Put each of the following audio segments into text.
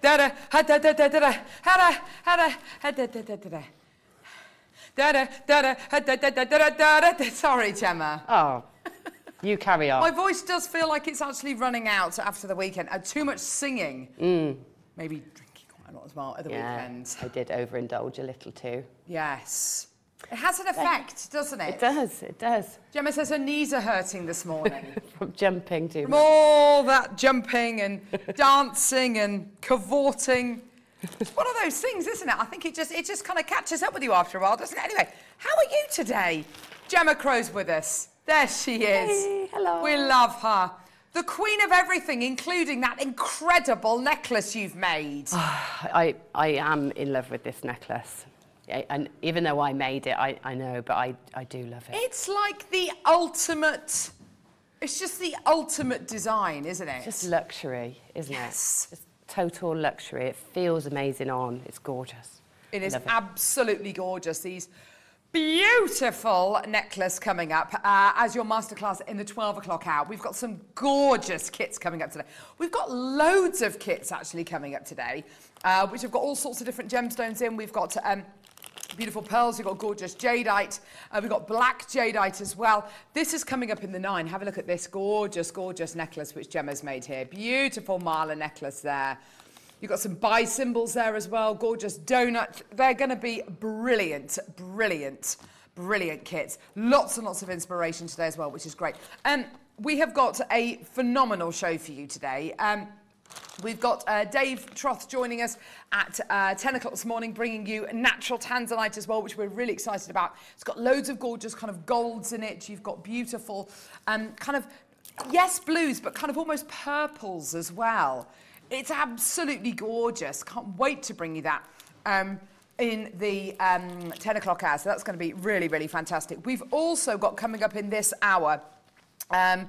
da ha da da da da da ha da ha da ha da da da da da. Da da da da ha da da da da da da. Sorry, Gemma. Oh, you carry on. My voice does feel like it's actually running out after the weekend. And too much singing. Maybe drinking quite a lot as well at the yeah, weekends. I did overindulge a little too. Yes. It has an effect, doesn't it? It does, it does. Gemma says her knees are hurting this morning. From jumping too From much. all that jumping and dancing and cavorting. It's one of those things, isn't it? I think it just it just kind of catches up with you after a while, doesn't it? Anyway, how are you today? Gemma Crow's with us. There she is. Hey, hello. We love her. The queen of everything, including that incredible necklace you've made. I, I am in love with this necklace. I- And even though I made it, I, I know, but I, I do love it. It's like the ultimate. It's just the ultimate design, isn't it? It's Just luxury, isn't Yes. it? Just total luxury. It feels amazing on. It's gorgeous. It is it. absolutely gorgeous. These beautiful necklace coming up uh, as your masterclass in the 12 o'clock hour. We've got some gorgeous kits coming up today. We've got loads of kits actually coming up today, uh, which have got all sorts of different gemstones in. We've got um, beautiful pearls, we've got gorgeous jadeite, uh, we've got black jadeite as well. This is coming up in the nine. Have a look at this gorgeous, gorgeous necklace which Gemma's made here. Beautiful Marla necklace there. You've got some buy symbols there as well, gorgeous donut. They're going to be brilliant, brilliant, brilliant kits. Lots and lots of inspiration today as well, which is great. Um, we have got a phenomenal show for you today. Um, We've got uh, Dave Troth joining us at uh, 10 o'clock this morning, bringing you natural tanzanite as well, which we're really excited about. It's got loads of gorgeous kind of golds in it. You've got beautiful um, kind of, yes, blues, but kind of almost purples as well. It's absolutely gorgeous. Can't wait to bring you that. Um, in the um, 10 o'clock hour, so that's going to be really, really fantastic. We've also got coming up in this hour um,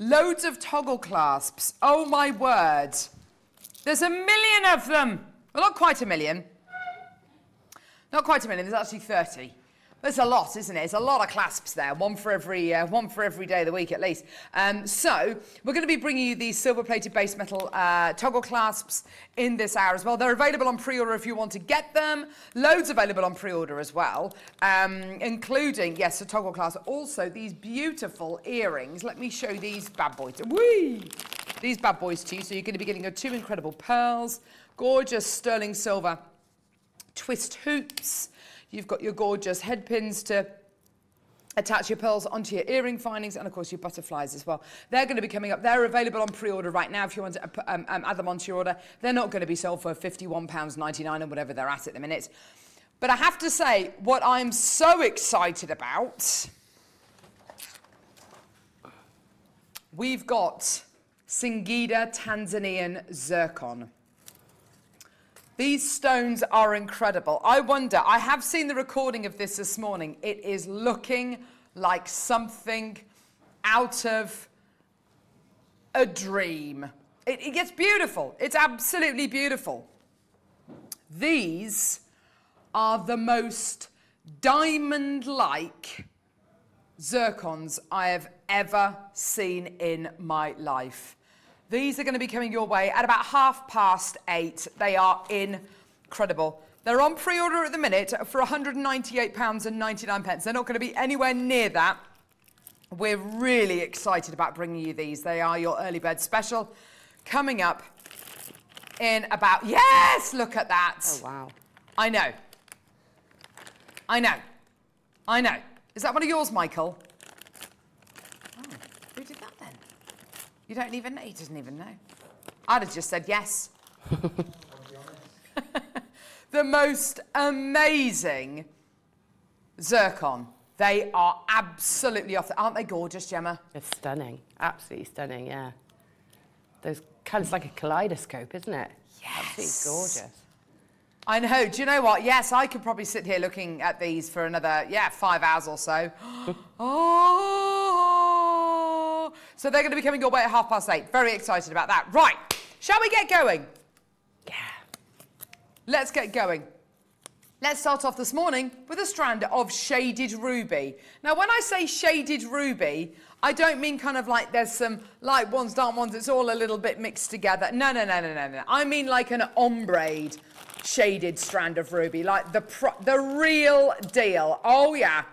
loads of toggle clasps. Oh my word. There's a million of them. Well, not quite a million. Not quite a million. There's actually 30. There's a lot, isn't it? There's a lot of clasps there, one for every uh, one for every day of the week at least. Um, so we're going to be bringing you these silver-plated base metal uh, toggle clasps in this hour as well. They're available on pre-order if you want to get them. Loads available on pre-order as well, um, including yes, a toggle clasp. Also these beautiful earrings. Let me show these bad boys. These bad boys to you. So you're going to be getting your two incredible pearls, gorgeous sterling silver twist hoops. You've got your gorgeous head pins to attach your pearls onto your earring findings and of course your butterflies as well. They're going to be coming up. They're available on pre-order right now if you want to um, um, add them onto your order. They're not going to be sold for £51.99 or whatever they're at at the minute. But I have to say, what I'm so excited about, we've got Singida Tanzanian Zircon. These stones are incredible. I wonder, I have seen the recording of this this morning. It is looking like something out of a dream. It, it gets beautiful. It's absolutely beautiful. These are the most diamond like zircons I have ever seen in my life. These are going to be coming your way at about half past eight. They are incredible. They're on pre-order at the minute for £198.99. They're not going to be anywhere near that. We're really excited about bringing you these. They are your early bird special coming up in about, yes, look at that. Oh, wow. I know. I know. I know. Is that one of yours, Michael? Oh, who did that then? You don't even know. He doesn't even know. I'd have just said yes. the most amazing zircon. They are absolutely off. The, aren't they gorgeous, Gemma? It's stunning. Absolutely stunning, yeah. Those kind of like a kaleidoscope, isn't it? Yes. Absolutely gorgeous. I know. Do you know what? Yes, I could probably sit here looking at these for another, yeah, five hours or so. oh. So they're going to be coming your way at half past eight. Very excited about that. Right. Shall we get going? Yeah. Let's get going. Let's start off this morning with a strand of shaded ruby. Now, when I say shaded ruby, I don't mean kind of like there's some light ones, dark ones, it's all a little bit mixed together. No, no, no, no, no, no. I mean like an ombre shaded strand of ruby, like the, the real deal. Oh, yeah.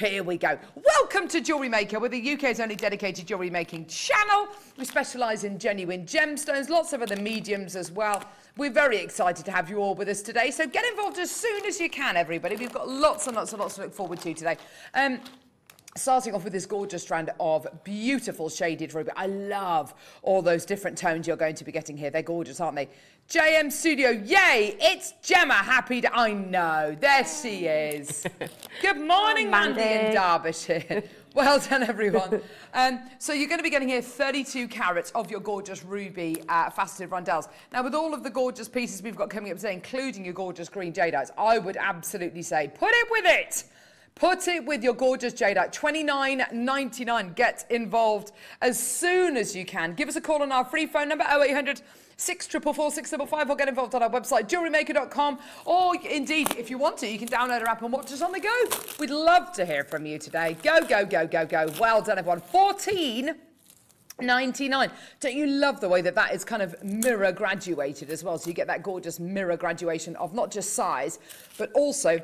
Here we go. Welcome to Jewellery Maker. We're the UK's only dedicated jewellery making channel. We specialise in genuine gemstones, lots of other mediums as well. We're very excited to have you all with us today. So get involved as soon as you can, everybody. We've got lots and lots and lots to look forward to today. Um, Starting off with this gorgeous strand of beautiful shaded ruby. I love all those different tones you're going to be getting here. They're gorgeous, aren't they? JM Studio, yay! It's Gemma happy to... I know, there she is. Good morning, oh, Mandy. Mandy in Derbyshire. well done, everyone. um, so you're going to be getting here 32 carats of your gorgeous ruby uh, faceted rondelles. Now, with all of the gorgeous pieces we've got coming up today, including your gorgeous green jadeite, I would absolutely say put it with it. Put it with your gorgeous jadeite. $29.99. Get involved as soon as you can. Give us a call on our free phone number 0800 644 or get involved on our website jewellerymaker.com or indeed if you want to you can download our app and watch us on the go. We'd love to hear from you today. Go go go go go. Well done everyone. 14 99. Don't you love the way that that is kind of mirror graduated as well? So you get that gorgeous mirror graduation of not just size, but also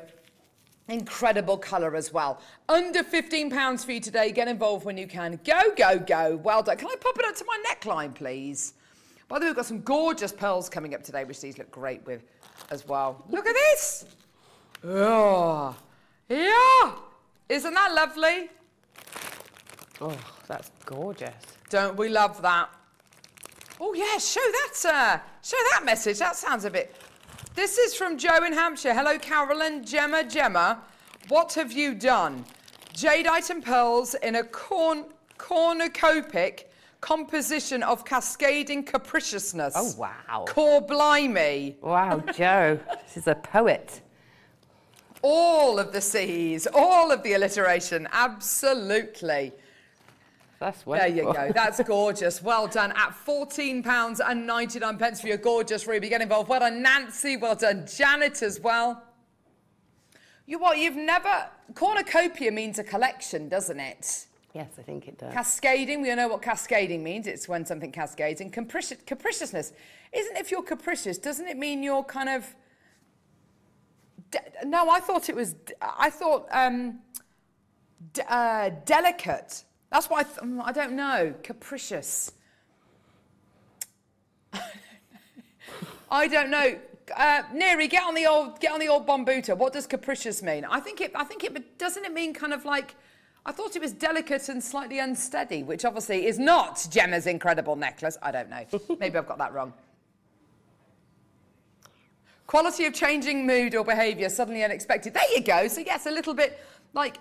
Incredible colour as well. Under £15 for you today. Get involved when you can. Go, go, go. Well done. Can I pop it up to my neckline, please? By the way, we've got some gorgeous pearls coming up today, which these look great with as well. Look at this. Oh, yeah. Isn't that lovely? Oh, that's gorgeous. Don't we love that? Oh, yeah, show that, uh, show that message. That sounds a bit this is from Joe in Hampshire. Hello, Carolyn, Gemma, Gemma. What have you done? Jadeite and pearls in a corn cornucopic composition of cascading capriciousness. Oh, wow. Core blimey. Wow, Joe. this is a poet. All of the C's, all of the alliteration, absolutely. That's wonderful. There you go. That's gorgeous. Well done. At £14 and 99 pence for your gorgeous ruby. Get involved. Well done, Nancy. Well done, Janet as well. You what? You've never... Cornucopia means a collection, doesn't it? Yes, I think it does. Cascading, we all know what cascading means. It's when something cascades. And capricious, capriciousness. Isn't if you're capricious, doesn't it mean you're kind of... no, I thought it was... I thought... Um, uh, delicate that's why I, I don't know. Capricious. I don't know. Uh, Neri, get on the old get on the old bombuta. What does capricious mean? I think it. I think it. Doesn't it mean kind of like? I thought it was delicate and slightly unsteady, which obviously is not Gemma's incredible necklace. I don't know. Maybe I've got that wrong. Quality of changing mood or behaviour, suddenly unexpected. There you go. So yes, a little bit like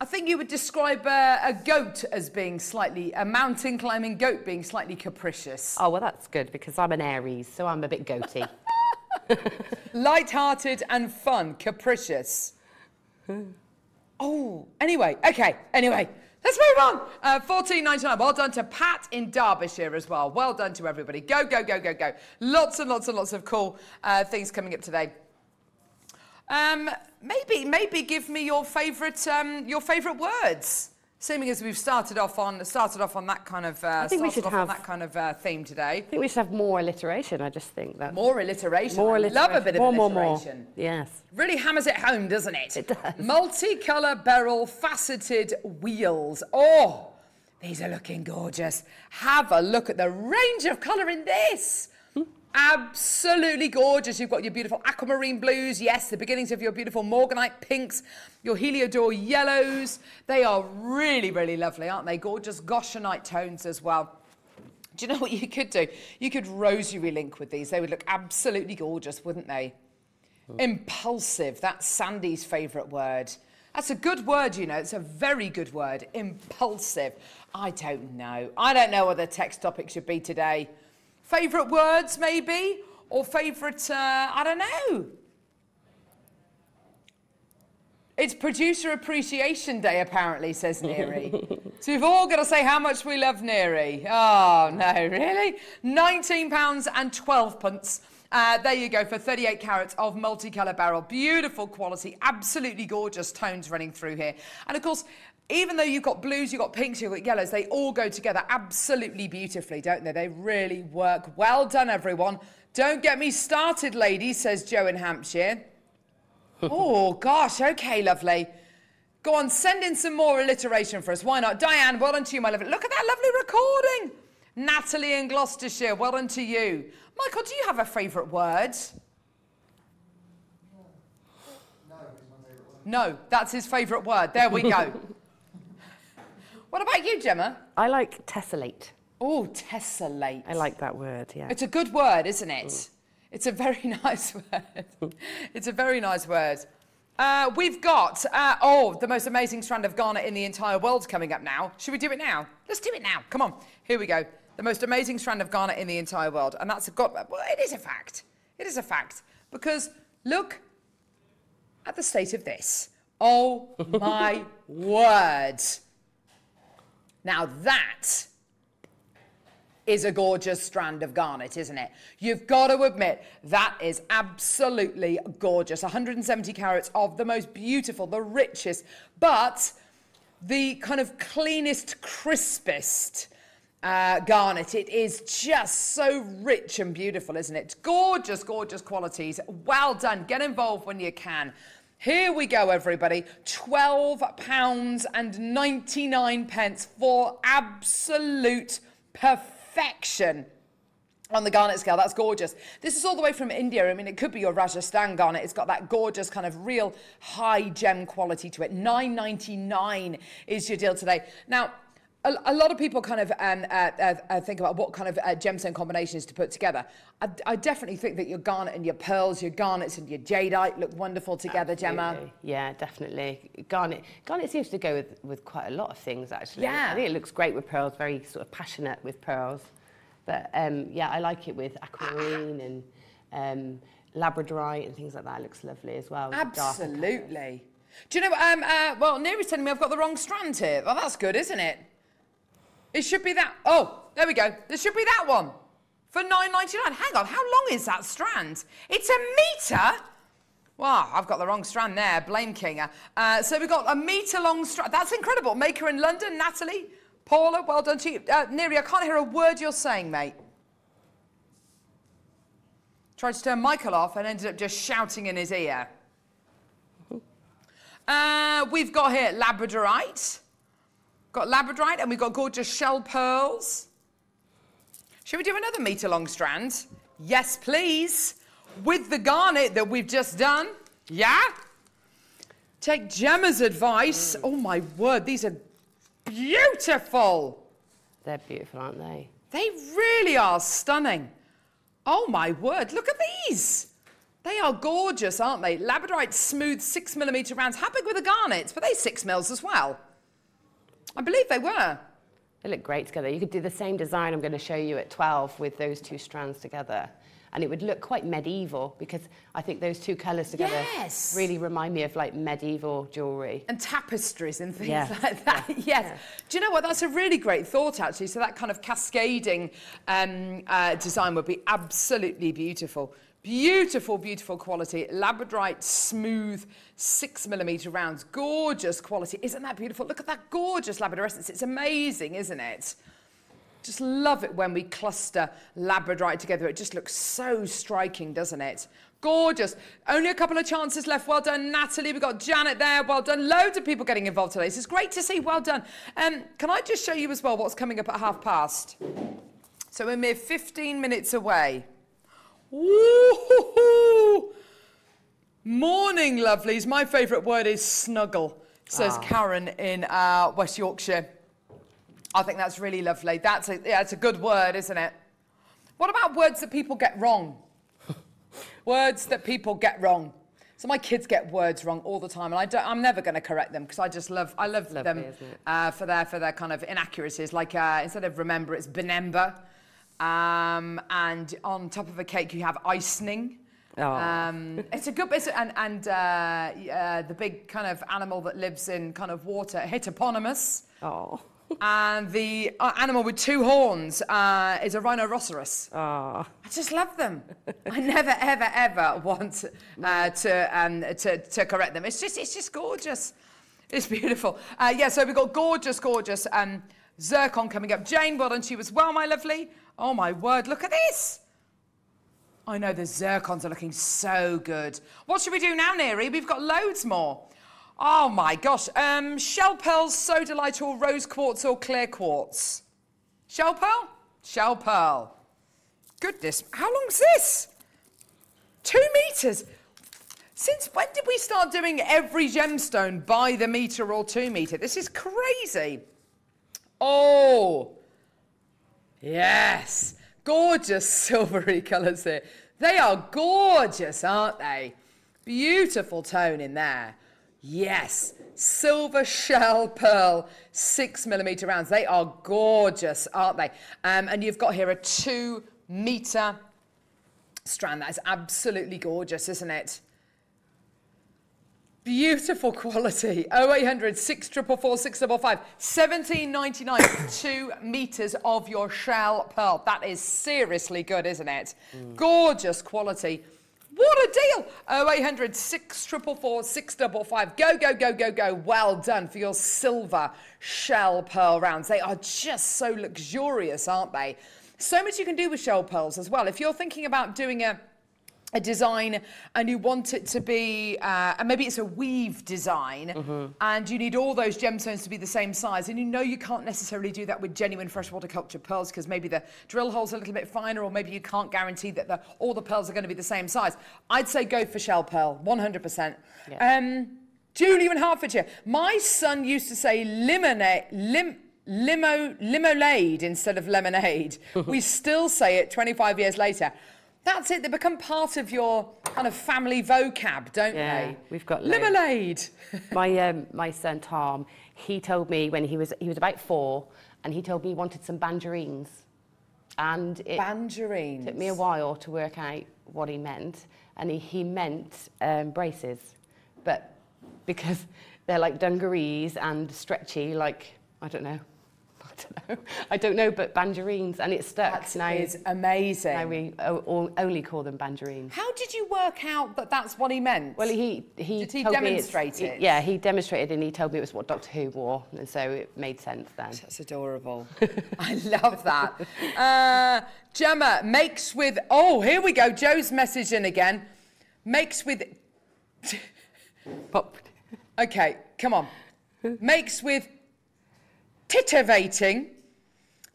I think you would describe uh, a goat as being slightly, a mountain climbing goat being slightly capricious. Oh, well, that's good because I'm an Aries, so I'm a bit goaty. Light-hearted and fun, capricious. oh, anyway, okay, anyway. Let's move on. Uh, 14.99. Well done to Pat in Derbyshire as well. Well done to everybody. Go, go, go, go, go. Lots and lots and lots of cool uh, things coming up today. Um, maybe, maybe give me your favourite, um, your favourite words. Seeming as we've started off on started off on that kind of uh, I think we should have that kind of uh, theme today. I think we should have more alliteration. I just think that more alliteration. More alliteration. I love a bit more, of alliteration. More, more. Yes. Really hammers it home, doesn't it? It does. Multicolour beryl faceted wheels. Oh, these are looking gorgeous. Have a look at the range of colour in this. Absolutely gorgeous. You've got your beautiful aquamarine blues. Yes, the beginnings of your beautiful morganite pinks, your heliodor yellows. They are really, really lovely, aren't they? Gorgeous goshenite tones as well. Do you know what you could do? You could rosary link with these. They would look absolutely gorgeous, wouldn't they? Oh. Impulsive. That's Sandy's favourite word. That's a good word, you know. It's a very good word. Impulsive. I don't know. I don't know what the text topic should be today. Favourite words, maybe? Or favourite, uh, I don't know. It's Producer Appreciation Day, apparently, says Neri. So you've all got to say how much we love Neri. Oh, no, really? £19 and 12 pence. Uh, there you go for 38 carats of multicolour beryl. Beautiful quality, absolutely gorgeous tones running through here. And of course, even though you've got blues, you've got pinks, you've got yellows, they all go together absolutely beautifully, don't they? They really work. Well done, everyone. Don't get me started, ladies, says Joe in Hampshire. oh, gosh, okay, lovely. Go on, send in some more alliteration for us. Why not? Diane, well done to you, my lovely. Look at that lovely recording. Natalie in Gloucestershire, well done to you. Michael, do you have a favourite word? No, that's his favourite word. There we go. what about you, Gemma? I like tessellate. Oh, tessellate. I like that word, yeah. It's a good word, isn't it? It's a very nice word. it's a very nice word. Uh, we've got, uh, oh, the most amazing strand of garnet in the entire world coming up now. Should we do it now? Let's do it now. Come on. Here we go. The most amazing strand of garnet in the entire world. And that's a got, well, it is a fact. It is a fact. Because look at the state of this. Oh my word. Now that is a gorgeous strand of garnet, isn't it? You've got to admit that is absolutely gorgeous. 170 carats of the most beautiful, the richest, but the kind of cleanest, crispest uh, garnet. It is just so rich and beautiful, isn't it? Gorgeous, gorgeous qualities. Well done. Get involved when you can. Here we go, everybody. £12 and 99 pence for absolute perfection on the garnet scale. That's gorgeous. This is all the way from India. I mean, it could be your Rajasthan garnet. It's got that gorgeous kind of real high gem quality to it. 9.99 is your deal today. Now, a, a lot of people kind of um, uh, uh, uh, think about what kind of uh, gemstone combinations to put together. I, I, definitely think that your garnet and your pearls, your garnets and your jadeite look wonderful together, Absolutely. Gemma. Yeah, definitely. Garnet, garnet seems to go with, with quite a lot of things, actually. Yeah. I think it looks great with pearls, very sort of passionate with pearls. But um, yeah, I like it with aquamarine and um, labradorite and things like that. It looks lovely as well. Absolutely. Do you know, um, uh, well, Neri's telling me I've got the wrong strand here. Well, that's good, isn't it? It should be that. Oh, there we go. There should be that one for 9.99. Hang on, how long is that strand? It's a metre? Wow, I've got the wrong strand there. Blame Kinga. Uh, so we've got a metre long strand. That's incredible. Maker in London, Natalie, Paula, well done to you. Uh, Neri, I can't hear a word you're saying, mate. Tried to turn Michael off and ended up just shouting in his ear. Uh, we've got here Labradorite. Got labradorite and we've got gorgeous shell pearls. Should we do another metre long strand? Yes, please. With the garnet that we've just done. Yeah? Take Gemma's advice. Mm. Oh my word, these are beautiful. They're beautiful, aren't they? They really are stunning. Oh my word, look at these. They are gorgeous, aren't they? Labradorite smooth six millimetre rounds. How big were the garnets? Were they six mils as well? I believe they were. They look great together. You could do the same design I'm going to show you at 12 with those two strands together. And it would look quite medieval because I think those two colours together yes. really remind me of like medieval jewellery. And tapestries and things yeah. like that. Yeah. yes. Yeah. Do you know what? That's a really great thought, actually. So that kind of cascading um, uh, design would be absolutely beautiful. Beautiful, beautiful quality. Labradorite, smooth, six millimeter rounds. Gorgeous quality. Isn't that beautiful? Look at that gorgeous labradorescence. It's amazing, isn't it? Just love it when we cluster labradorite together. It just looks so striking, doesn't it? Gorgeous. Only a couple of chances left. Well done, Natalie. We've got Janet there. Well done. Loads of people getting involved today. This is great to see. Well done. Um, can I just show you as well what's coming up at half past? So we're mere 15 minutes away. Woo-hoo-hoo. Morning, lovelies. My favourite word is snuggle, says ah. Karen in uh, West Yorkshire. I think that's really lovely. That's a, yeah, it's a good word, isn't it? What about words that people get wrong? words that people get wrong. So my kids get words wrong all the time, and I don't, I'm never going to correct them because I just love I love Lovely, them uh, for their for their kind of inaccuracies. Like uh, instead of remember, it's benember. Um, and on top of a cake, you have icing. Oh. Um, it's a good bit, and, and uh, uh, the big kind of animal that lives in kind of water, hippopotamus. Oh. and the uh, animal with two horns uh, is a rhinoceros. Oh. I just love them. I never, ever, ever want uh, to, um, to, to correct them. It's just, it's just gorgeous. It's beautiful. Uh, yeah, so we've got gorgeous, gorgeous um, zircon coming up. Jane, well done to you as well, my lovely. Oh, my word, look at this. I know the zircons are looking so good. What should we do now, Neri? We've got loads more. Oh my gosh. Um, shell pearls, sodalite or rose quartz or clear quartz? Shell pearl? Shell pearl. Goodness, how long's this? Two meters. Since when did we start doing every gemstone by the meter or two meter? This is crazy. Oh, yes. Gorgeous silvery colours here. They are gorgeous, aren't they? Beautiful tone in there. Yes, silver shell pearl, six millimeter rounds. They are gorgeous, aren't they? Um, and you've got here a two meter strand. That is absolutely gorgeous, isn't it? Beautiful quality. 0800 644 655. 17.99 two meters of your shell pearl. That is seriously good, isn't it? Mm. Gorgeous quality. What a deal! 0800 644 655. Go, go, go, go, go. Well done for your silver shell pearl rounds. They are just so luxurious, aren't they? So much you can do with shell pearls as well. If you're thinking about doing a a design and you want it to be, uh, and maybe it's a weave design, mm-hmm. and you need all those gemstones to be the same size, and you know you can't necessarily do that with genuine freshwater culture pearls because maybe the drill hole's a little bit finer, or maybe you can't guarantee that the, all the pearls are going to be the same size. I'd say go for shell pearl, 100%. Yeah. Um, Julie in Hertfordshire. My son used to say lemonade, lim, limo, limonade instead of lemonade. we still say it 25 years later. That's it. They become part of your kind of family vocab, don't yeah, they? we've got lemonade. my um, my son Tom, he told me when he was he was about four, and he told me he wanted some bangerines, and it bangerines. took me a while to work out what he meant, and he, he meant um, braces, but because they're like dungarees and stretchy, like I don't know. don't know. I don't know, but bangerines, and it stuck. That now, is amazing. Now we only call them bangerines. How did you work out that that's what he meant? Well, he he did he demonstrate it? Yeah, he demonstrated, and he told me it was what Doctor Who wore, and so it made sense then. That's adorable. I love that. Uh, Gemma makes with. Oh, here we go. Joe's message in again. Makes with. Pop. Okay, come on. Makes with titivating,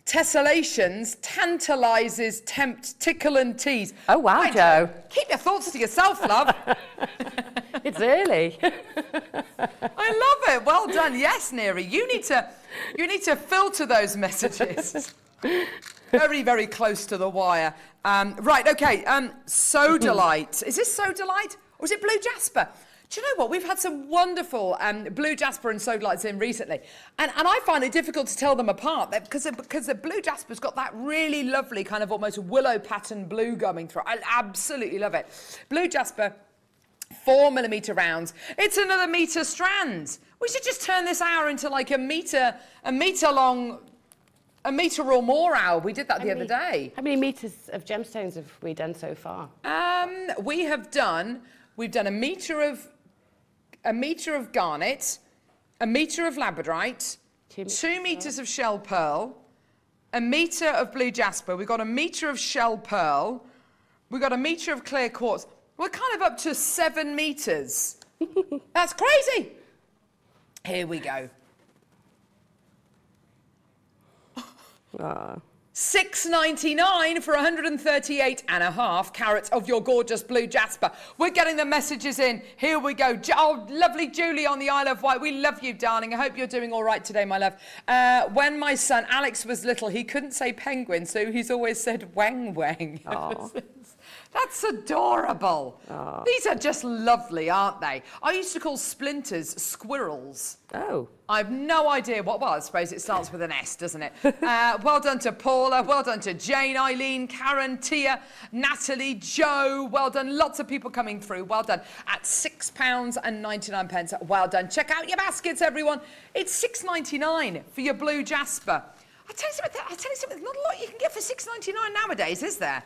tessellations, tantalizes, tempt, tickle and tease. Oh, wow, right, Joe. Keep your thoughts to yourself, love. it's early. I love it. Well done. Yes, Neri. You need to, you need to filter those messages. very, very close to the wire. Um, right, okay. Um, Sodalite. Is this Sodalite or is it Blue Jasper? Do you know what? We've had some wonderful um, blue jasper and sodalites in recently, and, and I find it difficult to tell them apart because because the blue jasper's got that really lovely kind of almost willow pattern blue going through. I absolutely love it. Blue jasper, four millimeter rounds. It's another meter strand. We should just turn this hour into like a meter a meter long a metre or more hour. We did that how the many, other day. How many metres of gemstones have we done so far? Um, we have done, we've done a metre of a metre of garnet, a metre of labradorite, two, two metres of shell pearl, a metre of blue jasper. We've got a metre of shell pearl. We've got a metre of clear quartz. We're kind of up to seven metres. That's crazy. Here we go. Ah. 6.99 for 138 and a half carats of your gorgeous blue jasper. We're getting the messages in. Here we go. Oh, lovely Julie on the Isle of Wight. We love you, darling. I hope you're doing all right today, my love. Uh, when my son Alex was little, he couldn't say penguin, so he's always said wang wang. That's adorable. These are just lovely, aren't they? I used to call splinters squirrels. Oh. I have no idea what. Well, I suppose it starts with an S, doesn't it? uh, well done to Paula. Well done to Jane, Eileen, Karen, Tia, Natalie, Joe. Well done. Lots of people coming through. Well done. At six pounds and ninety nine pence. Well done. Check out your baskets, everyone. It's six ninety nine for your blue Jasper. I tell you something. I tell you something. Not a lot you can get for six ninety nine nowadays, is there?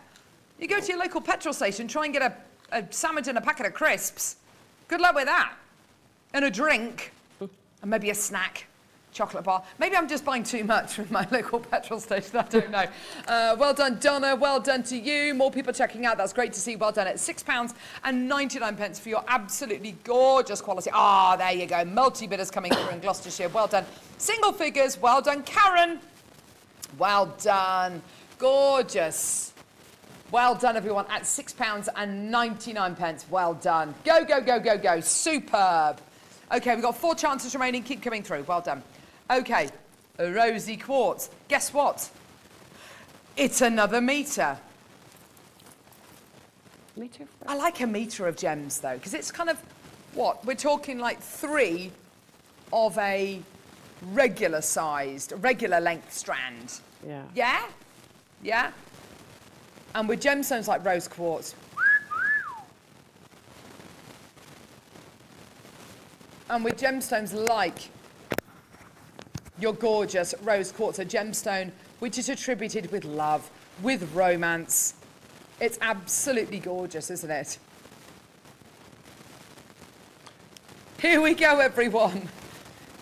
You go to your local petrol station, try and get a, a sandwich and a packet of crisps. Good luck with that. And a drink. And maybe a snack, chocolate bar. Maybe I'm just buying too much from my local petrol station. I don't know. Uh, well done, Donna. Well done to you. More people checking out. That's great to see. Well done at £6 and 99 pence for your absolutely gorgeous quality. Ah, there you go. Multi bidders coming through in Gloucestershire. Well done. Single figures. Well done, Karen. Well done. Gorgeous. Well done, everyone, at £6 and 99 pence. Well done. Go, go, go, go, go. Superb. Okay, we've got four chances remaining. Keep coming through. Well done. Okay, a rosy quartz. Guess what? It's another metre. Meter for I like a metre of gems, though, because it's kind of, what? We're talking like three of a regular sized, regular length strand. Yeah. Yeah? Yeah? And with gemstones like rose quartz. And with gemstones like your gorgeous rose quartz, a gemstone which is attributed with love, with romance. It's absolutely gorgeous, isn't it? Here we go, everyone.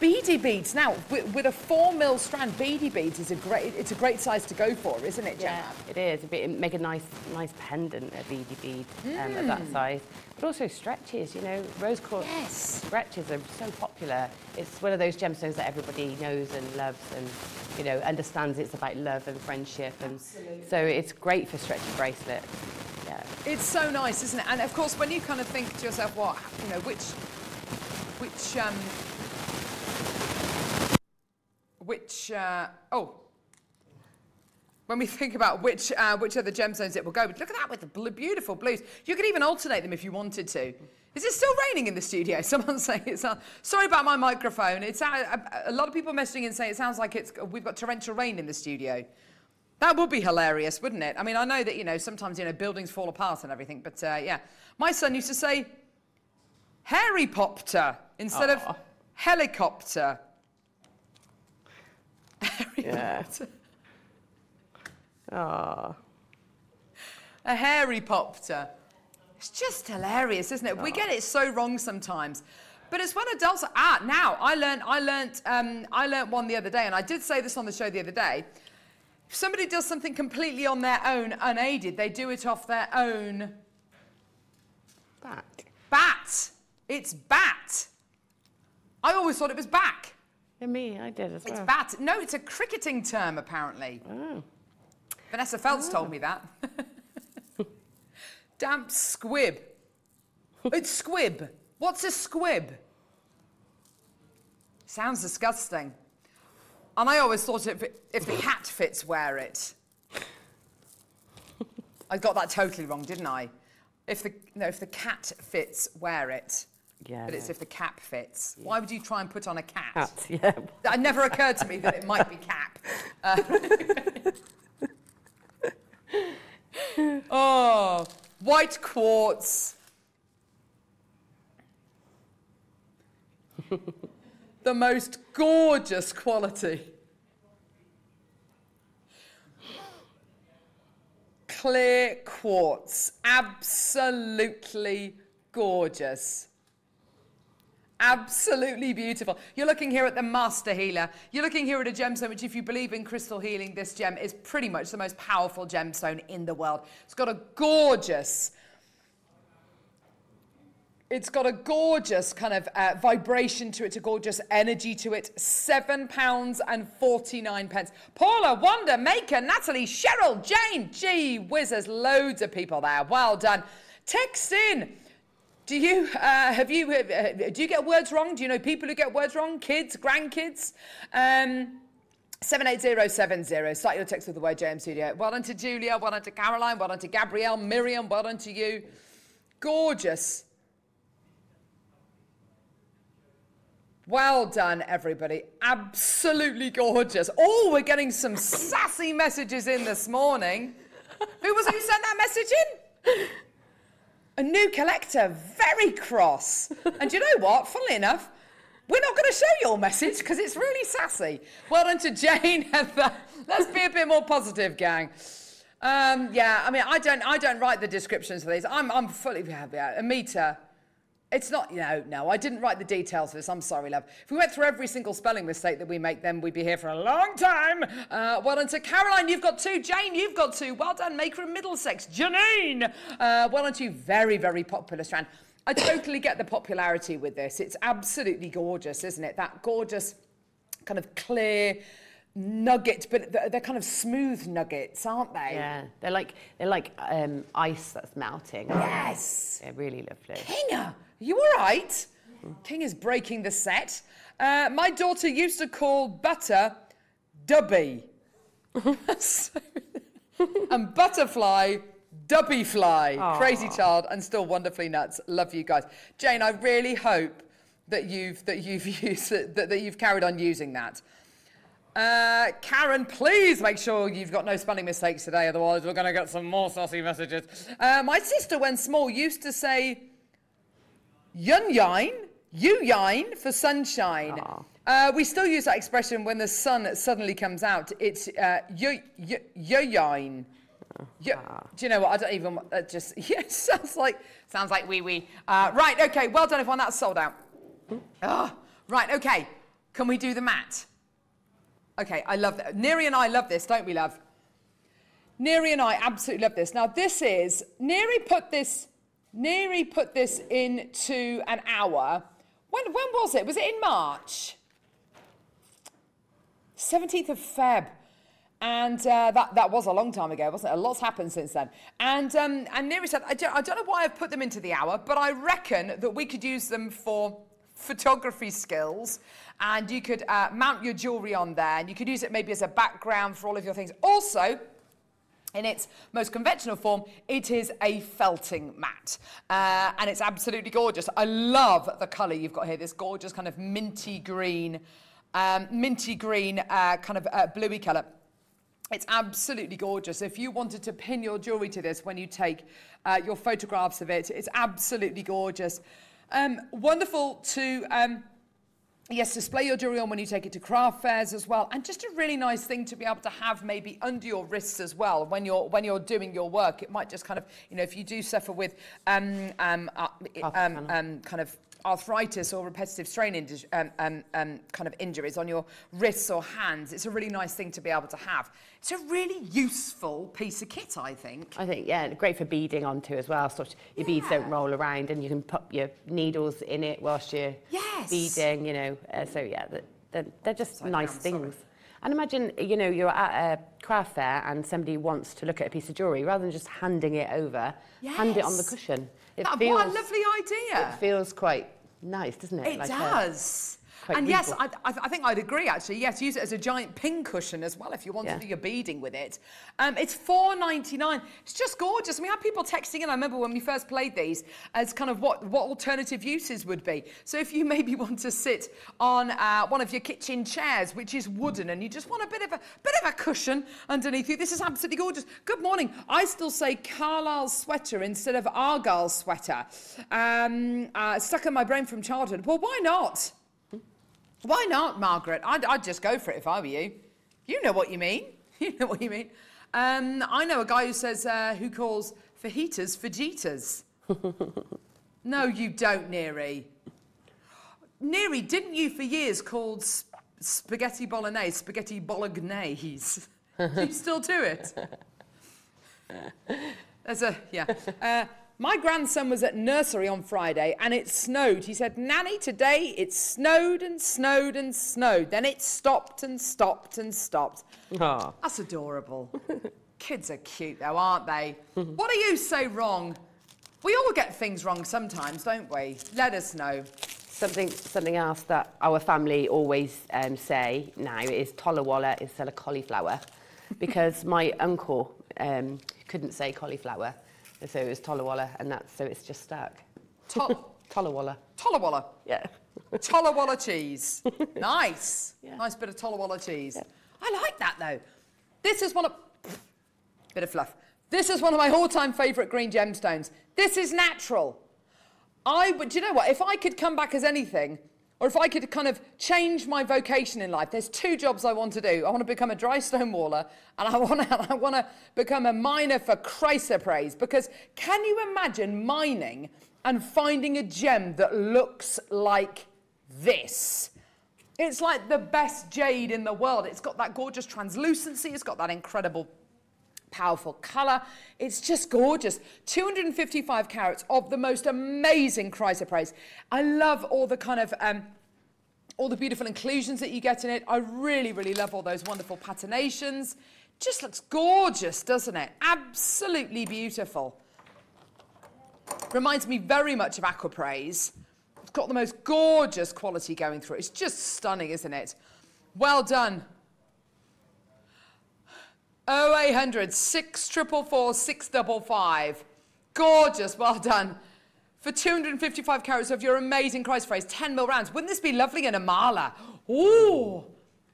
Beady beads. Now, with, with a four mil strand, beady beads is a great. It's a great size to go for, isn't it, Gemma? Yeah, it is. A bit, make a nice, nice pendant, a beady bead um, of that size. But also stretches, you know, rose quartz Yes. stretches are so popular. It's one of those gemstones that everybody knows and loves and, you know, understands it's about love and friendship. And so it's great for stretchy bracelets. Yeah. It's so nice, isn't it? And of course, when you kind of think to yourself, what you know, which, which, um, which, uh, oh, when we think about which, uh, which are the gemstones it will go with, look at that with the blue, beautiful blues. You could even alternate them if you wanted to. Is it still raining in the studio? Someone's saying it's. Uh, sorry about my microphone. It's uh, a, a lot of people messaging in saying it sounds like it's we've got torrential rain in the studio. That would be hilarious, wouldn't it? I mean, I know that, you know, sometimes, you know, buildings fall apart and everything, but uh, yeah. My son used to say Harry-popter instead Aw. of helicopter. Yeah. Oh. A Harry-popter. It's just hilarious, isn't it? We get it so wrong sometimes. But it's when adults are, ah, now, I learned, I learned, um, I learned one the other day, and I did say this on the show the other day. If somebody does something completely on their own, unaided, they do it off their own Back. bat. It's bat. I always thought it was back. Me, I did as well. It's bat. No, it's a cricketing term, apparently. Oh. Vanessa Phelps told me that. Damp squib. It's squib. What's a squib? Sounds disgusting. And I always thought if, it, if the cat fits, wear it. I got that totally wrong, didn't I? If the no, if the cat fits, wear it. Yeah. But it's if the cap fits. Why would you try and put on a cat? Cats, yeah. That never occurred to me that it might be cap. Uh, oh, white quartz. the most gorgeous quality. Clear quartz. Absolutely gorgeous. Absolutely beautiful. You're looking here at the Master Healer. You're looking here at a gemstone which, if you believe in crystal healing, this gem is pretty much the most powerful gemstone in the world. It's got a gorgeous, it's got a gorgeous kind of uh, vibration to it, a gorgeous energy to it. Seven pounds and 49 pence. Paula, Wanda, Maker, Natalie, Cheryl, Jane, gee whizzers, loads of people there. Well done. Text in. Do you uh, have you uh, do you get words wrong? Do you know people who get words wrong? Kids, grandkids. Um, 78070. Start your text with the word JM Studio. Well done to Julia. Well done to Caroline. Well done to Gabrielle. Miriam. Well done to you. Gorgeous. Well done, everybody. Absolutely gorgeous. Oh, we're getting some sassy messages in this morning. Who was it who sent that message in? A new collector, very cross. And you know what? Funnily enough, we're not going to show your message because it's really sassy. Well done to Jane Heather. Let's be a bit more positive, gang. Um, yeah, I mean, I don't, I don't write the descriptions for these. I'm, I'm fully happy. A meter. It's not, you know, no, I didn't write the details of this. I'm sorry, love. If we went through every single spelling mistake that we make, then we'd be here for a long time. Uh, well done to Caroline, you've got two. Jane, you've got two. Well done, Maker of Middlesex. Janine, uh, well done to you. Very, very popular strand. I totally get the popularity with this. It's absolutely gorgeous, isn't it? That gorgeous kind of clear nugget, but they're kind of smooth nuggets, aren't they? Yeah, they're like they're like um, ice that's melting. Yes, they're really lovely. Kinga, you all right? Kinga's breaking the set. Uh, my daughter used to call butter Dubby. and butterfly Dubby Fly, Aww. crazy child, and still wonderfully nuts. Love you guys, Jane. I really hope that you've that you've used that, that you've carried on using that. Uh, Karen, please make sure you've got no spelling mistakes today, otherwise we're going to get some more saucy messages. Uh, my sister, when small, used to say yun yine, you yine for sunshine. Uh, we still use that expression when the sun suddenly comes out. It's uh, you yine. Yeah. Ah. Do you know what? I don't even. Uh, just yeah, sounds like sounds like wee wee. Uh, right. Okay. Well done, everyone. That's sold out. Oh, right. Okay. Can we do the mat? Okay. I love that. Neri and I love this, don't we, love? Neri and I absolutely love this. Now this is Neri put this. Neri put this into an hour. When when was it? Was it in March? 17th of Feb. And uh, that, that was a long time ago, wasn't it? A lot's happened since then. And, um, and Neri said, I don't, I don't know why I've put them into the hour, but I reckon that we could use them for photography skills and you could uh, mount your jewellery on there and you could use it maybe as a background for all of your things. Also, in its most conventional form, it is a felting mat. Uh, and it's absolutely gorgeous. I love the colour you've got here, this gorgeous kind of minty green, um, minty green uh, kind of uh, bluey colour. It's absolutely gorgeous. If you wanted to pin your jewellery to this when you take uh, your photographs of it, it's absolutely gorgeous. Um, wonderful to, um, yes, display your jewellery on when you take it to craft fairs as well. And just a really nice thing to be able to have maybe under your wrists as well when you're, when you're doing your work. It might just kind of, you know, if you do suffer with um, um, uh, um, um, kind of arthritis or repetitive strain um, um, um, kind of injuries on your wrists or hands, it's a really nice thing to be able to have. It's a really useful piece of kit, I think. I think, yeah, great for beading onto as well, so your yeah. beads don't roll around and you can put your needles in it whilst you're yes. beading, you know. Uh, so, yeah, they're, they're just nice things. Sorry. And imagine, you know, you're at a craft fair and somebody wants to look at a piece of jewellery, rather than just handing it over, yes. hand it on the cushion. It that, feels, what a lovely idea. It feels quite nice, doesn't it? It like does. And yes, I, I, think I'd agree actually. Yes, use it as a giant pin cushion as well if you want yeah. to do your beading with it. Um, it's four ninety nine. It's just gorgeous. we had people texting in. I remember when we first played these as kind of what what alternative uses would be. So if you maybe want to sit on uh, one of your kitchen chairs, which is wooden, and you just want a bit of a bit of a cushion underneath you, this is absolutely gorgeous. Good morning. I still say Carlisle sweater instead of Argyle sweater. Um, uh, stuck in my brain from childhood. Well, why not? Why not, Margaret? I'd, I'd just go for it if I were you. You know what you mean. You know what you mean. Um, I know a guy who says, uh, who calls fajitas fajitas. no, you don't, Neri. Neri, didn't you for years called sp spaghetti bolognese spaghetti bolognese? do you still do it? There's a, yeah. Uh, my grandson was at nursery on Friday and it snowed. He said, Nanny, today it snowed and snowed and snowed. Then it stopped and stopped and stopped. Aww. That's adorable. Kids are cute though, aren't they? what are you so wrong? We all get things wrong sometimes, don't we? Let us know. Something, something else that our family always um, say now is tollawalla instead of cauliflower because my uncle um, couldn't say cauliflower, so it was tollawalla, and that's so it's just stuck. Tol- Tollawalla. Tollawalla. Yeah. Tollawalla cheese. Nice. Yeah. Nice bit of Tollawalla cheese. I like that though. This is one of bit of fluff. This is one of my all-time favourite green gemstones. This is natural. I would, do you know what? If I could come back as anything, or if I could kind of change my vocation in life, there's two jobs I want to do. I want to become a dry stone waller, and I want to, I want to become a miner for chrysoprase. Because can you imagine mining and finding a gem that looks like this? It's like the best jade in the world. It's got that gorgeous translucency. It's got that incredible powerful colour. It's just gorgeous. 255 carats of the most amazing chrysoprase. I love all the kind of, um, all the beautiful inclusions that you get in it. I really, really love all those wonderful patinations. Just looks gorgeous, doesn't it? Absolutely beautiful. Reminds me very much of Aquaprase. It's got the most gorgeous quality going through it. It's just stunning, isn't it? Well done. 0800 644 655. Gorgeous, well done. For 255 carats of your amazing chrysoprase, 10 mil rounds. Wouldn't this be lovely in a mala? Ooh,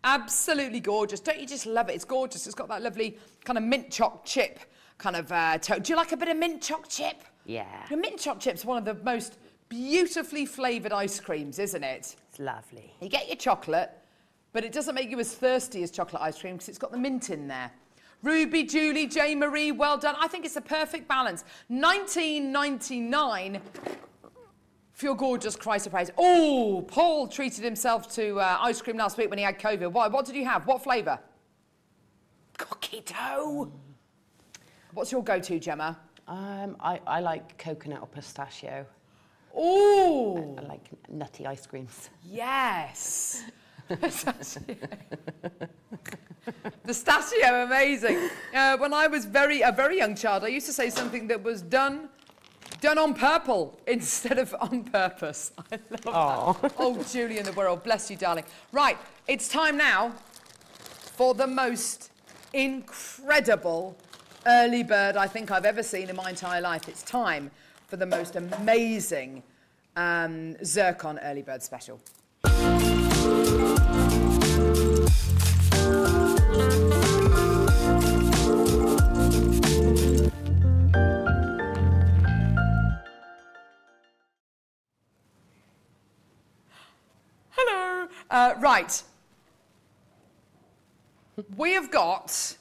absolutely gorgeous. Don't you just love it? It's gorgeous. It's got that lovely kind of mint choc chip kind of uh, Do you like a bit of mint choc chip? Yeah. The mint choc chip's one of the most beautifully flavoured ice creams, isn't it? It's lovely. You get your chocolate, but it doesn't make you as thirsty as chocolate ice cream because it's got the mint in there. Ruby, Julie, J. Marie, well done. I think it's a perfect balance. 1999 for your gorgeous chrysoprase. Oh, Paul treated himself to uh, ice cream last week when he had COVID. What, what did you have? What flavour? Cookie dough. What's your go-to, Gemma? Um, I, I like coconut or pistachio. Oh, I like nutty ice creams. yes. Pistachio, amazing. Uh, when I was very a very young child, I used to say something that was done done on purple instead of on purpose. I love that. Oh, Julie in the world, bless you, darling. Right, it's time now for the most incredible early bird I think I've ever seen in my entire life. It's time for the most amazing um, Zircon early bird special. Uh, right. We have got.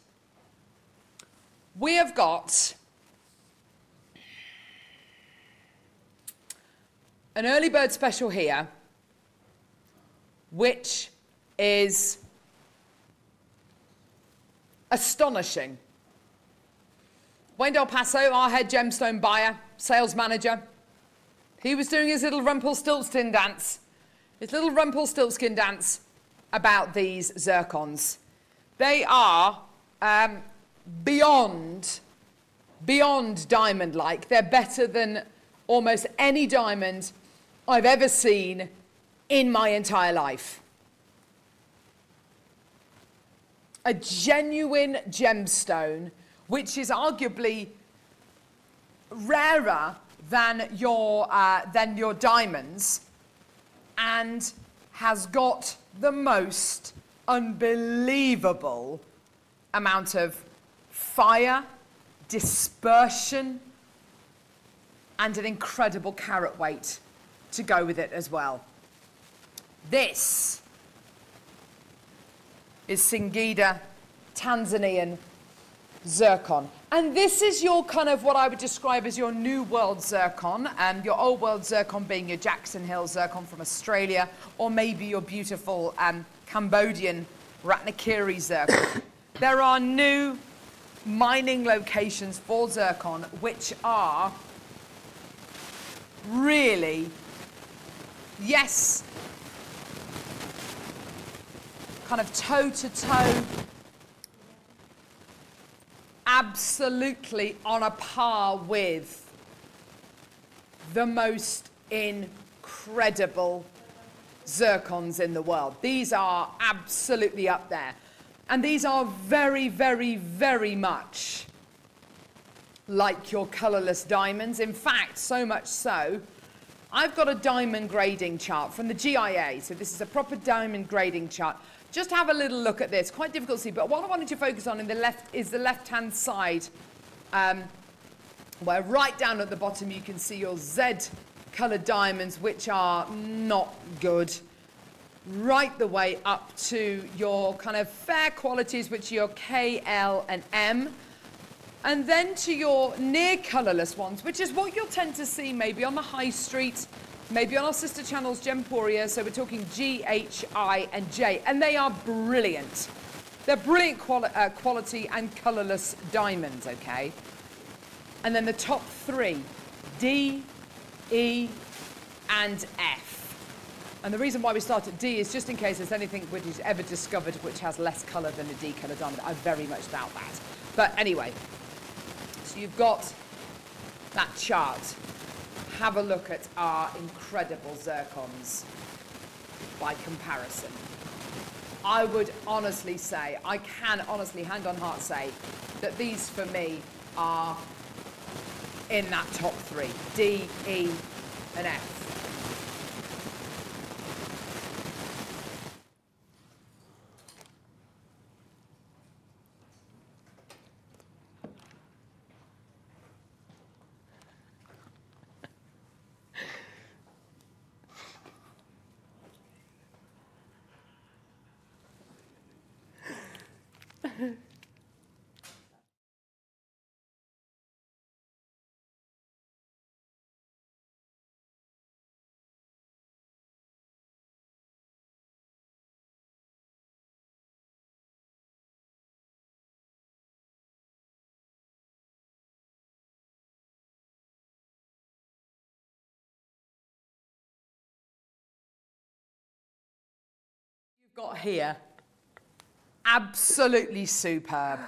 We have got. An early bird special here, which is astonishing. Wayne Del Paso, our head gemstone buyer, sales manager, he was doing his little Rumpelstiltskin dance, his little Rumpelstiltskin dance about these zircons. They are um, beyond, beyond diamond-like. They're better than almost any diamond I've ever seen in my entire life. A genuine gemstone, which is arguably rarer than your, uh, than your diamonds and has got the most unbelievable amount of fire, dispersion, and an incredible carat weight to go with it as well. This is Singida Tanzanian zircon. And this is your kind of what I would describe as your new world zircon, and your old world zircon being your Jackson Hill zircon from Australia, or maybe your beautiful um, Cambodian Ratanakiri zircon. there are new mining locations for zircon which are really, yes, kind of toe to toe, absolutely on a par with the most incredible zircons in the world. These are absolutely up there. And these are very, very, very much like your colorless diamonds. In fact, so much so, I've got a diamond grading chart from the GIA. So this is a proper diamond grading chart. Just have a little look at this. Quite difficult to see, but what I wanted to focus on in the left is the left-hand side, um, where right down at the bottom you can see your Z coloured diamonds, which are not good right the way up to your kind of fair qualities, which are your K, L, and M. And then to your near colourless ones, which is what you'll tend to see maybe on the high street, maybe on our sister channels, Gemporia. So we're talking G, H, I, and J. And they are brilliant. They're brilliant quali uh, quality and colourless diamonds, okay? And then the top three, D, E, and F. And the reason why we start at D is just in case there's anything which is ever discovered which has less colour than a D colour diamond. I very much doubt that. But anyway, so you've got that chart. Have a look at our incredible zircons by comparison. I would honestly say, I can honestly, hand on heart say, that these for me are in that top three, D, E and F. got here, absolutely superb.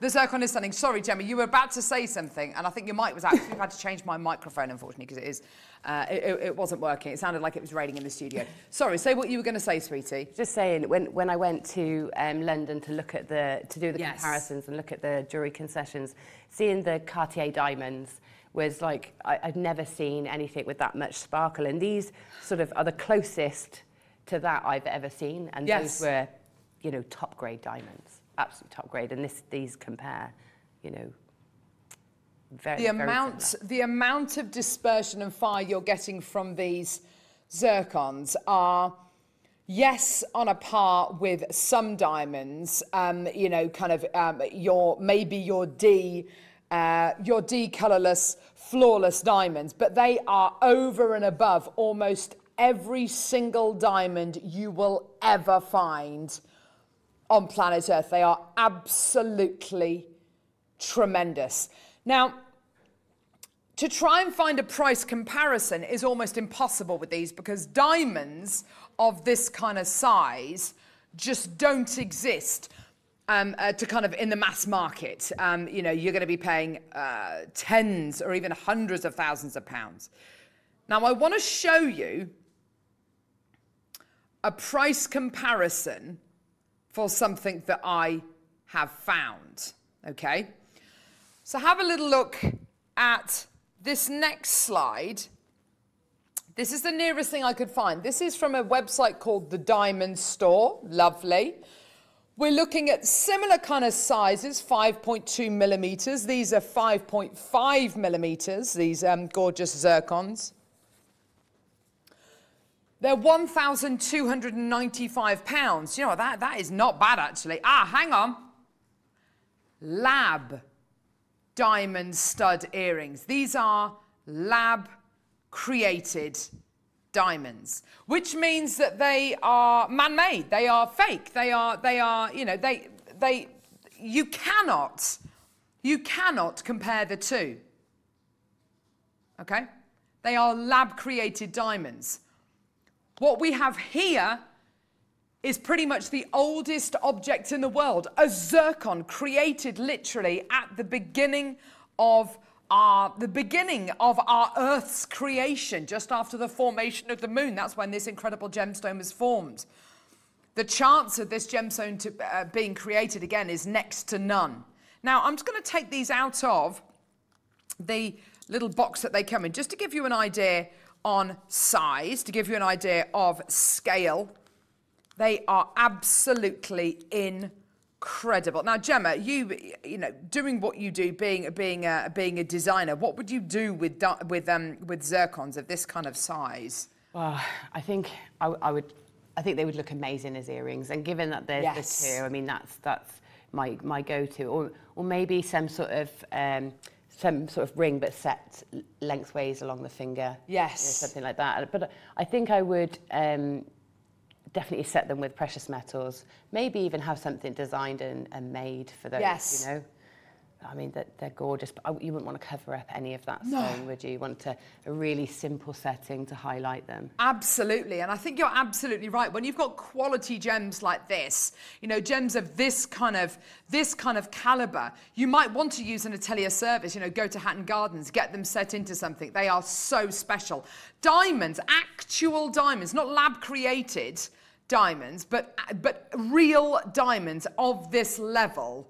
The zircon is stunning. Sorry, Gemma, you were about to say something, and I think your mic was actually, I've had to change my microphone, unfortunately, because it is, uh, it, it, wasn't working. It sounded like it was raining in the studio. Sorry, say what you were going to say, sweetie. Just saying, when, when I went to um, London to look at the, to do the yes. comparisons and look at the jewellery concessions, seeing the Cartier diamonds was like, I, I'd never seen anything with that much sparkle. And these sort of are the closest to that I've ever seen. And yes. those were, you know, top grade diamonds, absolute top grade. And this, these compare, you know, very, the amount, the amount of dispersion and fire you're getting from these zircons are, yes, on a par with some diamonds. Um, you know, kind of um, your maybe your D, uh, your D colorless, flawless diamonds, but they are over and above almost every single diamond you will ever find on planet Earth. They are absolutely tremendous. Now, to try and find a price comparison is almost impossible with these because diamonds of this kind of size just don't exist um, uh, to kind of in the mass market. Um, you know, you're going to be paying uh, tens or even hundreds of thousands of pounds. Now, I want to show you a price comparison for something that I have found. Okay? So have a little look at this next slide. This is the nearest thing I could find. This is from a website called The Diamond Store. Lovely. We're looking at similar kind of sizes, 5.2 millimeters. These are 5.5 millimeters, these um, gorgeous zircons. They're £1,295. You know, that, that is not bad, actually. Ah, hang on. Lab diamond stud earrings. These are lab created diamonds, which means that they are man-made. They are fake. They are, they are, you know, they, they, you cannot, you cannot compare the two. Okay? They are lab created diamonds. What we have here is pretty much the oldest object in the world, a zircon created literally at the beginning of are the beginning of our Earth's creation, just after the formation of the moon. That's when this incredible gemstone was formed. The chance of this gemstone to, uh, being created again is next to none. Now, I'm just going to take these out of the little box that they come in, just to give you an idea on size, to give you an idea of scale. They are absolutely incredible. Now, Gemma, you you know, doing what you do, being being a being a designer, what would you do with with um with zircons of this kind of size? Well, I think I, I would. I think they would look amazing as earrings, and given that they're yes. the two, I mean that's that's my my go-to, or or maybe some sort of um, some sort of ring but set lengthways along the finger. Yes. You know, something like that. But I think I would um, definitely set them with precious metals. Maybe even have something designed and, and made for those, yes. you know. I mean, they're, they're gorgeous, but you wouldn't want to cover up any of that no. stone, would you? You want to, a really simple setting to highlight them. Absolutely, and I think you're absolutely right. When you've got quality gems like this, you know, gems of this kind of this kind of caliber, you might want to use an atelier service. You know, go to Hatton Gardens, get them set into something. They are so special. Diamonds, actual diamonds, not lab created diamonds, but but real diamonds of this level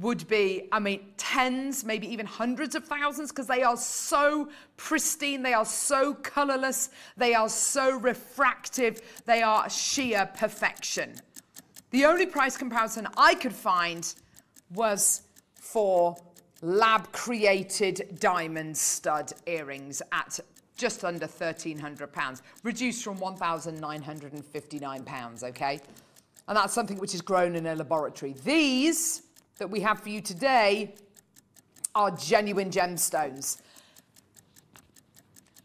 would be, I mean, tens, maybe even hundreds of thousands, because they are so pristine, they are so colorless, they are so refractive, they are sheer perfection. The only price comparison I could find was for lab created diamond stud earrings at just under £1,300, reduced from £1,959, okay? And that's something which is grown in a laboratory. These that we have for you today are genuine gemstones.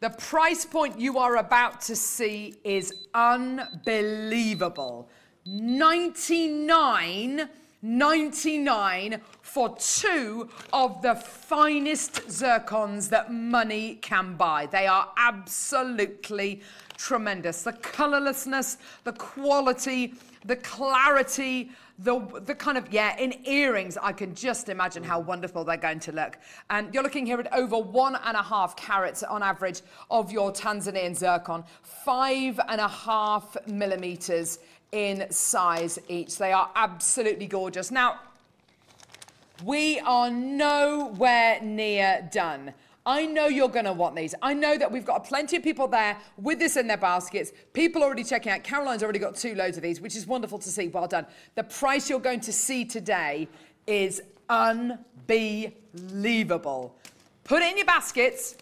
The price point you are about to see is unbelievable. 99 99 for two of the finest zircons that money can buy. They are absolutely tremendous. The colorlessness, the quality, the clarity, the, the kind of, yeah, in earrings, I can just imagine how wonderful they're going to look. And you're looking here at over one and a half carats on average of your Tanzanian zircon, five and a half millimeters in size each. They are absolutely gorgeous. Now, we are nowhere near done. I know you're going to want these. I know that we've got plenty of people there with this in their baskets. People already checking out. Caroline's already got two loads of these, which is wonderful to see. Well done. The price you're going to see today is unbelievable. Put it in your baskets.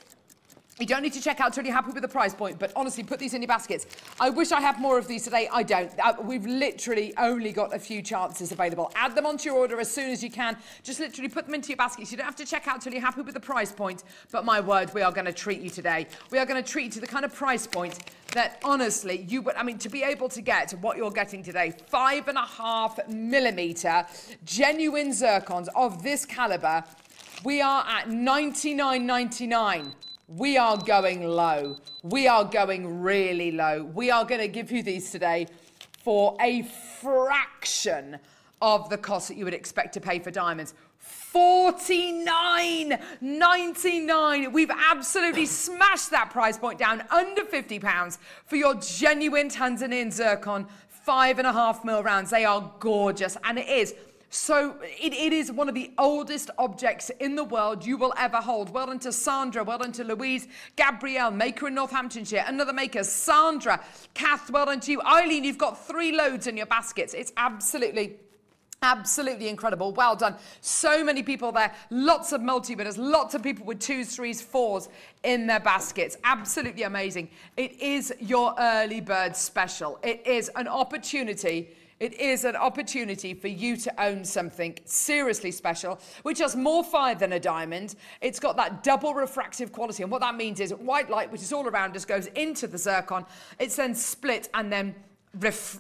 You don't need to check out until you're happy with the price point, but honestly, put these in your baskets. I wish I had more of these today. I don't. Uh, we've literally only got a few chances available. Add them onto your order as soon as you can. Just literally put them into your baskets. You don't have to check out until you're happy with the price point, but my word, we are going to treat you today. We are going to treat you to the kind of price point that honestly, you would, I mean, to be able to get what you're getting today, five and a half millimeter genuine zircons of this caliber, we are at 99.99 we are going low. We are going really low. We are going to give you these today for a fraction of the cost that you would expect to pay for diamonds. 49.99. We've absolutely smashed that price point down under 50 pounds for your genuine Tanzanian zircon five and a half mil rounds. They are gorgeous, and it is so it, it is one of the oldest objects in the world you will ever hold. Well done to Sandra, well done to Louise, Gabrielle, maker in Northamptonshire, another maker, Sandra, Kath, well done to you. Eileen, you've got three loads in your baskets. It's absolutely Absolutely incredible. Well done. So many people there. Lots of multi winners. Lots of people with twos, threes, fours in their baskets. Absolutely amazing. It is your early bird special. It is an opportunity it is an opportunity for you to own something seriously special, which has more fire than a diamond. It's got that double refractive quality. And what that means is white light, which is all around us, goes into the zircon. It's then split and then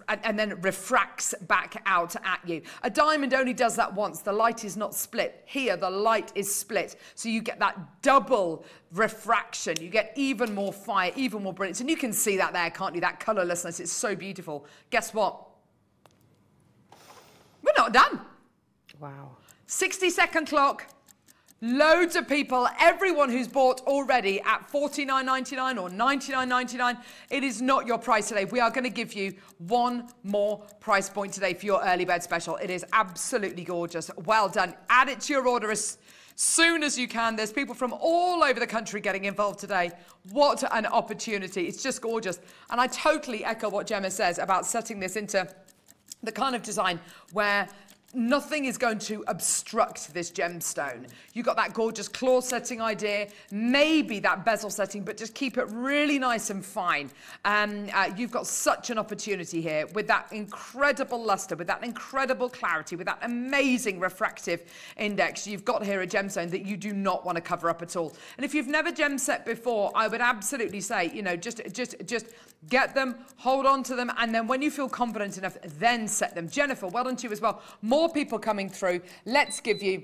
and then refracts back out at you. A diamond only does that once. The light is not split. Here, the light is split. So you get that double refraction. You get even more fire, even more brilliance. And you can see that there, can't you? That colorlessness. It's so beautiful. Guess what? We're not done. Wow. 60 second clock. Loads of people, everyone who's bought already at $49.99 or $99.99, it is not your price today. We are going to give you one more price point today for your early bird special. It is absolutely gorgeous. Well done. Add it to your order as soon as you can. There's people from all over the country getting involved today. What an opportunity. It's just gorgeous. And I totally echo what Gemma says about setting this into the kind of design where nothing is going to obstruct this gemstone. You've got that gorgeous claw setting idea, maybe that bezel setting, but just keep it really nice and fine. Um, uh, you've got such an opportunity here with that incredible luster, with that incredible clarity, with that amazing refractive index. You've got here a gemstone that you do not want to cover up at all. And if you've never gem set before, I would absolutely say, you know, just, just, just get them, hold on to them, and then when you feel confident enough, then set them. Jennifer, well done to you as well. More more people coming through. Let's give you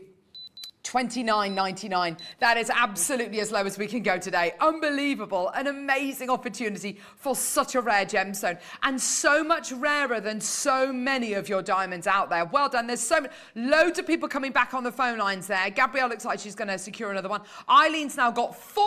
29.99. That is absolutely as low as we can go today. Unbelievable. An amazing opportunity for such a rare gemstone and so much rarer than so many of your diamonds out there. Well done. There's so many, loads of people coming back on the phone lines there. Gabrielle looks like she's going to secure another one. Eileen's now got four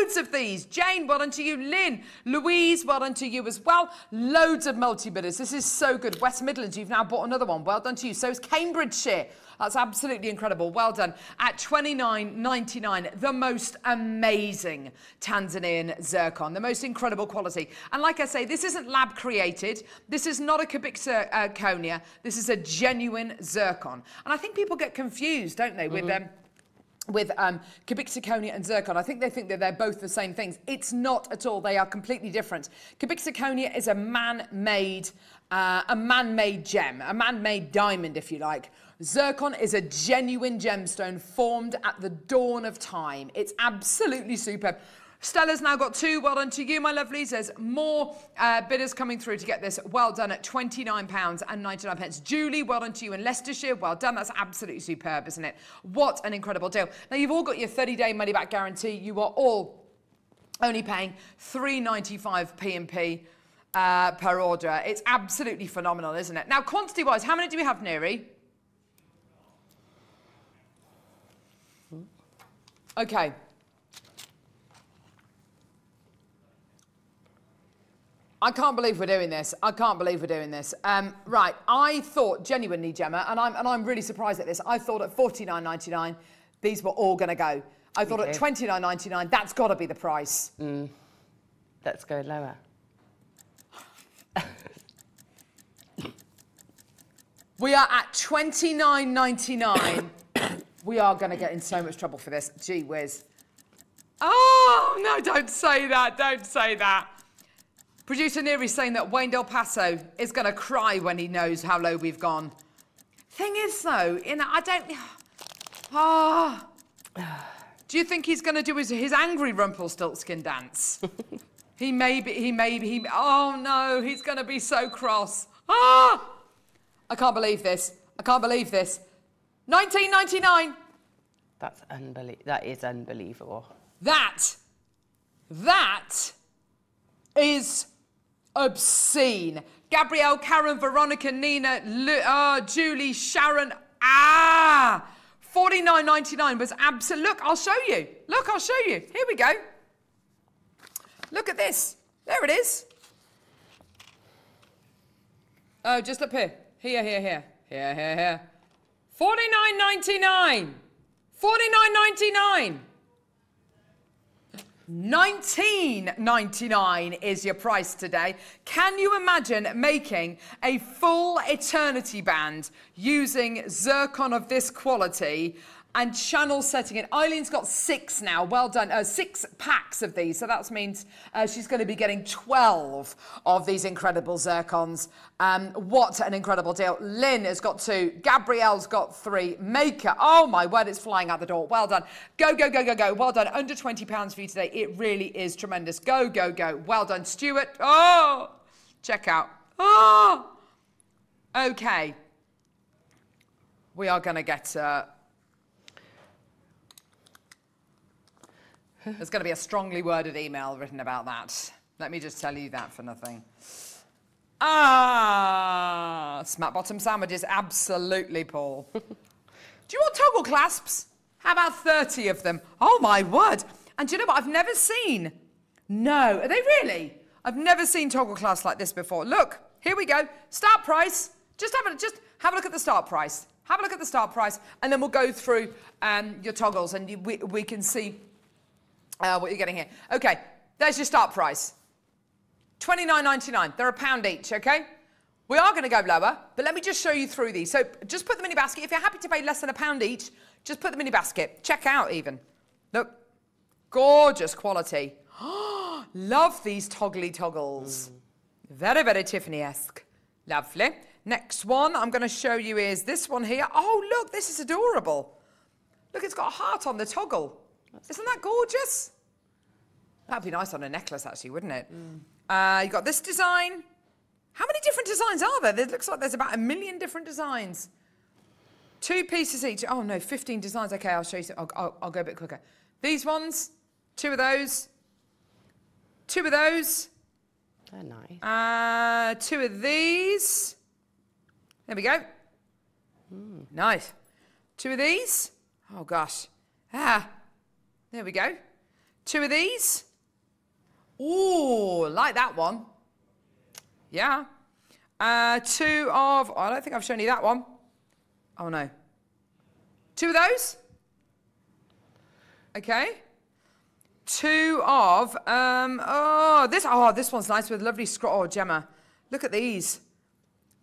loads of these. Jane, well done to you. Lynn, Louise, well done to you as well. Loads of multi-bidders. This is so good. West Midlands, you've now bought another one. Well done to you. So is Cambridgeshire. That's absolutely incredible. Well done. At 29.99, the most amazing Tanzanian zircon, the most incredible quality. And like I say, this isn't lab created. This is not a cubic zirconia. This is a genuine zircon. And I think people get confused, don't they, with mm -hmm. um, with um, cubic zirconia and zircon. I think they think that they're both the same things. It's not at all. They are completely different. Cubic zirconia is a man-made, uh, a man-made gem, a man-made diamond, if you like, Zircon is a genuine gemstone formed at the dawn of time. It's absolutely superb. Stella's now got two. Well done to you, my lovelies. There's more uh, bidders coming through to get this. Well done at £29 and 99 pence. Julie, well done to you in Leicestershire. Well done. That's absolutely superb, isn't it? What an incredible deal. Now, you've all got your 30-day money-back guarantee. You are all only paying 3.95 P&P uh, per order. It's absolutely phenomenal, isn't it? Now, quantity-wise, how many do we have, Neri? Okay. I can't believe we're doing this. I can't believe we're doing this. Um, right, I thought genuinely, Gemma, and I'm, and I'm really surprised at this. I thought at 49.99 these were all going to go. I thought at 29.99 that's got to be the price. Mm. Let's go lower. we are at 29.99 we are going to get in so much trouble for this. Gee whiz. Oh, no, don't say that. Don't say that. Producer Neri's saying that Wayne Del Paso is going to cry when he knows how low we've gone. Thing is, though, you know, I don't... Ah. Oh. Do you think he's going to do his, his angry Rumpelstiltskin dance? he may be, he may be, he... Oh, no, he's going to be so cross. Ah! I can't believe this. I can't believe this. 1999. That's unbelievable. That is unbelievable. That, that is obscene. Gabrielle, Karen, Veronica, Nina, Lu uh, Julie, Sharon. Ah! 49.99 was absolute. Look, I'll show you. Look, I'll show you. Here we go. Look at this. There it is. Oh, just up here. Here, here, here. Here, here, here. 49.99. 49.99. 19.99 is your price today. Can you imagine making a full eternity band using zircon of this quality and channel setting it. Eileen's got six now. Well done. Uh, six packs of these. So that means uh, she's going to be getting 12 of these incredible zircons. Um, what an incredible deal. Lynn has got two. Gabrielle's got three. Maker. Oh, my word, it's flying out the door. Well done. Go, go, go, go, go. Well done. Under £20 for you today. It really is tremendous. Go, go, go. Well done. Stuart. Oh, check out. Oh, okay. We are going to get... Uh, There's going to be a strongly worded email written about that. Let me just tell you that for nothing. Ah, smack bottom sandwiches, absolutely, Paul. Do you want toggle clasps? How about 30 of them? Oh my word. And do you know what? I've never seen. No, are they really? I've never seen toggle clasps like this before. Look, here we go. Start price. Just have a, just have a look at the start price. Have a look at the start price, and then we'll go through um, your toggles, and you, we, we can see uh, what you're getting here. Okay, there's your start price. 29.99. They're a pound each, okay? We are going to go lower, but let me just show you through these. So just put them in your basket. If you're happy to pay less than a pound each, just put them in your basket. Check out even. Look, gorgeous quality. Love these toggly toggles. Mm. Very, very Tiffany-esque. Lovely. Next one I'm going to show you is this one here. Oh, look, this is adorable. Look, it's got a heart on the toggle. Isn't that gorgeous? That'd be nice on a necklace, actually, wouldn't it? Mm. Uh, you got this design. How many different designs are there? It looks like there's about a million different designs. Two pieces each. Oh, no, 15 designs. Okay, I'll show you. I'll, I'll, I'll go a bit quicker. These ones, two of those, two of those. They're nice. Uh, two of these. There we go. Mm. Nice. Two of these. Oh, gosh. Ah, there we go. Two of these. Ooh, like that one. Yeah. Uh, two of, I don't think I've shown you that one. Oh, no. Two of those. Okay. Two of, um, oh, this, oh, this one's nice with lovely scroll. Oh, Gemma, look at these.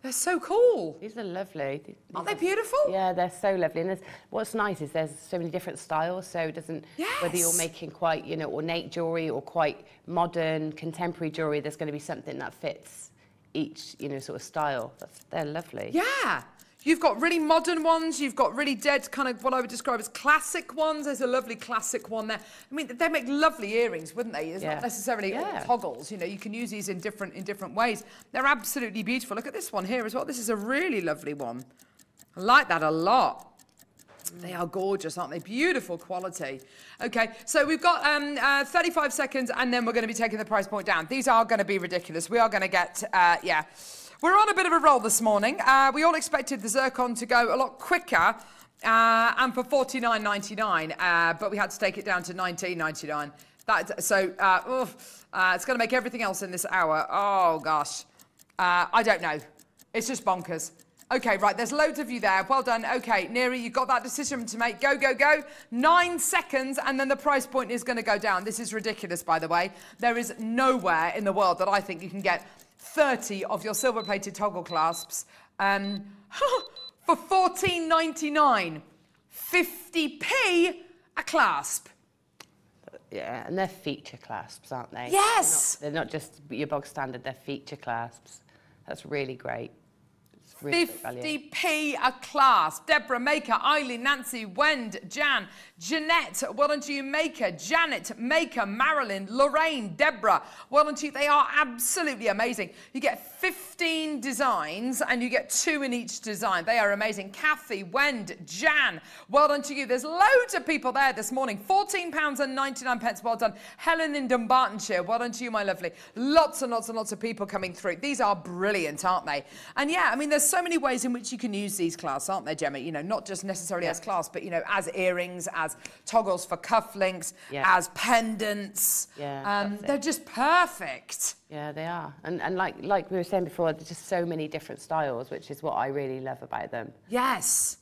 They're so cool. These are lovely. These Aren't they beautiful? Yeah, they're so lovely. And what's nice is there's so many different styles, so it doesn't, yes. whether you're making quite, you know, ornate jewellery or quite modern, contemporary jewellery, there's going to be something that fits each, you know, sort of style. That's, they're lovely. Yeah. You've got really modern ones. You've got really dead, kind of what I would describe as classic ones. There's a lovely classic one there. I mean, they make lovely earrings, wouldn't they? It's yeah. not necessarily yeah. toggles. You know, you can use these in different in different ways. They're absolutely beautiful. Look at this one here as well. This is a really lovely one. I like that a lot. They are gorgeous, aren't they? Beautiful quality. Okay, so we've got um, uh, 35 seconds and then we're going to be taking the price point down. These are going to be ridiculous. We are going to get, uh, yeah. We're on a bit of a roll this morning. Uh, we all expected the zircon to go a lot quicker uh, and for 49.99, uh, but we had to take it down to 19.99. That so uh, oof, uh, it's going to make everything else in this hour. Oh gosh, uh, I don't know. It's just bonkers. Okay, right, there's loads of you there. Well done. Okay, Neri, you've got that decision to make. Go, go, go. Nine seconds, and then the price point is going to go down. This is ridiculous, by the way. There is nowhere in the world that I think you can get 30 of your silver-plated toggle clasps um, for 14.99. 50p a clasp. Yeah, and they're feature clasps, aren't they? Yes! They're not, they're not just your bog standard, they're feature clasps. That's really great. 50p a class. Deborah, Maker, Eileen, Nancy, Wend, Jan, Jeanette, well done to you, Maker, Janet, Maker, Marilyn, Lorraine, Deborah, well done to you. They are absolutely amazing. You get 15 designs and you get two in each design. They are amazing. Kathy, Wend, Jan, well done to you. There's loads of people there this morning. £14 and 99 pence. Well done. Helen in Dumbartonshire, well done to you, my lovely. Lots and lots and lots of people coming through. These are brilliant, aren't they? And yeah, I mean, there's so many ways in which you can use these clasps, aren't there, Gemma? You know, not just necessarily yeah. as clasps, but, you know, as earrings, as toggles for cufflinks, yeah. as pendants. Yeah, um, they're just perfect. Yeah, they are. And, and like, like we were saying before, there's just so many different styles, which is what I really love about them. Yes.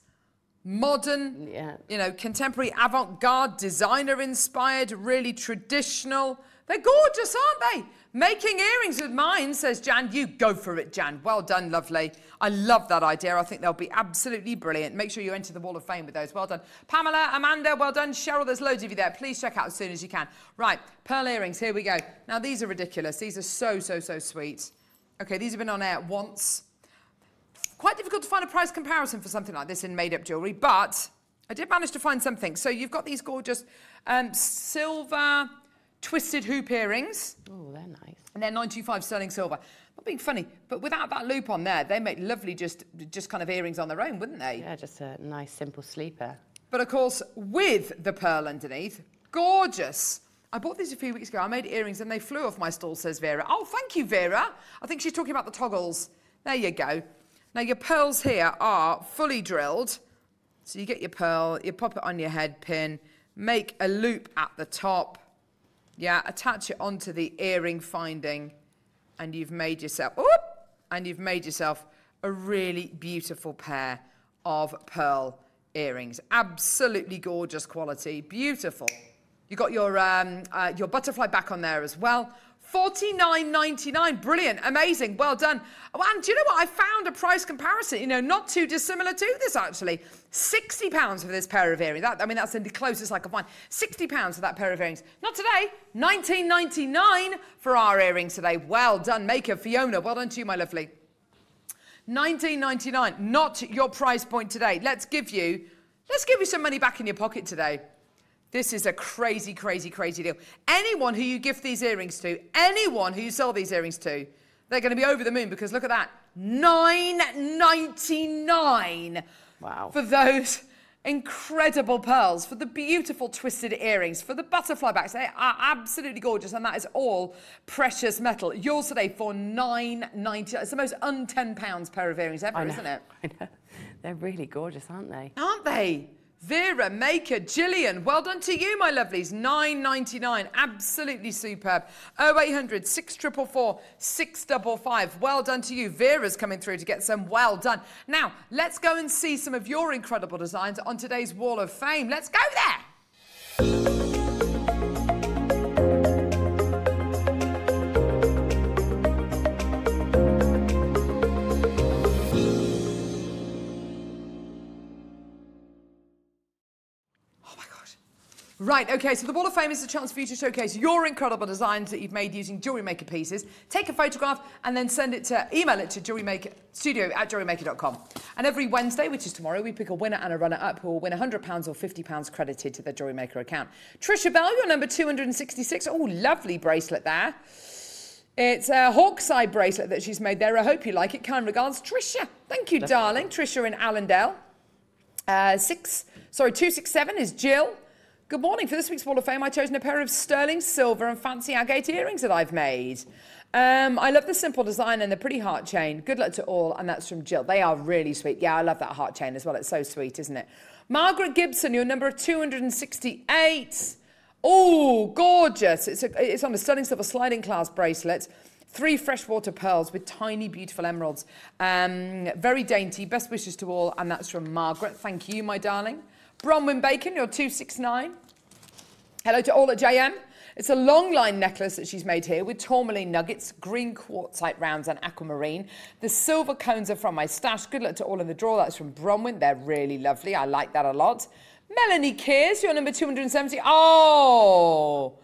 Modern, yeah. you know, contemporary, avant-garde, designer-inspired, really traditional. They're gorgeous, aren't they? Making earrings with mine, says Jan. You go for it, Jan. Well done, lovely. I love that idea. I think they'll be absolutely brilliant. Make sure you enter the Wall of Fame with those. Well done. Pamela, Amanda, well done. Cheryl, there's loads of you there. Please check out as soon as you can. Right, pearl earrings, here we go. Now, these are ridiculous. These are so, so, so sweet. Okay, these have been on air once. Quite difficult to find a price comparison for something like this in made-up jewellery, but I did manage to find something. So you've got these gorgeous um, silver twisted hoop earrings. Oh, they're nice. And they're 925 sterling silver. Not being funny, but without that loop on there, they make lovely just, just kind of earrings on their own, wouldn't they? Yeah, just a nice simple sleeper. But of course, with the pearl underneath, gorgeous. I bought these a few weeks ago. I made earrings and they flew off my stall, says Vera. Oh, thank you, Vera. I think she's talking about the toggles. There you go. Now, your pearls here are fully drilled. So you get your pearl, you pop it on your head pin, make a loop at the top. Yeah, attach it onto the earring finding and you've made yourself, whoop, and you've made yourself a really beautiful pair of pearl earrings. Absolutely gorgeous quality, beautiful. You got your um, uh, your butterfly back on there as well. $49.99. Brilliant. Amazing. Well done. Oh, and do you know what? I found a price comparison, you know, not too dissimilar to this actually. £60 for this pair of earrings. That, I mean, that's the closest I can find. £60 for that pair of earrings. Not today. $19.99 for our earrings today. Well done, maker Fiona. Well done to you, my lovely. 19.99. Not your price point today. Let's give you, let's give you some money back in your pocket today. This is a crazy, crazy, crazy deal. Anyone who you gift these earrings to, anyone who you sell these earrings to, they're going to be over the moon because look at that. 9.99 wow. for those incredible pearls, for the beautiful twisted earrings, for the butterfly backs. They are absolutely gorgeous, and that is all precious metal. Yours today for 9.90. It's the most un 10 pounds pair of earrings ever, isn't it? I know. They're really gorgeous, aren't they? Aren't they? Vera, Maker, Gillian, well done to you, my lovelies. 9.99, absolutely superb. 0800 644 655. Well done to you. Vera's coming through to get some well done. Now, let's go and see some of your incredible designs on today's Wall of Fame. Let's go there. Right, okay, so the Wall of Fame is a chance for you to showcase your incredible designs that you've made using jewellery maker pieces. Take a photograph and then send it to, email it to studio at jewellerymaker.com. And every Wednesday, which is tomorrow, we pick a winner and a runner-up who will win £100 or £50 credited to their Jewellery Maker account. Trisha Bell, your number 266. Oh, lovely bracelet there. It's a Hawkseye bracelet that she's made there. I hope you like it. Kind regards, Trisha. Thank you, darling. Trisha in Allendale. Uh, six, sorry, 267 is Jill. Good morning. For this week's Wall of Fame, I've chosen a pair of sterling silver and fancy agate earrings that I've made. Um, I love the simple design and the pretty heart chain. Good luck to all, and that's from Jill. They are really sweet. Yeah, I love that heart chain as well. It's so sweet, isn't it? Margaret Gibson, your number 268. Oh, gorgeous. It's, a, it's on a stunning silver sliding clasp bracelet. Three freshwater pearls with tiny, beautiful emeralds. Um, very dainty. Best wishes to all, and that's from Margaret. Thank you, my darling. Bronwyn Bacon, your 269. Hello to all at JM. It's a long line necklace that she's made here with tourmaline nuggets, green quartzite rounds and aquamarine. The silver cones are from my stash. Good luck to all in the draw. That's from Bronwyn. They're really lovely. I like that a lot. Melanie Kears, your number 270. Oh,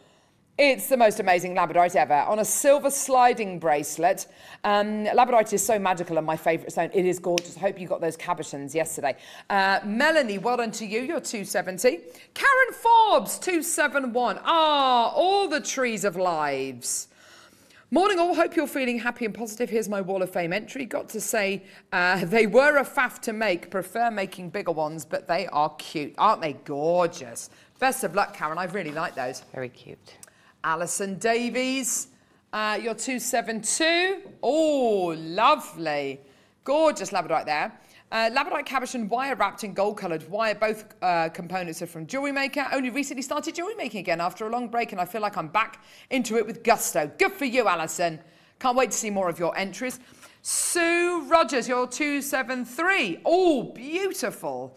it's the most amazing labradorite ever on a silver sliding bracelet. Um, labradorite is so magical and my favourite stone. It is gorgeous. I hope you got those cabochons yesterday. Uh, Melanie, well done to you. You're 270. Karen Forbes, 271. Ah, all the trees of lives. Morning all, hope you're feeling happy and positive. Here's my Wall of Fame entry. Got to say, uh, they were a faff to make. Prefer making bigger ones, but they are cute. Aren't they gorgeous? Best of luck, Karen. I really like those. Very cute. Alison Davies, uh, you're 272. Oh, lovely. Gorgeous labradorite there. Uh, labradorite cabochon wire wrapped in gold coloured wire. Both uh, components are from Jewellery Maker. Only recently started jewellery making again after a long break, and I feel like I'm back into it with gusto. Good for you, Alison. Can't wait to see more of your entries. Sue Rogers, you're 273. Oh, beautiful.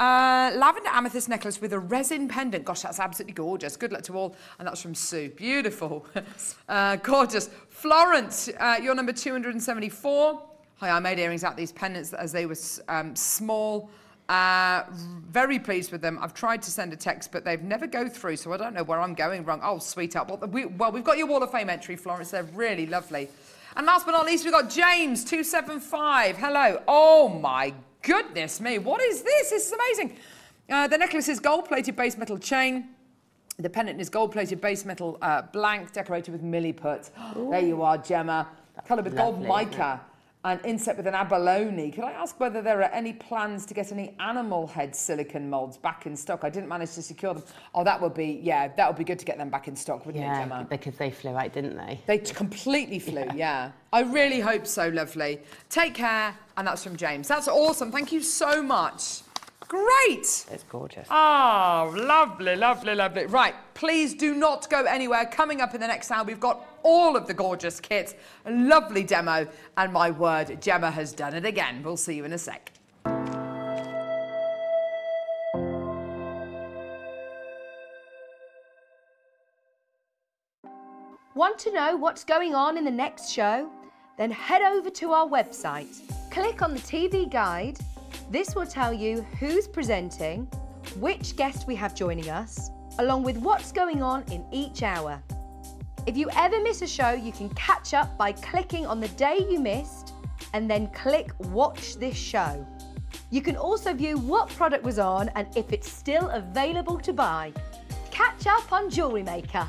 Uh, lavender amethyst necklace with a resin pendant. Gosh, that's absolutely gorgeous. Good luck to all. And that's from Sue. Beautiful. uh, gorgeous. Florence, uh, you're number 274. Hi, I made earrings out of these pendants as they were um, small. Uh, very pleased with them. I've tried to send a text, but they've never go through, so I don't know where I'm going wrong. Oh, sweetheart. Well, we, well, we've got your Wall of Fame entry, Florence. They're really lovely. And last but not least, we've got James, 275. Hello. Oh, my goodness me, what is this? This is amazing. Uh, the necklace is gold-plated base metal chain. The pendant is gold-plated base metal uh, blank, decorated with milliput. there you are, Gemma. Coloured with gold mica and insect with an abalone. Could I ask whether there are any plans to get any animal head silicon moulds back in stock? I didn't manage to secure them. Oh, that would be, yeah, that would be good to get them back in stock, wouldn't yeah, it, Gemma? because they flew out, didn't they? They completely flew, yeah. yeah. I really hope so, lovely. Take care, and that's from James. That's awesome. Thank you so much Great. It's gorgeous. Oh, lovely, lovely, lovely. Right, please do not go anywhere. Coming up in the next hour, we've got all of the gorgeous kits, a lovely demo, and my word, Gemma has done it again. We'll see you in a sec. Want to know what's going on in the next show? Then head over to our website. Click on the TV guide. This will tell you who's presenting, which guest we have joining us, along with what's going on in each hour. If you ever miss a show, you can catch up by clicking on the day you missed and then click Watch This Show. You can also view what product was on and if it's still available to buy. Catch up on Jewellery Maker.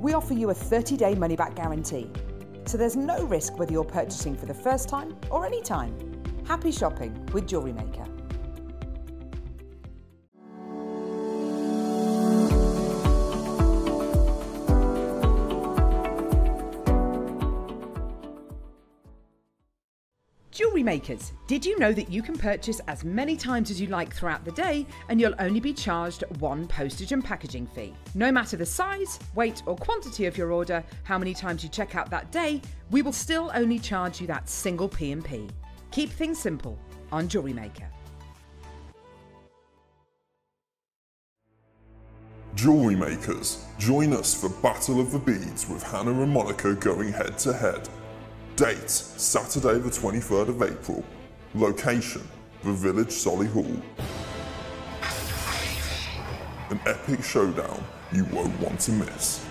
we offer you a 30 day money back guarantee. So there's no risk whether you're purchasing for the first time or any time. Happy shopping with Jewellery Maker. Makers, did you know that you can purchase as many times as you like throughout the day and you'll only be charged one postage and packaging fee? No matter the size, weight, or quantity of your order, how many times you check out that day, we will still only charge you that single P&P. Keep things simple on Jewellery Maker. Jewellery makers, join us for Battle of the Beads with Hannah and Monica going head to head. Date Saturday, the 23rd of April. Location The Village Solihull. An epic showdown you won't want to miss.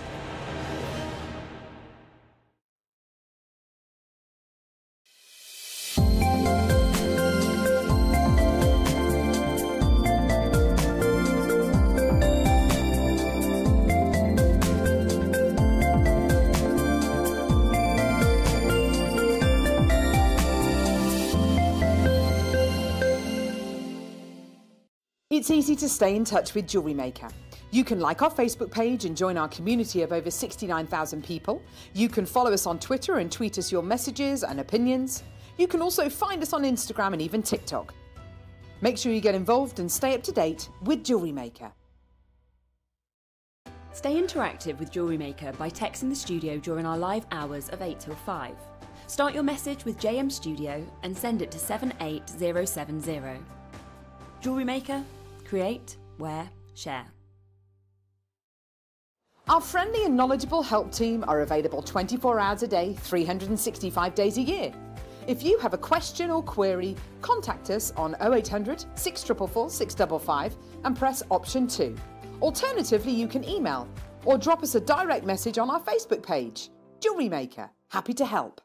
It's easy to stay in touch with Jewellery Maker. You can like our Facebook page and join our community of over 69,000 people. You can follow us on Twitter and tweet us your messages and opinions. You can also find us on Instagram and even TikTok. Make sure you get involved and stay up to date with Jewellery Maker. Stay interactive with Jewellery Maker by texting the studio during our live hours of 8 till 5. Start your message with JM Studio and send it to 78070. Jewellery Maker, create, wear, share. Our friendly and knowledgeable help team are available 24 hours a day, 365 days a year. If you have a question or query, contact us on 0800 644 655 and press option 2. Alternatively, you can email or drop us a direct message on our Facebook page. Jewellery Maker, happy to help.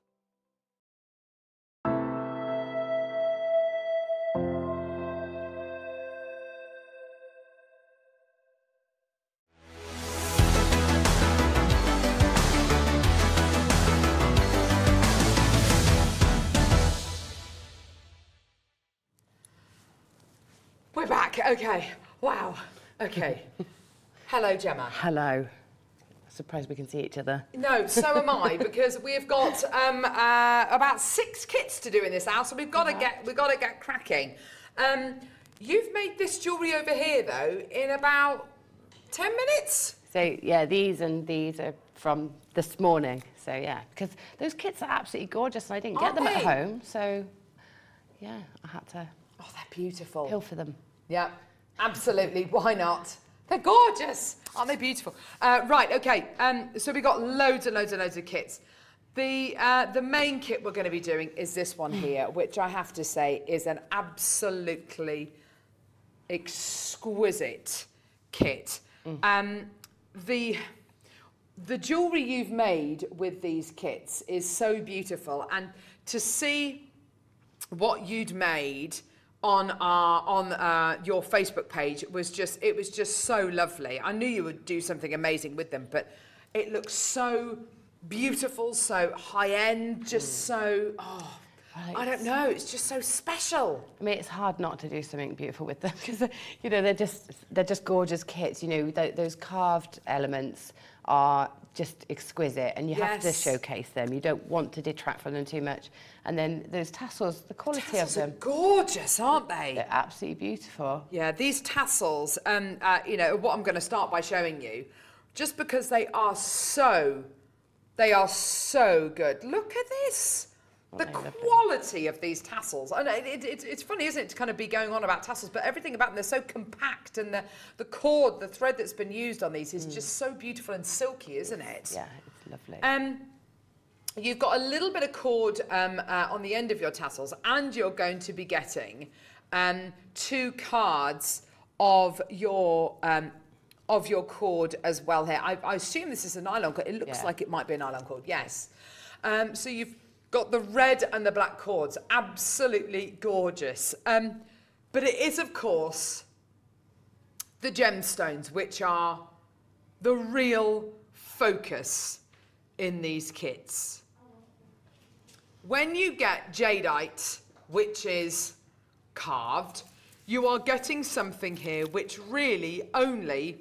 Okay. Wow. Okay. Hello, Gemma. Hello. Surprised we can see each other. No, so am I, because we've got um, uh, about six kits to do in this house, so we've got to get we've got to get cracking. Um, you've made this jewellery over here though in about ten minutes. So yeah, these and these are from this morning. So yeah, because those kits are absolutely gorgeous, and I didn't Aren't get them they? at home. So yeah, I had to Oh, they're beautiful. pilfer them. Yeah, absolutely. Why not? They're gorgeous. Aren't they beautiful? Uh, right, okay. Um, so we've got loads and loads and loads of kits. The, uh, the main kit we're going to be doing is this one here, which I have to say is an absolutely exquisite kit. Um, the, the jewellery you've made with these kits is so beautiful and to see what you'd made on our on uh, your Facebook page was just it was just so lovely. I knew you would do something amazing with them, but it looks so beautiful, so high end, just so oh, I don't know, it's just so special. I mean, it's hard not to do something beautiful with them because, you know, they're just they're just gorgeous kits. You know, th those carved elements are just exquisite, and you have to showcase them. You don't want to detract from them too much. And then those tassels, the quality Tassels of them. are gorgeous, aren't they? they're absolutely beautiful. Yeah, these tassels, um, uh, you know, what I'm going to start by showing you, just because they are so, they are so good. Look at this. The quality of these tassels. And it, it, it, it's funny, isn't it, to kind of be going on about tassels, but everything about them, they're so compact and the, the cord, the thread that's been used on these is just so beautiful and silky, isn't it? Yeah, it's lovely. Um, you've got a little bit of cord um, uh, on the end of your tassels, and you're going to be getting um, two cards of your um, of your cord as well. Here, I, I assume this is a nylon cord. It looks Yeah. like it might be a nylon cord. Yes. Um, so you've got the red and the black cords. Absolutely gorgeous. Um, but it is, of course, the gemstones, which are the real focus in these kits. When you get jadeite, which is carved, you are getting something here which really only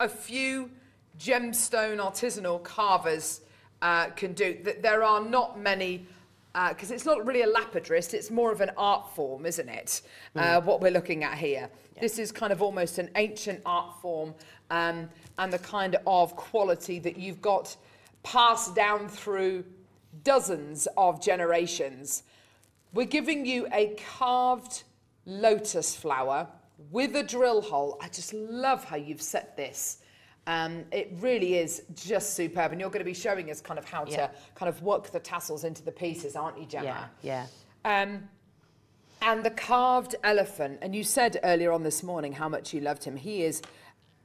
a few gemstone artisanal carvers uh, can do. Th- There are not many, because it's not really a lapidarist, it's more of an art form, isn't it? Uh, what we're looking at here. This is kind of almost an ancient art form um, and the kind of quality that you've got passed down through dozens of generations. We're giving you a carved lotus flower with a drill hole. I just love how you've set this. Um, it really is just superb. And you're going to be showing us kind of how Yeah. to kind of work the tassels into the pieces, aren't you, Gemma? yeah, yeah. Um, and the carved elephant, and you said earlier on this morning how much you loved him. He is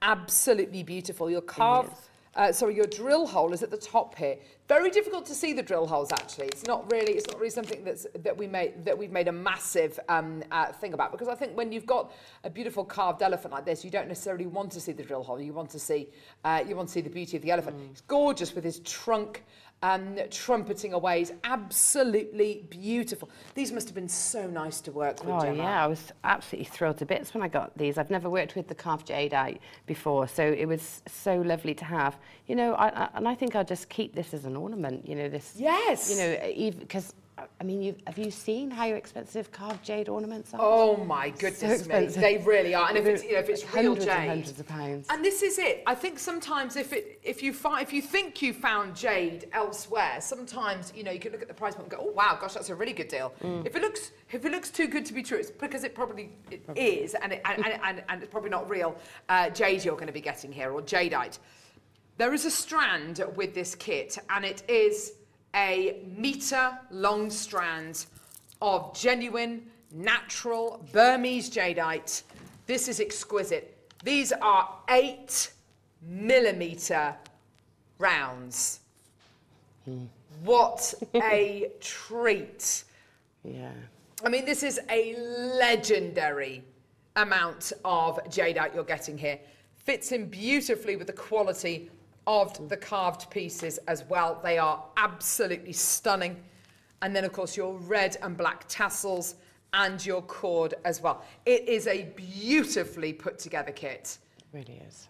absolutely beautiful. Your carved, uh, sorry, your drill hole is at the top here. Very difficult to see the drill holes. Actually, it's not really, it's not really something that's that we made that we've made a massive um, uh, thing about because I think when you've got a beautiful carved elephant like this, you don't necessarily want to see the drill hole. You want to see, uh, you want to see the beauty of the elephant. It's gorgeous with his trunk um, trumpeting away. is absolutely beautiful. These must have been so nice to work with, Oh Gemma. yeah, I was absolutely thrilled to bits when I got these. I've never worked with the carved jadeite before, so it was so lovely to have. You know, I, I, and I think I'll just keep this as an ornament. You know, this. Yes. You know, even because I mean, have you seen how expensive carved jade ornaments are? Oh my goodness me, they really are. And if it's you know if it's real hundreds jade, and hundreds of pounds. And this is it. I think sometimes if it if you find if you think you found jade elsewhere, sometimes you know you can look at the price point and go, oh wow, gosh, that's a really good deal. Mm. If it looks if it looks too good to be true, it's because it probably is, and it, and, and, and, and it's probably not real uh, jade you're going to be getting here or jadeite. There is a strand with this kit, and it is a metre long strand of genuine, natural Burmese jadeite. This is exquisite. These are eight millimetre rounds. Hmm. What a treat. Yeah. I mean, this is a legendary amount of jadeite you're getting here. Fits in beautifully with the quality of the carved pieces as well. They are absolutely stunning. And then, of course, your red and black tassels and your cord as well. It is a beautifully put together kit. It really is.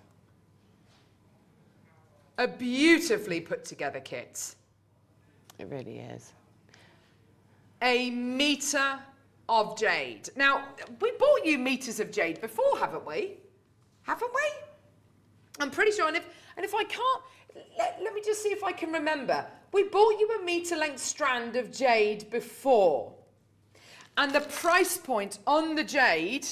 A beautifully put together kit. It really is. a metre of jade. Now, we bought you meters of jade before, haven't we? Haven't we? I'm pretty sure. And if, and if I can't, let, let me just see if I can remember. We bought you a metre length strand of jade before. And the price point on the jade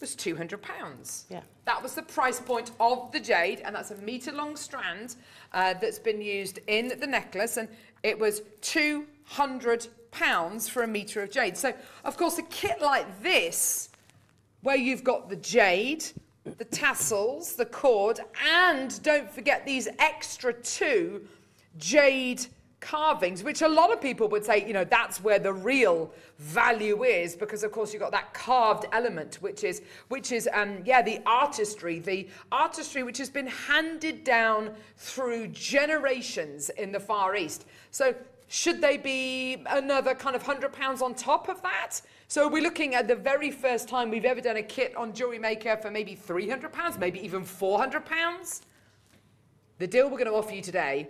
was 200 pounds. Yeah. That was the price point of the jade, and that's a meter long strand uh, that's been used in the necklace, and it was 200 pounds for a meter of jade. So, of course, a kit like this, where you've got the jade, the tassels, the cord, and don't forget these extra two jade carvings, which a lot of people would say, you know, that's where the real value is, because of course you've got that carved element, which is, which is, um, yeah, the artistry, the artistry which has been handed down through generations in the Far East. So should they be another kind of hundred pounds on top of that? So we're looking at the very first time we've ever done a kit on Jewelry Maker for maybe 300 pounds, maybe even 400 pounds. The deal we're going to offer you today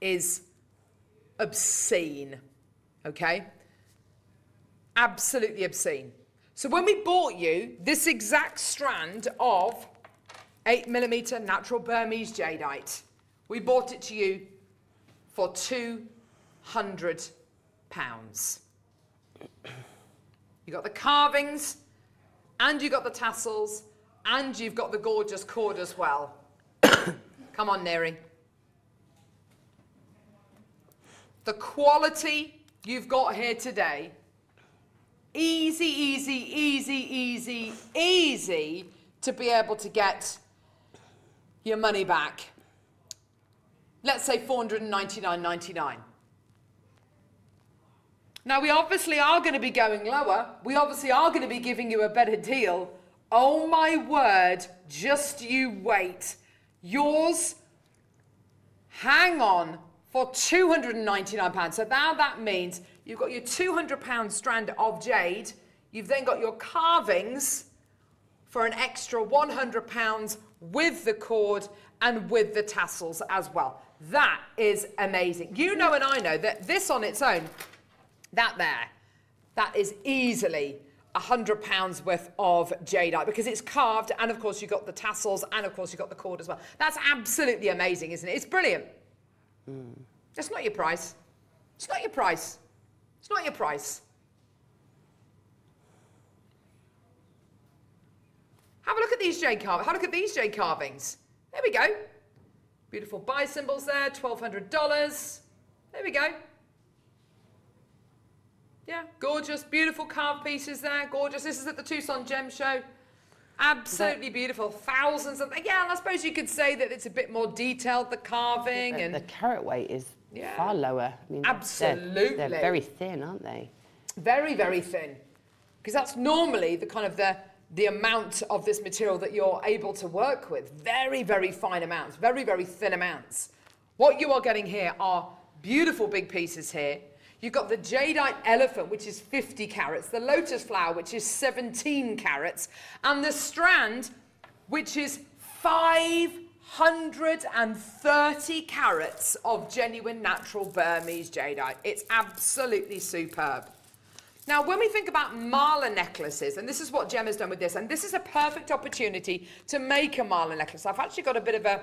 is obscene, okay? Absolutely obscene. So when we bought you this exact strand of 8 millimeter natural Burmese jadeite, we bought it to you for 200 pounds. You got the carvings, and you got the tassels, and you've got the gorgeous cord as well. Come on, Neri. The quality you've got here today, easy, easy, easy, easy, easy to be able to get your money back. Let's say 499.99. Now, we obviously are going to be going lower. We obviously are going to be giving you a better deal. Oh my word, just you wait. Yours, hang on, for £299. So now that means you've got your £200 strand of jade. You've then got your carvings for an extra £100 with the cord and with the tassels as well. That is amazing. You know and I know that this on its own that there, that is easily a hundred pounds worth of jadeite because it's carved and of course you've got the tassels and of course you've got the cord as well. That's absolutely amazing, isn't it? It's brilliant. Mm. It's not your price. It's not your price. It's not your price. Have a look at these jade carvings. Have a look at these jade carvings. There we go. Beautiful bi symbols there, $1,200. There we go. Yeah, gorgeous, beautiful carved pieces there. Gorgeous. This is at the Tucson Gem Show. Absolutely beautiful. Thousands of yeah, and I suppose you could say that it's a bit more detailed, the carving the, and the carat weight is yeah. far lower. I mean, Absolutely. They're, they're very thin, aren't they? Very, very thin. Because that's normally the kind of the the amount of this material that you're able to work with. Very, very fine amounts, very, very thin amounts. What you are getting here are beautiful big pieces here You've got the jadeite elephant, which is 50 carats, the lotus flower, which is 17 carats, and the strand, which is 530 carats of genuine natural Burmese jadeite. It's absolutely superb. Now, when we think about mala necklaces, and this is what Gemma's done with this, and this is a perfect opportunity to make a mala necklace. I've actually got a bit of a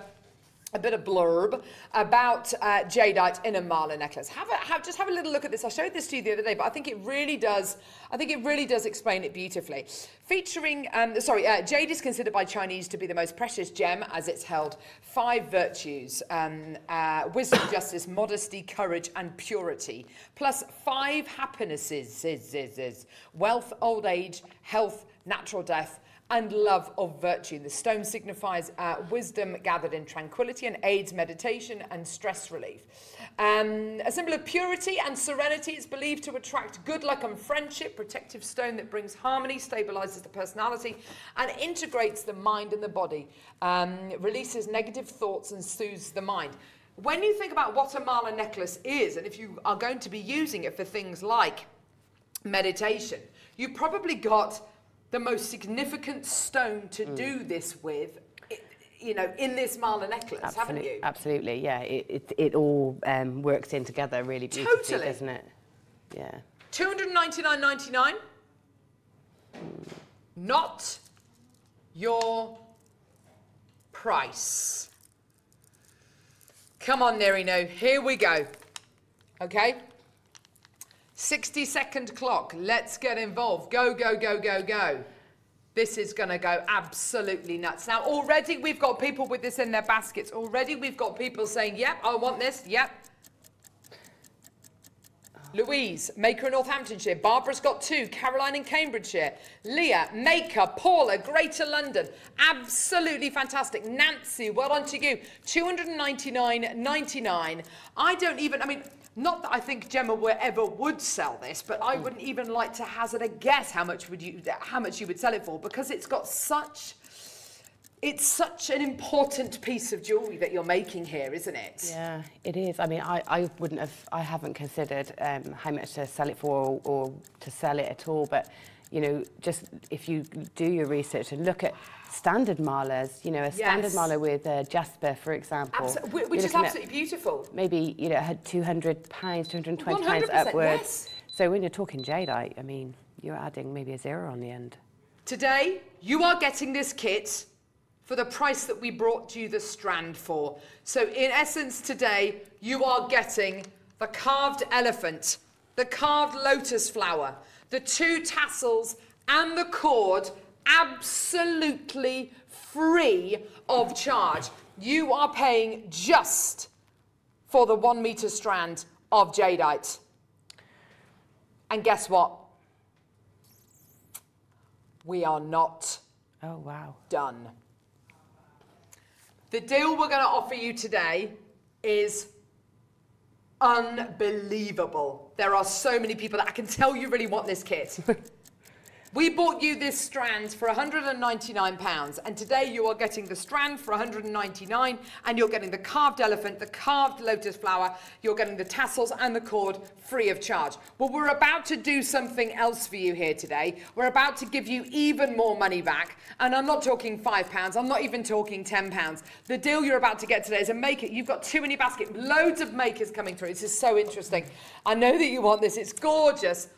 a bit of blurb about uh, jadeite in a mala necklace. Have a, have, just have a little look at this. I showed this to you the other day, but I think it really does. I think it really does explain it beautifully. Featuring, um, sorry, uh, jade is considered by Chinese to be the most precious gem, as it's held five virtues: um, uh, wisdom, justice, modesty, courage, and purity, plus five happinesses: wealth, old age, health, natural death, and love of virtue. The stone signifies uh, wisdom gathered in tranquility and aids meditation and stress relief. Um, a symbol of purity and serenity is believed to attract good luck and friendship, protective stone that brings harmony, stabilizes the personality, and integrates the mind and the body, um, releases negative thoughts and soothes the mind. When you think about what a mala necklace is, and if you are going to be using it for things like meditation, you probably got the most significant stone to mm. do this with you know, in this mala necklace, haven't you? Absolutely, yeah. It, it, it all um, works in together really beautifully, totally. doesn't it? Yeah. Two hundred ninety-nine ninety-nine. Mm. Not your price. Come on, Nerino. Here we go. Okay? 60 second clock. Let's get involved. Go, go, go, go, go. This is going to go absolutely nuts. Now, already we've got people with this in their baskets. Already we've got people saying, yep, I want this. Yep. Louise, Maker in Northamptonshire. Barbara's got two. Caroline in Cambridgeshire. Leah, Maker, Paula, Greater London. Absolutely fantastic. Nancy, well done to you. 299.99. I don't even, I mean, not that I think Gemma ever would sell this, but I wouldn't even like to hazard a guess how much would you how much you would sell it for because it's got such it's such an important piece of jewellery that you're making here, isn't it? Yeah, it is. I mean, I, I wouldn't have, I haven't considered um, how much to sell it for or, or to sell it at all. But, you know, just if you do your research and look at standard malas, you know, a standard Yes. mala with uh, Jasper, for example. Abso- whi- which is absolutely beautiful. Maybe, you know, had 200 pounds, 220 pounds upwards. yes. So when you're talking jadeite, I mean, you're adding maybe a zero on the end. Today, you are getting this kit for the price that we brought you the strand for. So in essence today, you are getting the carved elephant, the carved lotus flower, the two tassels and the cord absolutely free of charge. You are paying just for the one meter strand of jadeite. And guess what? We are not Oh, wow. done. The deal we're going to offer you today is unbelievable. There are so many people that I can tell you really want this kit. We bought you this strand for 199 pounds and today you are getting the strand for £199, and you're getting the carved elephant, the carved lotus flower, you're getting the tassels and the cord free of charge. Well, we're about to do something else for you here today. We're about to give you even more money back and I'm not talking 5 pounds, I'm not even talking 10 pounds. The deal you're about to get today is a maker. You've got two in your basket, loads of makers coming through. This is so interesting. I know that you want this. It's gorgeous.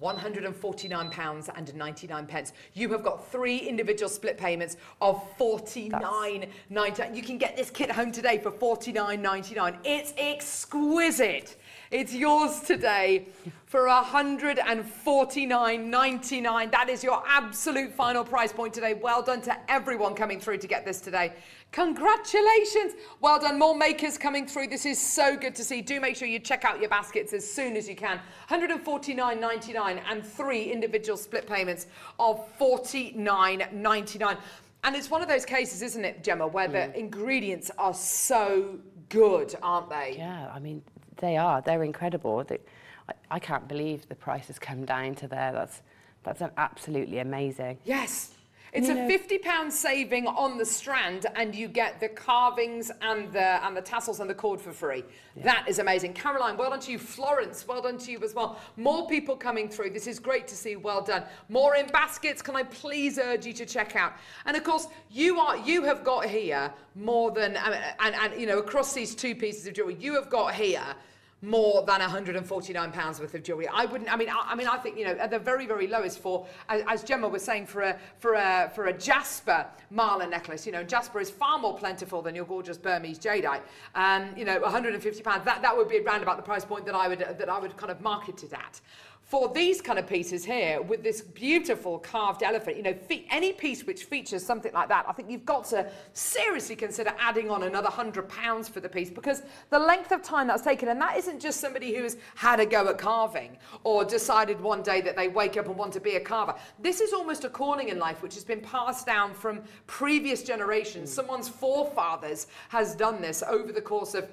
149 pounds and 99 pence. You have got three individual split payments of 49.99. You can get this kit home today for 49.99. It's exquisite. It's yours today for 149.99. That is your absolute final price point today. Well done to everyone coming through to get this today. Congratulations. Well done. More makers coming through. This is so good to see. Do make sure you check out your baskets as soon as you can. 149.99 and three individual split payments of 49.99. And it's one of those cases, isn't it, Gemma, where the mm. ingredients are so good, aren't they? Yeah, I mean, they are. They're incredible. They, I, I can't believe the price has come down to there. That's, that's absolutely amazing. Yes. It's You a know- fifty pound saving on the strand, and you get the carvings and the and the tassels and the cord for free. That is amazing, Caroline. Well done to you, Florence. Well done to you as well. More people coming through. This is great to see. Well done. More in baskets. Can I please urge you to check out? And of course, you are you have got here more than and and, and you know across these two pieces of jewelry, you have got here more than 149 pounds worth of jewelry. I wouldn't. I mean, I, I mean, I think you know at the very, very lowest for, as, as Gemma was saying, for a for a for a Jasper Mala necklace. You know, Jasper is far more plentiful than your gorgeous Burmese jadeite. Um, you know, 150 pounds. That that would be around about the price point that I would that I would kind of market it at. For these kind of pieces here, with this beautiful carved elephant, you know, any piece which features something like that, I think you've got to seriously consider adding on another hundred pounds for the piece because the length of time that's taken, and that isn't just somebody who has had a go at carving or decided one day that they wake up and want to be a carver. This is almost a calling in life which has been passed down from previous generations. Mm. Someone's forefathers has done this over the course of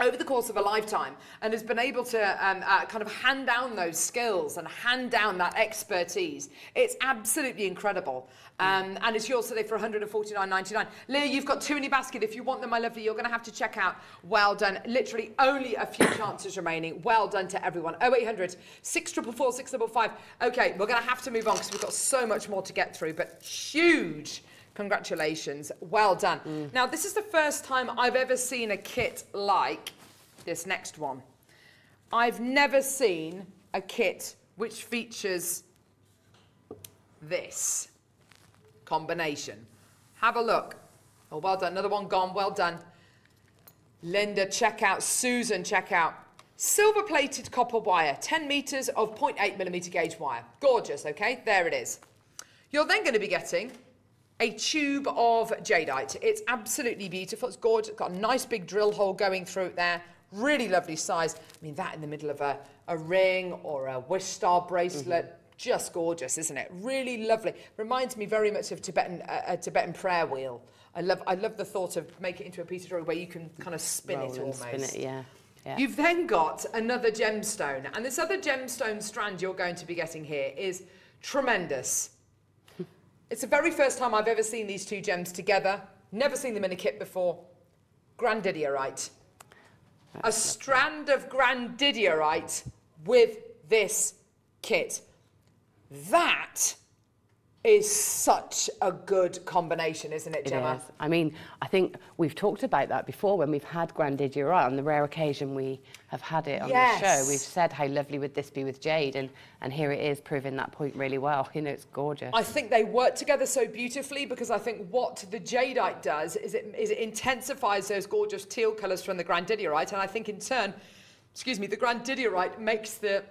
over the course of a lifetime and has been able to um, uh, kind of hand down those skills and hand down that expertise. It's absolutely incredible. Um, and it's yours today for 149.99. Leah, you've got two in your basket. If you want them, my lovely, you're going to have to check out. Well done. Literally only a few chances remaining. Well done to everyone. 0800 644 655. Okay, we're going to have to move on because we've got so much more to get through, but huge Congratulations. Well done. Now, this is the first time I've ever seen a kit like this next one. I've never seen a kit which features this combination. Have a look. Oh, well done. Another one gone. Well done. Linda, check out. Susan, check out. Silver plated copper wire, 10 metres of 0.8 millimetre gauge wire. Gorgeous, okay? There it is. You're then going to be getting a tube of jadeite. It's absolutely beautiful. It's gorgeous. It's got a nice big drill hole going through it there. Really lovely size. I mean, that in the middle of a, a ring or a wish star bracelet. Mm -hmm. Just gorgeous, isn't it? Really lovely. Reminds me very much of Tibetan, uh, a Tibetan prayer wheel. I love, I love the thought of make it into a piece of jewelry where you can kind of spin Roll it almost. Spin it, yeah. Yeah. You've then got another gemstone, and this other gemstone strand you're going to be getting here is tremendous. It's the very first time I've ever seen these two gems together. Never seen them in a kit before. Grandidierite. a strand of grandidierite with this kit. That is such a good combination, isn't it, Gemma? It is. I mean, I think we've talked about that before when we've had Grandidierite. On the rare occasion we have had it on yes. the show, we've said how lovely would this be with jade, and, and here it is proving that point really well. You know, it's gorgeous. I think they work together so beautifully because I think what the jadeite does is it, is it intensifies those gorgeous teal colours from the Grandidierite, and I think in turn, excuse me, the Grandidierite makes the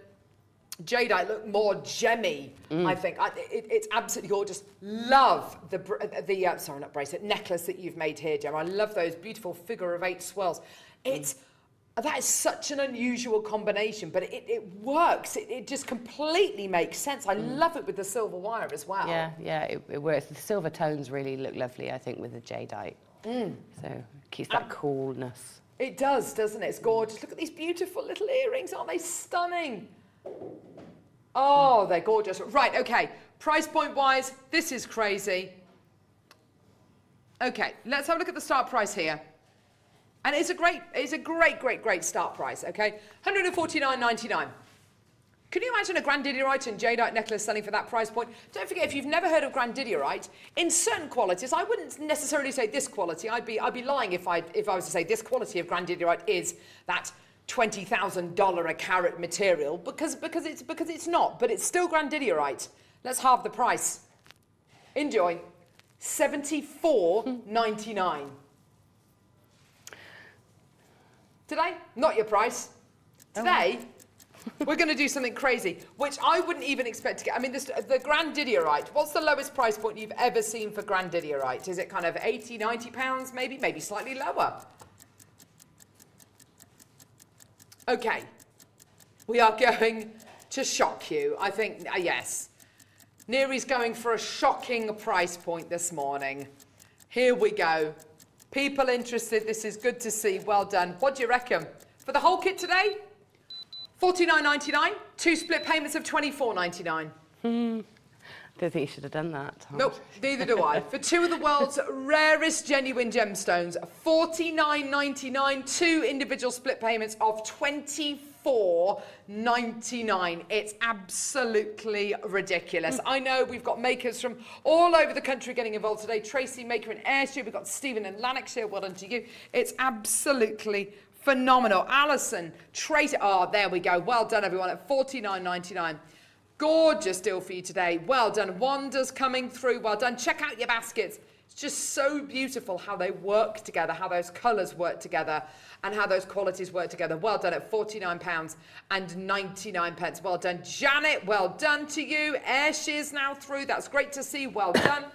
jadeite look more gemmy. Mm. I think I, it, it's absolutely gorgeous. Love the the uh, sorry not bracelet necklace that you've made here, Gemma. I love those beautiful figure of eight swirls. It's mm. that is such an unusual combination, but it, it works. It, it just completely makes sense. I mm. love it with the silver wire as well. Yeah, yeah, it, works. The silver tones really look lovely. I think with the jadeite. Mm. So keeps that coolness. It does, doesn't it? It's gorgeous. Look at these beautiful little earrings. Aren't they stunning? Oh, they're gorgeous. Right, okay. Price point wise, this is crazy. Okay, let's have a look at the start price here. And it's a great, it's a great, great, great start price, okay? 149.99. Can you imagine a Grandidierite and jadeite necklace selling for that price point? Don't forget, if you've never heard of Grandidierite, in certain qualities, I wouldn't necessarily say this quality. I'd be, I'd be lying if I, if I was to say this quality of Grandidierite is that $20,000 a carat material because, because, it's, because it's not, but it's still Grandidierite. Let's halve the price. Enjoy. 74.99. Today, not your price. Oh. Today, we're going to do something crazy, which I wouldn't even expect to get. I mean, this, the Grandidierite, what's the lowest price point you've ever seen for Grandidierite? Is it kind of 80, 90 pounds, maybe? Maybe slightly lower. Okay, we are going to shock you. I think, uh, yes. Neri's going for a shocking price point this morning. Here we go. People interested, this is good to see. Well done. What do you reckon? For the whole kit today, 49.99, two split payments of 24.99. Hmm. Don't think you should have done that. Tom. Nope, neither do I. For two of the world's rarest genuine gemstones, 49.99, two individual split payments of 24.99. It's absolutely ridiculous. Hmm. I know we've got makers from all over the country getting involved today. Tracy Maker in Ayrshire, we've got Stephen in Lanarkshire. Well done to you. It's absolutely phenomenal. Alison, Tracy, oh, there we go. Well done, everyone, at 49.99. Gorgeous deal for you today. Well done. Wanda's coming through. Well done. Check out your baskets. It's just so beautiful how they work together, how those colours work together, and how those qualities work together. Well done at £49 and 99 pence. Well done. Janet, well done to you. Ayrshire's now through. That's great to see. Well done.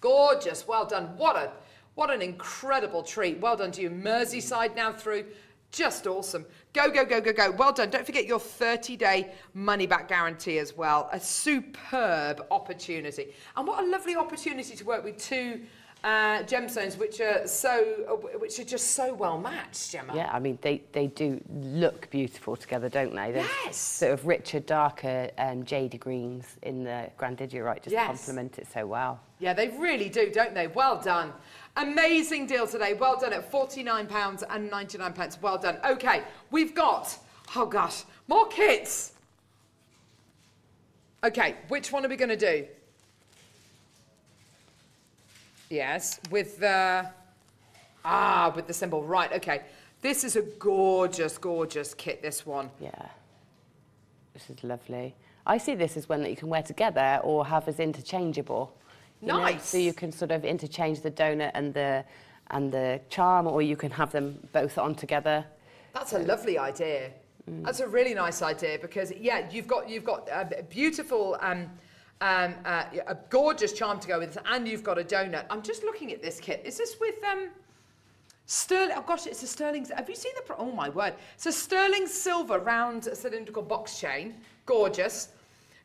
Gorgeous. Well done. What a what an incredible treat. Well done to you. Merseyside now through. Just awesome. Go, go, go, go, go. Well done. Don't forget your 30-day money-back guarantee as well. A superb opportunity. And what a lovely opportunity to work with two uh, gemstones which are so which are just so well matched Gemma yeah I mean they they do look beautiful together don't they yes sort of richer darker um, jade greens in the Grandidierite just yes. complement it so well yeah they really do don't they well done Amazing deal today. Well done at £49 and 99 pence. Well done. Okay, we've got, oh gosh, more kits. Okay, which one are we going to do? Yes, with the, ah, with the symbol. Right, okay. This is a gorgeous, gorgeous kit, this one. Yeah, this is lovely. I see this as one that you can wear together or have as interchangeable. Nice. Know? So you can sort of interchange the donut and the and the charm, or you can have them both on together. That's a lovely idea. Mm. That's a really nice idea because yeah, you've got you've got a beautiful um, Um, uh, a gorgeous charm to go with, and you've got a donut. I'm just looking at this kit. Is this with um, sterling? Oh gosh, it's a sterling. Have you seen the? Oh my word! It's a sterling silver round cylindrical box chain. Gorgeous.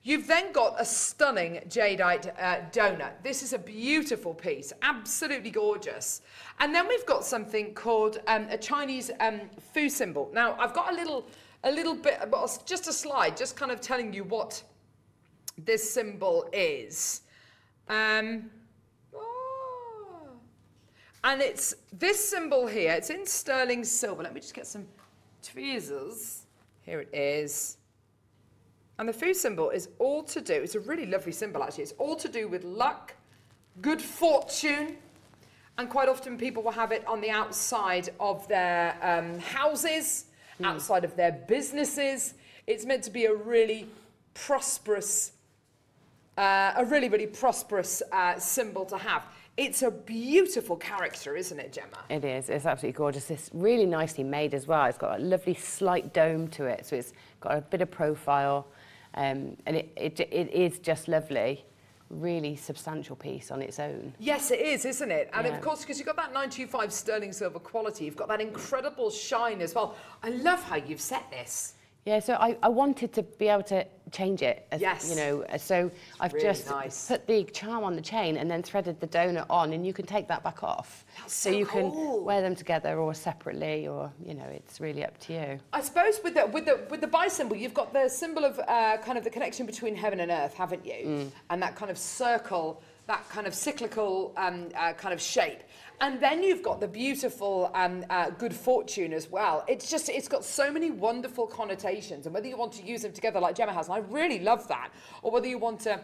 You've then got a stunning jadeite uh, donut. This is a beautiful piece, absolutely gorgeous. And then we've got something called um, a Chinese um, fu symbol. Now I've got a little, a little bit, just a slide, just kind of telling you what this symbol is. Um, oh. And it's this symbol here, it's in sterling silver. Let me just get some tweezers. Here it is. And the fu symbol is all to do, it's a really lovely symbol actually, it's all to do with luck, good fortune, and quite often people will have it on the outside of their um, houses, mm. outside of their businesses. It's meant to be a really prosperous uh, a really, really prosperous uh, symbol to have. It's a beautiful character, isn't it, Gemma? It is. It's absolutely gorgeous. It's really nicely made as well. It's got a lovely slight dome to it, so it's got a bit of profile, um, and it, it, it is just lovely. Really substantial piece on its own. Yes, it is, isn't it? And yeah. of course, because you've got that 925 sterling silver quality, you've got that incredible shine as well. I love how you've set this. Yeah, so I, I wanted to be able to change it. As, yes. You know, so I've really just nice. put the charm on the chain and then threaded the donut on, and you can take that back off. That's so, so you cool. can wear them together or separately, or you know, it's really up to you. I suppose with the with the with the bi symbol, you've got the symbol of uh, kind of the connection between heaven and earth, haven't you? Mm. And that kind of circle, that kind of cyclical um, uh, kind of shape. And then you've got the beautiful um, uh, good fortune as well. It's just, it's got so many wonderful connotations. And whether you want to use them together like Gemma has, and I really love that, or whether you want to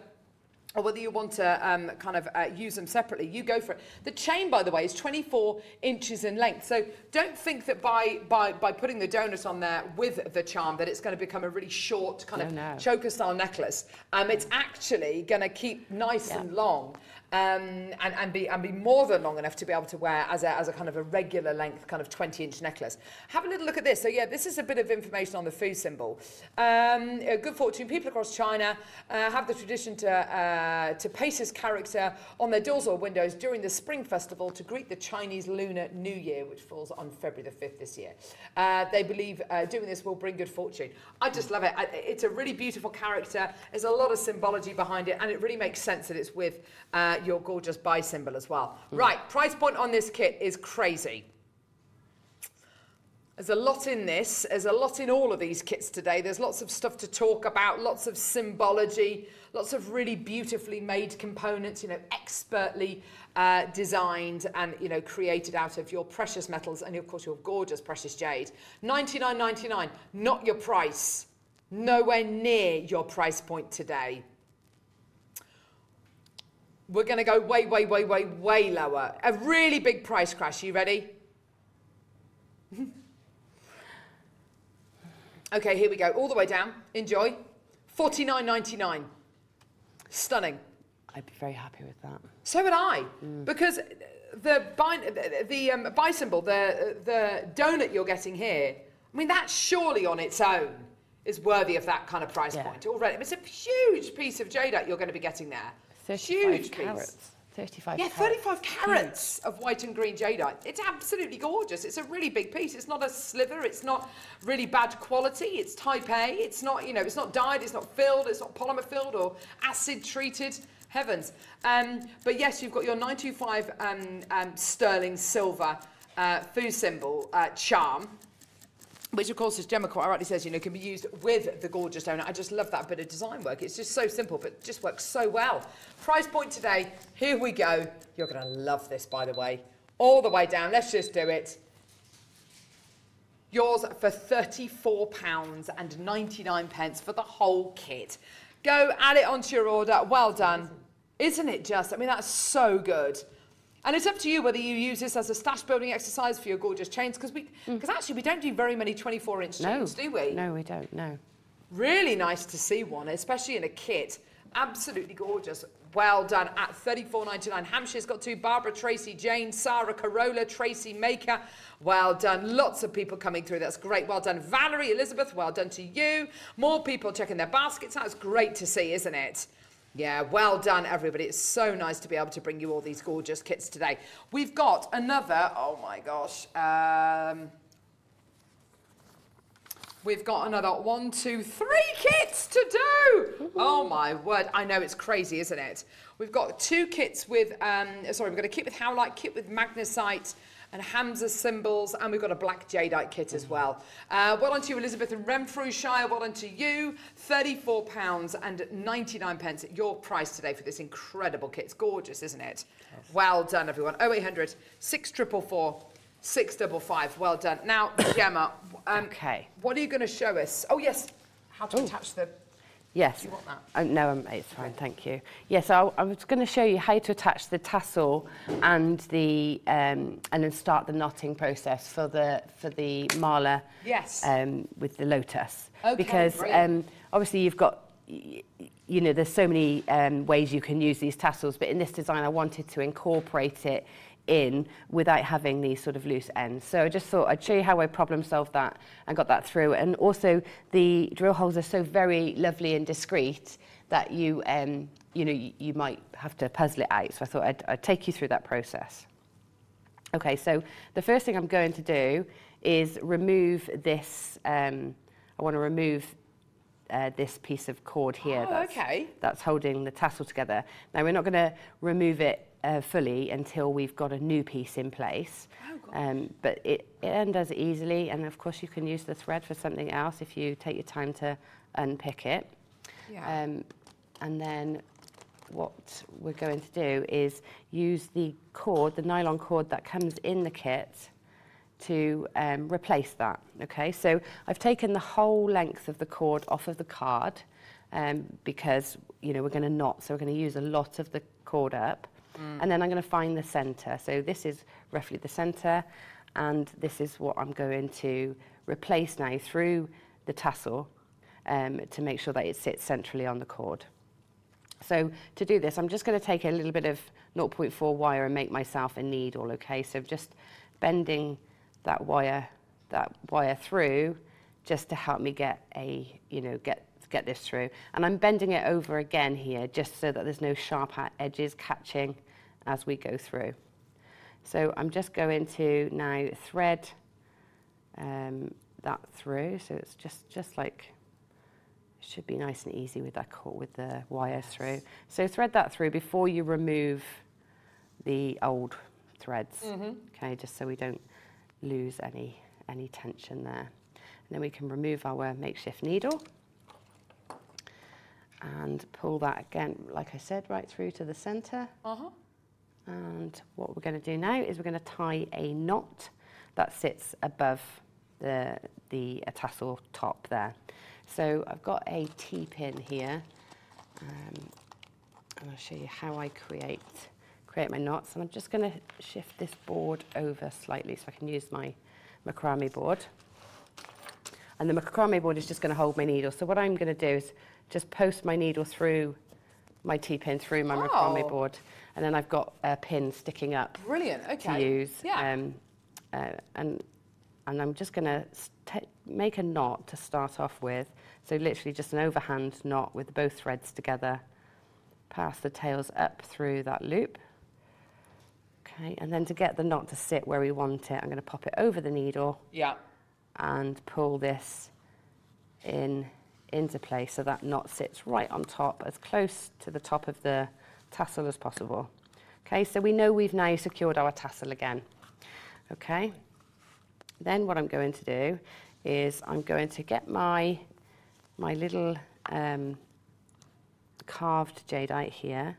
or whether you want to um, kind of uh, use them separately, you go for it. The chain, by the way, is 24 inches in length. So don't think that by, by, by putting the donut on there with the charm that it's going to become a really short kind no, of no. choker style necklace. Um, it's actually going to keep nice yeah. and long um, and, and, be, and be more than long enough to be able to wear as a, as a kind of a regular length, kind of 20 inch necklace. Have a little look at this. So yeah, this is a bit of information on the fu symbol. Um, good fortune, people across China uh, have the tradition to, uh, to paste this character on their doors or windows during the Spring Festival to greet the Chinese Lunar New Year, which falls on February the 5th this year. Uh, they believe uh, doing this will bring good fortune. I just love it. I, it's a really beautiful character. There's a lot of symbology behind it, and it really makes sense that it's with your gorgeous bi symbol as well. Mm. Right, price point on this kit is crazy. There's a lot in this. There's a lot in all of these kits today. There's lots of stuff to talk about, lots of symbology, lots of really beautifully made components, you know, expertly uh, designed and, you know, created out of your precious metals and, of course, your gorgeous precious jade. 99.99, not your price. Nowhere near your price point today. We're going to go way, way, way, way, way lower. A really big price crash. You ready? okay, here we go. All the way down. Enjoy. Forty-nine ninety-nine. Stunning. I'd be very happy with that. So would I, mm. because the bi, the, the um, bi symbol, the the donut you're getting here. I mean, that surely on its own is worthy of that kind of price yeah. point already. It's a huge piece of jadeite you're going to be getting there. 35 Huge carats. Piece. 35 yeah, 35 carats of white and green jadeite. It's absolutely gorgeous. It's a really big piece. It's not a sliver. It's not really bad quality. It's type A. It's not, you know, it's not dyed. It's not filled. It's not polymer filled or acid treated. Heavens. Um, but yes, you've got your 925 um, um, sterling silver uh, fu symbol uh, charm which of course, as Gemma quite rightly says, you know, can be used with the gorgeous donut. I just love that bit of design work. It's just so simple, but just works so well. Price point today, here we go. You're going to love this, by the way. All the way down, let's just do it. Yours for £34 and 99 pence for the whole kit. Go add it onto your order. Well done. Isn't it just? I mean, that's so good. And it's up to you whether you use this as a stash building exercise for your gorgeous chains, because we, because mm. actually we don't do very many 24 inch no. chains, do we? No, we don't, no. Really nice to see one, especially in a kit. Absolutely gorgeous. Well done at 34.99. Hampshire's got two. Barbara, Tracy, Jane, Sarah, Corolla, Tracy, Maker. Well done. Lots of people coming through. That's great. Well done. Valerie, Elizabeth, well done to you. More people checking their baskets. It's great to see, isn't it? Yeah, well done, everybody. It's so nice to be able to bring you all these gorgeous kits today. We've got another, oh my gosh, um, We've got another one, two, three kits to do. Oh my word. I know it's crazy, isn't it? We've got two kits with, um, sorry, we've got a kit with Howlite, kit with Magnesite, and Hamsa symbols, and we've got a black jadeite kit as well. Uh, well done to you, Elizabeth and Renfrewshire. Well done to you. £34 and 99 pence. At your price today for this incredible kit. It's gorgeous, isn't it? Yes. Well done, everyone. 0800 6444 655. Well done. Now, Gemma, um, okay. what are you going to show us? Oh, yes, how to Ooh. attach the Yes. Do you want that? Uh, no, um, it's fine, thank you. Yes, I, I was going to show you how to attach the tassel and the um, and then start the knotting process for the for the mala. Yes. Um, with the lotus. Okay, because um, obviously you've got you know there's so many um, ways you can use these tassels, but in this design I wanted to incorporate it in without having these sort of loose ends. So I just thought I'd show you how I problem solved that and got that through. And also the drill holes are so very lovely and discreet that you, um, you know, you, you might have to puzzle it out. So I thought I'd, I'd take you through that process. Okay, so the first thing I'm going to do is remove this, um, I want to remove uh, this piece of cord here oh, that's, okay. that's holding the tassel together. Now we're not going to remove it uh, fully until we've got a new piece in place. Oh, um, but it, it undoes it easily, and of course you can use the thread for something else if you take your time to unpick it. Yeah. Um, and then what we're going to do is use the cord, the nylon cord that comes in the kit, to um, replace that. Okay, so I've taken the whole length of the cord off of the card um, because you know we're going to knot, so we're going to use a lot of the cord up. Mm. And then I'm going to find the centre. So this is roughly the centre, and this is what I'm going to replace now through the tassel um, to make sure that it sits centrally on the cord. So to do this, I'm just going to take a little bit of 0.4 wire and make myself a needle, okay? So just bending that wire, that wire through just to help me get a, you know, get get this through. And I'm bending it over again here just so that there's no sharp edges catching as we go through. So I'm just going to now thread um, that through. So it's just, just like, it should be nice and easy with that cord, with the wires through. So thread that through before you remove the old threads. Mm -hmm. Okay, just so we don't lose any, any tension there. And then we can remove our makeshift needle and pull that again, like I said, right through to the center. Uh-huh. And what we're going to do now is we're going to tie a knot that sits above the, the tassel top there. So I've got a T-pin here, um, and I'll show you how I create create my knots. And I'm just going to shift this board over slightly so I can use my macrame board. And the macrame board is just going to hold my needle. So what I'm going to do is just post my needle through my T-pin through my oh. macrame board. And then I've got a pin sticking up Brilliant. Okay. to use. Yeah. Um, uh, and, and I'm just going to make a knot to start off with. So literally just an overhand knot with both threads together. Pass the tails up through that loop. Okay, and then to get the knot to sit where we want it, I'm going to pop it over the needle. Yeah. And pull this in into place so that knot sits right on top, as close to the top of the tassel as possible. Okay, so we know we've now secured our tassel again. Okay, then what I'm going to do is I'm going to get my, my little um, carved jadeite here,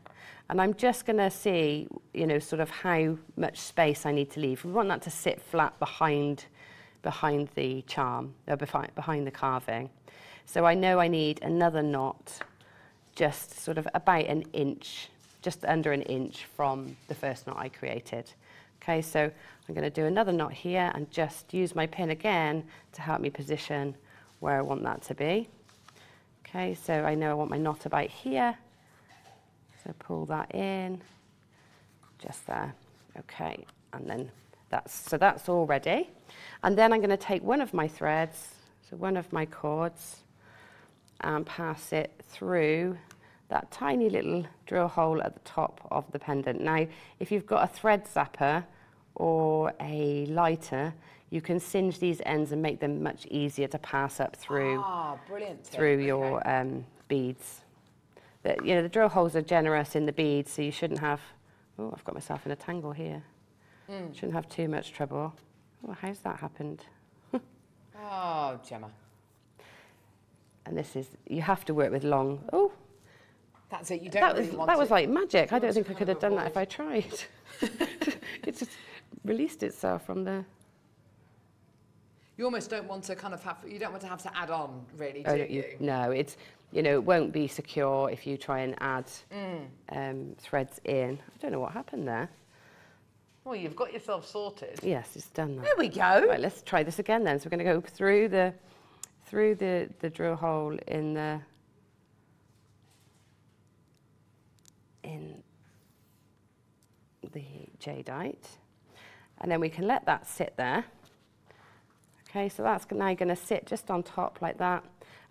and I'm just going to see, you know, sort of how much space I need to leave. We want that to sit flat behind, behind the charm, uh, behind, behind the carving. So I know I need another knot just sort of about an inch, just under an inch from the first knot I created. Okay, so I'm going to do another knot here and just use my pin again to help me position where I want that to be. Okay, so I know I want my knot about here. So pull that in, just there. Okay, and then that's, so that's all ready. And then I'm going to take one of my threads, so one of my cords, and pass it through that tiny little drill hole at the top of the pendant. Now, if you've got a thread zapper or a lighter, you can singe these ends and make them much easier to pass up through, Ah, through your um, beads. The, you know, the drill holes are generous in the beads, so you shouldn't have, oh, I've got myself in a tangle here. Shouldn't have too much trouble. Oh, how's that happened? Oh, Gemma. And this is, you have to work with long, oh, That's it. You don't that really was, want that was like magic. I don't think I could have done that if I tried. it just released itself from the. You almost don't want to kind of have. You don't want to have to add on, really, do Oh, you? No, it's you know it won't be secure if you try and add Mm. um, threads in. I don't know what happened there. Well, you've got yourself sorted. Yes, it's done. There we go. Right, let's try this again then. So we're going to go through the through the the drill hole in the in the jadeite, and then we can let that sit there. Okay, so that's now going to sit just on top like that,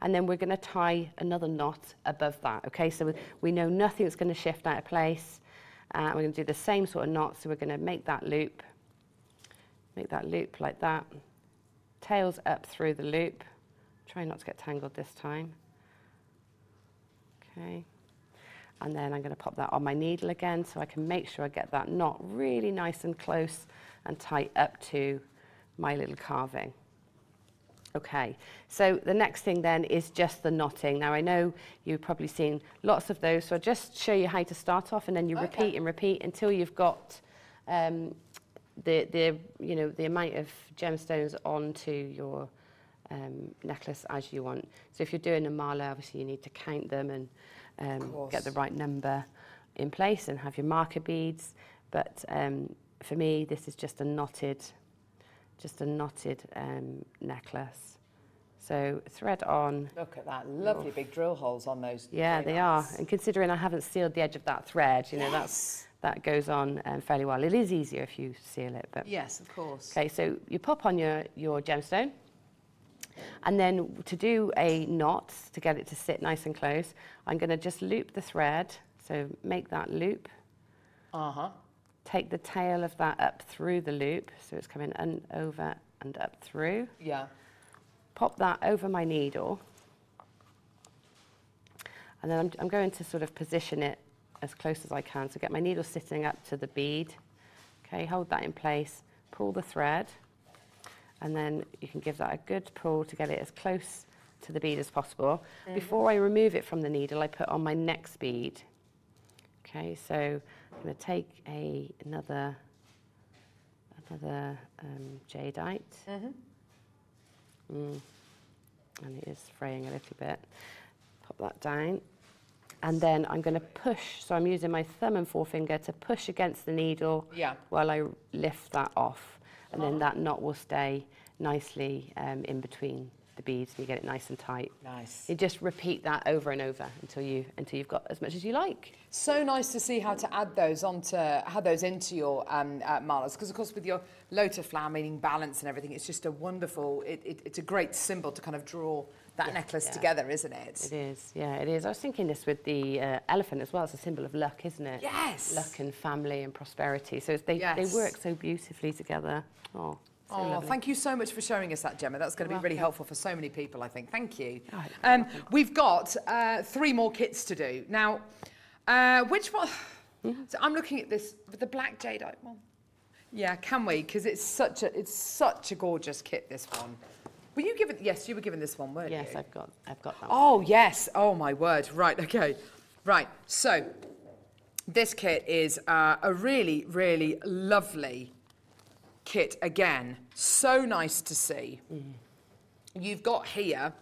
and then we're going to tie another knot above that. Okay, so we know nothing's going to shift out of place. Uh, we're going to do the same sort of knot, so we're going to make that loop, make that loop like that, tails up through the loop. Try not to get tangled this time. Okay. And then I'm going to pop that on my needle again so I can make sure I get that knot really nice and close and tight up to my little carving. Okay, so the next thing then is just the knotting. Now I know you've probably seen lots of those, so I'll just show you how to start off and then you repeat and repeat until you've got um, the, the, you know, the amount of gemstones onto your um, necklace as you want. So if you're doing a mala, obviously you need to count them and um, get the right number in place and have your marker beads. But um, for me, this is just a knotted, just a knotted um, necklace. So thread on. Look at that lovely big drill holes on those. Yeah, they are. And considering I haven't sealed the edge of that thread, you know, Yes. that's, that goes on um, fairly well. It is easier if you seal it, but Yes, of course. Okay, so you pop on your, your gemstone, and then to do a knot, to get it to sit nice and close, I'm going to just loop the thread, so make that loop, Uh huh. Take the tail of that up through the loop, so it's coming un- over and up through, Yeah. pop that over my needle, and then I'm, I'm going to sort of position it as close as I can, so get my needle sitting up to the bead, okay, hold that in place, pull the thread, and then you can give that a good pull to get it as close to the bead as possible. Mm-hmm. Before I remove it from the needle, I put on my next bead. Okay, so I'm going to take a, another, another um, jadeite. Mm. And it is fraying a little bit. Pop that down. And then I'm going to push, so I'm using my thumb and forefinger to push against the needle Yeah. while I lift that off. And then that knot will stay nicely um, in between the beads and you get it nice and tight. Nice. You just repeat that over and over until you until you've got as much as you like. So nice to see how to add those onto, add those into your um, uh, malas, because of course with your lotus flower meaning balance and everything, it's just a wonderful, it, it, it's a great symbol to kind of draw that necklace yeah. together, isn't it? It is, yeah, it is. I was thinking this with the uh, elephant as well. It's a symbol of luck, isn't it? Yes. Luck and family and prosperity. So they, Yes. they work so beautifully together. Oh, Oh, lovely. thank you so much for showing us that, Gemma. That's going to be really helpful for so many people, I think. Thank you. Um, we've got uh, three more kits to do. Now, uh, which one? Mm-hmm. So I'm looking at this with the black jadeite one. Yeah, can we? Because it's such a it's such a gorgeous kit. This one. Were you given? Yes, you were given this one, weren't Yes, you? I've got, I've got that. Oh yes. Oh my word. Right. Okay. Right. So this kit is uh, a really, really lovely kit again. So nice to see. You've got here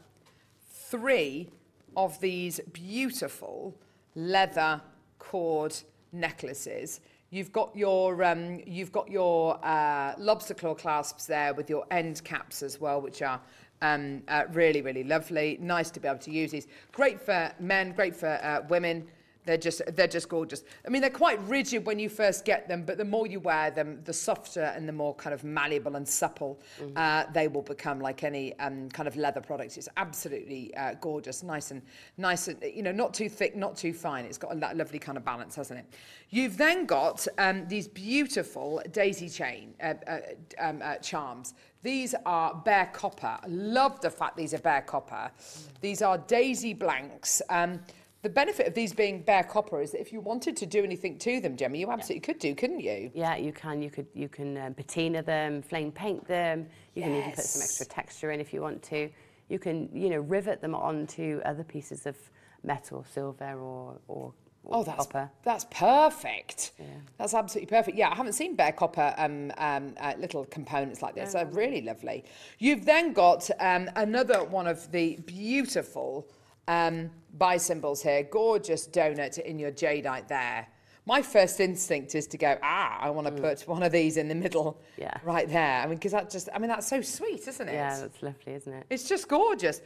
three of these beautiful leather cord necklaces. You've got your um, you've got your uh, lobster claw clasps there with your end caps as well, which are um, uh, really really lovely. Nice to be able to use these. Great for men, great for uh, women. They're just they're just gorgeous. I mean, they're quite rigid when you first get them, but the more you wear them, the softer and the more kind of malleable and supple mm-hmm. uh, they will become. Like any um, kind of leather product, it's absolutely uh, gorgeous, nice and nice and you know not too thick, not too fine. It's got a lovely kind of balance, hasn't it? You've then got um, these beautiful daisy chain uh, uh, um, uh, charms. These are bare copper. I love the fact these are bare copper. Mm. These are daisy blanks. Um, the benefit of these being bare copper is that if you wanted to do anything to them, Gemma, you absolutely yeah. could do, couldn't you? Yeah, you can. You could you can um, patina them, flame paint them. You yes. can even put some extra texture in if you want to. You can you know rivet them onto other pieces of metal, silver or or. oh, that's copper. that's perfect. Yeah. That's absolutely perfect. Yeah, I haven't seen bare copper um, um, uh, little components like this. They're really lovely. You've then got um, another one of the beautiful um, bi symbols here. Gorgeous donut in your jadeite there. My first instinct is to go, ah, I want to mm. put one of these in the middle yeah. right there. I mean, because that just, I mean, that's so sweet, isn't it? Yeah, that's lovely, isn't it? It's just gorgeous.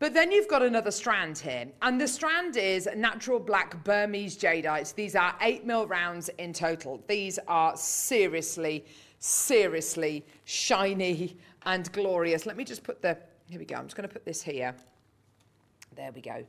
But then you've got another strand here. And the strand is natural black Burmese jadeites. These are eight mil rounds in total. These are seriously, seriously shiny and glorious. Let me just put the, here we go. I'm just going to put this here. There we go.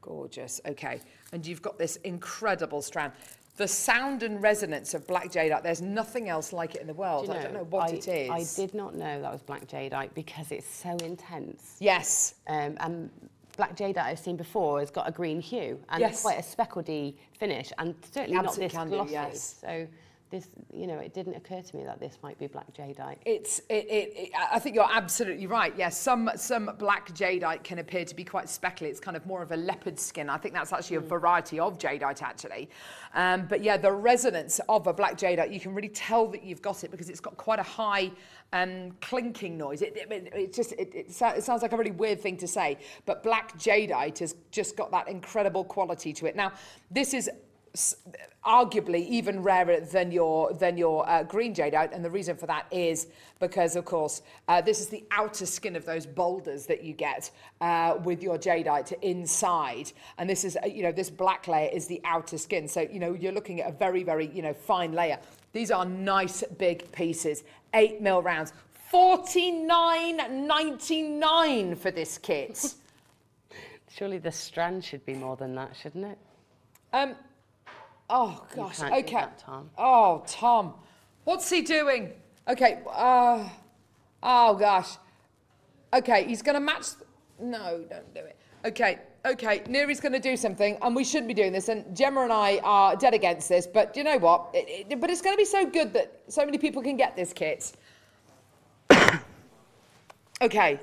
Gorgeous. Okay. And you've got this incredible strand. The sound and resonance of black jadeite, there's nothing else like it in the world. Do you know, I don't know what I, it is. I did not know that was black jadeite because it's so intense. Yes. Um, and black jadeite I've seen before has got a green hue and yes. quite a speckledy finish and certainly Absolutely not this glossy. Yes. So this, you know, it didn't occur to me that this might be black jadeite. It's, it, it, it, I think you're absolutely right. Yes, some, some black jadeite can appear to be quite speckly. It's kind of more of a leopard skin. I think that's actually mm. a variety of jadeite, actually. Um, but yeah, the resonance of a black jadeite, you can really tell that you've got it because it's got quite a high um, clinking noise. It, it, it just it, it, it sounds like a really weird thing to say, but black jadeite has just got that incredible quality to it. Now, this is arguably even rarer than your than your uh, green jadeite and the reason for that is because of course uh, this is the outer skin of those boulders that you get uh, with your jadeite inside. And this is uh, you know this black layer is the outer skin. So you know you're looking at a very very you know fine layer. These are nice big pieces. 8 mil rounds. 49.99 for this kit. Surely the strand should be more than that shouldn't it? Um Oh gosh. okay. That, Tom. Oh, Tom. What's he doing? Okay. Uh, oh gosh. Okay, he's going to match. No, don't do it. Okay, okay. Neri's going to do something, and we shouldn't be doing this. And Gemma and I are dead against this, but you know what? It, it, but it's going to be so good that so many people can get this kit. okay.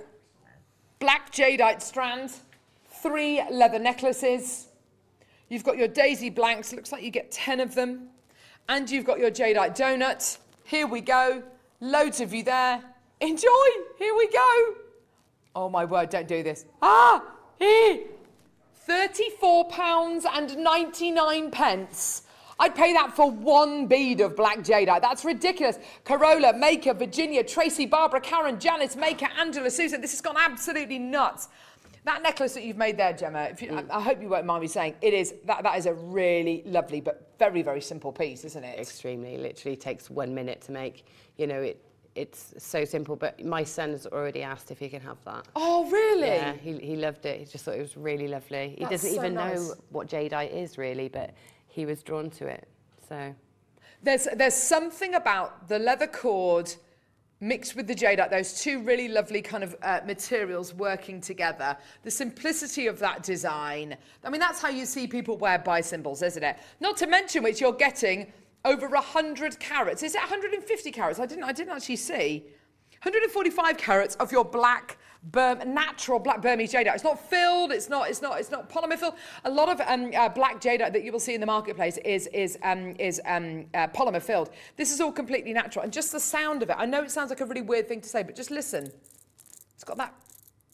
Black jadeite strands, three leather necklaces. You've got your daisy blanks. Looks like you get 10 of them. And you've got your jadeite donut. Here we go. Loads of you there. Enjoy. Here we go. Oh my word, don't do this. Ah, here. £34 and 99 pence. I'd pay that for one bead of black jadeite. That's ridiculous. Carola, Maker, Virginia, Tracy, Barbara, Karen, Janice, Maker, Angela, Susan. This has gone absolutely nuts. That necklace that you've made there, Gemma, you, mm. I, I, hope you won't mind me saying, it is that that is a really lovely but very, very simple piece, isn't it? Extremely. Literally takes one minute to make. You know, it it's so simple, but my son has already asked if he can have that. Oh, really? Yeah, he, he loved it. He just thought it was really lovely. He That's doesn't so even nice. know what jadeite is really, but he was drawn to it. So there's there's something about the leather cord mixed with the jadeite, those two really lovely kind of uh, materials working together. The simplicity of that design. I mean, that's how you see people wear bi symbols, isn't it? Not to mention which you're getting over 100 carats. Is it 150 carats? I didn't, I didn't actually see. 145 carats of your black natural black Burmese jadeite. It's not filled. It's not. It's not. It's not polymer filled. A lot of um, uh, black jadeite that you will see in the marketplace is is um, is um, uh, polymer filled. This is all completely natural, and just the sound of it. I know it sounds like a really weird thing to say, but just listen. It's got that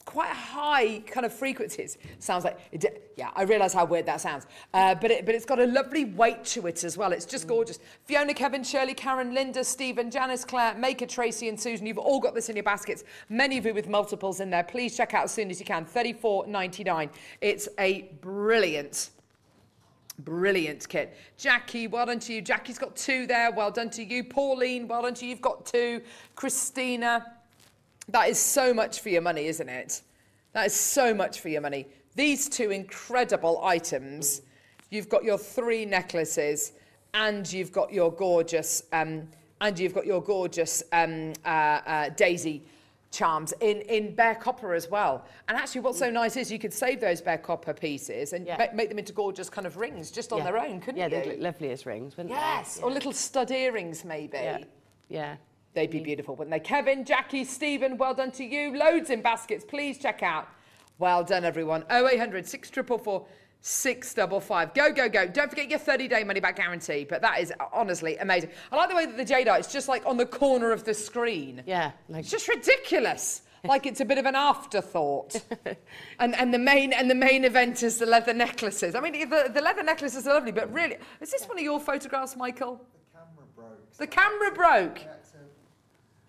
quite high kind of frequencies. Sounds like, it, yeah, I realise how weird that sounds. Uh, but, it, but it's got a lovely weight to it as well. It's just mm. gorgeous. Fiona, Kevin, Shirley, Karen, Linda, Stephen, Janice, Claire, Maker, Tracy and Susan, you've all got this in your baskets. Many of you with multiples in there. Please check out as soon as you can. 34.99. It's a brilliant Brilliant kit. Jackie, well done to you. Jackie's got two there. Well done to you. Pauline, well done to you. You've got two. Christina, that is so much for your money, isn't it? That is so much for your money. These two incredible items. You've got your three necklaces and you've got your gorgeous, um, and you've got your gorgeous um, uh, uh, daisy charms in, in bare copper as well. And actually what's so nice is you could save those bare copper pieces and Yeah. ma- make them into gorgeous kind of rings just on Yeah. their own, couldn't yeah, you? they'd look lovely as rings, wouldn't Yes, they? or little stud earrings maybe. Yeah. Yeah. They'd be beautiful, wouldn't they? Kevin, Jackie, Stephen, well done to you. Loads in baskets. Please check out. Well done, everyone. 0800 644 655. Go, go, go. Don't forget your 30 day money back guarantee. But that is honestly amazing. I like the way that the Jadeite's just like on the corner of the screen. Yeah. Like, It's just ridiculous. like it's a bit of an afterthought. and and the main and the main event is the leather necklaces. I mean, the, the leather necklaces are lovely, but really, is this one of your photographs, Michael? The camera broke. The camera broke. I had to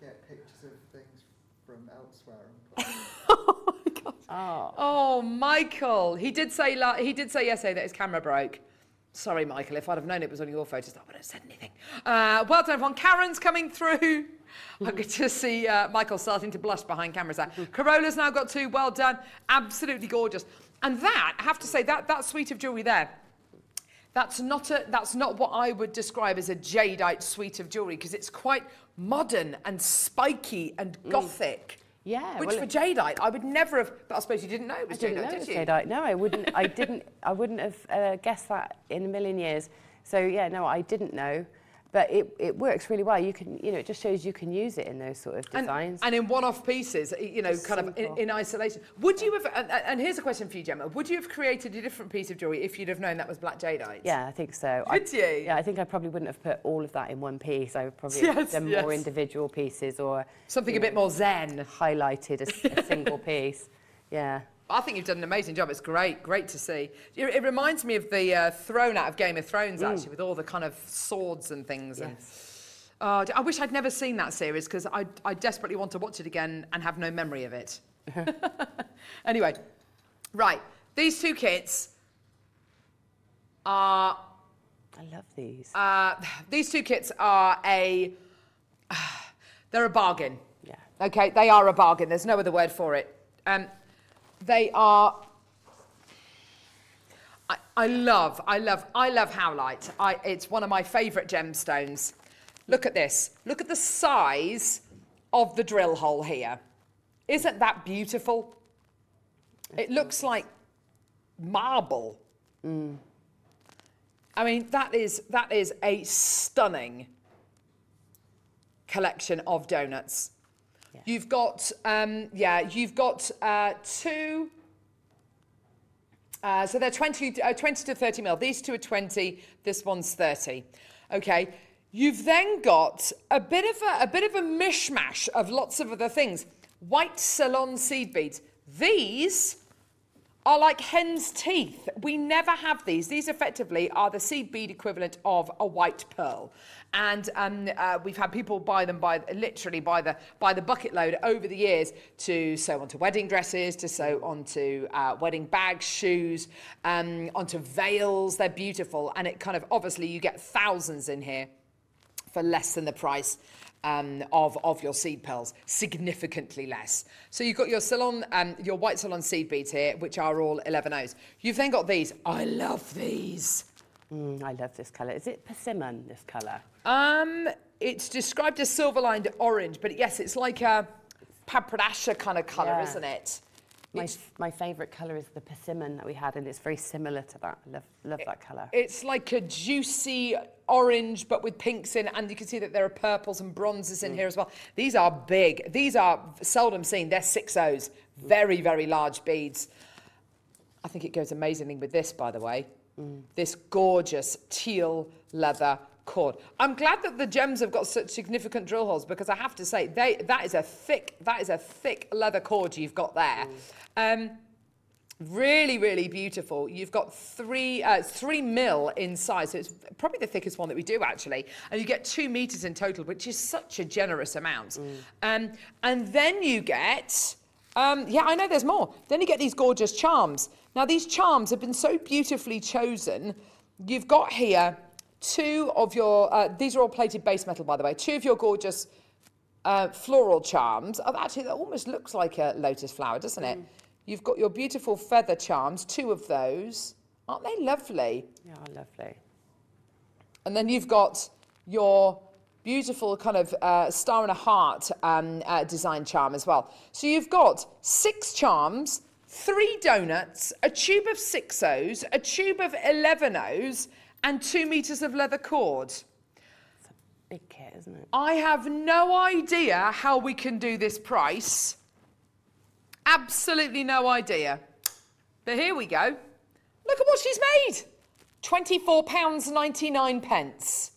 get pictures of things from elsewhere and put them oh my god. oh. Oh, Michael. He did say he did say yesterday that his camera broke. Sorry, Michael. If I'd have known it was on your photos, I wouldn't have said anything. Uh, well done, everyone. Karen's coming through. I get to see uh, Michael starting to blush behind cameras there. Carola's now got two. Well done. Absolutely gorgeous. And that, I have to say, that, that suite of jewellery there, that's not, a, that's not what I would describe as a jadeite suite of jewellery because it's quite modern and spiky and gothic. Yeah, Which well, for jadeite, I would never have. But I suppose you didn't know it was I didn't jadeite, know did you? jadeite. No, I wouldn't. I didn't. I wouldn't have uh, guessed that in a million years. So yeah, no, I didn't know. But it, it works really well. You can, you know, it just shows you can use it in those sort of designs. and in one-off pieces, you know, Just kind of in, in isolation. Would you have? And, and here's a question for you, Gemma. Would you have created a different piece of jewellery if you'd have known that was black jadeite? yeah, I think so. Would I, you? Yeah, I think I probably wouldn't have put all of that in one piece. I would probably Yes, have done more individual pieces or Something a bit more zen. highlighted a single piece. Yeah. I think you've done an amazing job. It's great, great to see. It, it reminds me of the uh, throne out of Game of Thrones, Mm. actually, with all the kind of swords and things. And, oh, I wish I'd never seen that series because I, I desperately want to watch it again and have no memory of it. anyway, right. These two kits are I love these. uh, these two kits are a they're a bargain. Yeah. Okay, they are a bargain. There's no other word for it. Um, they are. I, I love, I love, I love howlite. I, it's one of my favourite gemstones. Look at this. Look at the size of the drill hole here. Isn't that beautiful? It looks like marble. I mean, that is that is a stunning collection of donuts. You've got, um, yeah, you've got uh, two. Uh, so they're 20, uh, 20 to 30 mil. These two are 20. This one's 30. Okay. You've then got a bit of a, a bit of a mishmash of lots of other things. White Ceylon seed beads. These are like hen's teeth. We never have these. These effectively are the seed bead equivalent of a white pearl. And um, uh, we've had people buy them by literally by the by the bucket load over the years to sew onto wedding dresses, to sew onto uh, wedding bags, shoes, um, onto veils. They're beautiful, and it kind of obviously you get thousands in here for less than the price um, of, of your seed pearls, significantly less. So you've got your Ceylon, um, your white Ceylon seed beads here, which are all 11 O's. You've then got these. I love these. Mm, I love this colour. Is it persimmon, this colour? Um, it's described as silver-lined orange, but yes, it's like a padparadscha kind of colour, Yeah. isn't it? My, my favourite colour is the persimmon that we had, and it's very similar to that. I love, love that colour. It's like a juicy orange, but with pinks in, and you can see that there are purples and bronzes in here as well. These are big. These are seldom seen. They're six O's. Very, very large beads. I think it goes amazingly with this, by the way. This gorgeous teal leather cord. I'm glad that the gems have got such significant drill holes because I have to say they that is a thick that is a thick leather cord you've got there. Um, Really, really beautiful. You've got three, uh, three mil in size, so it's probably the thickest one that we do actually. And you get two meters in total, which is such a generous amount. Um, and then you get, um, yeah, I know there's more. Then you get these gorgeous charms. Now these charms have been so beautifully chosen you've got here two of your, uh, these are all plated base metal, by the way, two of your gorgeous uh, floral charms. Oh, actually, that almost looks like a lotus flower, doesn't it? You've got your beautiful feather charms, two of those. Aren't they lovely? Yeah, lovely. And then you've got your beautiful kind of uh, star and a heart um, uh, design charm as well. So you've got six charms, three donuts, a tube of six O's, a tube of 11 O's, and two meters of leather cord. It's a big kit, isn't it? I have no idea how we can do this price. Absolutely no idea. But here we go. Look at what she's made. £24.99. pence.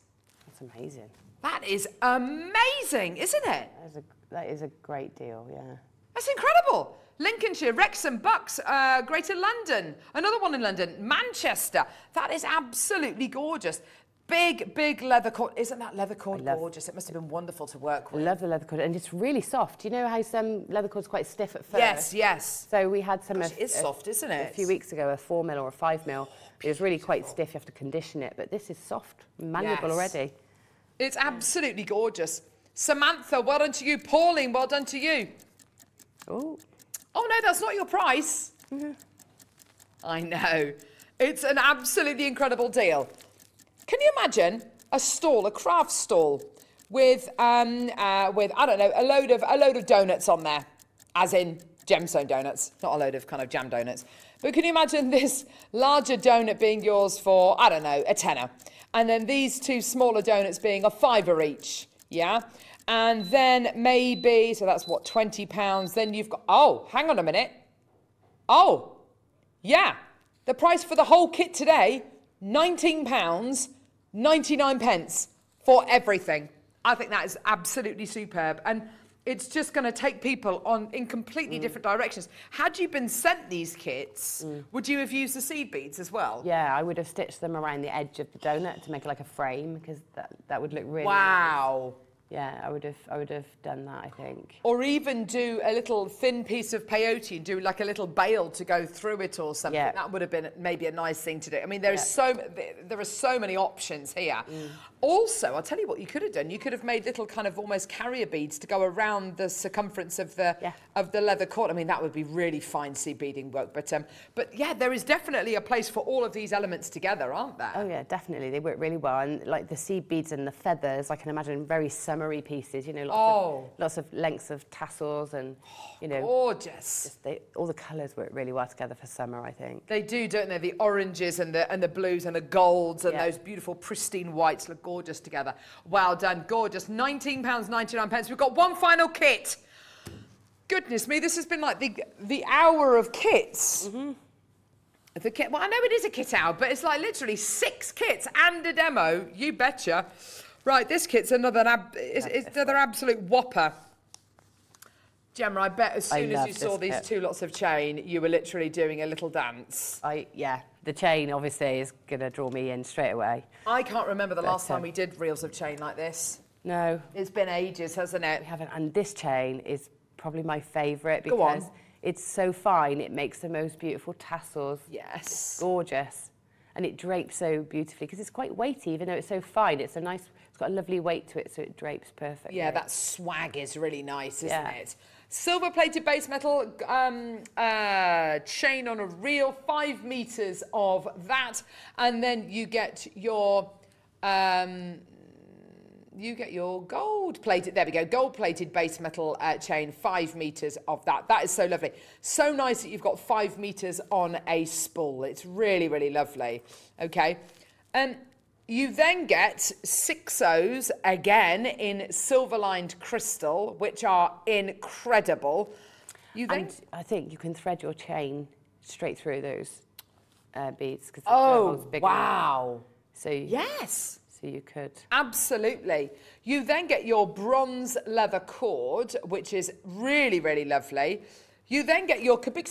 That's amazing. That is amazing, isn't it? That is a, that is a great deal, yeah. That's incredible. Lincolnshire, Wrexham, Bucks, uh, Greater London, another one in London, Manchester. That is absolutely gorgeous. Big, big leather cord. Isn't that leather cord gorgeous? It must have been wonderful to work I with. love the leather cord, and it's really soft. Do You know how some leather cord's quite stiff at first? Yes, yes. So we had some. Gosh, a- it is a- soft, isn't it? A few weeks ago, a four mil or a five mil. It was really quite stiff. You have to condition it, but this is soft, malleable Yes. already. It's absolutely gorgeous. Samantha, well done to you. Pauline, well done to you. Oh, Oh no, that's not your price. Mm-hmm. I know. It's an absolutely incredible deal. Can you imagine a stall, a craft stall, with um, uh, with I don't know, a load of a load of donuts on there, as in gemstone donuts, not a load of kind of jam donuts. But can you imagine this larger donut being yours for I don't know, a tenner, and then these two smaller donuts being a fiver each, yeah? And then maybe so that's what twenty pounds. Then you've got oh, hang on a minute. Oh, yeah. The price for the whole kit today, £19, 99 pence for everything. I think that is absolutely superb. And it's just going to take people on in completely mm. different directions. Had you been sent these kits, mm. would you have used the seed beads as well? yeah. I would have stitched them around the edge of the donut to make it like a frame because that, that would look really. nice. Yeah, I would have. I would have done that. I think. Or even do a little thin piece of peyote and do like a little bail to go through it or something. Yeah. That would have been maybe a nice thing to do. I mean, there is Yeah. so there are so many options here. Mm. Also, I'll tell you what you could have done. You could have made little kind of almost carrier beads to go around the circumference of the Yeah. of the leather cord. I mean, that would be really fine seed beading work. But um, but yeah, there is definitely a place for all of these elements together, aren't there? Oh yeah, definitely. They work really well, and like the seed beads and the feathers, I can imagine very summery pieces. You know, lots Oh. of lots of lengths of tassels, and you know, Gorgeous. they, all the colours work really well together for summer. I think. They do, don't they? The oranges and the and the blues and the golds and Yeah. those beautiful pristine whites look gorgeous together. Well done, gorgeous. Nineteen pounds ninety nine pence. We've got one final kit. Goodness me, this has been like the the hour of kits. Mm-hmm. The kit. Well, I know it is a kit hour, but it's like literally six kits and a demo. You betcha. Right, this kit's another ab- it's, it's another absolute whopper. Gemma, I bet as soon as you saw these kit. two lots of chain, you were literally doing a little dance. I yeah, the chain obviously is gonna draw me in straight away. I can't remember the last But, time um, we did reels of chain like this. No, It's been ages, hasn't it? we haven't. And this chain is probably my favourite because it's so fine. It makes the most beautiful tassels. Yes. it's gorgeous and it drapes so beautifully because it's quite weighty even though it's so fine it's a nice it's got a lovely weight to it so it drapes perfectly Yeah, that swag is really nice, isn't Yeah. it? Silver plated base metal um, uh, chain on a reel, five meters of that. And then you get your. Um, you get your gold plated, there we go, gold plated base metal uh, chain, five meters of that. That is so lovely. So nice that you've got five meters on a spool. It's really, really lovely. Okay. Um, you then get six O's again in silver lined crystal, which are incredible. You then. and i think you can thread your chain straight through those uh, beads because oh, wow. so you, Yes. so you could Absolutely. You then get your bronze leather cord, which is really, really lovely. You then get your cubic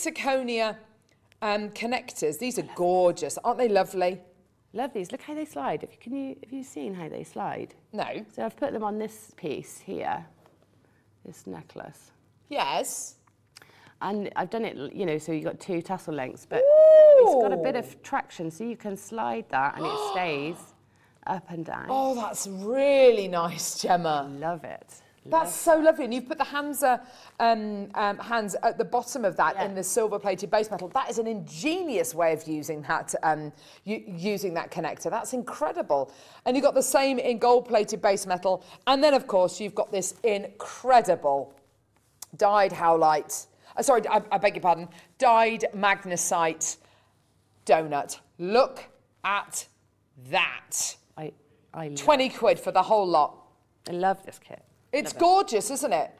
um, connectors. These are gorgeous. Aren't they lovely? Love these look how they slide have you can you have you seen how they slide No. so i've put them on this piece here this necklace Yes. and I've done it, you know, so you've got two tassel lengths, but it's got a bit of traction, so you can slide that and it stays up and down. Oh, that's really nice, Gemma. Love it. That's so lovely. And you've put the Hamsa um, um, hands at the bottom of that Yeah. in the silver plated base metal. That is an ingenious way of using that, um, using that connector. That's incredible. And you've got the same in gold plated base metal. And then, of course, you've got this incredible dyed howlite. Uh, sorry, I, I beg your pardon. Dyed magnesite donut. Look at that. I, I, love, 20 quid for the whole lot. I love this kit. It's gorgeous, isn't it?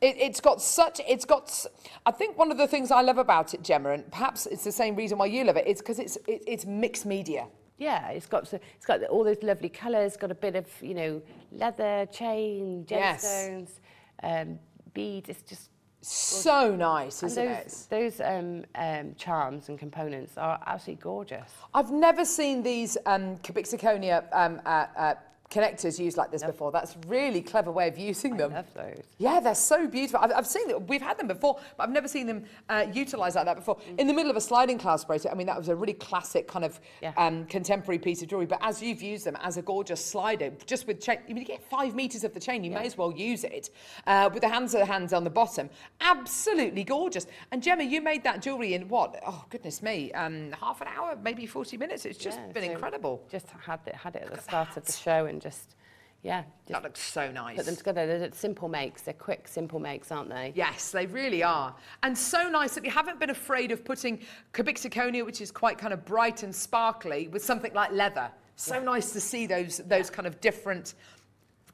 it? It's got such, it's got, I think one of the things I love about it, Gemma, and perhaps it's the same reason why you love it, it's because it's, it, it's mixed media. Yeah, it's got it's got all those lovely colours. Got a bit of you know leather chain, Yes. gemstones, um, beads. It's just So nice, isn't those it? those um, um, charms and components are absolutely gorgeous. I've never seen these um, cubic zirconia um, uh, uh, connectors used like this before. That's a really clever way of using I them. love those. Yeah, they're so beautiful. I've, I've seen them. We've had them before, but I've never seen them uh, utilised like that before. In the middle of a sliding cloud sprayer, I mean, that was a really classic kind of Yeah. um, contemporary piece of jewellery. But as you've used them as a gorgeous slider, just with chain, I mean, you get five metres of the chain, you may as well use it. Uh, with the hands of the hands on the bottom. Absolutely gorgeous. And Gemma, you made that jewellery in what? Oh, goodness me, um, half an hour, maybe 40 minutes. It's just Yeah, been so incredible. Just had it had it at the start of the show and just yeah, That looks so nice. put them together. They're simple makes. They're quick, simple makes, aren't they? Yes, they really are. And so nice that you haven't been afraid of putting cubic zirconia, which is quite kind of bright and sparkly, with something like leather. So nice to see those those kind of different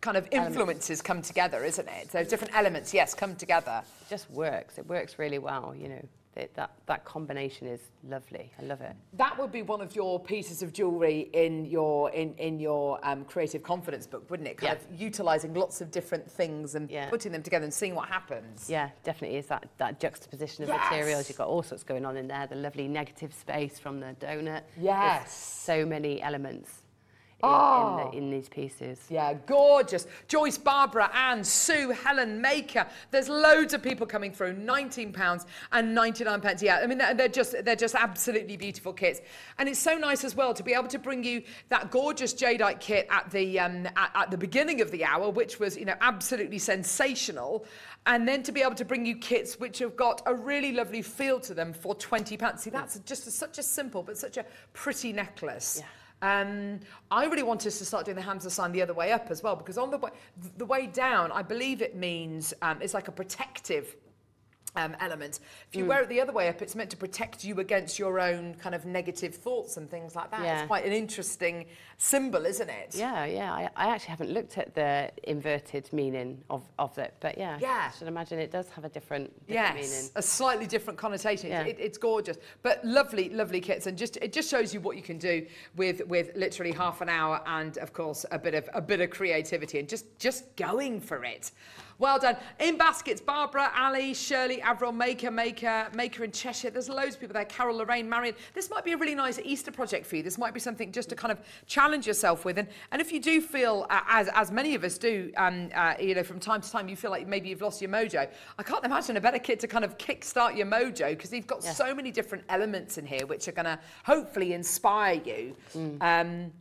kind of influences come together, isn't it? Those different elements, yes, come together. It just works. It works really well. You know, that that, that combination is lovely. I love it. That would be one of your pieces of jewellery in your in in your um, creative confidence book, wouldn't it? Kind Yeah. of utilising lots of different things and Yeah. putting them together and seeing what happens. Yeah, definitely is that, that juxtaposition of Yes. materials. You've got all sorts going on in there. The lovely negative space from the donut. There's Yes. so many elements Oh. in, the, in these pieces. Yeah, gorgeous. Joyce, Barbara, Anne, Sue, Helen, Maker. There's loads of people coming through. Nineteen pounds and ninety-nine pence. Yeah, I mean they're, they're just they're just absolutely beautiful kits, and it's so nice as well to be able to bring you that gorgeous jadeite kit at the um, at, at the beginning of the hour, which was you know absolutely sensational, and then to be able to bring you kits which have got a really lovely feel to them for twenty pounds. See, that's just a, such a simple but such a pretty necklace. Um, I really wanted us to start doing the Hamsa sign the other way up as well because on the way, the way down, I believe it means um, it's like a protective um, element. If you wear it the other way up, it's meant to protect you against your own kind of negative thoughts and things like that. Yeah. It's quite an interesting symbol, isn't it? Yeah, yeah. I, I actually haven't looked at the inverted meaning of, of it, but yeah, Yeah. I should imagine it does have a different, different Yes, meaning. a slightly different connotation. Yeah. It, it's gorgeous, but lovely, lovely kits, and just it just shows you what you can do with with literally half an hour and of course a bit of a bit of creativity and just just going for it. Well done. In baskets, Barbara, Ali, Shirley, Avril, Maker, Maker, Maker in Cheshire. There's loads of people there. Carol, Lorraine, Marion. This might be a really nice Easter project for you. This might be something just to kind of challenge yourself with. And, and if you do feel, uh, as, as many of us do, um, uh, you know, from time to time, you feel like maybe you've lost your mojo. I can't imagine a better kit to kind of kickstart your mojo because you've got Yeah. so many different elements in here which are going to hopefully inspire you. Um,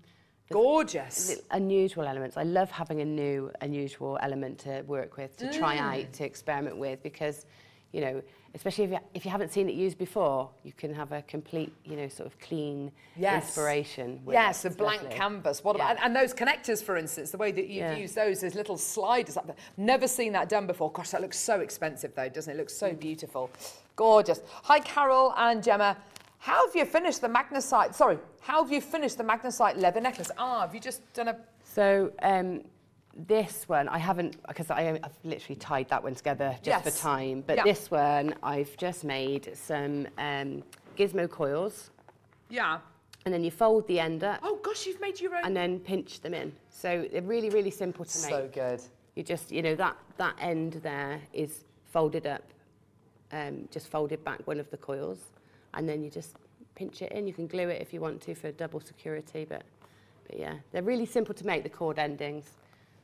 gorgeous. Unusual elements. I love having a new, unusual element to work with, to try Mm. out, to experiment with, because, you know, especially if you, if you haven't seen it used before, you can have a complete, you know, sort of clean Yes. inspiration. With Yes, it. a It's blank lovely. canvas. What Yeah. about, and those connectors, for instance, the way that you've Yeah. used those as little sliders up there. Never seen that done before. Gosh, that looks so expensive, though, doesn't it? It looks so beautiful. Gorgeous. Hi, Carol and Gemma. How have you finished the magnesite? Sorry, how have you finished the magnesite leather necklace? Ah, have you just done a. So um, this one, I haven't, because I've literally tied that one together just Yes. for time. But Yeah. this one, I've just made some um, gizmo coils, Yeah. and then you fold the end up, Oh, gosh, you've made your own. and then pinch them in. So they're really, really simple to make. so good. You just, you know, that, that end there is folded up, um, just folded back one of the coils, and then you just pinch it in. You can glue it if you want to for double security, but, but yeah, they're really simple to make, the cord endings.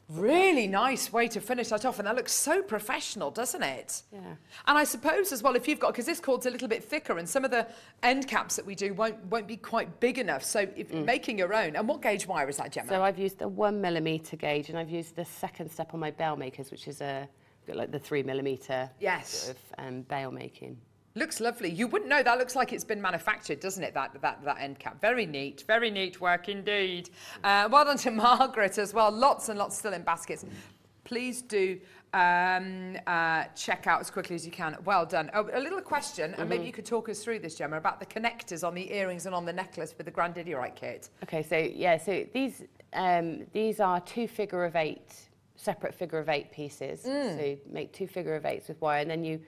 Really nice way to finish that off, and that looks so professional, doesn't it? Yeah. And I suppose as well, if you've got, because this cord's a little bit thicker, and some of the end caps that we do won't won't be quite big enough. So if making your own, and what gauge wire is that, Gemma? So I've used a one millimeter gauge and I've used the second step on my bail makers, which is a like the three millimeter Yes. sort of um, bail making. Looks lovely. You wouldn't know. That looks like it's been manufactured, doesn't it? That that that end cap. Very neat. Very neat work indeed. Uh, well done to Margaret as well. Lots and lots still in baskets. Please do um, uh, check out as quickly as you can. Well done. Oh, a little question, and maybe you could talk us through this, Gemma, about the connectors on the earrings and on the necklace with the Grandidierite kit. Okay, so yeah, so these um, these are two figure of eight, separate figure of eight pieces. So you make two figure of eights with wire, and then you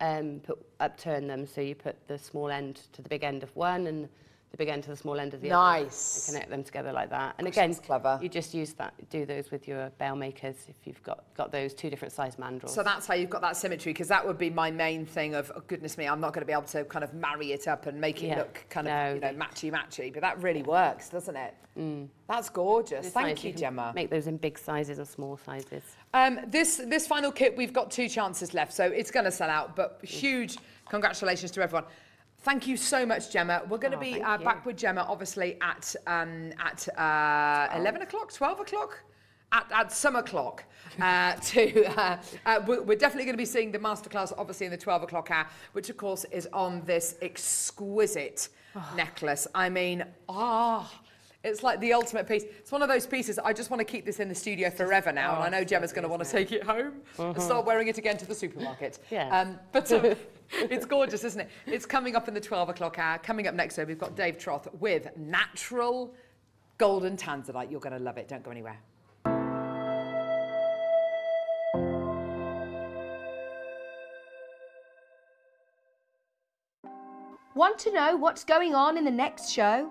um, put upturn them. So you put the small end to the big end of one, and the big end to the small end of the other. Nice. Connect them together like that. And Gosh, again, clever. you just use that, do those with your bail makers if you've got got those two different size mandrels. So that's how you've got that symmetry, because that would be my main thing of, oh, goodness me, I'm not going to be able to kind of marry it up and make it Yeah. look kind No, of, you know, matchy matchy. But that really works, doesn't it? That's gorgeous. It's Thank nice, you, can Gemma. Make those in big sizes and small sizes. Um, this this final kit, we've got two chances left, so it's going to sell out. But huge congratulations to everyone. Thank you so much, Gemma. We're going to Oh, be uh, back with Gemma, obviously at um, at uh, 11 o'clock, 12 o'clock. At, at some o'clock, uh, to uh, uh, we're, definitely going to be seeing the masterclass, obviously in the 12 o'clock hour, which of course is on this exquisite Oh. necklace. I mean, ah, it's like the ultimate piece. It's one of those pieces. I just want to keep this in the studio forever now, and I know Gemma's going to want to take it home and start wearing it again to the supermarket. Yeah. Um, but um, it's gorgeous, isn't it? It's coming up in the 12 o'clock hour. Coming up next, though, we've got Dave Troth with natural golden tanzanite. You're going to love it. Don't go anywhere. Want to know what's going on in the next show?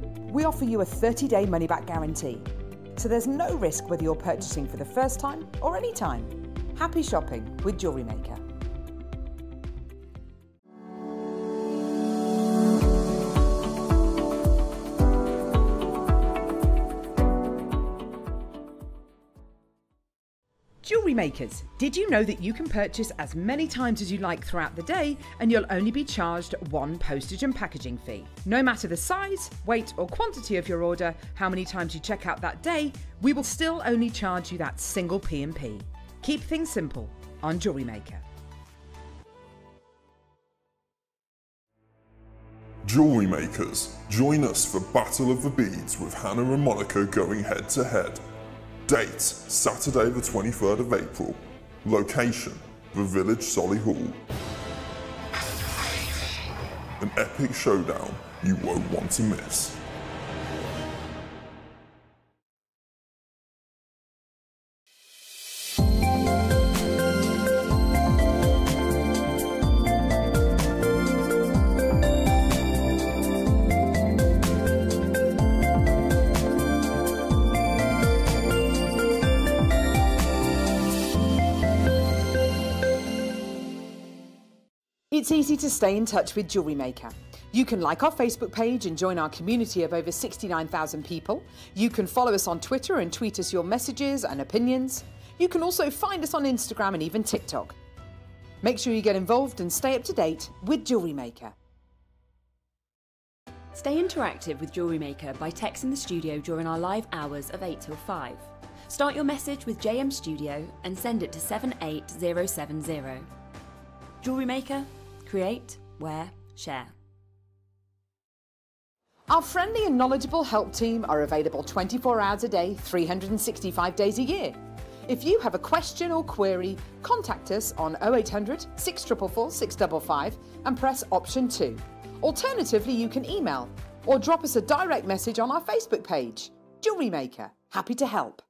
We offer you a 30 day money back guarantee. So there's no risk whether you're purchasing for the first time or any time. Happy shopping with Jewelry Maker. Jewelry makers, did you know that you can purchase as many times as you like throughout the day and you'll only be charged one postage and packaging fee? No matter the size, weight, or quantity of your order, how many times you check out that day, we will still only charge you that single P&P. Keep things simple on Jewelry Maker. Jewelry makers, join us for Battle of the Beads with Hannah and Monica going head to head. Date Saturday, the 23rd of April. Location The Village Solihull. An epic showdown you won't want to miss. It's easy to stay in touch with Jewelry Maker. You can like our Facebook page and join our community of over 69,000 people. You can follow us on Twitter and tweet us your messages and opinions. You can also find us on Instagram and even TikTok. Make sure you get involved and stay up to date with Jewelry Maker. Stay interactive with Jewelry Maker by texting the studio during our live hours of 8 till 5. Start your message with JM Studio and send it to 78070. Jewellery Maker, create, wear, share. Our friendly and knowledgeable help team are available 24 hours a day, 365 days a year. If you have a question or query, contact us on 0800 644 655 and press option 2. Alternatively, you can email or drop us a direct message on our Facebook page. Jewellery Maker, happy to help.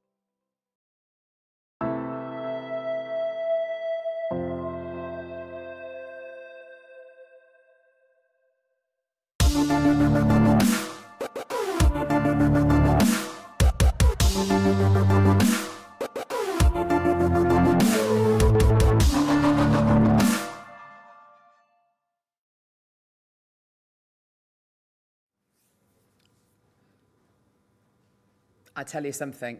I tell you something.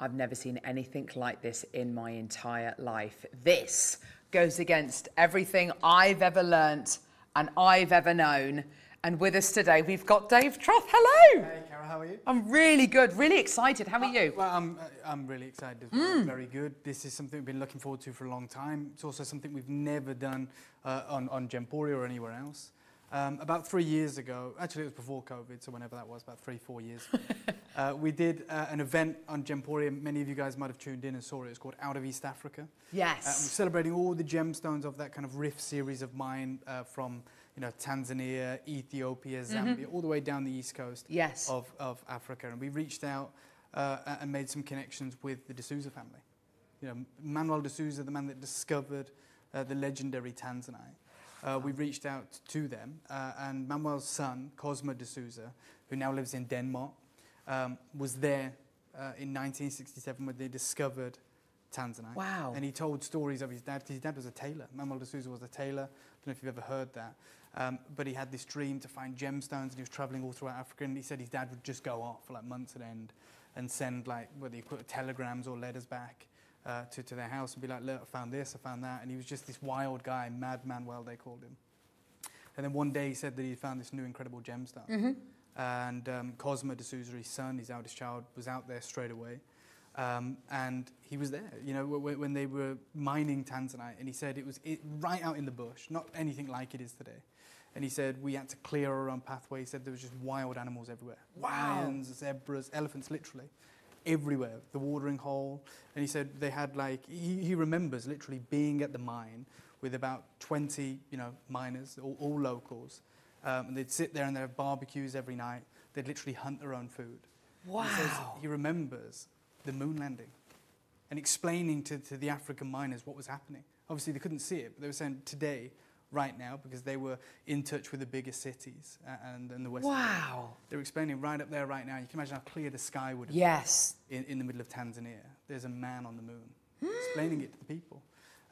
I've never seen anything like this in my entire life. This goes against everything I've ever learnt and I've ever known. And with us today, we've got Dave Troth. Hello. Hey, Cara, how are you? I'm really good, really excited. How are you? Well, I'm, uh, I'm really excited well. Very good. This is something we've been looking forward to for a long time. It's also something we've never done uh, on, on Gemporia or anywhere else. Um, about three years ago, actually it was before COVID, so whenever that was, about three, four years ago, uh, we did uh, an event on Gemporia. Many of you guys might have tuned in and saw it. It's called Out of East Africa. Uh, Yes. we're celebrating all the gemstones of that kind of rift series of mine uh, from you know Tanzania, Ethiopia, Zambia, all the way down the east coast Yes. of, of Africa. And we reached out uh, and made some connections with the D'Souza family. You know, Manuel D'Souza, the man that discovered uh, the legendary Tanzanite. Uh, we reached out to them, uh, and Manuel's son, Cosmo D'Souza, who now lives in Denmark, um, was there uh, in 1967 when they discovered Tanzanite. Wow. And he told stories of his dad, 'cause his dad was a tailor. Manuel de Souza was a tailor. I don't know if you've ever heard that. Um, but he had this dream to find gemstones, and he was traveling all throughout Africa. And he said his dad would just go off for like months at end and send like whether he put telegrams or letters back uh, to, to their house and be like, look, I found this, I found that. And he was just this wild guy, Mad Manuel, they called him. And then one day he said that he found this new incredible gemstone. And um, Cosmo D'Souza, his son, his eldest child, was out there straight away. Um, and he was there, you know, when they were mining Tanzanite. And he said it was it, right out in the bush, not anything like it is today. And he said we had to clear our own pathway. He said there was just wild animals everywhere. Lions, zebras, elephants, literally. Everywhere. The watering hole. And he said they had like, he, he remembers literally being at the mine with about 20, you know, miners, all, all locals. Um, and they'd sit there and they'd have barbecues every night. They'd literally hunt their own food. He says Wow. he remembers the moon landing and explaining to, to the African miners what was happening. Obviously, they couldn't see it, but they were saying today, right now, because they were in touch with the bigger cities uh, and, and the West. Wow. They were explaining right up there, right now. You can imagine how clear the sky would have Yes. been in, in the middle of Tanzania. There's a man on the moon explaining it to the people.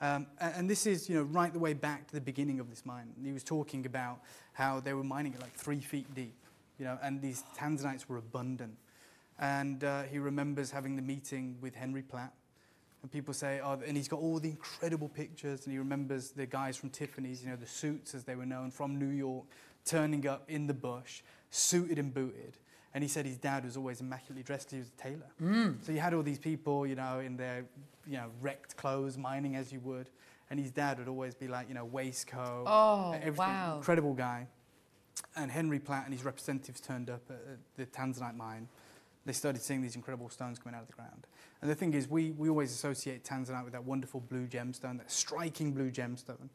Um, and this is, you know, right the way back to the beginning of this mine. He was talking about how they were mining it like three feet deep, you know, and these tanzanites were abundant. And uh, he remembers having the meeting with Henry Platt. And people say, oh, and he's got all the incredible pictures. And he remembers the guys from Tiffany's, you know, the suits as they were known from New York, turning up in the bush, suited and booted. And he said his dad was always immaculately dressed because he was a tailor. Mm. So you had all these people, you know, in their, you know, wrecked clothes, mining as you would. And his dad would always be like, you know, waistcoat. Oh, uh, everything. wow. Incredible guy. And Henry Platt and his representatives turned up at, at the Tanzanite mine. They started seeing these incredible stones coming out of the ground. And the thing is, we, we always associate Tanzanite with that wonderful blue gemstone, that striking blue gemstone.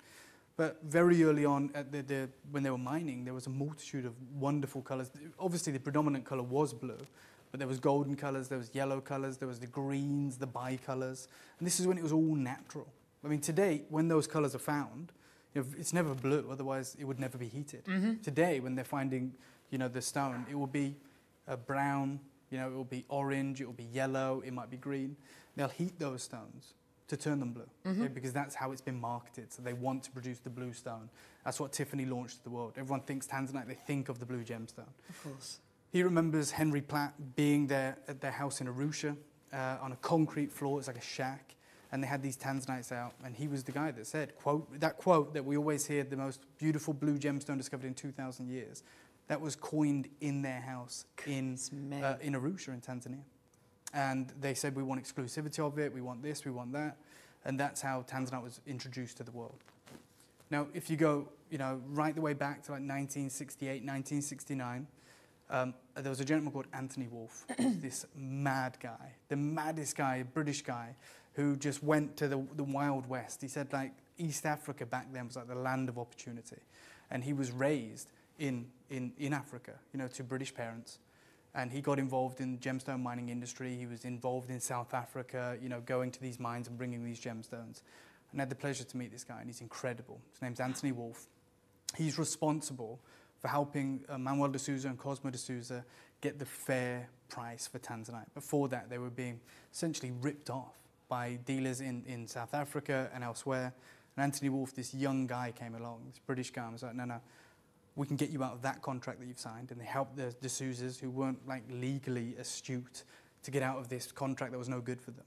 But very early on, at the, the, when they were mining, there was a multitude of wonderful colours. Obviously, the predominant colour was blue, but there was golden colours, there was yellow colours, there was the greens, the bicolours. And this is when it was all natural. I mean, today, when those colours are found, you know, it's never blue, otherwise it would never be heated. Mm-hmm. Today, when they're finding, you know, the stone, it will be a brown, you know, it will be orange, it will be yellow, it might be green. They'll heat those stones to turn them blue okay, because that's how it's been marketed. So they want to produce the blue stone. That's what Tiffany launched to the world. Everyone thinks Tanzanite, they think of the blue gemstone. Of course. He remembers Henry Platt being there at their house in Arusha uh, on a concrete floor. It's like a shack. And they had these tanzanites out. And he was the guy that said, quote, that quote that we always hear, the most beautiful blue gemstone discovered in 2,000 years, that was coined in their house in, uh, in Arusha in Tanzania. And they said, we want exclusivity of it, we want this, we want that. And that's how Tanzanite was introduced to the world. Now, if you go, you know, right the way back to like 1968, 1969, um, there was a gentleman called Anthony Wolfe, this mad guy, the maddest guy, British guy, who just went to the, the Wild West. He said like East Africa back then was like the land of opportunity. And he was raised in, in, in Africa, you know, to British parents. And he got involved in gemstone mining industry. He was involved in South Africa, you know, going to these mines and bringing these gemstones. And I had the pleasure to meet this guy, and he's incredible. His name's Anthony Wolf. He's responsible for helping uh, Manuel de Souza and Cosmo de Souza get the fair price for Tanzanite. Before that, they were being essentially ripped off by dealers in, in South Africa and elsewhere. And Anthony Wolf, this young guy, came along, this British guy, and was like, no, no, we can get you out of that contract that you've signed. And they helped the de Souzas, who weren't like legally astute, to get out of this contract that was no good for them.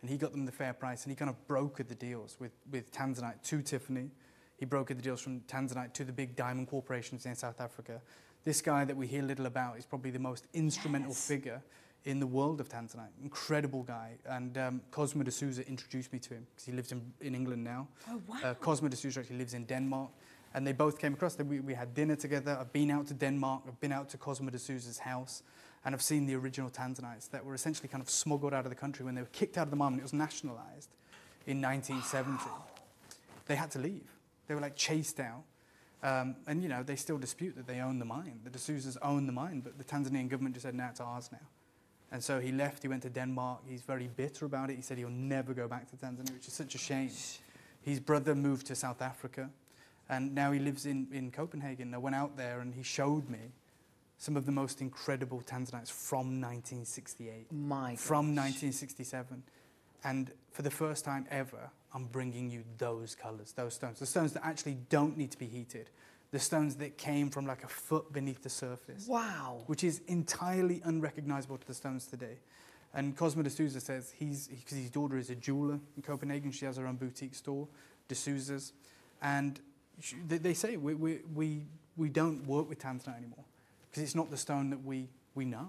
And he got them the fair price, and he kind of brokered the deals with, with Tanzanite to Tiffany. He brokered the deals from Tanzanite to the big diamond corporations in South Africa. This guy that we hear little about is probably the most instrumental yes. figure in the world of Tanzanite. Incredible guy. And um, Cosmo de Souza introduced me to him because he lives in, in England now. Oh, wow. Uh, Cosmo de Souza actually lives in Denmark. And they both came across. We, we had dinner together. I've been out to Denmark. I've been out to Cosmo de Souza's house. And I've seen the original Tanzanites that were essentially kind of smuggled out of the country when they were kicked out of the mine and it was nationalized in 1970. Wow. They had to leave. They were like chased out. Um, and, you know, they still dispute that they own the mine. The de Souzas own the mine, but the Tanzanian government just said, no, it's ours now. And so he left, he went to Denmark. He's very bitter about it. He said he'll never go back to Tanzania, which is such a shame. His brother moved to South Africa, and now he lives in, in Copenhagen. I went out there and he showed me some of the most incredible Tanzanites from 1968. My From 1967. And for the first time ever, I'm bringing you those colors, those stones. The stones that actually don't need to be heated the stones that came from like a foot beneath the surface. Wow. Which is entirely unrecognizable to the stones today. And Cosmo de Souza says he's, because his daughter is a jeweler in Copenhagen, she has her own boutique store, de Souza's. And they, say we, we, we, we don't work with Tanzanite anymore because it's not the stone that we, we know.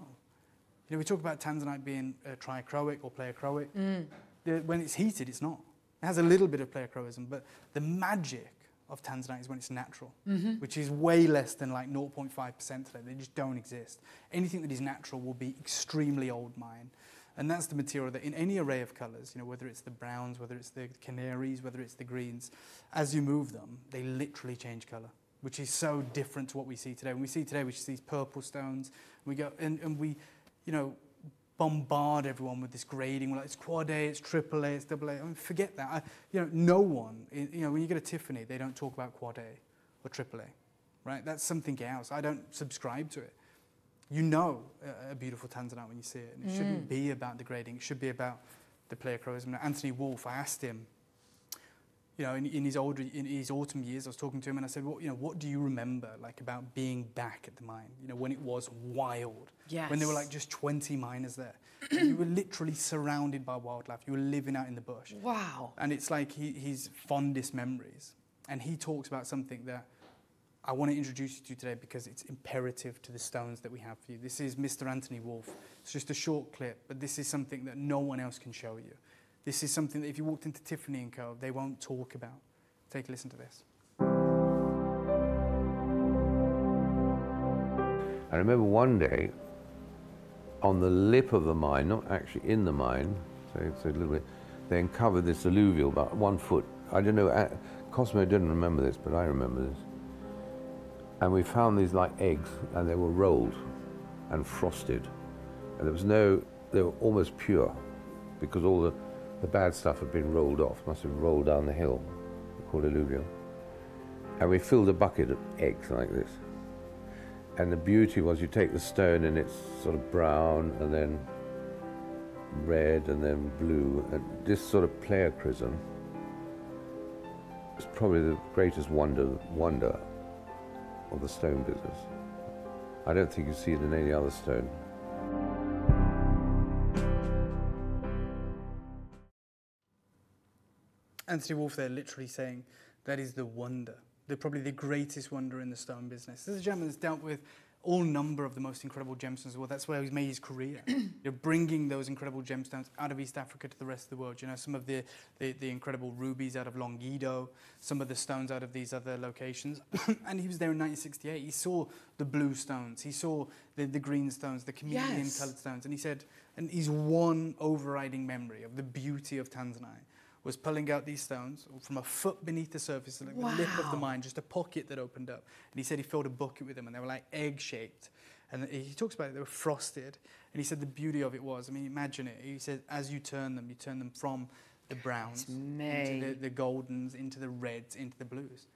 You know, we talk about Tanzanite being uh, trichroic or pleochroic. Mm. The, when it's heated, it's not. It has a little bit of pleochroism, but the magic of Tanzanite is when it's natural, mm-hmm. which is way less than like 0.5% today. They just don't exist. Anything that is natural will be extremely old mine. And that's the material that in any array of colors, you know, whether it's the browns, whether it's the canaries, whether it's the greens, as you move them, they literally change color, which is so different to what we see today. When we see today, we see these purple stones, we go, and, and we, you know, bombard everyone with this grading. We're like, it's quad A, it's triple A, it's double A. I mean, forget that. I, you know, no one, you know, when you get a Tiffany, they don't talk about quad A or triple A, right? That's something else. I don't subscribe to it. You know a, a beautiful Tanzanite when you see it. And it mm. shouldn't be about degrading. It should be about the pleochroism. Anthony Wolf, I asked him, you know, in, in, his older, in his autumn years, I was talking to him and I said, well, you know, what do you remember, like, about being back at the mine? You know, when it was wild. Yes. When there were, like, just 20 miners there. you were literally surrounded by wildlife. You were living out in the bush. Wow. And it's like he, his fondest memories. And he talks about something that I want to introduce you to today because it's imperative to the stones that we have for you. This is Mr. Anthony Wolf. It's just a short clip, but this is something that no one else can show you. This is something that if you walked into Tiffany & Co., they won't talk about. Take a listen to this. I remember one day on the lip of the mine, not actually in the mine, so it's a little bit, they uncovered this alluvial about one foot. I don't know, uh, Cosmo didn't remember this, but I remember this. And we found these like eggs, and they were rolled and frosted. And there was no, they were almost pure, because all the the bad stuff had been rolled off, must have rolled down the hill, called alluvial. And we filled a bucket of eggs like this. And the beauty was you take the stone and it's sort of brown and then red and then blue. And this sort of pleochroism is probably the greatest wonder, wonder of the stone business. I don't think you see it in any other stone. Anthony Wolf there literally saying that is the wonder, the, probably the greatest wonder in the stone business. This is a gentleman that's dealt with all number of the most incredible gemstones well. That's where he's made his career. You're bringing those incredible gemstones out of East Africa to the rest of the world. You know, some of the, the, the incredible rubies out of Longido, some of the stones out of these other locations. and he was there in 1968. He saw the blue stones. He saw the, the green stones, the chameleon Yes. coloured stones. And he said, and his one overriding memory of the beauty of Tanzanite was pulling out these stones from a foot beneath the surface, like the lip of the mine, just a pocket that opened up. And he said he filled a bucket with them, and they were like egg shaped. And he talks about it, they were frosted. And he said the beauty of it was, I mean, imagine it. He said, as you turn them, you turn them from the browns into the, the goldens, into the reds, into the blues.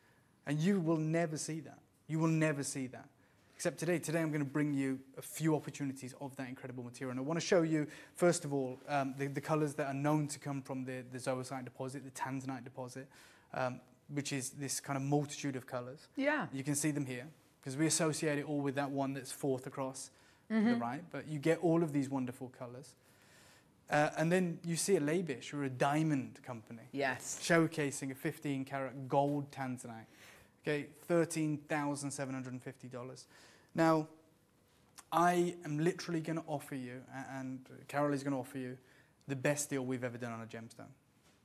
And you will never see that. You will never see that. Except today. Today I'm going to bring you a few opportunities of that incredible material. And I want to show you, first of all, um, the, the colours that are known to come from the, the zoisite deposit, the tanzanite deposit, um, which is this kind of multitude of colours. Yeah. You can see them here because we associate it all with that one that's fourth across to the Mhm. right. But you get all of these wonderful colours. Uh, and then you see a Labish or a diamond company. Yes. Showcasing a 15 carat gold tanzanite. Okay, $13,750. Now, I am literally going to offer you, and Carol is going to offer you, the best deal we've ever done on a gemstone.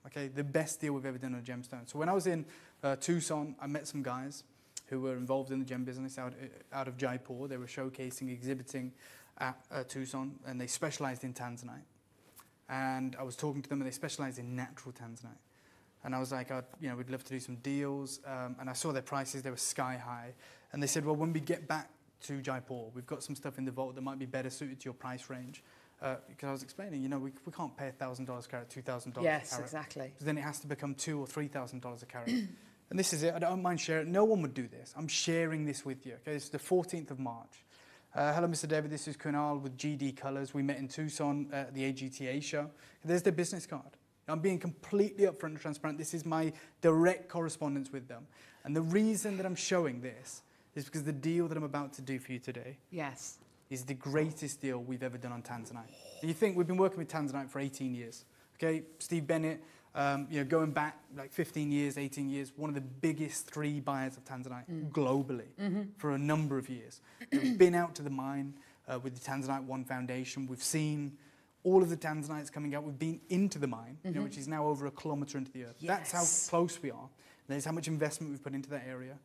Okay, the best deal we've ever done on a gemstone. So when I was in uh, Tucson, I met some guys who were involved in the gem business out, uh, out of Jaipur. They were showcasing, exhibiting at uh, Tucson, and they specialized in tanzanite. And I was talking to them, and they specialized in natural tanzanite. And I was like, I'd, you know, we'd love to do some deals. Um, and I saw their prices; they were sky high. And they said, well, when we get back to Jaipur, we've got some stuff in the vault that might be better suited to your price range. Uh, because I was explaining, you know, we, we can't pay thousand dollars a carat, two thousand dollars Yes, a carat. exactly. Because then it has to become two or three thousand dollars a carat. and this is it. I don't mind sharing. No one would do this. I'm sharing this with you. Okay, it's the 14th of March. Uh, hello, Mr. David. This is Kunal with GD Colors. We met in Tucson at the AGTA show. There's their business card. I'm being completely upfront and transparent. This is my direct correspondence with them. And the reason that I'm showing this is because the deal that I'm about to do for you today Yes. is the greatest deal we've ever done on Tanzanite. You think we've been working with Tanzanite for 18 years. Okay, Steve Bennett, um, you know, going back like 15 years, 18 years, one of the biggest three buyers of Tanzanite globally for a number of years. We've been out to the mine uh, with the Tanzanite One Foundation. We've seen all of the Tanzanites coming out. We've been into the mine, you know, which is now over a kilometre into the earth. That's how close we are. There's how much investment we've put into that area.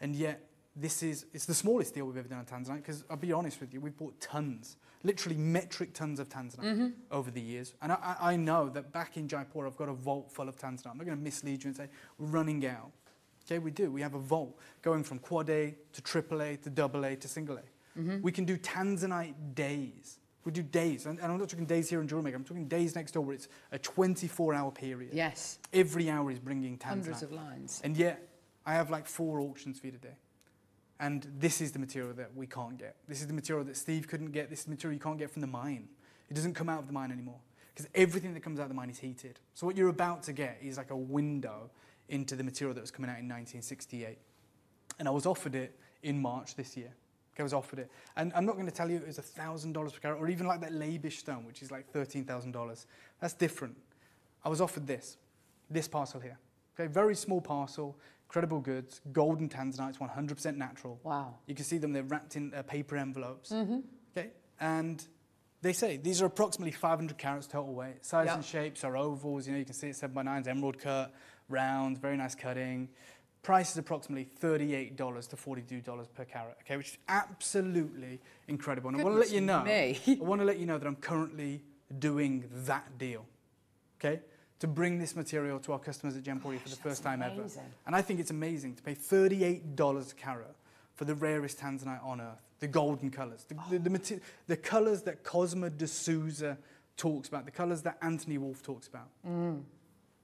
And yet, this is it's the smallest deal we've ever done on Tanzanite because I'll be honest with you, we've bought tons, literally metric tons of Tanzanite mm-hmm. over the years. And I, I know that back in Jaipur, I've got a vault full of Tanzanite. I'm not going to mislead you and say we're running out. Okay, we do. We have a vault going from quad A to triple A to double A to single A. Mm-hmm. We can do Tanzanite days. We do days. And, and I'm not talking days here in Jewelry Maker. I'm talking days next door where it's a 24 hour period. Yes. Every hour is bringing Tanzanite. Hundreds of lines. And yet, I have like four auctions for you today. And this is the material that we can't get. This is the material that Steve couldn't get. This is the material you can't get from the mine. It doesn't come out of the mine anymore. Because everything that comes out of the mine is heated. So what you're about to get is like a window into the material that was coming out in 1968. And I was offered it in March this year. Okay, I was offered it. And I'm not going to tell you it was $1,000 per carat or even like that Labish stone, which is like $13,000. That's different. I was offered this, this parcel here. Okay, very small parcel, credible goods, golden tanzanite, it's 100% natural. Wow. You can see them, they're wrapped in uh, paper envelopes. Okay, and they say these are approximately 500 carats total weight. Size Yep. and shapes are ovals, you know, you can see it's 7 by 9s emerald cut, round, very nice cutting. Price is approximately $38 to $42 per carat, okay, which is absolutely incredible. And I want to let you know. I want to let you know that I'm currently doing that deal, okay, to bring this material to our customers at Gemporia for the first time ever. And I think it's amazing to pay $38 a carat for the rarest tanzanite on earth, the golden colours, the, the, the, mate- the colours that Cosmo de Souza talks about, the colours that Anthony Wolf talks about.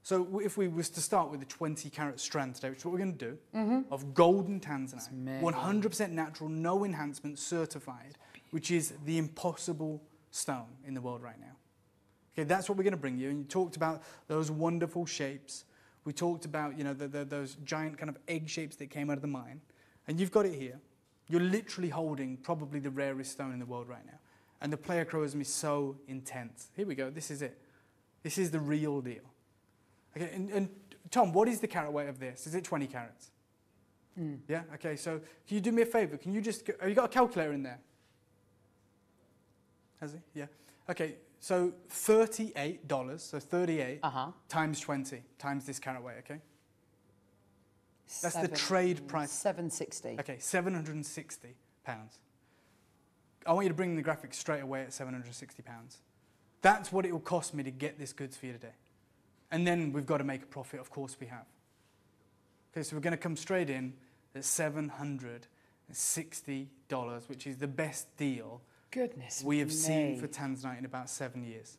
So if we was to start with a 20 carat strand today, which is what we're going to do, of golden tanzanite, 100% natural, no enhancement, certified, which is the impossible stone in the world right now. Okay, that's what we're going to bring you. And you talked about those wonderful shapes. We talked about, you know, the, the, those giant kind of egg shapes that came out of the mine. And you've got it here. You're literally holding probably the rarest stone in the world right now. And the player pleochroism is so intense. Here we go. This is it. This is the real deal. Okay, and, and Tom, what is the carat weight of this? Is it 20 carats? Mm. Yeah. Okay. So can you do me a favour? Can you just? Have you got a calculator in there? Has he? Yeah. Okay. So thirty-eight dollars. So thirty-eight Uh-huh. times twenty times this carat weight. Okay. That's the trade price. 760. Okay, 760 pounds. I want you to bring the graphics straight away at 760 pounds. That's what it will cost me to get this goods for you today. And then we've got to make a profit, of course we have. Okay, so we're going to come straight in at $760, which is the best deal Goodness we have seen me. for Tanzanite in about seven years.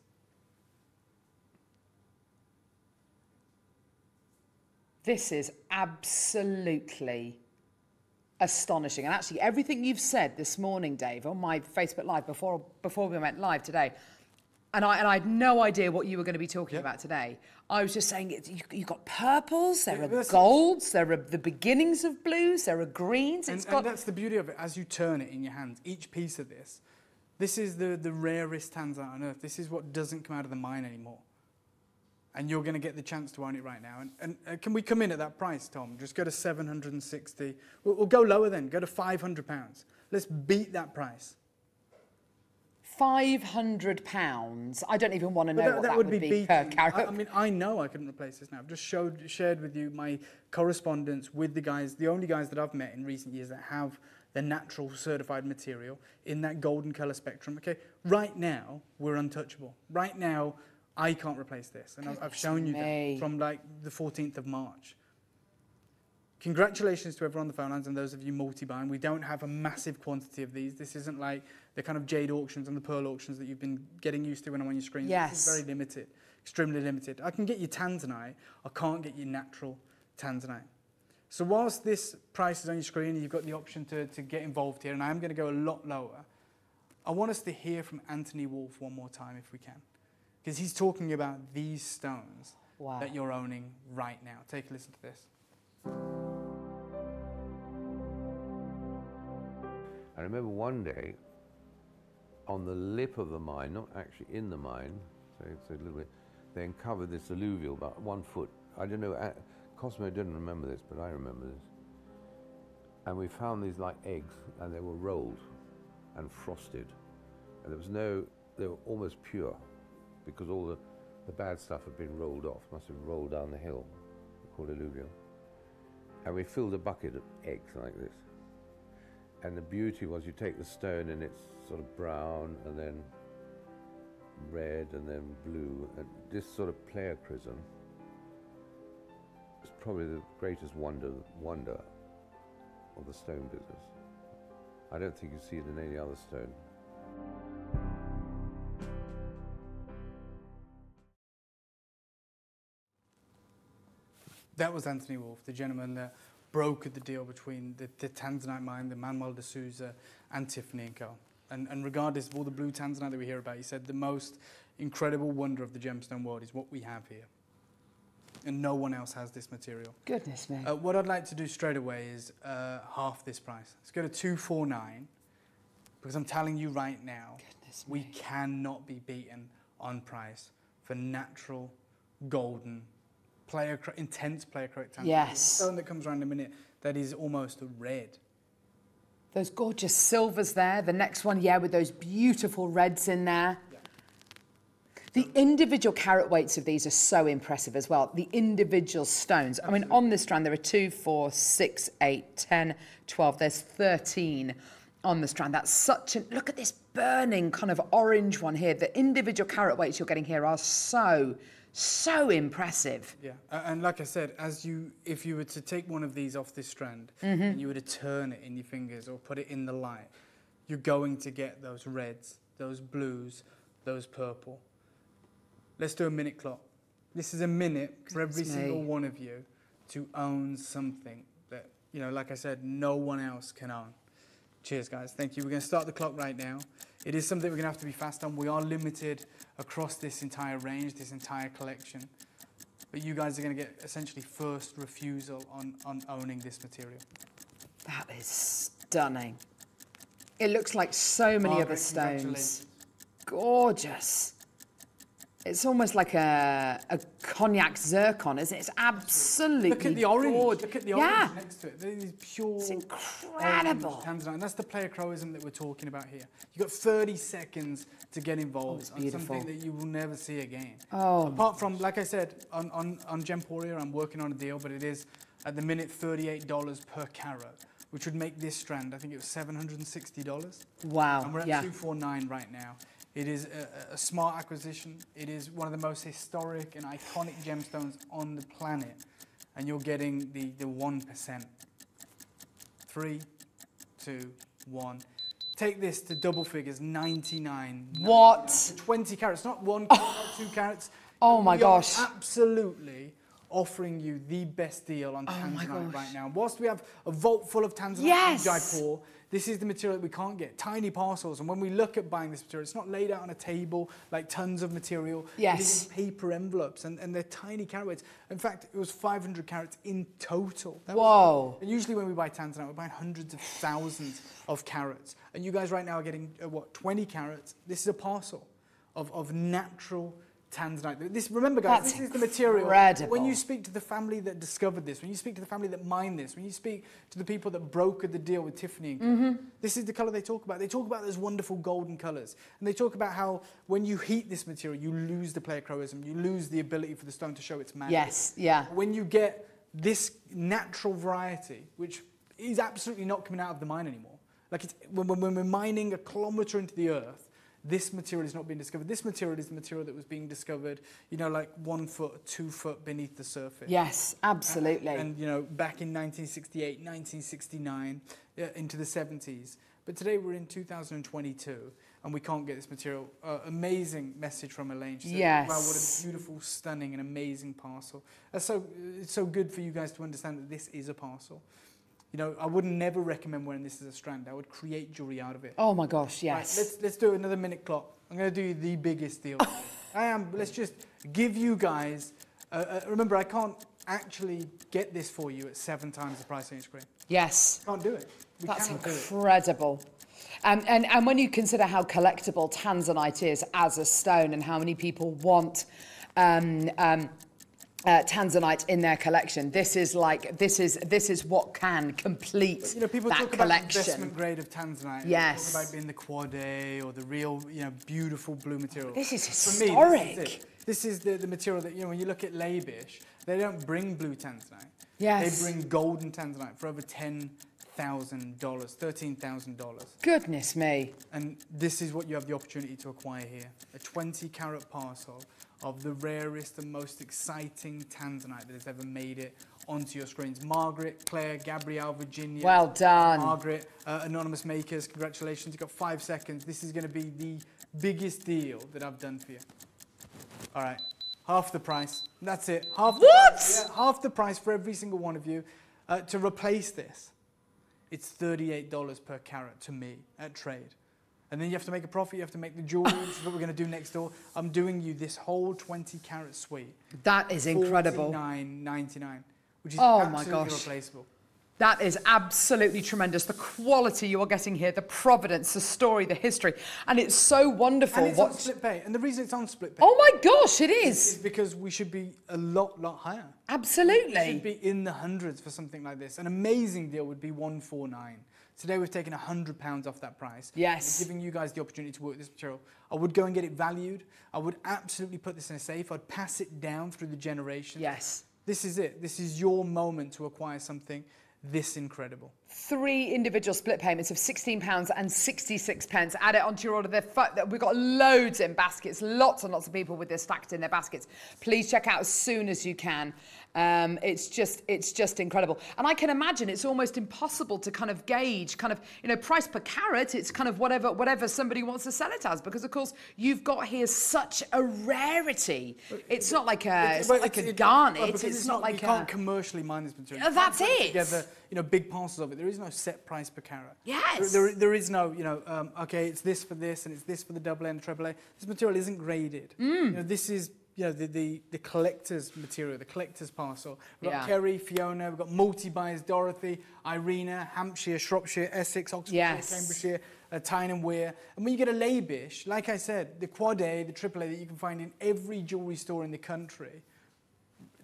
This is absolutely astonishing. And actually, everything you've said this morning, Dave, on my Facebook Live before, before we went live today, and I, and I had no idea what you were going to be talking about today. I was just saying, you, you've got purples, there are golds, there are the beginnings of blues, there are greens. And, It's and got that's the beauty of it. As you turn it in your hands, each piece of this, this is the, the rarest tanzanite on earth. This is what doesn't come out of the mine anymore. And you're going to get the chance to own it right now. And, and uh, can we come in at that price, Tom? Just go to 760. We'll, we'll go lower then. Go to 500 pounds. Let's beat that price. £500. I don't even want to know But what that, would, be, per beating- carat. I, I mean, I know I couldn't replace this now. I've just showed, shared with you my correspondence with the guys, the only guys that I've met in recent years that have the natural certified material in that golden color spectrum. Okay, right now we're untouchable. Right now, I can't replace this, and I've, I've shown you me. that from like the 14th of March. Congratulations to everyone on the phone lines and those of you multi-buying. We don't have a massive quantity of these. This isn't like the kind of jade auctions and the pearl auctions that you've been getting used to when I'm on your screen. This Yes. is very limited, extremely limited. I can get you tanzanite. I can't get you natural tanzanite. So whilst this price is on your screen, you've got the option to, to get involved here, and I'm going to go a lot lower. I want us to hear from Anthony Wolf one more time if we can. Because he's talking about these stones Wow. that you're owning right now. Take a listen to this. I remember one day on the lip of the mine, not actually in the mine, so it's a little bit, they uncovered this alluvial about one foot. I don't know, uh, Cosmo didn't remember this, but I remember this. And we found these like eggs, and they were rolled and frosted. And there was no, they were almost pure, because all the, the bad stuff had been rolled off, must have rolled down the hill, called alluvial. And we filled a bucket of eggs like this. And the beauty was you take the stone and it's sort of brown and then red and then blue. And this sort of pleochroism is probably the greatest wonder, wonder of the stone business. I don't think you see it in any other stone. That was Anthony Wolf, the gentleman that brokered the deal between the, the Tanzanite mine, the Manuel de Souza, and Tiffany and Co. And, and regardless of all the blue Tanzanite that we hear about, he said the most incredible wonder of the gemstone world is what we have here. And no one else has this material. Goodness me. Uh, what I'd like to do straight away is uh, half this price. Let's go to 249 because I'm telling you right now, Goodness we me. cannot be beaten on price for natural, golden, player intense player correct tanzanite. Yes. Stone that comes around in a minute that is almost red. Those gorgeous silvers there. The next one, yeah, with those beautiful reds in there. The individual carat weights of these are so impressive as well. The individual stones. I mean, on this strand, there are two, four, six, eight, 10, 12. There's 13 on the strand. That's such a look at this burning kind of orange one here. The individual carat weights you're getting here are so, so impressive. Yeah, and like I said, as you, if you were to take one of these off this strand mm-hmm. and you were to turn it in your fingers or put it in the light, you're going to get those reds, those blues, those purple. Let's do a minute clock. This is a minute for every single one of you to own something that, you know, like I said, no one else can own. Cheers, guys. Thank you. We're going to start the clock right now. It is something we're going to have to be fast on. We are limited across this entire range, this entire collection. But you guys are going to get essentially first refusal on, on owning this material. That is stunning. It looks like so many Margaret, other stones. Gorgeous. It's almost like a, a cognac zircon, isn't it? It's absolutely Look at the orange. gorgeous. Look at the yeah. orange next to it. These pure It's incredible. Tanzanite. And that's the pleochroism that we're talking about here. You've got 30 seconds to get involved Oh, on something that you will never see again. Oh. Apart from, like I said, on, on, on Gemporia, I'm working on a deal, but it is at the minute $38 per carat, which would make this strand, I think it was $760. Wow. And we're at yeah. 249 right now. It is a, a smart acquisition. It is one of the most historic and iconic gemstones on the planet. And you're getting the, the 1%. Three, two, one. Take this to double figures, 99. What? 20 carats, not one carat, not two carats. Oh my We are gosh. Absolutely offering you the best deal on Oh Tanzanite right now. Whilst we have a vault full of Tanzanite Yes. from Jaipur, this is the material that we can't get, tiny parcels. And when we look at buying this material, it's not laid out on a table like tons of material. Yes. paper envelopes and, and they're tiny carat weights. In fact, it was 500 carats in total. That was- and usually when we buy Tanzanite, we're buying hundreds of thousands of carats. And you guys right now are getting, uh, what, 20 carats? This is a parcel of, of natural Tanzanite. This, remember guys, That's this is the material. incredible. When you speak to the family that discovered this, when you speak to the family that mined this, when you speak to the people that brokered the deal with Tiffany, and Co, Mm-hmm. this is the color they talk about. They talk about those wonderful golden colors. And they talk about how when you heat this material, you lose the pleochroism, you lose the ability for the stone to show its magic. Yes, yeah. When you get this natural variety, which is absolutely not coming out of the mine anymore, like it's, when, when when we're mining a kilometer into the earth, this material is not being discovered. This material is the material that was being discovered, you know, like one foot, two foot beneath the surface. Yes, absolutely. And, you know, back in 1968, 1969, uh, into the 70s. But today we're in 2022 and we can't get this material. Uh, amazing message from Elaine. She said, Yes. Wow, what a beautiful, stunning, and amazing parcel. That's so, it's so good for you guys to understand that this is a parcel. You know, I would never recommend wearing this as a strand. I would create jewelry out of it. oh my gosh, Right, yes. let's let's do another minute clock. I'm going to do the biggest deal. I am. Let's just give you guys. Uh, uh, remember, I can't actually get this for you at seven times the price on your screen. yes. Can't do it. We That's cannot do it. incredible. Um, and, and when you consider how collectible Tanzanite is as a stone and how many people want um, um, uh, Tanzanite in their collection, this is like this is this is what can complete You know, people that talk about the investment grade of Tanzanite. Yes. Talk about being the quad A or the real, you know, beautiful blue material. This is For me, this is historic. This is the, the material that, you know, when you look at Labish, they don't bring blue Tanzanite. Yes. They bring golden Tanzanite for over $10,000, $13,000. Goodness me. And this is what you have the opportunity to acquire here. A 20 carat parcel of the rarest and most exciting Tanzanite that has ever made it onto your screens. Margaret, Claire, Gabrielle, Virginia. Well done. Margaret, uh, Anonymous Makers, congratulations. You've got five seconds. This is going to be the biggest deal that I've done for you. All right. Half the price. That's it. Half the What? Price. Yeah, half the price for every single one of you. Uh, to replace this, it's $38 per carat to me at trade. And then you have to make a profit, you have to make the jewelry, which is what we're going to do next door. I'm doing you this whole 20 carat suite. That is incredible. $49.99, which is Oh my gosh. irreplaceable. That is absolutely tremendous. The quality you are getting here, the providence, the story, the history, and it's so wonderful. And it's on what? split pay. And the reason it's on split pay Oh my gosh, it is because we should be a lot, lot higher. We should absolutely. be in the hundreds for something like this. An amazing deal would be 149. Today we've taken £100 off that price. Yes. Giving you guys the opportunity to work this material. I would go and get it valued. I would absolutely put this in a safe. I'd pass it down through the generations. Yes. This is it. This is your moment to acquire something this incredible. Three individual split payments of £16 and 66 pence. Add it onto your order. They're We've got loads in baskets, lots and lots of people with this stacked in their baskets. Please check out as soon as you can. Um, it's just it's just incredible. And I can imagine it's almost impossible to kind of gauge kind of, you know, price per carat. It's kind of whatever whatever somebody wants to sell it as because of course you've got here such a rarity. It's not like a it's not like a it- garnet. well, because it's, not, like you a can't commercially mine this material. You that's it. Together, you know, big parcels of it. There is no set price per carat. Yes. There, there, there is no, you know, um, okay, it's this for this and it's this for the double A and triple A. This material isn't graded. Mm. You know, this is. You know, the, the, the collector's material, the collector's parcel. We've got Yeah. Kerry, Fiona, we've got multi-buyers, Dorothy, Irina, Hampshire, Shropshire, Essex, Oxfordshire, Yes. Cambridgeshire, a Tyne and Wear. And when you get a Labish, like I said, the Quad A, the Triple A that you can find in every jewelry store in the country,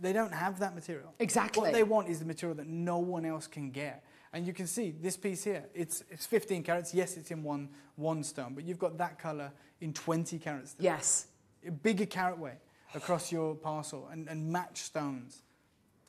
they don't have that material. Exactly. What they want is the material that no one else can get. And you can see this piece here, it's, it's 15 carats. Yes, it's in one, one stone, but you've got that color in 20 carats. Yes. A bigger carat weight across your parcel and, and match stones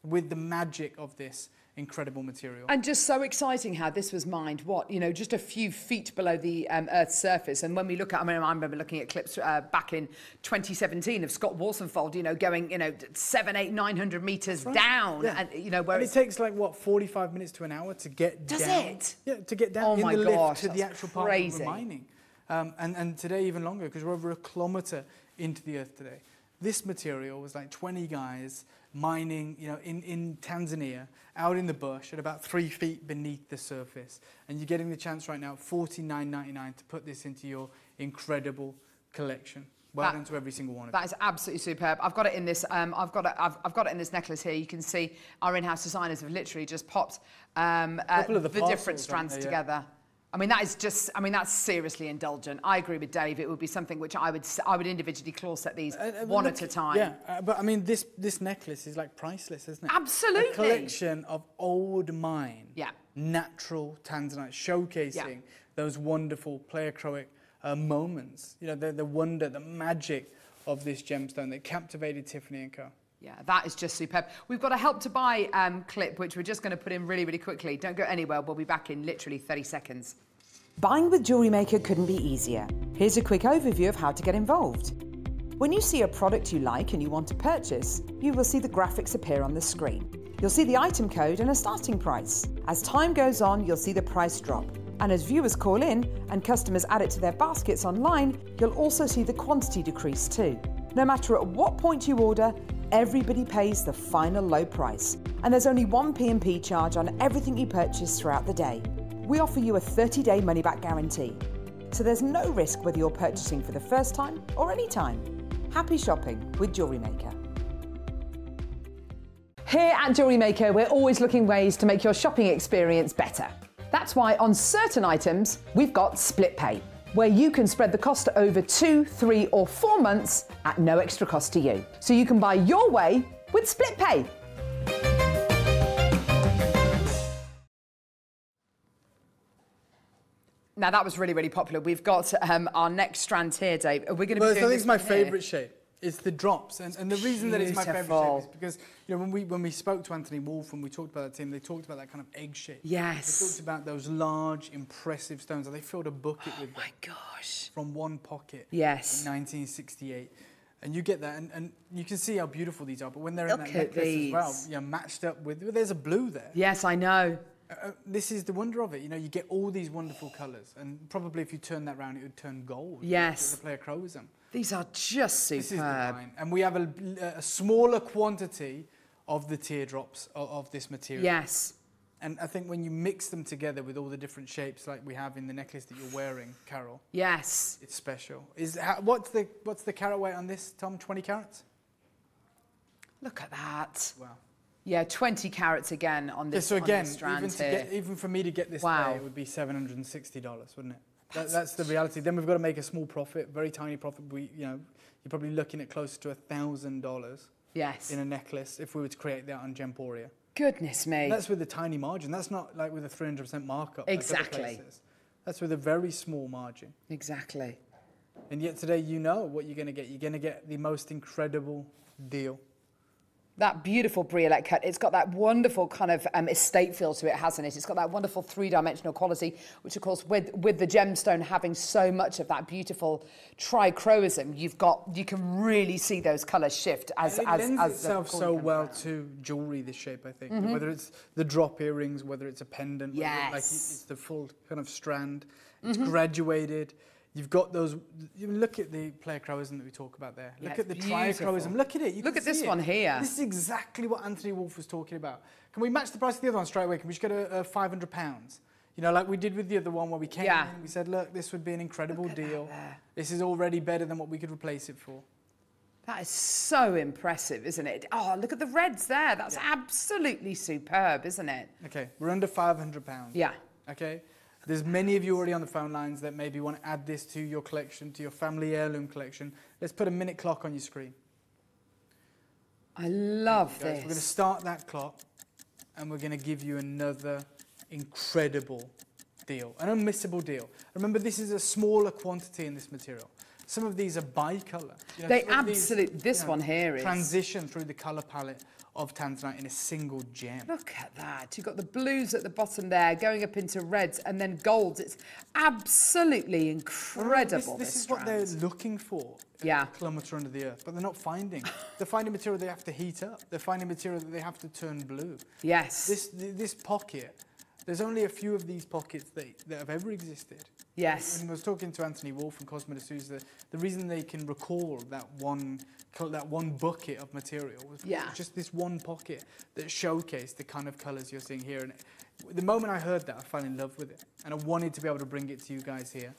with the magic of this incredible material. And just so exciting how this was mined, what, you know, just a few feet below the um, Earth's surface. And when we look at, I mean, I remember looking at clips uh, back in 2017 of Scott Worssenfold, you know, going, you know, seven, eight, 900 metres Right. down. Yeah. And, you know, where and it takes like what 45 minutes to an hour to get Does down. it? Yeah, to get down Oh in my the gosh, lift to the actual part crazy. we're mining. Um, and, and today even longer because we're over a kilometre into the earth today. This material was like 20 guys mining, you know, in, in Tanzania, out in the bush at about three feet beneath the surface. And you're getting the chance right now, $49.99, to put this into your incredible collection. Well That- done to every single one of That is absolutely superb. I've got it in this. Um, I've got it. I've, I've got it in this necklace here. You can see our in-house designers have literally just popped um, uh, the the, different parcels, haven't strands they? Yeah. together. I mean, that is just. I mean, that's seriously indulgent. I agree with Dave. It would be something which I would, I would individually claw set these Uh, uh, one look, at a time. Yeah, uh, but I mean, this this necklace is like priceless, isn't it? Absolutely. A collection of old mine, Yeah. natural tanzanite, showcasing those wonderful pleochroic uh, moments. You know, the the wonder, the magic of this gemstone that captivated Tiffany and Co. Yeah, that is just superb. We've got a help to buy um, clip, which we're just going to put in really, really quickly. Don't go anywhere. We'll be back in literally 30 seconds. Buying with Jewellery Maker couldn't be easier. Here's a quick overview of how to get involved. When you see a product you like and you want to purchase, you will see the graphics appear on the screen. You'll see the item code and a starting price. As time goes on, you'll see the price drop. And as viewers call in and customers add it to their baskets online, you'll also see the quantity decrease too. No matter at what point you order, everybody pays the final low price. And there's only one P&P charge on everything you purchase throughout the day. We offer you a 30 day money back guarantee. So there's no risk whether you're purchasing for the first time or any time. Happy shopping with Jewellery Maker. Here at Jewellery Maker, we're always looking ways to make your shopping experience better. That's why on certain items, we've got split pay, where you can spread the cost over two, three, or four months at no extra cost to you. So you can buy your way with split pay. Now, that was really, really popular. We've got um, our next strand here, Dave. We're going to Well, be I think this it's my favourite shape. It's the drops, and, and the reason that it's my favourite shape is because you know when we when we spoke to Anthony Wolf and we talked about that team, they talked about that kind of egg shape. Yes. They talked about those large, impressive stones. And They filled a bucket with them Oh My gosh. from one pocket. Yes. In 1968. And you get that, and, and you can see how beautiful these are. But when they're Look in that at necklace as well, these. you know, matched up with, well, there's a blue there. Yes, I know. Uh, uh, this is the wonder of it. You know, you get all these wonderful colours, and probably if you turn that round, it would turn gold. Yes. The pleochroism. These are just This is superb. divine. And we have a, a smaller quantity of the teardrops of, of this material. Yes. And I think when you mix them together with all the different shapes like we have in the necklace that you're wearing, Carol, Yes. it's special. Is what's the what's the carat weight on this, Tom? 20 carats? Look at that. Wow. Yeah, 20 carats again on Yeah, this, so on again, even, get, even for me to get this Wow. it would be $760, wouldn't it? That, that's the reality. Then we've got to make a small profit, very tiny profit. We, you know, you're probably looking at close to a $1,000 yes. in a necklace if we were to create that on Gemporia. Goodness me. That's with a tiny margin. That's not like with a 300% markup. Exactly. Like. That's with a very small margin. exactly. And yet today, you know what you're going to get. You're going to get the most incredible deal. That beautiful briolette cut. It's got that wonderful kind of um, estate feel to it, hasn't it? It's got that wonderful three-dimensional quality, which of course, with with the gemstone having so much of that beautiful trichroism, you've got you can really see those colours shift as And it as lends as itself so well to jewelry. This shape, I think, Mhm. whether it's the drop earrings, whether it's a pendant, whether it- like Yes. it's the full kind of strand. It's Mhm. graduated. You've got those. You look at the pleochroism that we talk about there. Yeah, look at the trichroism. Look at it. You Look at this it. one here. This is exactly what Anthony Wolf was talking about. Can we match the price of the other one straight away? Can we just get a, a 500 pounds? You know, like we did with the other one where we came Yeah. in and we said, look, this would be an incredible deal. This is already better than what we could replace it for. That is so impressive, isn't it? Oh, look at the reds there. That's absolutely superb, isn't it? Okay, we're under 500 pounds. Yeah. Okay, There's many of you already on the phone lines that maybe want to add this to your collection, to your family heirloom collection. Let's put a minute clock on your screen. I love this. We're going to start that clock and we're going to give you another incredible deal, an unmissable deal. Remember, this is a smaller quantity in this material. Some of these are bicolor. You know, They some of these, absolutely- this one here is- Transition through the color palette of Tanzanite in a single gem. Look at that. You've got the blues at the bottom there, going up into reds and then golds. It's absolutely incredible. This, this this is what they're looking for. Yeah. A kilometre under the earth, but they're not finding. they're finding material they have to heat up. They're finding material that they have to turn blue. Yes. This this pocket, there's only a few of these pockets that, that have ever existed. Yes. When I was talking to Anthony Wolf and Cosmo de Souza, the reason they can recall that one that one bucket of material was Yeah. just this one pocket that showcased the kind of colours you're seeing here. And the moment I heard that, I fell in love with it, and I wanted to be able to bring it to you guys here.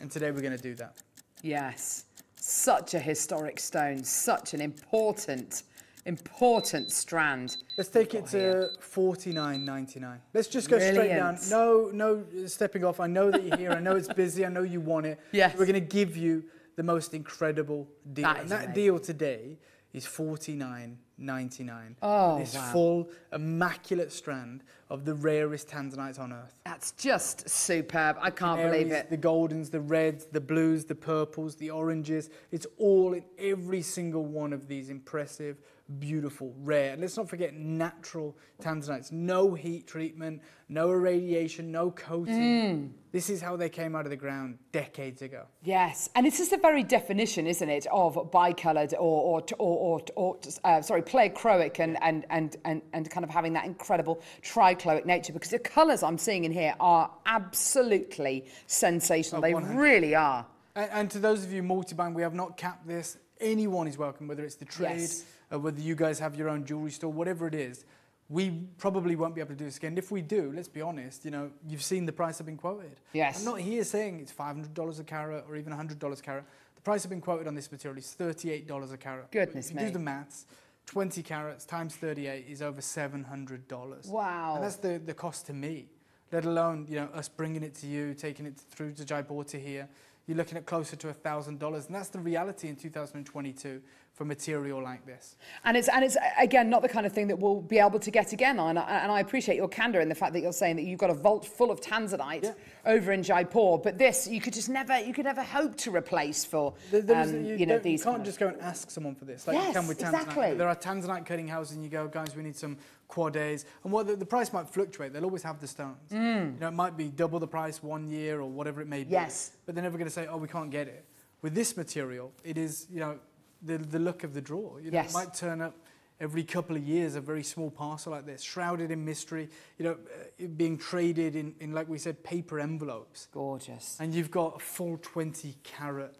And today we're going to do that. Yes. Such a historic stone, such an important, important strand. Let's take it to forty-nine ninety-nine. Let's just go straight down. No, no stepping off. I know that you're here. I know it's busy. I know you want it. Yes. We're going to give you the most incredible deal. That and that amazing. deal today is forty-nine ninety-nine. Oh, This wow. full, immaculate strand of the rarest tanzanites on earth. That's just superb. I can't believe it. The goldens, the reds, the blues, the purples, the oranges. It's all in every single one of these impressive, beautiful, rare. And let's not forget natural tanzanites. No heat treatment, no irradiation, no coating. Mm. This is how they came out of the ground decades ago. Yes, and it's just the very definition, isn't it, of bicoloured or, or, or, or, or uh, sorry, pleochroic and, and, and, and, and kind of having that incredible trichroic nature because the colours I'm seeing in here are absolutely sensational. Oh, they 100. really are. And, and to those of you multi-buying, we have not capped this. Anyone is welcome, whether it's the trade, Yes. Uh, whether you guys have your own jewelry store, whatever it is. We probably won't be able to do this again. If we do, let's be honest, you know, you've seen the price I've been quoted. Yes. I'm not here saying it's $500 a carat or even $100 a carat. The price I've been quoted on this material is $38 a carat. Goodness if you me. do the maths, 20 carats times 38 is over $700. Wow. And that's the, the cost to me, let alone, you know, us bringing it to you, taking it through to Jaipur to here. You're looking at closer to $1,000. And that's the reality in 2022 for material like this. And it's and it's again not the kind of thing that we'll be able to get again. And I, and I appreciate your candor in the fact that you're saying that you've got a vault full of tanzanite Yeah. over in Jaipur, but this you could just never you could never hope to replace for There- there um, you, you know don't- you can't kind of- just go and ask someone for this like you Yes, can with tanzanite. exactly. There are tanzanite cutting houses and you go, guys, we need some quad A's. And what the, the price might fluctuate. They'll always have the stones. You know, it might be double the price one year or whatever it may be. Mm. Yes. But they're never going to say, oh, we can't get it. With this material, it is, you know, the, the look of the draw. You know, Yes. It might turn up every couple of years, a very small parcel like this, shrouded in mystery, you know, uh, being traded in, in, like we said, paper envelopes. Gorgeous. And you've got a full 20 carat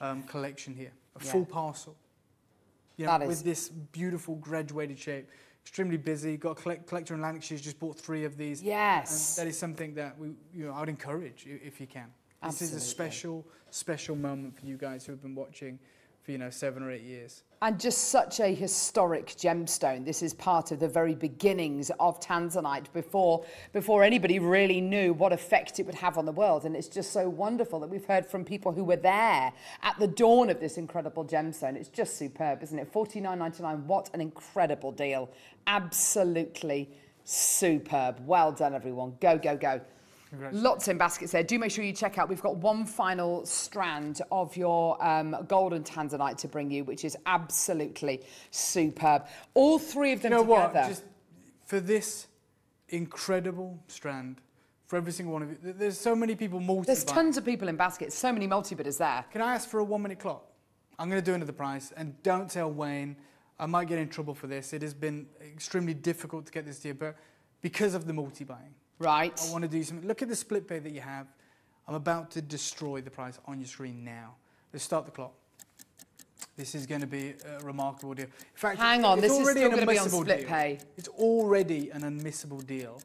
um, collection here, a Yeah. full parcel. You know, That with this beautiful graduated shape. Extremely busy. Got a collect- collector in Lancashire's just bought three of these. Yes. And that is something that we, you know, I would encourage if you can. This is a special, special moment for you guys who have been watching for, you know, seven or eight years. And just such a historic gemstone. This is part of the very beginnings of Tanzanite before, before anybody really knew what effect it would have on the world. And it's just so wonderful that we've heard from people who were there at the dawn of this incredible gemstone. It's just superb, isn't it? Forty nine ninety nine. What an incredible deal. Absolutely superb. Well done, everyone. Go, go, go. Lots in baskets there. Do make sure you check out. We've got one final strand of your um, golden tanzanite to bring you, which is absolutely superb. All three of them You know together. what? Just for this incredible strand, for every single one of you, there's so many people multi There's tons of people in baskets. So many multi-bidders there. Can I ask for a one minute clock? I'm going to do another price, and don't tell Wayne. I might get in trouble for this. It has been extremely difficult to get this deal, but because of the multi buying, Right. I want to do something. Look at the split pay that you have. I'm about to destroy the price on your screen now. Let's start the clock. This is going to be a remarkable deal. In fact, Hang on, it's this is already still an gonna be on unmissable split deal. pay. It's already an unmissable deal.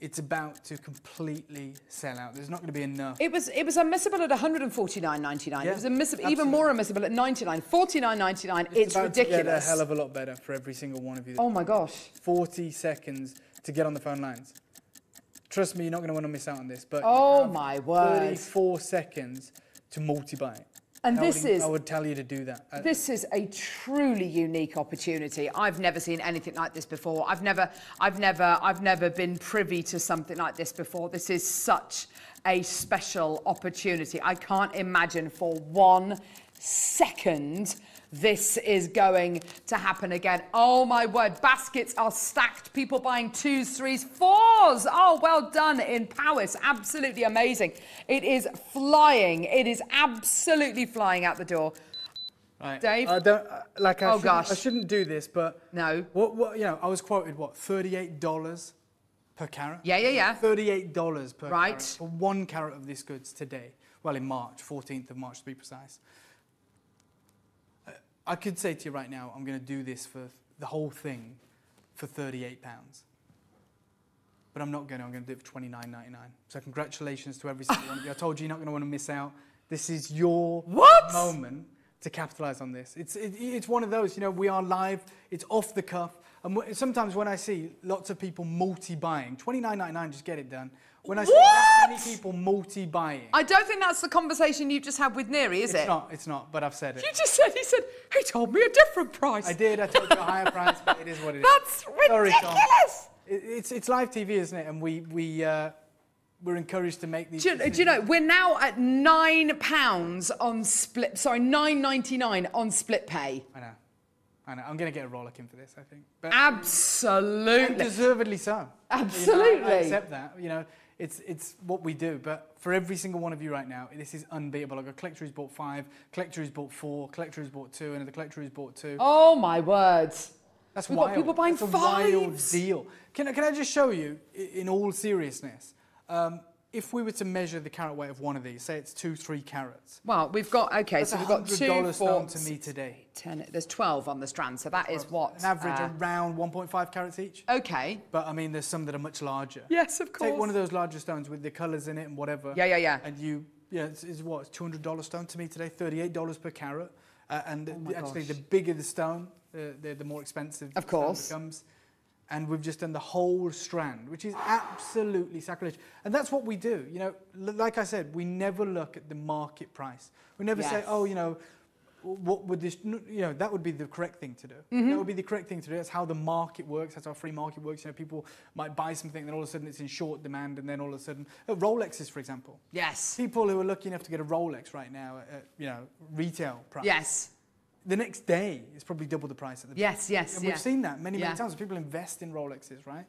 It's about to completely sell out. There's not going to be enough. It was it was unmissable at 149.99. Yeah, it was unmissable, even more unmissable at 99. 49.99. It's, about to ridiculous. get a hell of a lot better for every single one of you. oh my gosh. 40 seconds to get on the phone lines. Trust me, you're not going to want to miss out on this. But Oh my word. 34 seconds to multi-buy. And I this is- I would tell you to do that. Uh, This is a truly unique opportunity. I've never seen anything like this before. I've never, I've never, I've never been privy to something like this before. This is such a special opportunity. I can't imagine for one second this is going to happen again. Oh my word, baskets are stacked. People buying twos, threes, fours. Oh, well done in Powys. Absolutely amazing. It is flying. It is absolutely flying out the door. Right. Dave? I don't uh, like. I Oh, shouldn't, gosh. I shouldn't do this, but No. What? What? You know, I was quoted what thirty-eight dollars per carat. Yeah, yeah, yeah. Thirty-eight dollars per Right. carat for one carat of this goods today. Well, in March, fourteenth of March to be precise. I could say to you right now, I'm going to do this for the whole thing for thirty-eight pounds. But I'm not going to. I'm going to do it for twenty-nine ninety-nine. So congratulations to every single one of you. I told you you're not going to want to miss out. This is your What? moment to capitalize on this. It's, it, it's one of those, you know, we are live, it's off the cuff. And sometimes when I see lots of people multi-buying, 29.99, just get it done. When I see that many people multi-buying, I don't think that's the conversation you just had with Neri, is it's it? It's not, it's not, but I've said it. You just said, he said, he told me a different price. I did, I told you a higher price, but it is what it is. That's Sorry, ridiculous. It, it's, it's live TV, isn't it? And we, we, uh, we're encouraged to make these Do you, do you know, we're now at nine pounds on split, sorry, nine ninety nine on split pay. I know. I know. I'm going to get a rollicking for this, I think. But Absolutely. deservedly so. You know, I- Absolutely. I accept that. You know, it's it's what we do. But for every single one of you right now, this is unbeatable. Got a collector who's bought five, collector who's bought four, collector who's bought two, and the collector who's bought two. Oh my words. That's we've got wild. people buying That's a wild fives. deal. Can, I- can I just show you, in all seriousness, um, if we were to measure the carat weight of one of these, say it's two, three carats, Well, we've got, okay, so we've got two, $100 four, stone to me today. ten, there's 12 on the strand, so that is what? An average uh, around 1.5 carats each. okay. But I mean, there's some that are much larger. Yes, of course. Take one of those larger stones with the colours in it and whatever. Yeah, yeah, yeah. And you, yeah, it's, it's what? It's $200 stone to me today, $38 per carat. Uh, and Oh actually, gosh. the bigger the stone, uh, the, the more expensive Of course. becomes. And we've just done the whole strand, which is absolutely sacrilege. And that's what we do. You know, like I said, we never look at the market price. We never say, oh, you know, what would this, you know, that would be the correct thing to do. Mm-hmm. That would be the correct thing to do. That's how the market works. That's how free market works. You know, people might buy something, then all of a sudden it's in short demand, and then all of a sudden, uh, Rolexes, for example. Yes. People who are lucky enough to get a Rolex right now at, you know, retail price. Yes. The next day, it's probably double the price at the Yes, yes, And yeah. we've seen that many, many Yeah. times. People invest in Rolexes, right?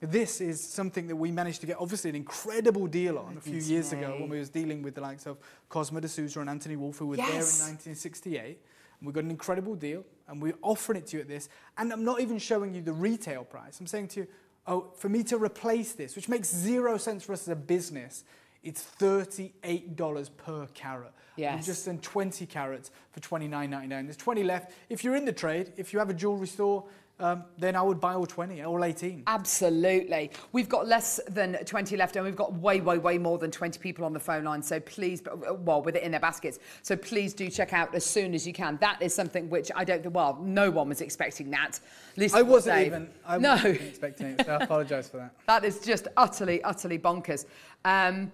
This is something that we managed to get, obviously, an incredible deal on a few years ago when we was dealing with the likes of Cosmo de Souza and Anthony Wolf, who were there in 1968. And we got an incredible deal, and we're offering it to you at this. And I'm not even showing you the retail price. I'm saying to you, oh, for me to replace this, which makes zero sense for us as a business, it's $38 per carat. Yes. We've just done 20 carats for $29.99. There's 20 left. If you're in the trade, if you have a jewellery store, um, then I would buy all 20, all 18. Absolutely. We've got less than 20 left and we've got way, way, way more than 20 people on the phone line. So please, well, with it in their baskets. So please do check out as soon as you can. That is something which I don't think, well, no one was expecting that. At least I wasn't Dave. even, I no. wasn't expecting it, so I apologise for that. That is just utterly, utterly bonkers. Um,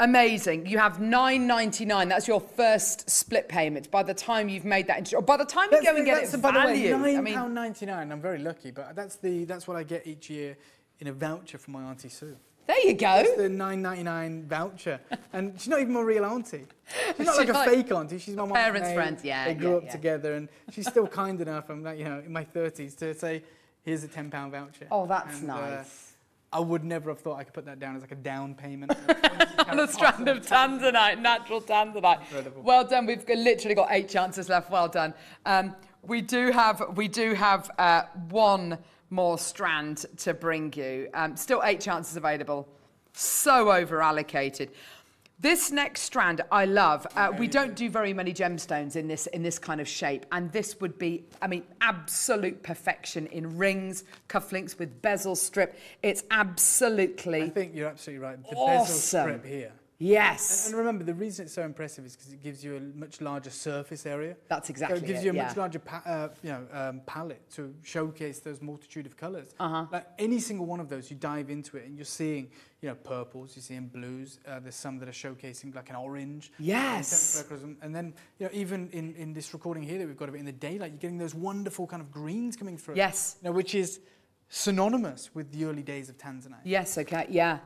amazing. You have nine ninety nine. That's your first split payment. By the time you've made that, or by the time you go and get it that's, by the way, valued, I nine mean, pound ninety nine. I'm very lucky, but that's the that's what I get each year in a voucher from my auntie Sue. there you go. It's the nine ninety nine voucher, and she's not even my real auntie. She's not She's like a like fake auntie. She's my parents' friend, yeah, They grew yeah, up yeah. together, and she's still kind enough. I'm like you know in my thirties to say, here's a ten pound voucher. Oh, that's And, uh, nice. I would never have thought I could put that down as like a down payment. on a strand of tanzanite, natural tanzanite. Incredible. Well done. We've got- literally got eight chances left. Well done. Um, we do have we do have uh, one more strand to bring you. Um, still eight chances available. So over allocated. This next strand I love. Uh, we don't do very many gemstones in this in this kind of shape, and this would be, I mean, absolute perfection in rings, cufflinks with bezel strip. It's absolutely I think you're absolutely right. The Awesome. bezel strip here Yes. And, and remember, the reason it's so impressive is because it gives you a much larger surface area. That's exactly So it gives it, you a yeah. much larger pa- uh, you know, um, palette to showcase those multitude of colours. Uh-huh. Like any single one of those, you dive into it and you're seeing, you know, purples, you're seeing blues. Uh, there's some that are showcasing like an orange. Yes. Uh, And then, you know, even in, in this recording here that we've got of it in the daylight, you're getting those wonderful kind of greens coming through. Yes. You know, which is synonymous with the early days of Tanzanite. Yes, okay, yeah.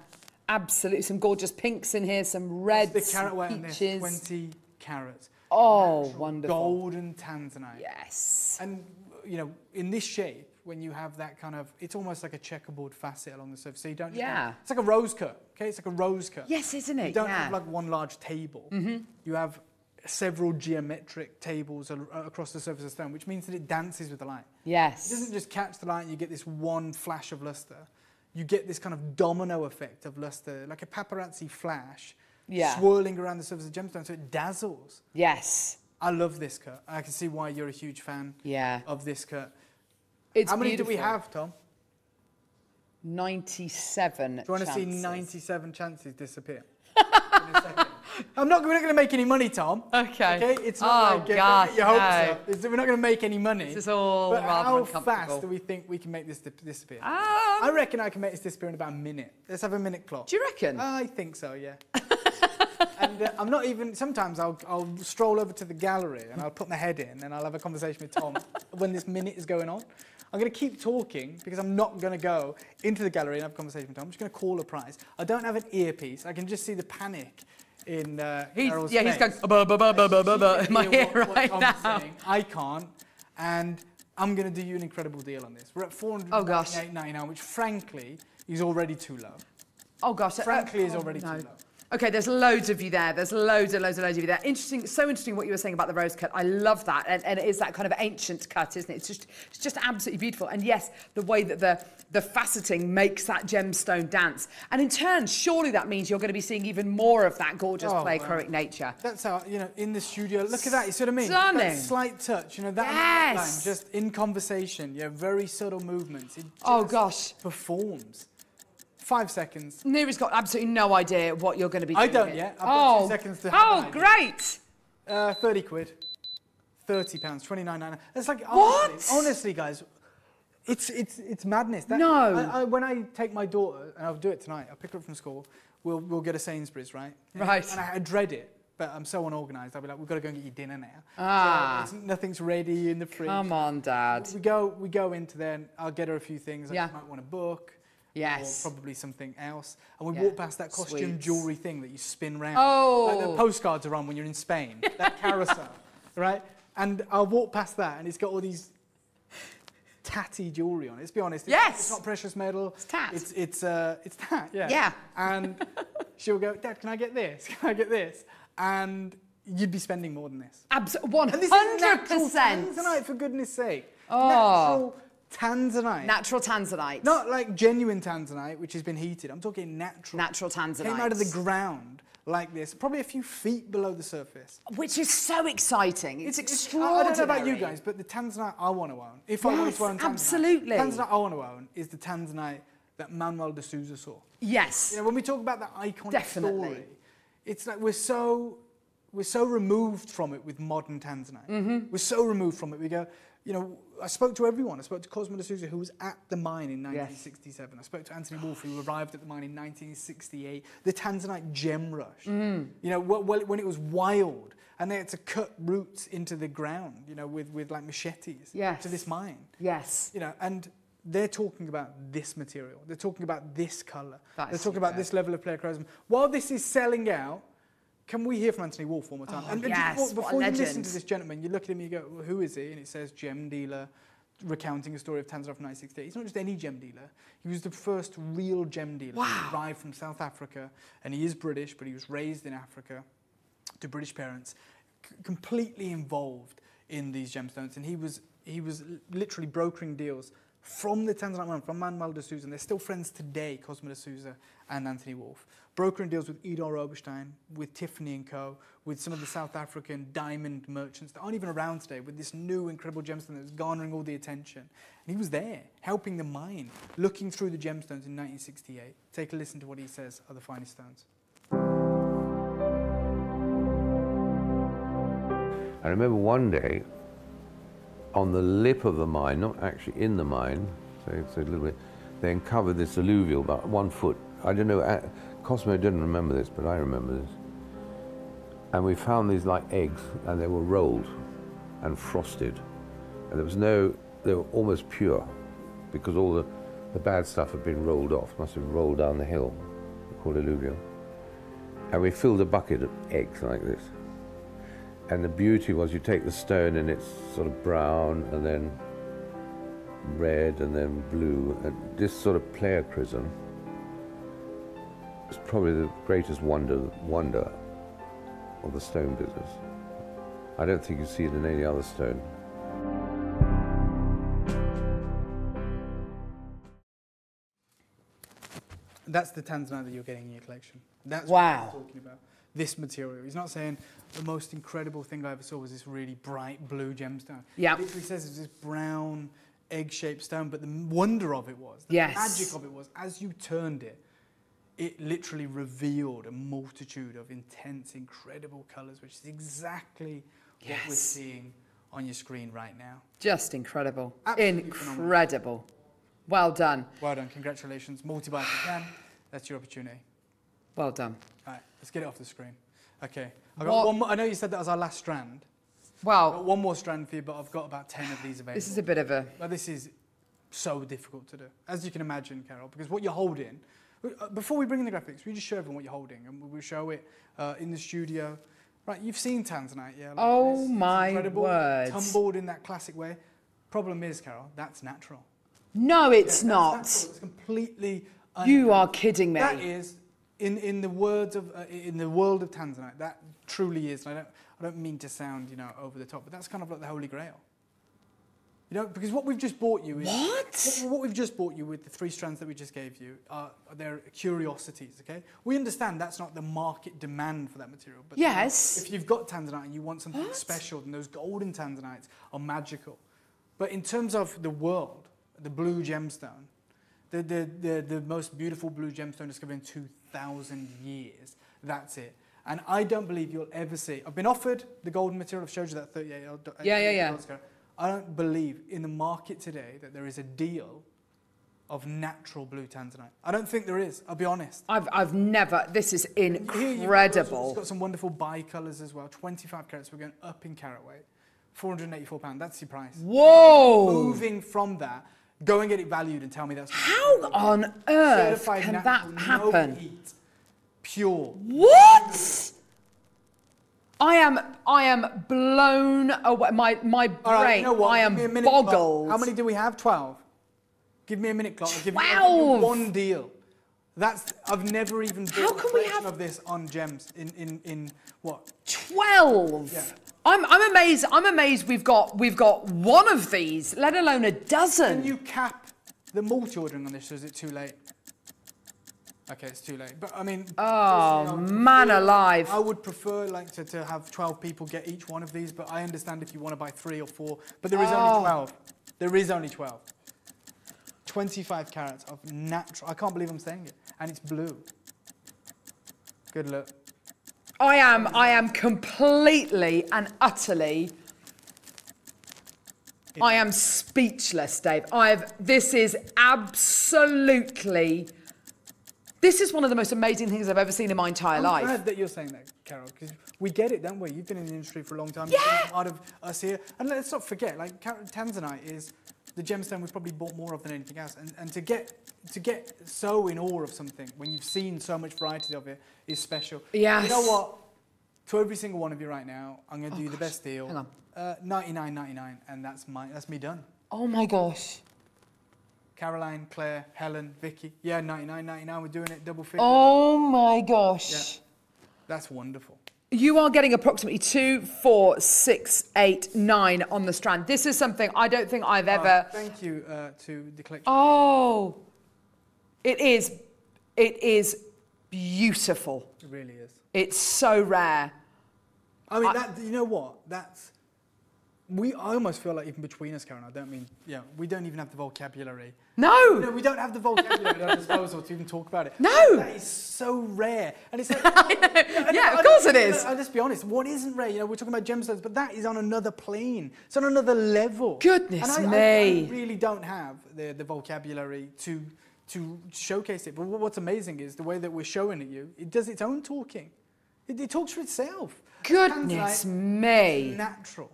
Absolutely. Some gorgeous pinks in here, some reds, The carrot and peaches. this 20 carats. Oh, wonderful. Golden tanzanite. Yes. And, you know, in this shape, when you have that kind of, it's almost like a checkerboard facet along the surface. So you don't Yeah. It's like a rose cut, okay? It's like a rose cut. Yes, isn't it? You don't Yeah. have like one large table. Mm-hmm. You have several geometric tables across the surface of stone, which means that it dances with the light. Yes. It doesn't just catch the light and you get this one flash of luster. You get this kind of domino effect of luster, like a paparazzi flash, Yeah. swirling around the surface of the gemstone, so it dazzles. Yes. I love this cut. I can see why you're a huge fan Yeah. of this cut. It's How many do we have, Tom? 97 Do you want to see 97 chances disappear? In a second. I'm not. We're not going to make any money, Tom. Okay. Okay. It's not Oh, like gosh, get your hopes no. It's- we're not going to make any money. This is all but rather how fast do we think we can make this disappear? Um, I reckon I can make this disappear in about a minute. Let's have a minute clock. do you reckon? I think so. Yeah. and uh, I'm not even. Sometimes I'll I'll stroll over to the gallery and I'll put my head in and I'll have a conversation with Tom when this minute is going on. I'm going to keep talking because I'm not going to go into the gallery and have a conversation with Tom. I'm just going to call a prize. I don't have an earpiece. I can just see the panic in uh, He's- Carol's yeah, he's going, "Ba, ba, ba, ba, ba, ba, ba," in my ear right now. saying. I can't. And I'm going to do you an incredible deal on this. We're at Oh, gosh. 498.99, which frankly is already too low. Oh gosh. uh, Frankly, is oh, already no. too low. Okay, there's loads of you there. There's loads and loads and loads of you there. Interesting, so interesting what you were saying about the rose cut. I love that, and, and it is that kind of ancient cut, isn't it? It's just, it's just absolutely beautiful. And yes, the way that the the faceting makes that gemstone dance, and in turn, surely that means you're going to be seeing even more of that gorgeous Oh, pleochroic nature. That's how, you know, in the studio, look at that, you see what I mean? Stunning. That slight touch, you know, that Yes. line, just in conversation, yeah, very subtle movements. It Oh, gosh. performs. Five seconds. Neri's got absolutely no idea what you're going to be doing. I don't yet. I've got two oh, seconds to have oh, great. Uh, 30 quid. 30 pounds, 29.99. It's like, What? Honestly, honestly, guys, it's, it's, it's madness. That, No. I, I, when I take my daughter, and I'll do it tonight, I'll pick her up from school, we'll, we'll get a Sainsbury's, right? Right. And I, I dread it, but I'm so unorganised. I'll be like, we've got to go and get you dinner now. Ah. So nothing's ready in the fridge. Come on, Dad. We go, we go into there, and I'll get her a few things. I Yeah. might want a book. Yes. Or probably something else. And we Yeah. walk past that costume Sweets. jewellery thing that you spin round. Oh. Like the postcards are on when you're in Spain. that carousel, right? And I'll walk past that, and it's got all these tatty jewellery on it. Let's be honest. It's, Yes. It's not precious metal. It's tat. It's, it's, uh, it's tat, yeah. Yeah. And she'll go, Dad, can I get this? Can I get this? And you'd be spending more than this. Absolutely, one And this is hundred natural percent. Tanzanite, for goodness sake. Oh. Natural Tanzanite. Natural tanzanite. Not like genuine Tanzanite, which has been heated. I'm talking natural. Natural tanzanite. Came out of the ground like this, probably a few feet below the surface. Which is so exciting. It's, I- extraordinary. I don't know about you guys, but the Tanzanite I want to own, if I wanted Yes, to own Tanzanite, absolutely. Tanzanite I want to own is the Tanzanite that Manuel de Souza saw. Yes. You know, when we talk about that iconic Definitely. story, it's like we're so we're so removed from it with modern Tanzanite. Mm-hmm. We're so removed from it. We go, you know, I spoke to everyone. I spoke to Cosmo de Souza, who was at the mine in 1967. I spoke to Anthony Wolfe, who arrived at the mine in 1968. The Tanzanite gem rush. Mm. You know, wh- wh- when it was wild, and they had to cut roots into the ground, you know, with, with like machetes Yes. to this mine. Yes. You know, and they're talking about this material. They're talking about this colour. They're talking about this level of pleochroism. While this is selling out, can we hear from Anthony Wolf one more time? Oh, and yes, just, before you listen to this gentleman, you look at him and you go, well, who is he? And it says gem dealer, recounting a story of Tanzania from 1968. He's not just any gem dealer. He was the first real gem dealer. Wow. He arrived from South Africa, and he is British, but he was raised in Africa to British parents, completely involved in these gemstones. And he was, he was literally brokering deals from the Tanzanite man, from Manuel de Souza, and they're still friends today, Cosmo de Souza and Anthony Wolf. Brokering deals with Idar-Oberstein, with Tiffany & Co., with some of the South African diamond merchants that aren't even around today, with this new incredible gemstone that was garnering all the attention. And he was there, helping the mine, looking through the gemstones in 1968. Take a listen to what he says are the finest stones. I remember one day on the lip of the mine, not actually in the mine, so it's a little bit, they uncovered this alluvial about one foot. I don't know, uh, Cosmo didn't remember this, but I remember this. And we found these like eggs, and they were rolled and frosted. And there was no, they were almost pure, because all the, the bad stuff had been rolled off, must have rolled down the hill, called alluvial. And we filled a bucket of eggs like this. And the beauty was you take the stone and it's sort of brown and then red and then blue. And this sort of pleochroism is probably the greatest wonder, wonder of the stone business. I don't think you see it in any other stone. That's the tanzanite that you're getting in your collection. That's Wow. what he's talking about. This material. He's not saying the most incredible thing I ever saw was this really bright blue gemstone. Yeah. He literally says it's this brown egg-shaped stone, but the wonder of it was, the Yes. magic of it was, as you turned it, it literally revealed a multitude of intense, incredible colours, which is exactly what we're seeing on your screen right now. Just incredible. Absolutely phenomenal. Incredible. Well done. Well done, congratulations. Multi-buy if you can. That's your opportunity. Well done. All right, let's get it off the screen. Okay. I got What- one more, I know you said that was our last strand. I've Well, got one more strand for you, but I've got about 10 of these available. this is a bit of a. But this is so difficult to do, as you can imagine, Carol, because what you're holding, uh, before we bring in the graphics, we just show everyone what you're holding, and we'll show it uh, in the studio. Right, you've seen Tanzanite, yeah? like Oh this. My incredible, words. Tumbled in that classic way. Problem is, Carol, that's natural. No, it's Yeah, not. natural. It's completely. You are kidding me. That is, in, in the words of, uh, in the world of Tanzanite, that truly is. And I don't, I don't mean to sound, you know, over the top, but that's kind of like the Holy Grail. You know, because what we've just bought you is What? What, what we've just bought you with the three strands that we just gave you are they're curiosities. Okay, we understand that's not the market demand for that material, but you know, Yes. if you've got tanzanite and you want something special, then those golden tanzanites are magical. But in terms of the world, the blue gemstone, the, the, the, the most beautiful blue gemstone discovered in 2,000 years, that's it. And I don't believe you'll ever see. I've been offered the golden material. I've showed you that 38 odd- uh, Yeah, yeah, yeah. I don't believe in the market today that there is a deal of natural blue tanzanite. I don't think there is. I'll be honest. I've, I've never. This is got- It's incredible. got some wonderful bi-colours as well. 25 carats. We're going up in carat weight. 484 pound. That's your price. Whoa! Moving from that, go and get it valued and tell me that's How on earth certified can that no happen? heat, pure. What? I am I am blown away. My my brain. Right, you know what? I Give am me a minute clock. How many do we have? 12. Give me a minute clock. I'll give you, I'll give you one deal. That's I've never even How bought a can we have- of this on gems in in in what? Twelve. Yeah. I'm I'm amazed. I'm amazed. We've got we've got one of these, let alone a dozen. Can you cap the multi-ordering on this, or is it too late? Okay, it's too late. But I mean, Oh, personally, I would man prefer- alive. I would prefer like to, to have 12 people get each one of these, but I understand if you want to buy three or four. But there is Oh. only 12. There is only 12. 25 carats of natural. I can't believe I'm saying it, and it's blue. Good look. I am I am completely and utterly. I am speechless, Dave. I've this is absolutely. This is one of the most amazing things I've ever seen in my entire life. I'm glad that you're saying that, Carol, because we get it, don't we? You've been in the industry for a long time. You've been Yeah. part of us here. And let's not forget, like, Tanzanite is the gemstone we've probably bought more of than anything else. And, and to get to get so in awe of something when you've seen so much variety of it is special. Yes. You know what? To every single one of you right now, I'm going to do you the best deal. Hang on. Uh, 99.99, and that's my that's me done. Oh my gosh. Caroline, Claire, Helen, Vicky. Yeah, 99.99. We're doing it double figure. Oh my gosh. Yeah. That's wonderful. You are getting approximately two, four, six, eight, nine on the strand. This is something I don't think I've Uh, ever. thank you uh, to the collection. Oh, it is. It is beautiful. It really is. It's so rare. I mean, I- that, you know what? That's we I almost feel like even between us, Karen, I don't mean, yeah, we don't even have the vocabulary. No. No, we don't have the vocabulary at our disposal to even talk about it. No. That is so rare. And it's like, Yeah, of course it is. I'll just be honest, what isn't rare? You know, we're talking about gemstones, but that is on another plane. It's on another level. Goodness and I, I- really don't have the, the vocabulary to to showcase it. But what's amazing is the way that we're showing it you, it does its own talking. It, it talks for itself. Goodness Tanzanite me. is Natural.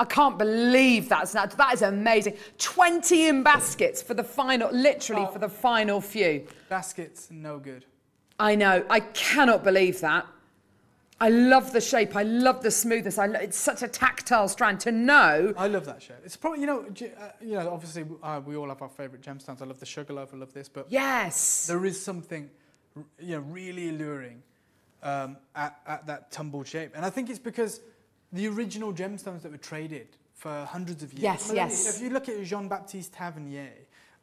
I can't believe that's not, that is amazing. 20 in baskets for the final, literally Oh. for the final few. Baskets, no good. I know, I cannot believe that. I love the shape, I love the smoothness, I lo- it's such a tactile strand to know. I love that shape. It's probably, you know, uh, you know, obviously uh, we all have our favourite gemstones. I love the sugarloaf, I love this, but Yes. there is something, you know, really alluring um, at, at that tumbled shape. And I think it's because the original gemstones that were traded for hundreds of years. Yes, millennia, yes. If you look at Jean-Baptiste Tavernier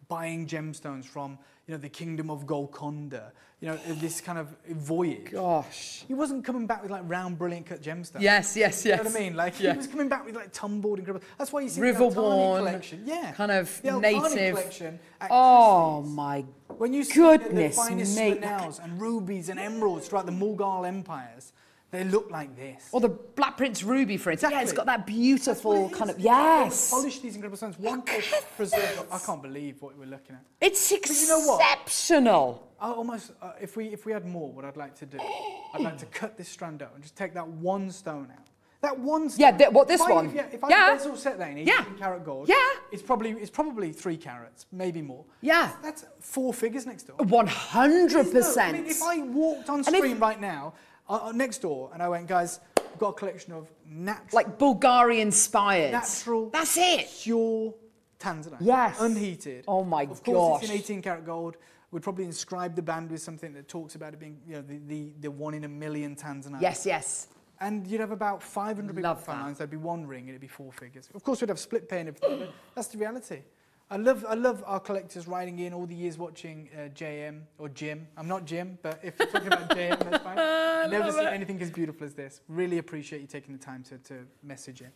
buying gemstones from, you know, the kingdom of Golconda, you know, this kind of voyage. Gosh. He wasn't coming back with like round, brilliant cut gemstones. Yes, yes, yes. You know what I mean? Like he was coming back with like tumbled and incredible. That's why you see River the Altani worn, collection. Yeah. kind of the native- collection. Oh Christie's. my When you see the- goodness the finest me. and rubies and emeralds throughout the Mughal empires, they look like this. Or the Black Prince Ruby, for instance. Yeah, it's Exactly. got that beautiful kind of. It's like they Yes. Polish these incredible stones. One preserved. I can't believe what we're looking at. It's you know exceptional. I almost, uh, if we if we had more, what I'd like to do, I'd like to cut this strand out and just take that one stone out. That one stone. Yeah, th- what, this if I, one? If, yeah, if I Yeah. bezel set that in 18 Yeah. carat gold, Yeah. it's probably it's probably three carats, maybe more. Yeah. That's four figures next door. 100%. I mean, if I walked on screen if- right now, uh, uh, next door, and I went, guys, I've got a collection of natural, like Bulgari inspired. natural, That's it. pure tanzanite. Yes. Unheated. Oh my Of course, it's in gosh. 18 karat gold. We'd probably inscribe the band with something that talks about it being, you know, the, the, the one in a million tanzanite. Yes, yes. And you'd have about 500 people Love that. lines. There'd be one ring, and it'd be four figures. Of course, we'd have split pay and everything, but that's the reality. I love, I love our collectors writing in all the years watching uh, JM or Jim. I'm not Jim, but if you're talking about JM, that's fine. I Never seen anything as beautiful as this. Really appreciate you taking the time to, to message in.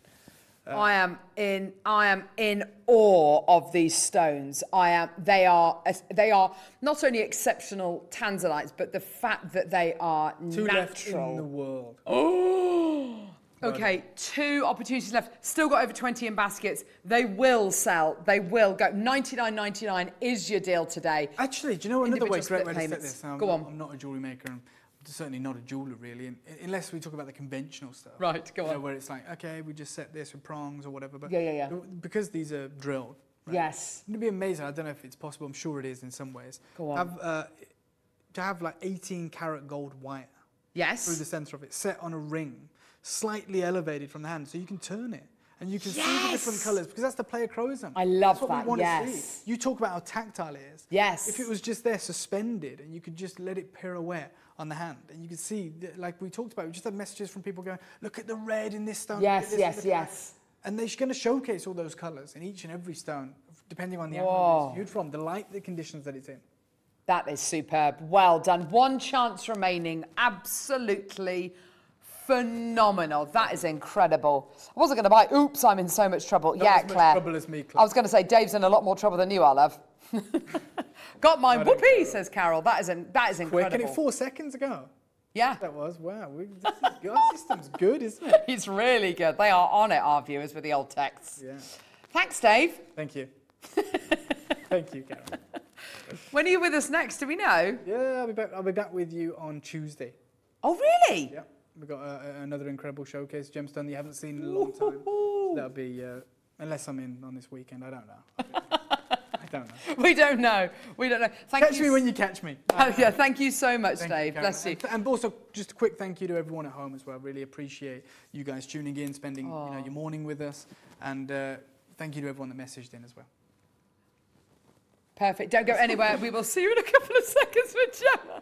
I am in. I am in awe of these stones. I am. They are. They are not only exceptional tanzanites, but the fact that they are Two left in the world. Oh. Okay, two opportunities left. Still got over 20 in baskets. They will sell. They will go. 99.99 is your deal today. Actually, do you know another way, great way to set this? I'm, Go on. I'm not a jewellery maker. and certainly not a jeweler, really, and, unless we talk about the conventional stuff. Right, go You know, on. where it's like, okay, we just set this with prongs or whatever. But Yeah, yeah, yeah. Because these are drilled. right, Yes. It'd be amazing. I don't know if it's possible. I'm sure it is in some ways. Go on. Have, uh, to have like 18 karat gold wire Yes. through the centre of it, set on a ring, slightly elevated from the hand, so you can turn it. And you can see the different colours because that's the playerism. I love that's what that, yes. You talk about how tactile it is. Yes. If it was just there suspended and you could just let it pirouette on the hand and you could see, like we talked about, we just had messages from people going, look at the red in this stone. Yes, this, yes, look at that." yes. And they're going to showcase all those colours in each and every stone, depending on the angle it's viewed from, the light, the conditions that it's in. That is superb. Well done. One chance remaining. Absolutely phenomenal. That is incredible. I wasn't going to buy. Oops, I'm in so much trouble. Not yeah, as much Claire. trouble as me, I was going to say Dave's in a lot more trouble than you are, love. Got mine. Whoopee, says Carol. That is, in, that is Quick, incredible. and it four seconds ago. yeah. That was, wow. We, this is. Our system's good, isn't it? It's really good. They are on it, our viewers, with the old texts. Yeah. Thanks, Dave. Thank you. Thank you, Carol. When are you with us next? Do we know? Yeah, I'll be back. I'll be back with you on Tuesday. Oh, really? Yeah, we've got uh, another incredible showcase gemstone that you haven't seen in a long time. So that'll be uh, unless I'm in on this weekend. I don't know. I don't know. We don't know. We don't know. Thank Catch you. me when you catch me. Oh, yeah, thank you so much, Thank Dave. Karen. Bless you. And, and also, just a quick thank you to everyone at home as well. Really appreciate you guys tuning in, spending you know, your morning with us, and uh, thank you to everyone that messaged in as well. Perfect. Don't go anywhere. We will see you in a couple of seconds with Gemma.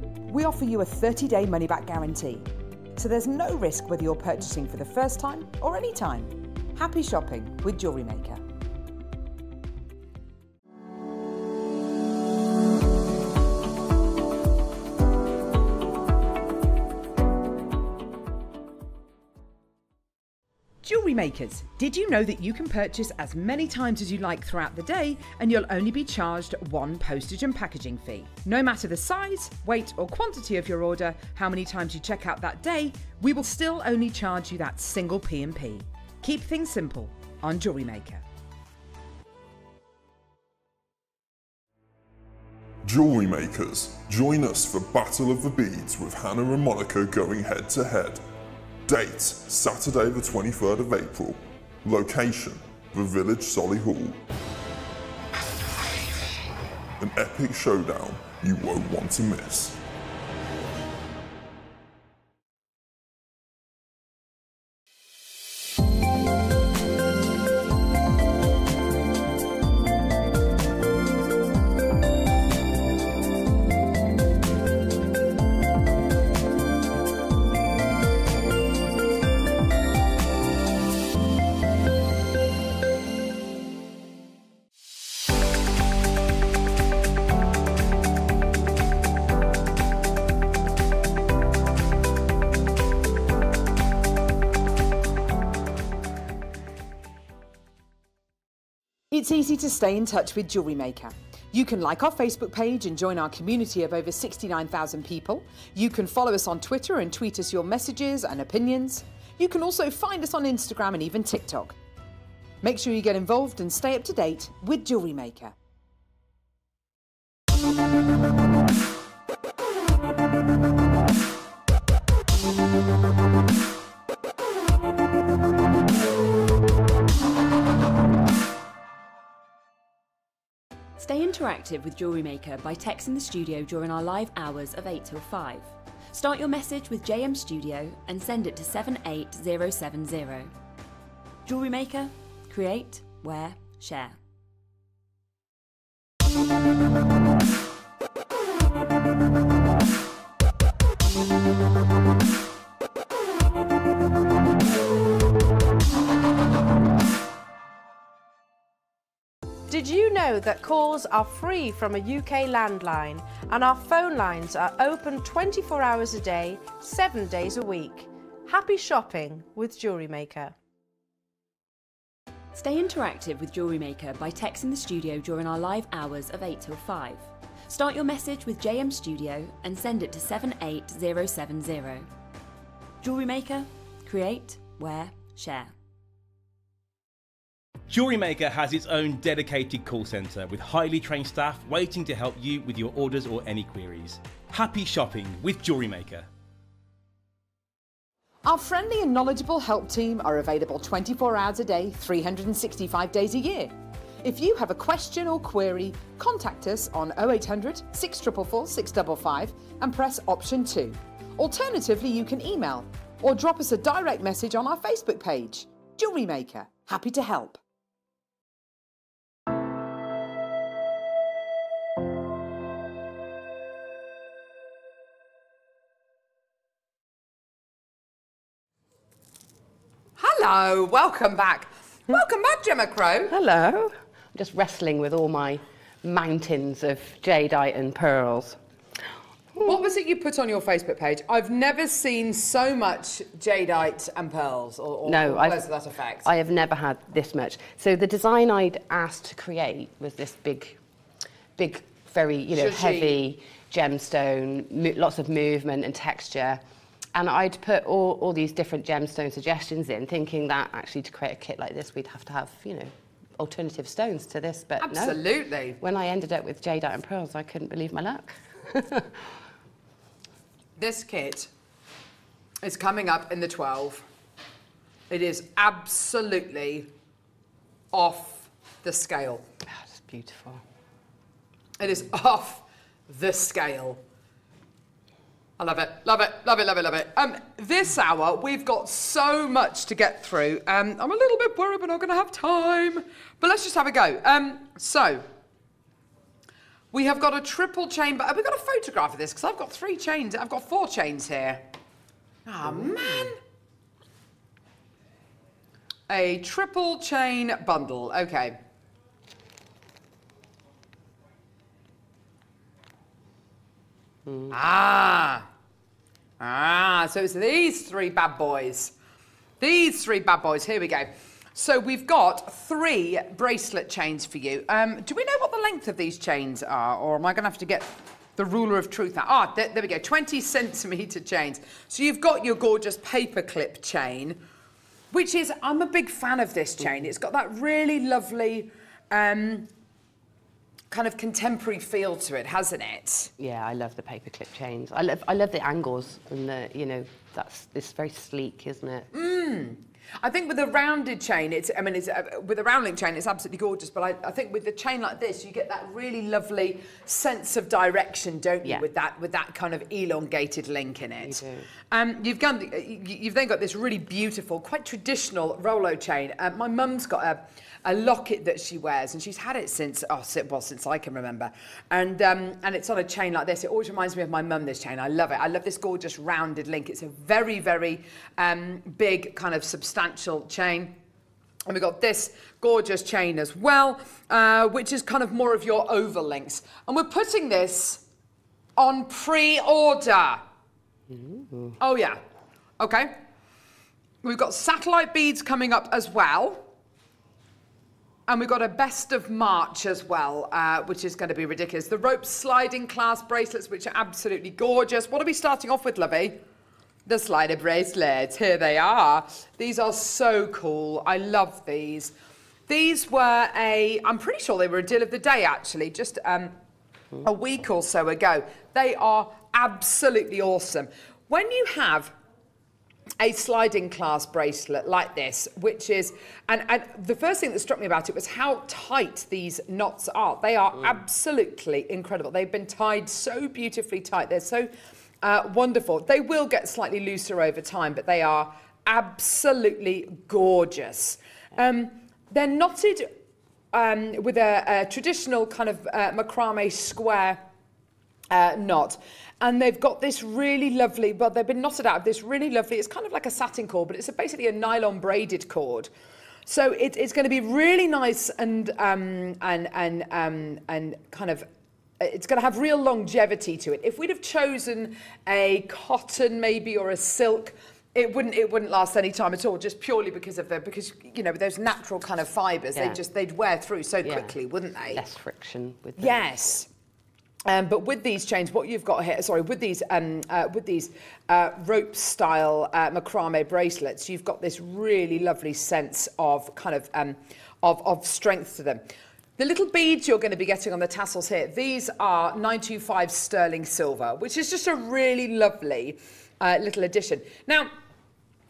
We offer you a 30-day money-back guarantee. So there's no risk whether you're purchasing for the first time or any time. Happy shopping with Jewellery Maker. Jewellery makers, did you know that you can purchase as many times as you like throughout the day and you'll only be charged one postage and packaging fee? No matter the size, weight, or quantity of your order, how many times you check out that day, we will still only charge you that single P&P. Keep things simple on Jewellery Maker. Jewellery makers, join us for Battle of the Beads with Hannah and Monica going head to head. Date Saturday, the 23rd of April. Location The Village Solihull. An epic showdown you won't want to miss. To stay in touch with Jewellery Maker. You can like our Facebook page and join our community of over 69,000 people. You can follow us on Twitter and tweet us your messages and opinions. You can also find us on Instagram and even TikTok. Make sure you get involved and stay up to date with Jewellery Maker. Stay interactive with Jewellery Maker by texting the studio during our live hours of 8 till 5. Start your message with JM Studio and send it to 78070. Jewellery Maker, create, wear, share. Did you know that calls are free from a UK landline and our phone lines are open 24 hours a day, 7 days a week? Happy shopping with Jewellery Maker. Stay interactive with Jewellery Maker by texting the studio during our live hours of 8 till 5. Start your message with JM Studio and send it to 78070. Jewellery Maker, create, wear, share. Jewelry Maker has its own dedicated call centre with highly trained staff waiting to help you with your orders or any queries. Happy shopping with Jewelry Maker. Our friendly and knowledgeable help team are available 24 hours a day, 365 days a year. If you have a question or query, contact us on 0800 644 655 and press option 2. Alternatively, you can email or drop us a direct message on our Facebook page. Jewellery Maker, happy to help. Hello, welcome back. Welcome back, Gemma Crow. Hello. I'm just wrestling with all my mountains of jadeite and pearls. What was it you put on your Facebook page? I've never seen so much jadeite and pearls, or, or No, or words to that effect. I have never had this much. So the design I'd asked to create was this big, big very, you know, heavy gemstone, lots of movement and texture. And I'd put all, all these different gemstone suggestions in, thinking that actually to create a kit like this, we'd have to have, you know, alternative stones to this. But no. Absolutely. When I ended up with jadeite and pearls, I couldn't believe my luck. This kit is coming up in the 12. It is absolutely off the scale. Ah, That's beautiful. It is off the scale. I love it, love it, love it, love it, love it. Um, this hour, we've got so much to get through. Um, I'm a little bit worried we're not going to have time, but let's just have a go. Um, so, we have got a triple chain, but have we got a photograph of this? Because I've got three chains. I've got four chains here. Ah, man. A triple chain bundle. Okay. Ah. Ah, so it's these three bad boys. These three bad boys. Here we go. So we've got three bracelet chains for you. Um, do we know what the length of these chains are, or am I going to have to get the ruler of truth out? Ah, there, there we go. 20 centimeter chains. So you've got your gorgeous paperclip chain, which is I'm a big fan of this chain. It's got that really lovely. Um, kind of contemporary feel to it, hasn't it? Yeah, I love the paperclip chains. I love, I love the angles and the, you know, that's it's very sleek, isn't it? Mm. I think with a rounded chain, it's, I mean, it's, uh, with a round link chain, it's absolutely gorgeous, but I, I think with the chain like this, you get that really lovely sense of direction, don't you, Yeah. with that with that kind of elongated link in it. You do. Um, you've, got, you- you've then got this really beautiful, quite traditional Rolo chain. Uh, my mum's got a, a locket that she wears, and she's had it since, oh, well, since I can remember. And, um, and it's on a chain like this. It always reminds me of my mum, this chain. I love it. I love this gorgeous rounded link. It's a very, very um, big, kind of substantial chain. And we've got this gorgeous chain as well, uh, which is kind of more of your oval links. And we're putting this on pre-order. Oh, yeah. Okay. We've got satellite beads coming up as well. And we've got a best of March as well, uh, which is going to be ridiculous. The rope sliding clasp bracelets, which are absolutely gorgeous. What are we starting off with, Lovey? The slider bracelets. Here they are. These are so cool. I love these. These were a, I'm pretty sure they were a deal of the day, actually, just um, a week or so ago. They are absolutely awesome. When you have a sliding clasp bracelet like this, which is, and, and the first thing that struck me about it was how tight these knots are. They are absolutely incredible. They've been tied so beautifully tight. They're so uh, wonderful. They will get slightly looser over time, but they are absolutely gorgeous. Um, they're knotted um, with a, a traditional kind of uh, macrame square uh, knot. And they've got this really lovely, well, they've been knotted out of this really lovely, it's kind of like a satin cord, but it's a, basically a nylon braided cord. So it, it's going to be really nice and, um, and, and, um, and kind of it's going to have real longevity to it. If we'd have chosen a cotton maybe or a silk, it wouldn't it wouldn't last any time at all, just purely because of the because you know those natural kind of fibres. Yeah. They just they'd wear through so Yeah. quickly, wouldn't they? Less friction with them. Yes. Um, but with these chains, what you've got here, sorry, with these um, uh, with these uh, rope style uh, macrame bracelets, you've got this really lovely sense of kind of um, of, of strength to them. The little beads you're going to be getting on the tassels here, these are 925 sterling silver, which is just a really lovely uh, little addition. Now,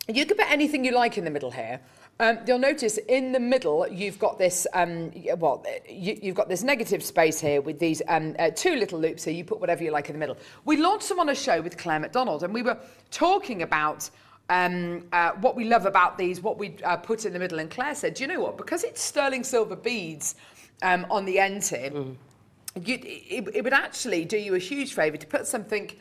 you can put anything you like in the middle here. Um, you'll notice in the middle you've got this um, well you, you've got this negative space here with these um, uh, two little loops here. You put whatever you like in the middle. We launched them on a show with Claire McDonald, and we were talking about um, uh, what we love about these, what we uh, put in the middle. And Claire said, "Do you know what? Because it's sterling silver beads um, on the ends here, you, it, it would actually do you a huge favour to put something."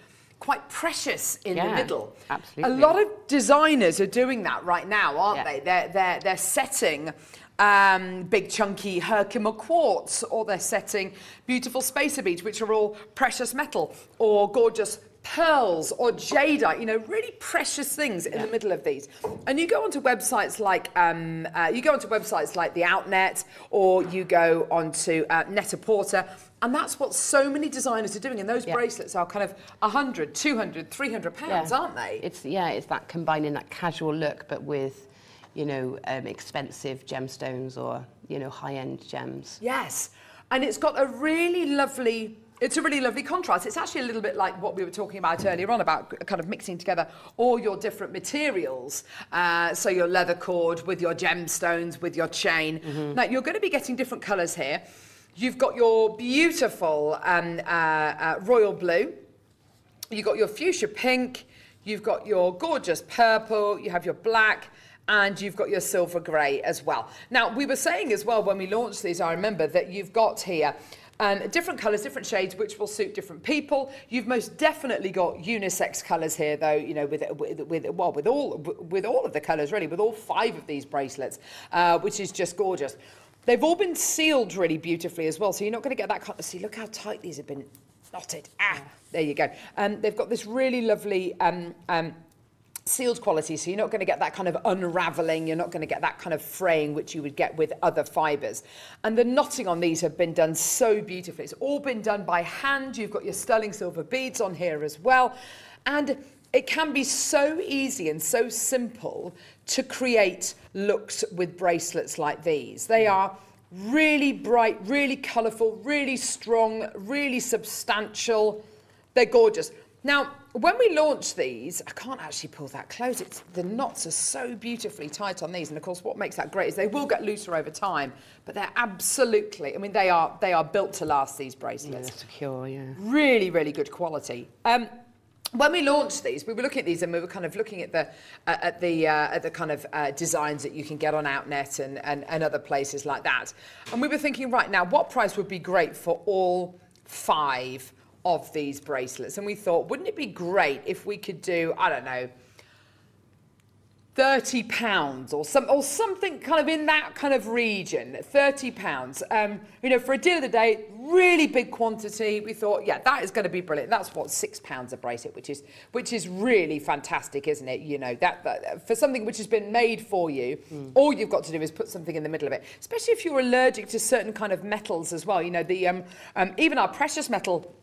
Quite precious in the middle. absolutely. A lot of designers are doing that right now, aren't Yeah. they? They're, they're, they're setting um, big chunky Herkimer quartz or they're setting beautiful spacer beads, which are all precious metal, or gorgeous pearls or jadeite, you know, really precious things in the middle of these. And you go onto websites like um, uh, you go onto websites like the Outnet or you go onto uh, Net-a-Porter. And that's what so many designers are doing. And those Yeah. bracelets are kind of 100, 200, 300 pounds, aren't they? It's yeah, it's that combining that casual look, but with, you know, um, expensive gemstones or you know high-end gems. Yes, and it's got a really lovely. It's a really lovely contrast. It's actually a little bit like what we were talking about earlier on about kind of mixing together all your different materials. Uh, so your leather cord with your gemstones, with your chain. Now you're going to be getting different colours here. You've got your beautiful um, uh, uh, royal blue. You've got your fuchsia pink, you've got your gorgeous purple, you have your black, and you've got your silver grey as well. Now, we were saying as well when we launched these, I remember, that you've got here um, different colours, different shades, which will suit different people. You've most definitely got unisex colours here, though. You know, with with, with well, with all with all of the colours, really, with all five of these bracelets, uh, which is just gorgeous. They've all been sealed really beautifully as well, so you're not going to get that. kind- See, look how tight these have been knotted. Ah, there you go. Um, they've got this really lovely. Um, um, sealed quality so you're not going to get that kind of unraveling you're not going to get that kind of fraying which you would get with other fibers and the knotting on these have been done so beautifully it's all been done by hand you've got your sterling silver beads on here as well and it can be so easy and so simple to create looks with bracelets like these they are really bright really colourful really strong really substantial they're gorgeous. Now, when we launch these, I can't actually pull that close. It's, the knots are so beautifully tight on these. And of course, what makes that great is they will get looser over time, but they're absolutely, I mean, they are, they are built to last, these bracelets. Yeah, secure, yeah. Really, really good quality. Um, when we launched these, we were looking at these and we were kind of looking at the uh, at the uh, at the kind of uh, designs that you can get on Outnet and, and and other places like that. And we were thinking, right now, what price would be great for all five of these bracelets? And we thought, wouldn't it be great if we could do, I don't know, 30 pounds or some or something kind of in that kind of region 30 pounds um you know for a deal of the day really big quantity. We thought yeah that is going to be brilliant. That's what six pounds a bracelet which is which is really fantastic isn't it? You know that, that for something which has been made for you all you've got to do is put something in the middle of it. Especially if you're allergic to certain kind of metals as well. You know the um, um even our precious metal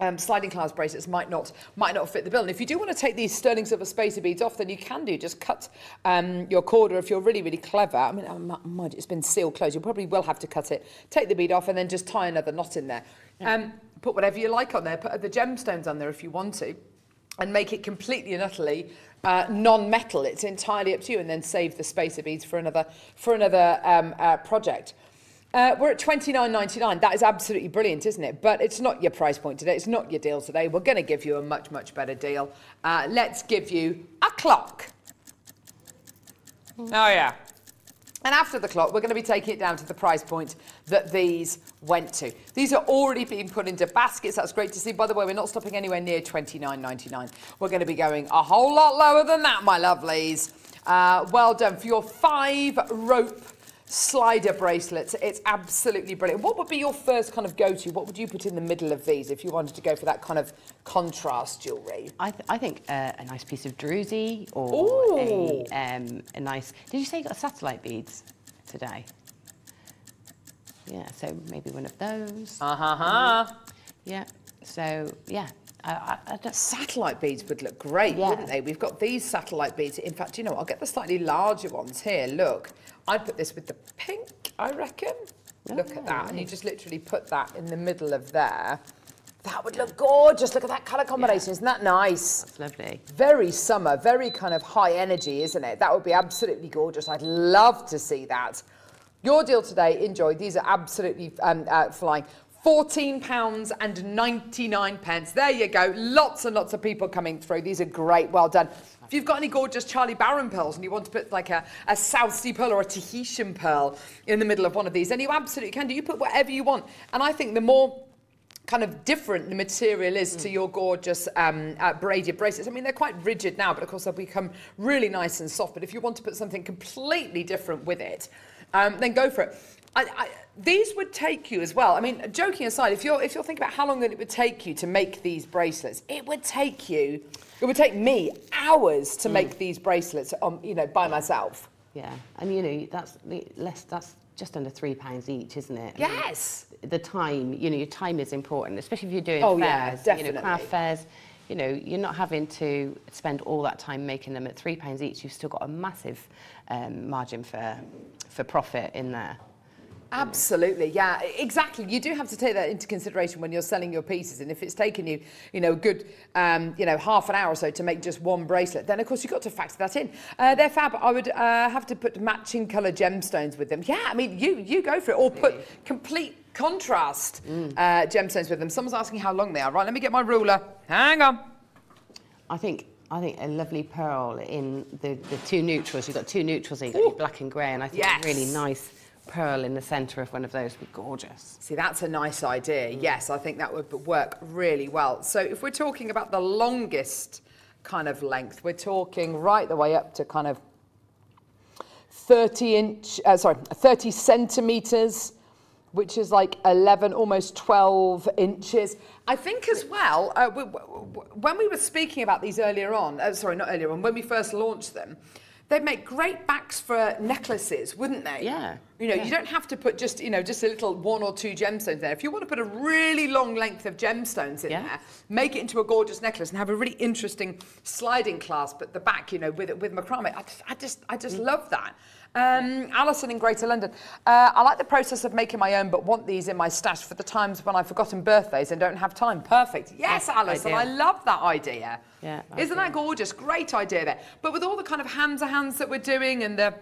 um, sliding clasp bracelets might not might not fit the bill. And if you do want to take these sterling silver spacer beads off, then you can do. Just cut um, your cord, or if you're really really clever, I mean, mind it's been sealed closed. You probably will have to cut it. Take the bead off, and then just tie another knot in there. Um, put whatever you like on there. Put the gemstones on there if you want to, and make it completely and utterly. Uh, non-metal. It's entirely up to you, and then save the spacer beads for another for another um, uh, project. Uh, we're at twenty nine ninety nine. That is absolutely brilliant, isn't it? But it's not your price point today. It's not your deal today. We're going to give you a much, much better deal. Uh, let's give you a clock. Oh, yeah. And after the clock, we're going to be taking it down to the price point that these went to. These are already being put into baskets. That's great to see. By the way, we're not stopping anywhere near twenty nine ninety nine. We're going to be going a whole lot lower than that, my lovelies. Uh, well done for your five rope slider bracelets. It's absolutely brilliant. What would be your first kind of go-to? What would you put in the middle of these if you wanted to go for that kind of contrast jewellery? I, th- I think uh, a nice piece of druzy or a, um, a nice. Did you say you got satellite beads today? Yeah, so maybe one of those. Uh huh. Yeah. So yeah, I, I, Satellite beads would look great, Yeah. wouldn't they? We've got these satellite beads. In fact, you know, what? I'll get the slightly larger ones here. Look, I'd put this with the pink, I reckon. Look at that. And you just literally put that in the middle of there. That would look gorgeous. Look at that colour combination. Isn't that nice? That's lovely. Very summer, very kind of high energy, isn't it? That would be absolutely gorgeous. I'd love to see that. Your deal today, enjoy. These are absolutely um, uh, flying. £14 and 99 pence. There you go. Lots and lots of people coming through. These are great. Well done. If you've got any gorgeous Charlie Baron pearls and you want to put like a, a South Sea pearl or a Tahitian pearl in the middle of one of these, then you absolutely can do. You put whatever you want. And I think the more kind of different the material is to your gorgeous um, uh, braided bracelets. I mean, they're quite rigid now, but of course they'll become really nice and soft. But if you want to put something completely different with it, um, then go for it. I, I, these would take you as well. I mean, joking aside, if you're if you're thinking about how long it would take you to make these bracelets, it would take you, it would take me hours to make these bracelets, um, you know, by myself. Yeah, and you know that's less. That's just under three pounds each, isn't it? I mean, Yes. the time, you know, your time is important, especially if you're doing Oh, yeah, fairs. You know, craft fairs, you know, you're not having to spend all that time making them at three pounds each. You've still got a massive um, margin for for profit in there. Absolutely, yeah, exactly. You do have to take that into consideration when you're selling your pieces. And if it's taken you, you know, a good, um, you know, half an hour or so to make just one bracelet, then of course you've got to factor that in. Uh, they're fab. I would uh, have to put matching colour gemstones with them. Yeah, I mean, you you go for it, or put complete contrast uh, gemstones with them. Someone's asking how long they are. Right, let me get my ruler. Hang on. I think I think a lovely pearl in the, the two neutrals. You've got two neutrals, and you've got your black and grey, and I think Yes. really nice pearl in the centre of one of those would be gorgeous. See, that's a nice idea. Yes, I think that would work really well. So if we're talking about the longest kind of length, we're talking right the way up to kind of 30 inch, uh, sorry, 30 centimeters, which is like 11, almost 12 inches. I think as well, uh, w- w- when we were speaking about these earlier on, uh, sorry, not earlier on, when we first launched them, they'd make great backs for necklaces, wouldn't they? Yeah. You know, Yeah. you don't have to put just, you know, just a little one or two gemstones there. If you want to put a really long length of gemstones in Yeah. there, make it into a gorgeous necklace and have a really interesting sliding clasp at the back, you know, with with macrame. I just, I just, I Mm. just love that. Um, Alison in Greater London. Uh, I like the process of making my own, but want these in my stash for the times when I've forgotten birthdays and don't have time. Perfect. Yes, Alison. I love that idea. Yeah, Isn't that gorgeous? Great idea there. But with all the kind of Hamsa hands that we're doing and the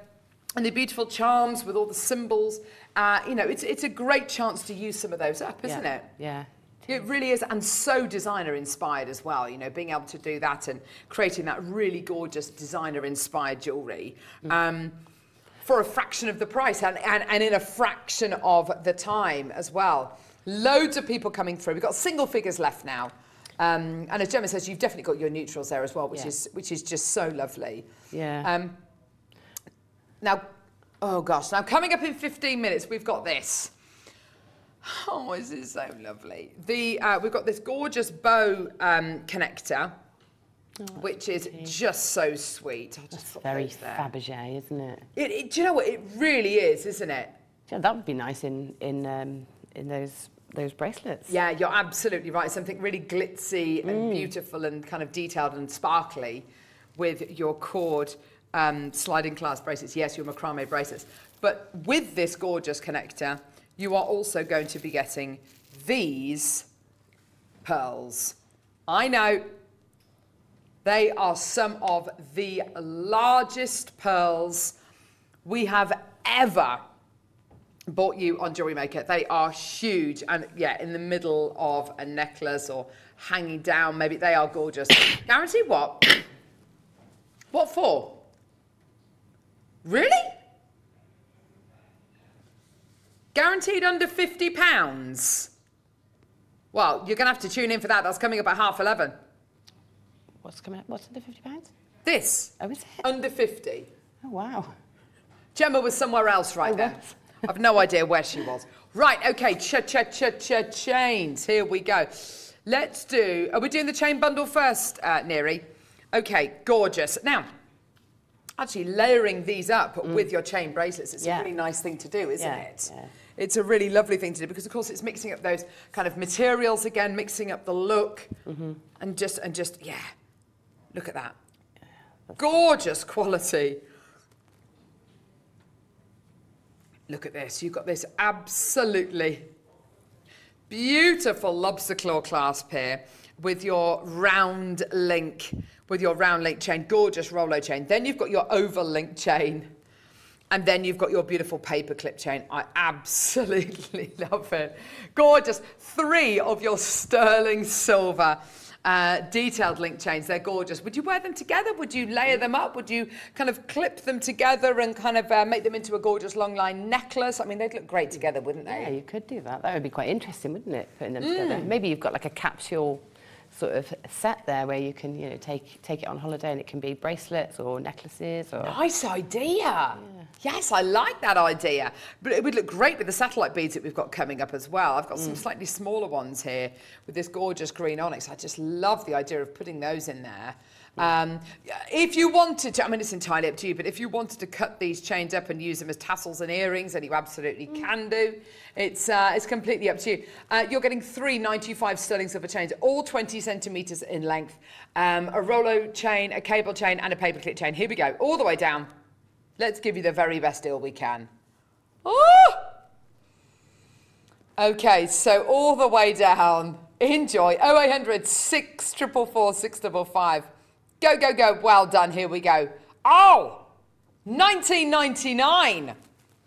and the beautiful charms with all the symbols, uh, you know, it's it's a great chance to use some of those up, isn't yeah. it? Yeah. It really is, and so designer inspired as well. You know, being able to do that and creating that really gorgeous designer inspired jewellery um, for a fraction of the price and, and, and in a fraction of the time as well. Loads of people coming through. We've got single figures left now. Um, and as Gemma says, you've definitely got your neutrals there as well, which Yeah. is which is just so lovely. Yeah. Um, now, oh gosh, now coming up in 15 minutes, we've got this. Oh, this is so lovely. The uh, we've got this gorgeous bow um, connector, which is just so sweet. I'll just put Very. Fabergé, isn't it? It, it, do you know what? It really is, isn't it? Yeah, that would be nice in in um, in those those bracelets. Yeah, you're absolutely right. Something really glitzy Mm. and beautiful and kind of detailed and sparkly with your cord um, sliding clasp bracelets. Yes, your macrame bracelets. But with this gorgeous connector, you are also going to be getting these pearls. I know they are some of the largest pearls we have ever bought you on Jewelry Maker. They are huge and yeah, in the middle of a necklace or hanging down, maybe they are gorgeous. Guarantee what? What for? Really? Guaranteed under 50 pounds? Well, you're going to have to tune in for that. That's coming up at half 11. What's coming up? What's under fifty pounds? This. Oh, is it? Under 50. Oh wow. Gemma was somewhere else right there. I've no idea where she was. Right, okay, cha cha cha cha chains. Here we go. Let's do. Are we doing the chain bundle first, uh, Neri? Okay, gorgeous. Now, actually layering these up with your chain bracelets, it's Yeah. a really nice thing to do, isn't Yeah, it? yeah. It's a really lovely thing to do because, of course, it's mixing up those kind of materials again, mixing up the look, and just and just yeah, look at that, gorgeous quality. Look at this. You've got this absolutely beautiful lobster claw clasp here with your round link, with your round link chain, gorgeous Rolo chain. Then you've got your oval link chain. And then you've got your beautiful paper clip chain. I absolutely love it. Gorgeous. Three of your sterling silver uh, detailed link chains. They're gorgeous. Would you wear them together? Would you layer them up? Would you kind of clip them together and kind of uh, make them into a gorgeous long line necklace? I mean, they'd look great together, wouldn't they? Yeah, you could do that. That would be quite interesting, wouldn't it? Putting them Mm. together. Maybe you've got like a capsule sort of set there where you can, you know, take take it on holiday and it can be bracelets or necklaces or Nice idea. Yes, I like that idea. But it would look great with the satellite beads that we've got coming up as well. I've got some Mm. slightly smaller ones here with this gorgeous green onyx. I just love the idea of putting those in there. Um, if you wanted to, I mean, it's entirely up to you, but if you wanted to cut these chains up and use them as tassels and earrings, then you absolutely can do. It's, uh, it's completely up to you. Uh, you're getting three 95 sterling silver chains, all 20 centimetres in length, um, a Rolo chain, a cable chain, and a paperclip chain. Here we go, all the way down. Let's give you the very best deal we can. Oh! Okay, so all the way down. Enjoy. 0800 644 655. Go, go, go. Well done. Here we go. Oh! 1999.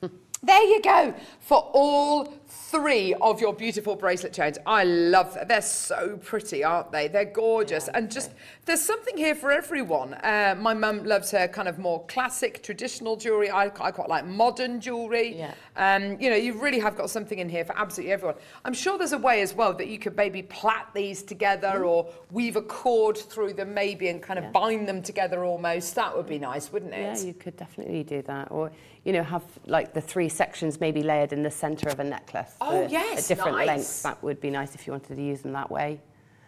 There you go. For all three of your beautiful bracelet chains. I love them. They're so pretty, aren't they? They're gorgeous. and just, there's something here for everyone. Uh, my mum loves her kind of more classic, traditional jewellery. I, I quite like modern jewellery. Yeah. Um, you know, you really have got something in here for absolutely everyone. I'm sure there's a way as well that you could maybe plait these together or weave a cord through them maybe and kind of bind them together almost. That would be nice, wouldn't it? Yeah, you could definitely do that. Or, you know, have like the three sections maybe layered in the centre of a necklace. Oh, yes, A different nice. length. That would be nice if you wanted to use them that way.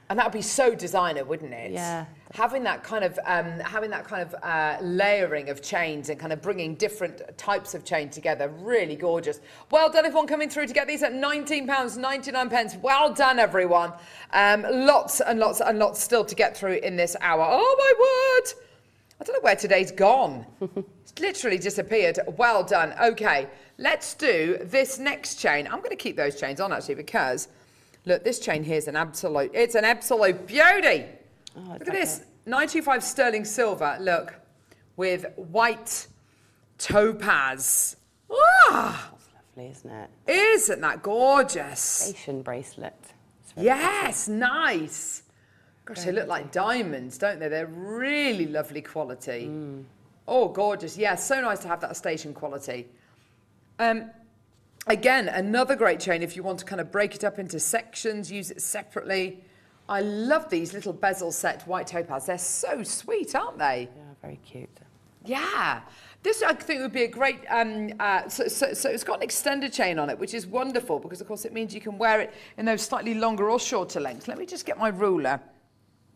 And that would be so designer, wouldn't it? Yeah. Having that kind of um, having that kind of uh, layering of chains and kind of bringing different types of chain together, really gorgeous. Well done, everyone coming through to get these at nineteen pounds ninety nine pence. Well done, everyone. Um, lots and lots and lots still to get through in this hour. Oh my word! I don't know where today's gone. it's literally disappeared. Well done. Okay, let's do this next chain. I'm going to keep those chains on actually because look, this chain here is an absolute. It's an absolute beauty. look at this, 95 sterling silver. Look, with white topaz. Ah, Lovely, isn't it? isn't that gorgeous? Station bracelet. Yes, nice. Gosh, they look like diamonds, don't they? They're really lovely quality. Oh, gorgeous. Yeah, so nice to have that station quality. Um, again, another great chain if you want to kind of break it up into sections, use it separately. I love these little bezel set white topaz. They're so sweet, aren't they? Yeah, very cute. Yeah. This, I think, would be a great. Um, uh, so, so, so it's got an extended chain on it, which is wonderful because, of course, it means you can wear it in those slightly longer or shorter lengths. Let me just get my ruler.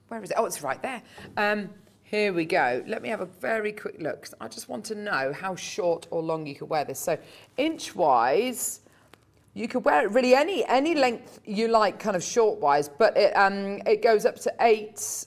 Where is it? Oh, it's right there. Um, here we go. Let me have a very quick look. I just want to know how short or long you could wear this. So, inch-wise, you could wear it really any any length you like, kind of short-wise, but it um, it goes up to eight.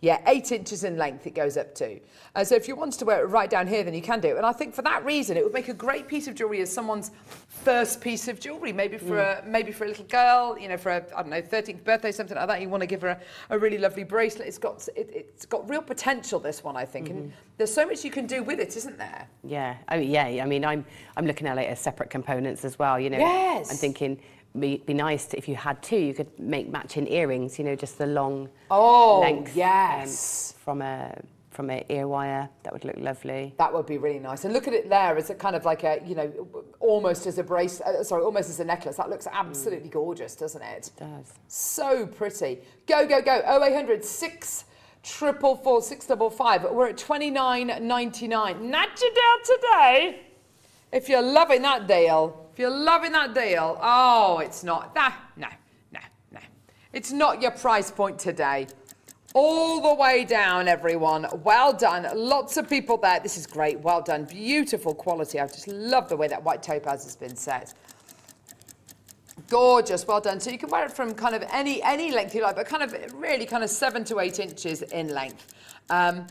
Yeah, eight inches in length it goes up to. Uh, so if you wanted to wear it right down here, then you can do it. And I think for that reason, it would make a great piece of jewellery as someone's first piece of jewellery. Maybe for a maybe for a little girl, you know, for a I don't know 13th birthday, something like that. You want to give her a, a really lovely bracelet. It's got it, it's got real potential. This one, I think, and there's so much you can do with it, isn't there? Yeah, mean, yeah. I mean, I'm I'm looking at it as separate components as well. You know, Yes. I'm thinking be, be nice if you had two, you could make matching earrings. You know, just the long Oh, length. um, yes. from a from an ear wire, that would look lovely. That would be really nice. And look at it there as a kind of like a, you know, almost as a brace, uh, sorry, almost as a necklace. That looks absolutely gorgeous, doesn't it? It does. So pretty. Go, go, go. 0800 6 triple four six double five. We're at twenty nine ninety nine. Not your deal today. If you're loving that deal, if you're loving that deal, oh, it's not that. No, no, no. It's not your price point today. All the way down, everyone. Well done. Lots of people there. This is great. Well done. Beautiful quality. I just love the way that white topaz has been set. Gorgeous, well done. So you can wear it from kind of any any length you like, but kind of really kind of seven to eight inches in length. Um,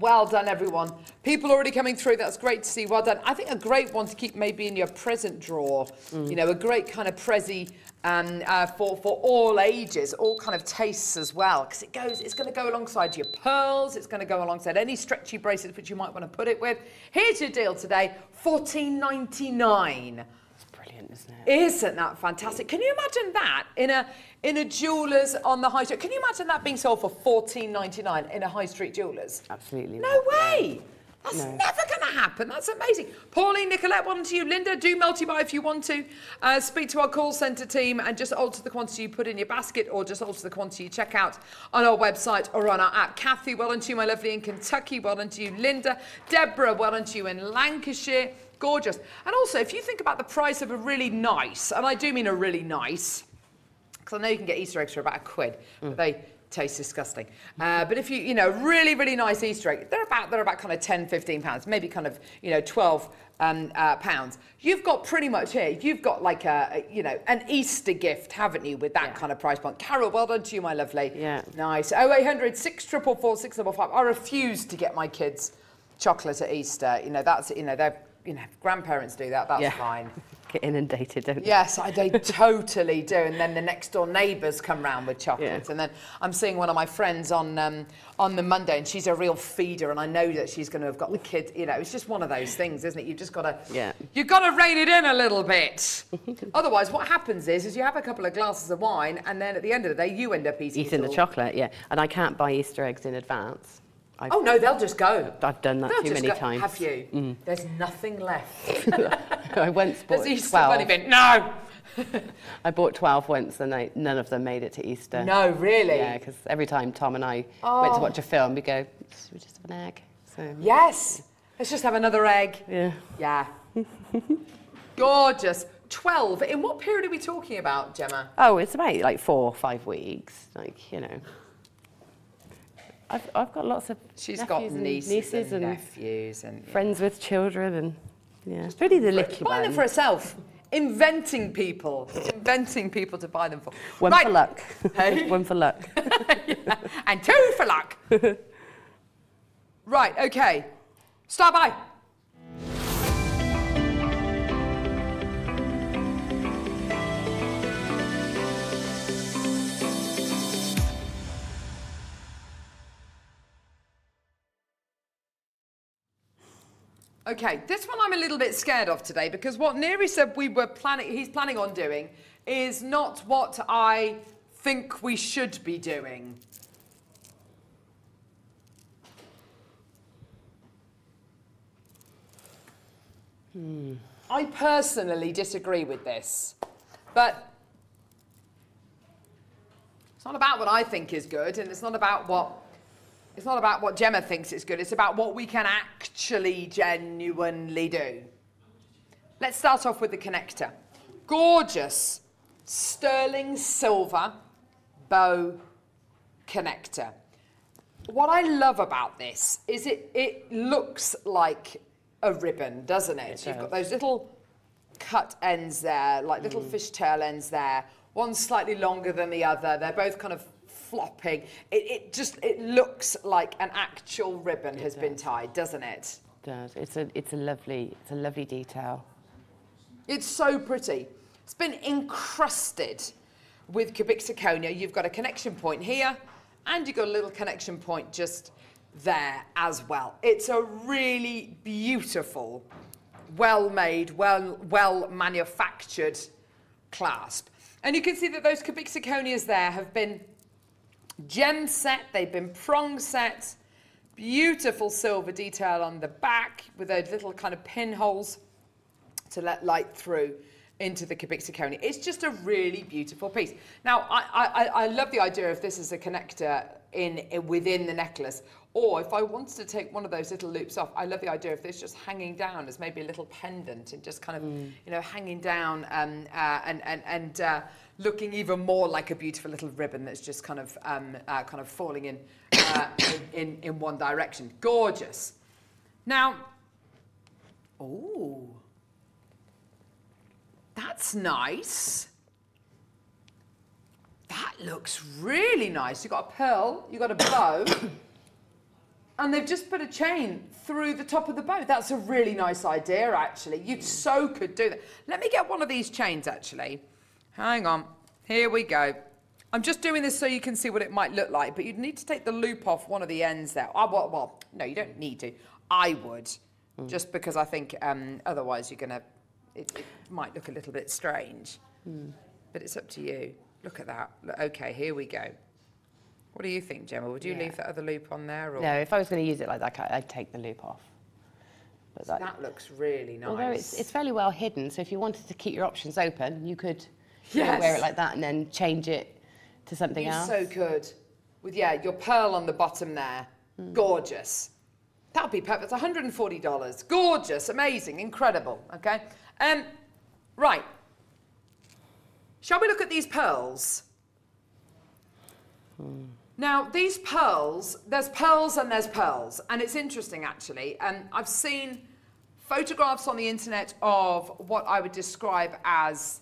well done, everyone. People already coming through. That's great to see. Well done. I think a great one to keep maybe in your present drawer. You know, a great kind of prezi um, uh, for for all ages, all kind of tastes as well, because it goes. It's going to go alongside your pearls. It's going to go alongside any stretchy bracelets which you might want to put it with. Here's your deal today: fourteen ninety nine. Brilliant, isn't it? Isn't that fantastic? Can you imagine that in a in a jeweller's on the high street? Can you imagine that being sold for fourteen ninety nine in a high street jeweller's? Absolutely. No way! That's No. never going to happen. That's amazing. Pauline, Nicolette, one to you. Linda, do multi-buy if you want to. Uh, speak to our call centre team and just alter the quantity you put in your basket or just alter the quantity you check out on our website or on our app. Kathy, well done to you, my lovely, in Kentucky. Well done to you, Linda. Deborah, well done to you in Lancashire. Gorgeous. And also, if you think about the price of a really nice, and I do mean a really nice, because I know you can get Easter eggs for about a quid, but they taste disgusting. Uh, but if you, you know, really, really nice Easter egg, they're about, they're about kind of 10, 15 pounds, maybe kind of, you know, 12 um, uh, pounds. You've got pretty much here, you've got like a, a, you know, an Easter gift, haven't you, with that kind of price point. Carol, well done to you, my lovely. Yeah. Nice. 0800 644 655. I refuse to get my kids chocolate at Easter. You know, that's, you know, they're, you know, grandparents do that, that's Yeah. fine. Get inundated, don't they? Yes, I, they totally do. And then the next door neighbours come round with chocolates. And then I'm seeing one of my friends on um, on the Monday, and she's a real feeder, and I know that she's going to have got the kid. You know, it's just one of those things, isn't it? You've just got to Yeah. you've got to rein it in a little bit. Otherwise, what happens is, is you have a couple of glasses of wine, and then at the end of the day, you end up eating, Eating the all. chocolate, yeah. And I can't buy Easter eggs in advance. I've, Oh no, they'll just go. I've done that They'll too many go. times. Have you? Mm. There's nothing left. I once bought There's Easter 12. bunny bin. No. I bought 12 once and I, none of them made it to Easter. No, really? Yeah, because every time Tom and I went Oh. to watch a film, we go, "Just- we just have an egg. So, Yes. Let's just have another egg. yeah. Yeah. Gorgeous. 12. In what period are we talking about, Gemma? Oh, it's about like four or five weeks. Like, you know. I've, I've got lots of She's got and nieces, nieces and, and nephews and yeah. friends with children and, yeah. It's really the little Buy them for herself. Inventing people. Inventing people to buy them for. One right. for luck. Hey? One for luck. And two for luck. right, okay. Start by. Okay, this one I'm a little bit scared of today because what Neri said we were planning, he's planning on doing, is not what I think we should be doing. I personally disagree with this, but it's not about what I think is good, and it's not about what it's not about what Gemma thinks is good. It's about what we can actually genuinely do. Let's start off with the connector. Gorgeous sterling silver bow connector. What I love about this is it, it looks like a ribbon, doesn't it? It You've got those little cut ends there, like little mm. fishtail ends there. One slightly longer than the other. They're both kind of flopping. It, it just it looks like an actual ribbon has been tied, doesn't it? does. It's a, it's a lovely, it's a lovely detail. It's so pretty. It's been encrusted with cubic zirconia. You've got a connection point here, and you've got a little connection point just there as well. It's a really beautiful, well-made, well, well manufactured clasp. And you can see that those cubic zirconias there have been gem set, they've been prong set, beautiful silver detail on the back with those little kind of pinholes to let light through into the cubic zirconia. It's just a really beautiful piece. Now, I, I, I love the idea of this as a connector in, in within the necklace. Or if I wanted to take one of those little loops off, I love the idea of this just hanging down as maybe a little pendant and just kind of, you know, hanging down um, uh, and, and, and uh, looking even more like a beautiful little ribbon that's just kind of, um, uh, kind of falling in, uh, in, in, one direction. Gorgeous. Now, oh, that's nice. That looks really nice. You've got a pearl, you've got a bow, and they've just put a chain through the top of the bow. That's a really nice idea, actually. You so could do that. Let me get one of these chains, actually. Hang on. Here we go. I'm just doing this so you can see what it might look like, but you'd need to take the loop off one of the ends there. Oh, well, well, no, you don't need to. I would, hmm. just because I think um, otherwise you're going to, it, it might look a little bit strange. Hmm. But it's up to you. Look at that. Okay, here we go. What do you think, Gemma? Would you Yeah. leave that other loop on there? Or? No, if I was going to use it like that, I'd take the loop off. But that, that looks really nice. Although it's, it's fairly well hidden, so if you wanted to keep your options open, you could Yes. wear it like that and then change it to something You else. so could. With, yeah, your pearl on the bottom there. Hmm. Gorgeous. That'd be perfect. It's $140. Gorgeous, amazing, incredible. Okay. Um, right. Shall we look at these pearls? Now, these pearls, there's pearls and there's pearls. And it's interesting, actually. Um, I've seen photographs on the internet of what I would describe as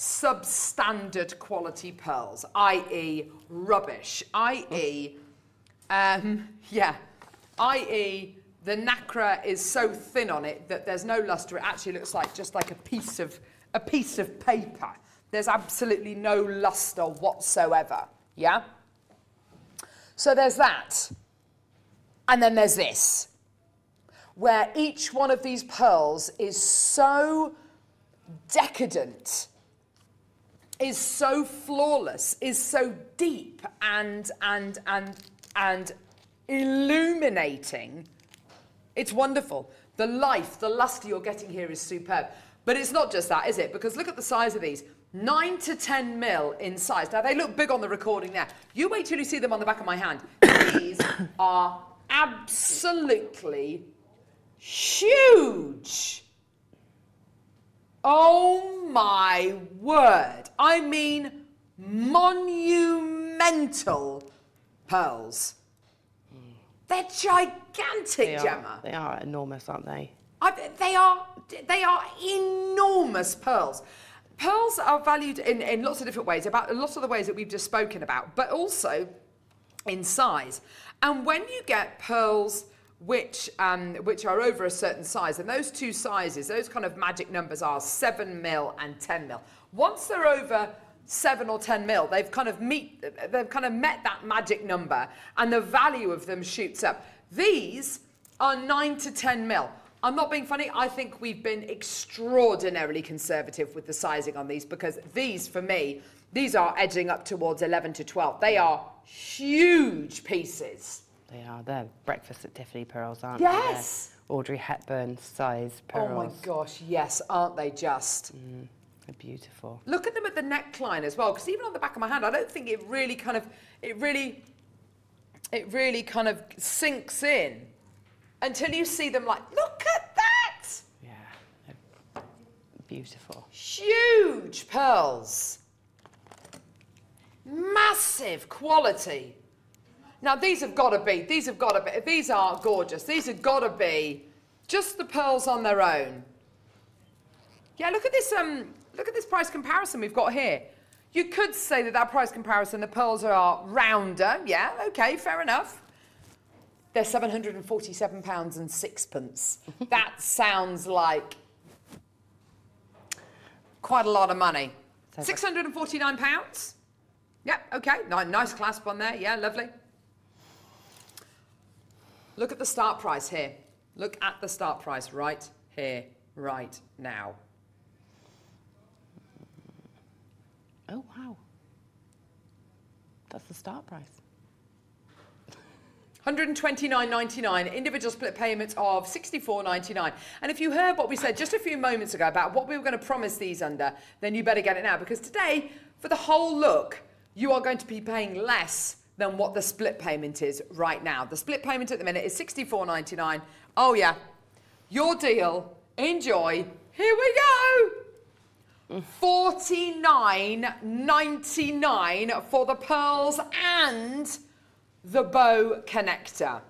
substandard quality pearls, i.e., rubbish, i.e., um, yeah, i.e., the nacre is so thin on it that there's no luster. It actually looks like just like a piece of a piece of paper. There's absolutely no luster whatsoever. Yeah. So there's that, and then there's this, where each one of these pearls is so decadent is so flawless, is so deep and and and and illuminating. It's wonderful. The life, the luster you're getting here is superb. But it's not just that, is it? Because look at the size of these. 9 to 10 mil in size. Now, they look big on the recording there. You wait till you see them on the back of my hand. These are absolutely huge. Oh my word. I mean, monumental pearls. They're gigantic, They are, Gemma. they are enormous, aren't they? I, they are they are enormous pearls. Pearls are valued in, in lots of different ways, about lots of the ways that we've just spoken about, but also in size. And when you get pearls which um, which are over a certain size, and those two sizes, those kind of magic numbers are seven mil and ten mil. Once they're over seven or ten mil, they've kind of meet they've kind of met that magic number, and the value of them shoots up. These are nine to ten mil. I'm not being funny. I think we've been extraordinarily conservative with the sizing on these because these, for me, these are edging up towards 11 to 12. They are huge pieces. They are. They're breakfast at Tiffany pearls, aren't Yes. they? They're Audrey Hepburn size pearls. Oh my gosh, yes, aren't they just? Mm, they're beautiful. Look at them at the neckline as well, because even on the back of my hand, I don't think it really kind of, it really, it really kind of sinks in until you see them like, look at that! Yeah, they're beautiful. Huge pearls. Massive quality. Now these have got to be, these have got to be, these are gorgeous. These have got to be just the pearls on their own. Yeah, look at this, um, look at this price comparison we've got here. You could say that that price comparison, the pearls are rounder. Yeah, okay, fair enough. They're £747 and sixpence. that sounds like quite a lot of money. £649? Yep, okay. Nice clasp on there. Yeah, lovely. Look at the start price here. Look at the start price right here, right now. Oh, wow. That's the start price. 129.99, individual split payments of 64.99. And if you heard what we said just a few moments ago about what we were going to promise these under, then you better get it now because today, for the whole look, you are going to be paying less than what the split payment is right now. The split payment at the minute is 64.99. Oh yeah, your deal. Enjoy. Here we go. 49.99 for the pearls and the bow connector.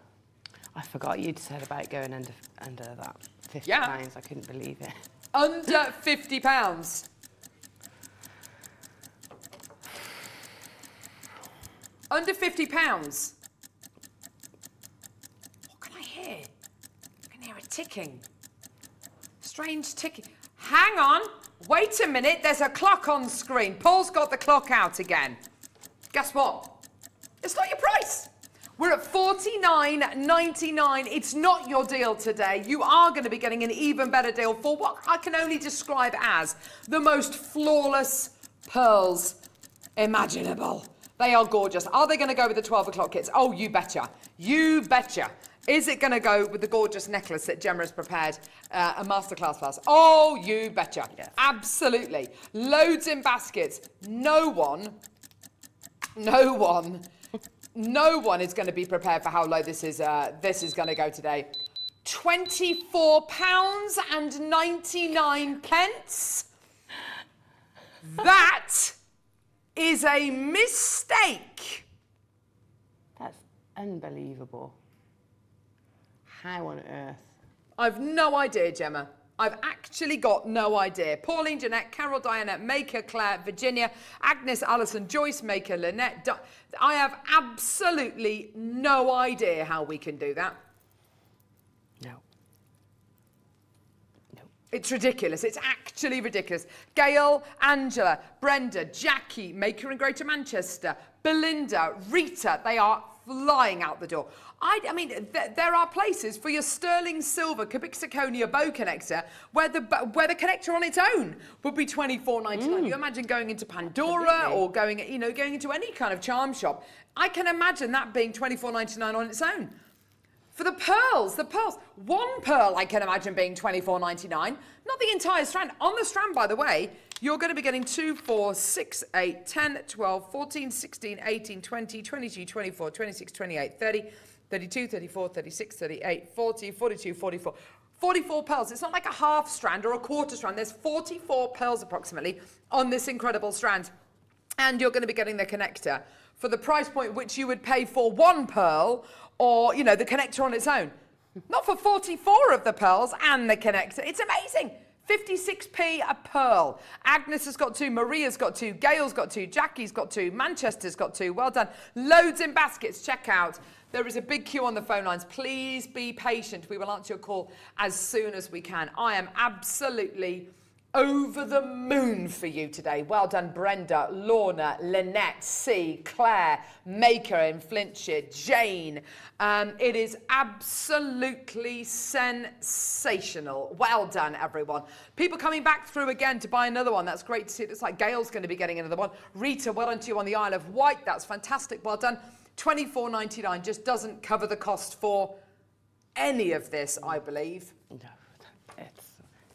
I forgot you'd said about going under under that 50 Yeah. pounds. I couldn't believe it. Under 50 pounds. Under 50 pounds. What can I hear? I can hear a ticking. Strange ticking. Hang on. Wait a minute. There's a clock on screen. Paul's got the clock out again. Guess what? It's not your price. We're at $49.99. It's not your deal today. You are going to be getting an even better deal for what I can only describe as the most flawless pearls imaginable. They are gorgeous. Are they going to go with the 12 o'clock kits? Oh, you betcha. You betcha. Is it going to go with the gorgeous necklace that Gemma has prepared uh, a masterclass for us? Oh, you betcha. Absolutely. Loads in baskets. No one, no one, no one is going to be prepared for how low this is, uh, this is going to go today. £24 and 99 pence. That is a mistake. That's unbelievable. How on earth? I've no idea, Gemma. I've actually got no idea. Pauline, Jeanette, Carol, Diana, Maker, Claire, Virginia, Agnes, Alison, Joyce, Maker, Lynette. Di I have absolutely no idea how we can do that. It's ridiculous. It's actually ridiculous. Gail, Angela, Brenda, Jackie, Maker in Greater Manchester, Belinda, Rita, they are flying out the door. I, I mean, th there are places for your sterling silver cubic zirconia bow connector where the where the connector on its own would be twenty four ninety nine. Mm. You imagine going into Pandora or going, you know, going into any kind of charm shop. I can imagine that being twenty four ninety nine on its own. For the pearls, the pearls, one pearl I can imagine being twenty four ninety nine. Not the entire strand. On the strand, by the way, you're going to be getting 2, 4, 6, 8, 10, 12, 14, 16, 18, 20, 22, 24, 26, 28, 30, 32, 34, 36, 38, 40, 42, 44. 44 pearls. It's not like a half strand or a quarter strand. There's 44 pearls approximately on this incredible strand. And you're going to be getting the connector for the price point which you would pay for one pearl or, you know, the connector on its own. Not for 44 of the pearls and the connector. It's amazing. 56p a pearl. Agnes has got two, Maria's got two, Gail's got two, Jackie's got two, Manchester's got two. Well done. Loads in baskets. Check out. There is a big queue on the phone lines. Please be patient. We will answer your call as soon as we can. I am absolutely over the moon for you today. Well done, Brenda, Lorna, Lynette, C, Claire, Maker in Flintshire, Jane. Um, it is absolutely sensational. Well done, everyone. People coming back through again to buy another one. That's great to see. It looks like Gail's going to be getting another one. Rita, well done to you on the Isle of Wight. That's fantastic. Well done. 24.99 just doesn't cover the cost for any of this, I believe. No,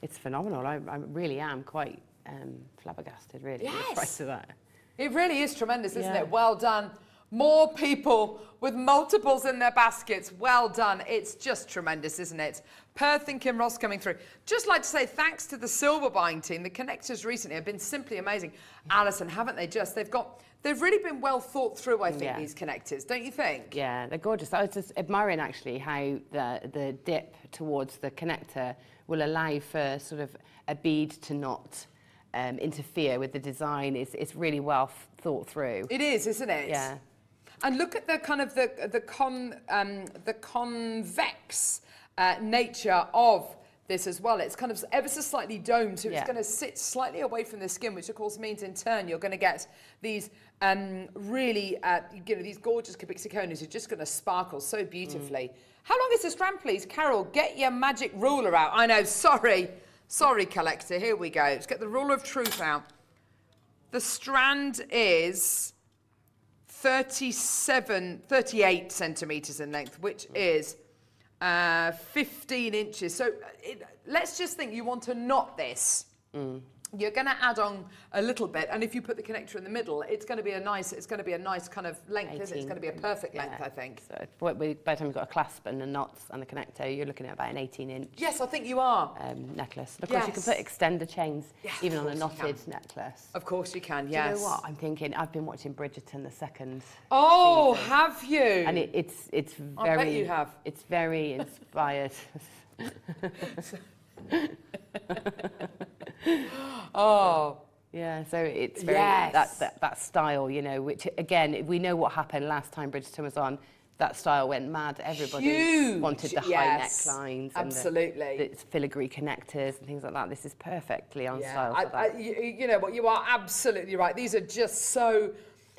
it's phenomenal. I, I really am quite um, flabbergasted, really, with Yes. the price of that. It really is tremendous, isn't Yeah. it? Well done. More people with multiples in their baskets. Well done. It's just tremendous, isn't it? Perth and Kinross coming through. Just like to say thanks to the silver buying team. The connectors recently have been simply amazing. Alison, haven't they just? They've got, they've really been well thought through, I think, Yeah. these connectors, don't you think? Yeah, they're gorgeous. I was just admiring actually how the, the dip towards the connector will allow for sort of a bead to not um, interfere with the design. It's, it's really well thought through. It is, isn't it? Yeah. And look at the kind of the the con um, the convex uh, nature of this as well. It's kind of ever so slightly domed, so Yeah. it's going to sit slightly away from the skin, which of course means in turn you're going to get these um, really uh, you know these gorgeous cubic zirconias are just going to sparkle so beautifully. How long is the strand, please, Carol? Get your magic ruler out. I know. Sorry, sorry, collector. Here we go. Let's get the ruler of truth out. The strand is 37, 38 centimetres in length, which is uh, 15 inches. So it, let's just think you want to knot this. You're going to add on a little bit, and if you put the connector in the middle, it's going to be a nice. It's going to be a nice kind of length, isn't it? It's going to be a perfect length, Yeah. I think. So by by the time you've got a clasp and the knots and the connector, you're looking at about an 18 inch Yes, I think you are. um, necklace. And of course, you can put extender chains Yes, even on a knotted necklace. Of course you can. yes Do you know what? I'm thinking, I've been watching Bridgerton the second. Oh, season. have you? And it, it's it's I very bet you have. it's very inspired. oh. Yeah, so it's very Yes. that, that that style, you know, which again we know what happened last time Bridgerton was on. That style went mad. Everybody Huge, wanted the yes, high necklines, and the- absolutely. the, filigree connectors and things like that. This is perfectly on Yeah, style I, I, you, you know what? You are absolutely right. These are just so,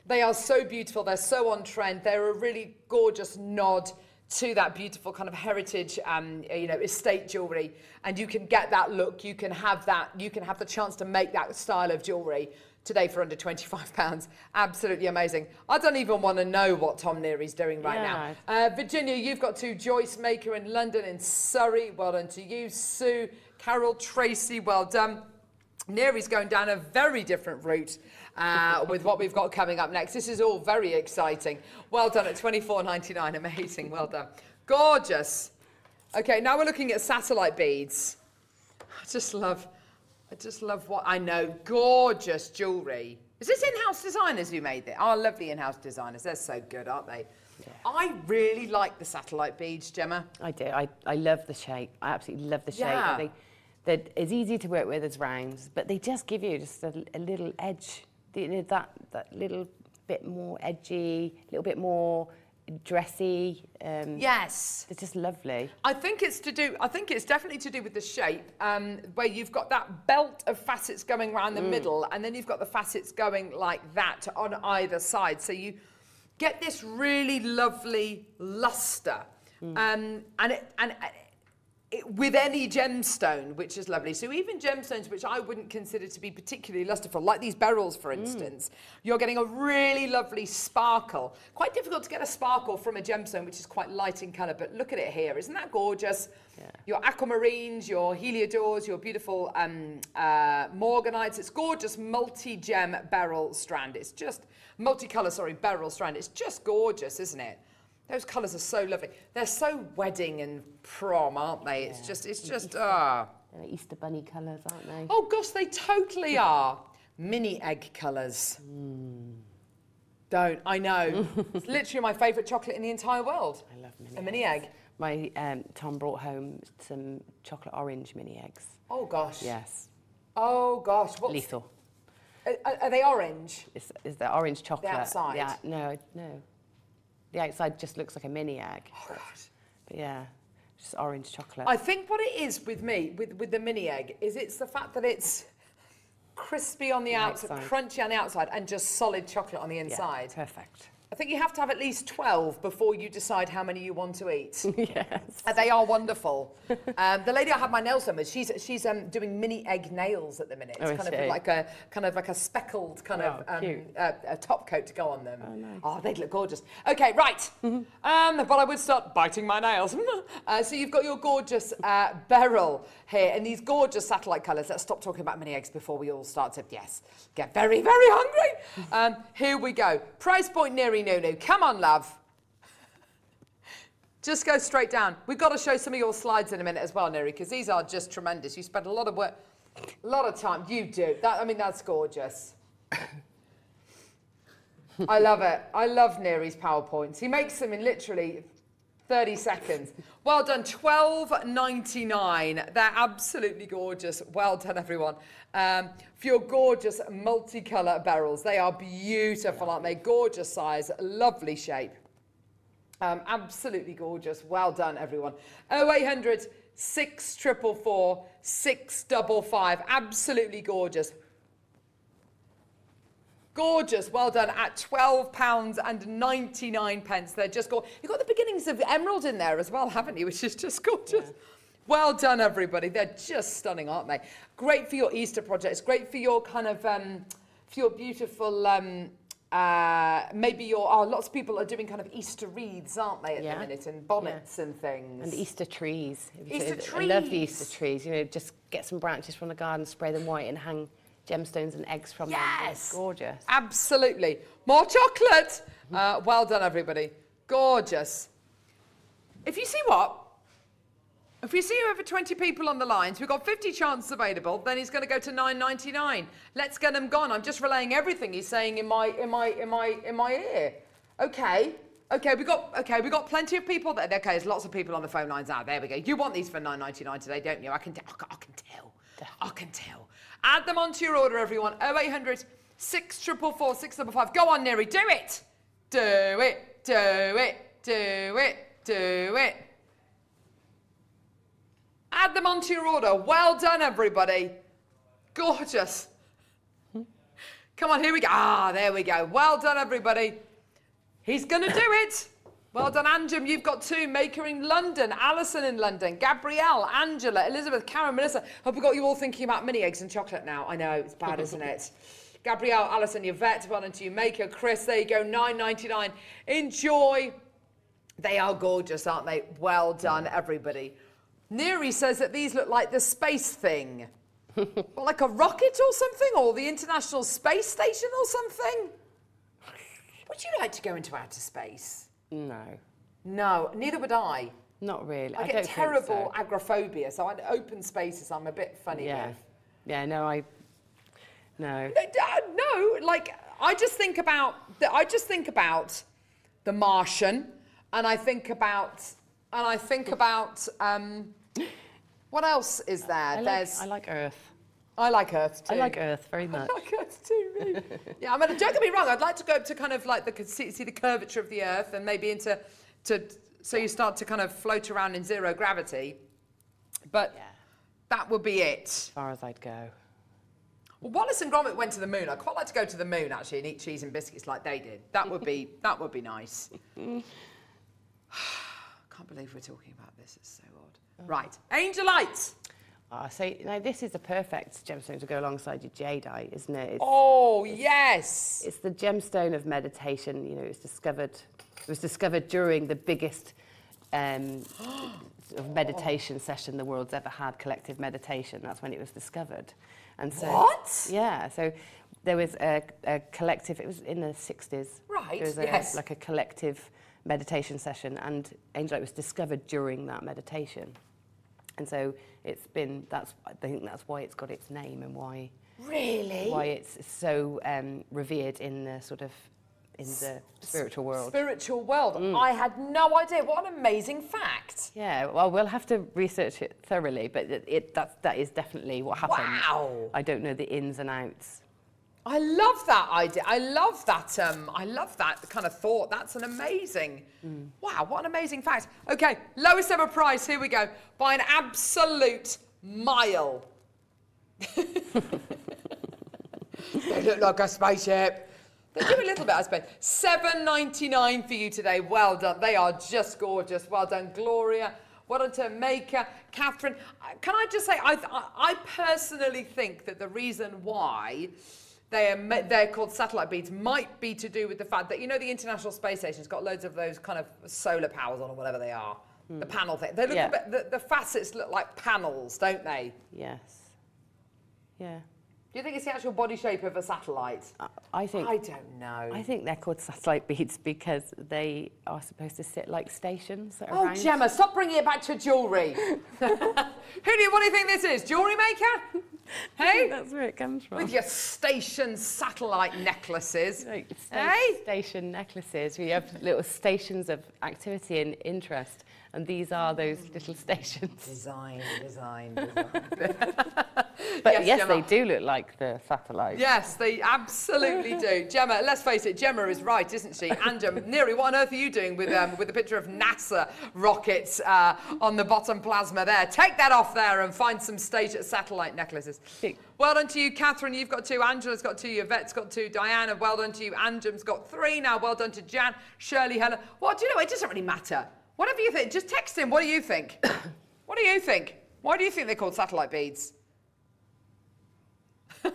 they are so beautiful. They're so on trend. They're a really gorgeous nod to that beautiful kind of heritage, um, you know, estate jewellery. And you can get that look. You can have that. You can have the chance to make that style of jewellery today for under 25 pounds. Absolutely amazing. I don't even want to know what Tom Neary's doing right Yeah. now. Uh, Virginia, you've got two. Joyce Maker in London, in Surrey. Well done to you. Sue, Carol, Tracy, well done. Neary's going down a very different route uh, with what we've got coming up next. This is all very exciting. Well done at 24.99. Amazing. Well done. Gorgeous. Okay, now we're looking at satellite beads. I just love, I just love what I know. Gorgeous jewellery. Is this in-house designers who made it? Our lovely in-house designers. They're so good, aren't they? I really like the satellite beads, Gemma. I do. I, I love the shape. I absolutely love the shape. Yeah. I think that it's easy to work with as rounds, but they just give you just a, a little edge. You know, that that little bit more edgy, a little bit more dressy. Um, Yes. It's just lovely. I think it's to do. I think it's definitely to do with the shape, um, where you've got that belt of facets going around the Mm. middle, and then you've got the facets going like that on either side. So you get this really lovely luster, um, and it and. It, with any gemstone, which is lovely. So even gemstones, which I wouldn't consider to be particularly lusterful, like these beryls, for instance, you're getting a really lovely sparkle. Quite difficult to get a sparkle from a gemstone, which is quite light in colour, but look at it here. Isn't that gorgeous? Your aquamarines, your heliodors, your beautiful um, uh, morganites. It's gorgeous multi-gem beryl strand. It's just, multicolour, sorry, beryl strand. It's just gorgeous, isn't it? Those colours are so lovely. They're so wedding and prom, aren't they? It's just, it's just, ah. They're Easter bunny colours, aren't they? Oh gosh, they totally are. Mini egg colours. Don't, I know. it's literally my favourite chocolate in the entire world. I love mini A mini egg. My um, Tom brought home some chocolate orange mini eggs. Oh gosh. Yes, Oh gosh. What's, lethal. Are, are they orange? Is, it's the orange chocolate. The outside? Yeah, no, no. The outside just looks like a mini egg. Oh, but, but yeah, just orange chocolate. I think what it is with me, with, with the mini egg, is it's the fact that it's crispy on the, The outside, outside. crunchy on the outside, and just solid chocolate on the Yeah, inside. perfect. I think you have to have at least 12 before you decide how many you want to eat. yes. Uh, they are wonderful. um, the lady I had my nails done with, she's she's um, doing mini egg nails at the minute. Oh, kind of she? like a kind of like a speckled kind of Oh, um, uh, a top coat to go on them. Oh, nice. Oh, they'd look gorgeous. Okay, right. um, but I would start biting my nails. uh, so you've got your gorgeous uh, beryl here in these gorgeous satellite colours. Let's stop talking about mini eggs before we all start to yes get very very hungry. um, here we go. Price point Nunu. Come on, love. Just go straight down. We've got to show some of your slides in a minute as well, Neri, because these are just tremendous. You spent a lot of work, a lot of time. You do. That, I mean, that's gorgeous. I love it. I love Neri's PowerPoints. He makes them in literally 30 seconds. Well done, 12.99. They're absolutely gorgeous. Well done, everyone. Um, for your gorgeous multicolour beryls. They are beautiful, aren't they? Gorgeous size, lovely shape. Um, absolutely gorgeous. Well done, everyone. 0800 644 655. Absolutely gorgeous. Gorgeous. Well done at £12 and 99 pence. They're just gorgeous. You've got the beginnings of emerald in there as well, haven't you? Which is just gorgeous. Well done, everybody. They're just stunning, aren't they? Great for your Easter projects. Great for your kind of, um, for your beautiful, um, uh, maybe your, oh, lots of people are doing kind of Easter wreaths, aren't they, at Yeah. the minute, and bonnets and things. And Easter trees. Easter trees. I love the. Easter trees. You know, just get some branches from the garden, spray them white, and hang gemstones and eggs from them. Yes. gorgeous. Absolutely. More chocolate. Uh, well done, everybody. Gorgeous. If you see what? If you see over 20 people on the lines, we've got 50 chances available, then he's going to go to 9.99. Let's get him gone. I'm just relaying everything he's saying in my in my in my in my ear. Okay. Okay, we got okay, we got plenty of people there. Okay, there's lots of people on the phone lines now. There we go. You want these for 9.99 today, don't you? I can, I can, I can tell. I can tell. Add them onto your order, everyone. 0800 644 655. Go on, Neri, do it. Do it. Do it. Do it. Do it. Add them onto your order. Well done, everybody. Gorgeous. Come on, here we go. Ah, there we go. Well done, everybody. He's going to do it. Well done, Anjum. You've got two. Maker in London, Alison in London, Gabrielle, Angela, Elizabeth, Karen, Melissa. Hope we got you all thinking about mini eggs and chocolate now. I know, it's bad, isn't it? Gabrielle, Alison, Yvette, well done to you. Maker, Chris, there you go, 9.99. Enjoy. They are gorgeous, aren't they? Well done, everybody. Neri says that these look like the space thing. Well, like a rocket or something, or the International Space Station or something. Would you like to go into outer space? No, No, neither would I. not really. I, I, get terrible so. agoraphobia, so I, open spaces I'm a bit funny Yeah, with. yeah. No, I. No. No, no, like I just think about the, I just think about the Martian, and I think about and I think about um, what else is there? I like, There's I like Earth. I like Earth too. I like Earth very much. I like Earth too. Me. yeah, I mean, don't get me wrong. I'd like to go up to kind of like the see, see the curvature of the Earth and maybe into to so you start to kind of float around in zero gravity. But that would be it. As far as I'd go. Well, Wallace and Gromit went to the moon. I'd quite like to go to the moon actually and eat cheese and biscuits like they did. That would be that would be nice. Can't believe we're talking about this. It's so odd. Oh. Right, Angelites. Ah, so now this is a perfect gemstone to go alongside your jadeite, isn't it? It's, Oh yes. it's the gemstone of meditation. You know, it was discovered. It was discovered during the biggest um, sort of meditation session the world's ever had, collective meditation. That's when it was discovered. And so, What? Yeah. So there was a, a collective. It was in the 60s. Right, There was a, yes. like a collective meditation session, and Angelite was discovered during that meditation. And so it's been. That's. I think that's why it's got its name and why Really? why it's so um, revered in the sort of in the spiritual world. Spiritual world. I had no idea. What an amazing fact. Yeah, well, we'll have to research it thoroughly, but it, it that that is definitely what happened. Wow. I don't know the ins and outs. I love that idea. I love that. Um, I love that kind of thought. That's an amazing. Wow, what an amazing fact. Okay, lowest ever price. Here we go. By an absolute mile. they look like a spaceship. They do a little bit, I suppose. Seven ninety nine for you today. Well done. They are just gorgeous. Well done, Gloria. Well done to Maker, Catherine. Uh, Can I just say, I, I personally think that the reason why they are they're called satellite beads might be to do with the fact that you know the International Space Station's got loads of those kind of solar powers on or whatever they are. Hmm. The panel thing. They look Yeah. bit, the, the facets look like panels, don't they? Yes. Yeah. Do you think it's the actual body shape of a satellite? I think. I don't know. I think they're called satellite beads because they are supposed to sit like stations Oh, around. Gemma, stop bringing it back to jewellery. Who do you, what do you think this is? Jewellery maker? Hey? That's where it comes from. With your station satellite necklaces. Like sta- Hey? station necklaces. We have little stations of activity and interest, and these are those little stations. Design, design, design. But Yes, yes, they do look like the satellites. Yes, they absolutely do. Gemma, let's face it, Gemma is right, isn't she? And Gemma, Neri, what on earth are you doing with um, with the picture of NASA rockets uh, on the bottom plasma there? Take that off there and find some stage satellite necklaces. Well done to you, Catherine. You've got two. Angela's got two. Yvette's got two. Diana, well done to you. Anjum's got three. Now, well done to Jan, Shirley, Helen. Well, do you know, it doesn't really matter. Whatever you think, just text him. What do you think? what do you think? Why do you think they're called satellite beads?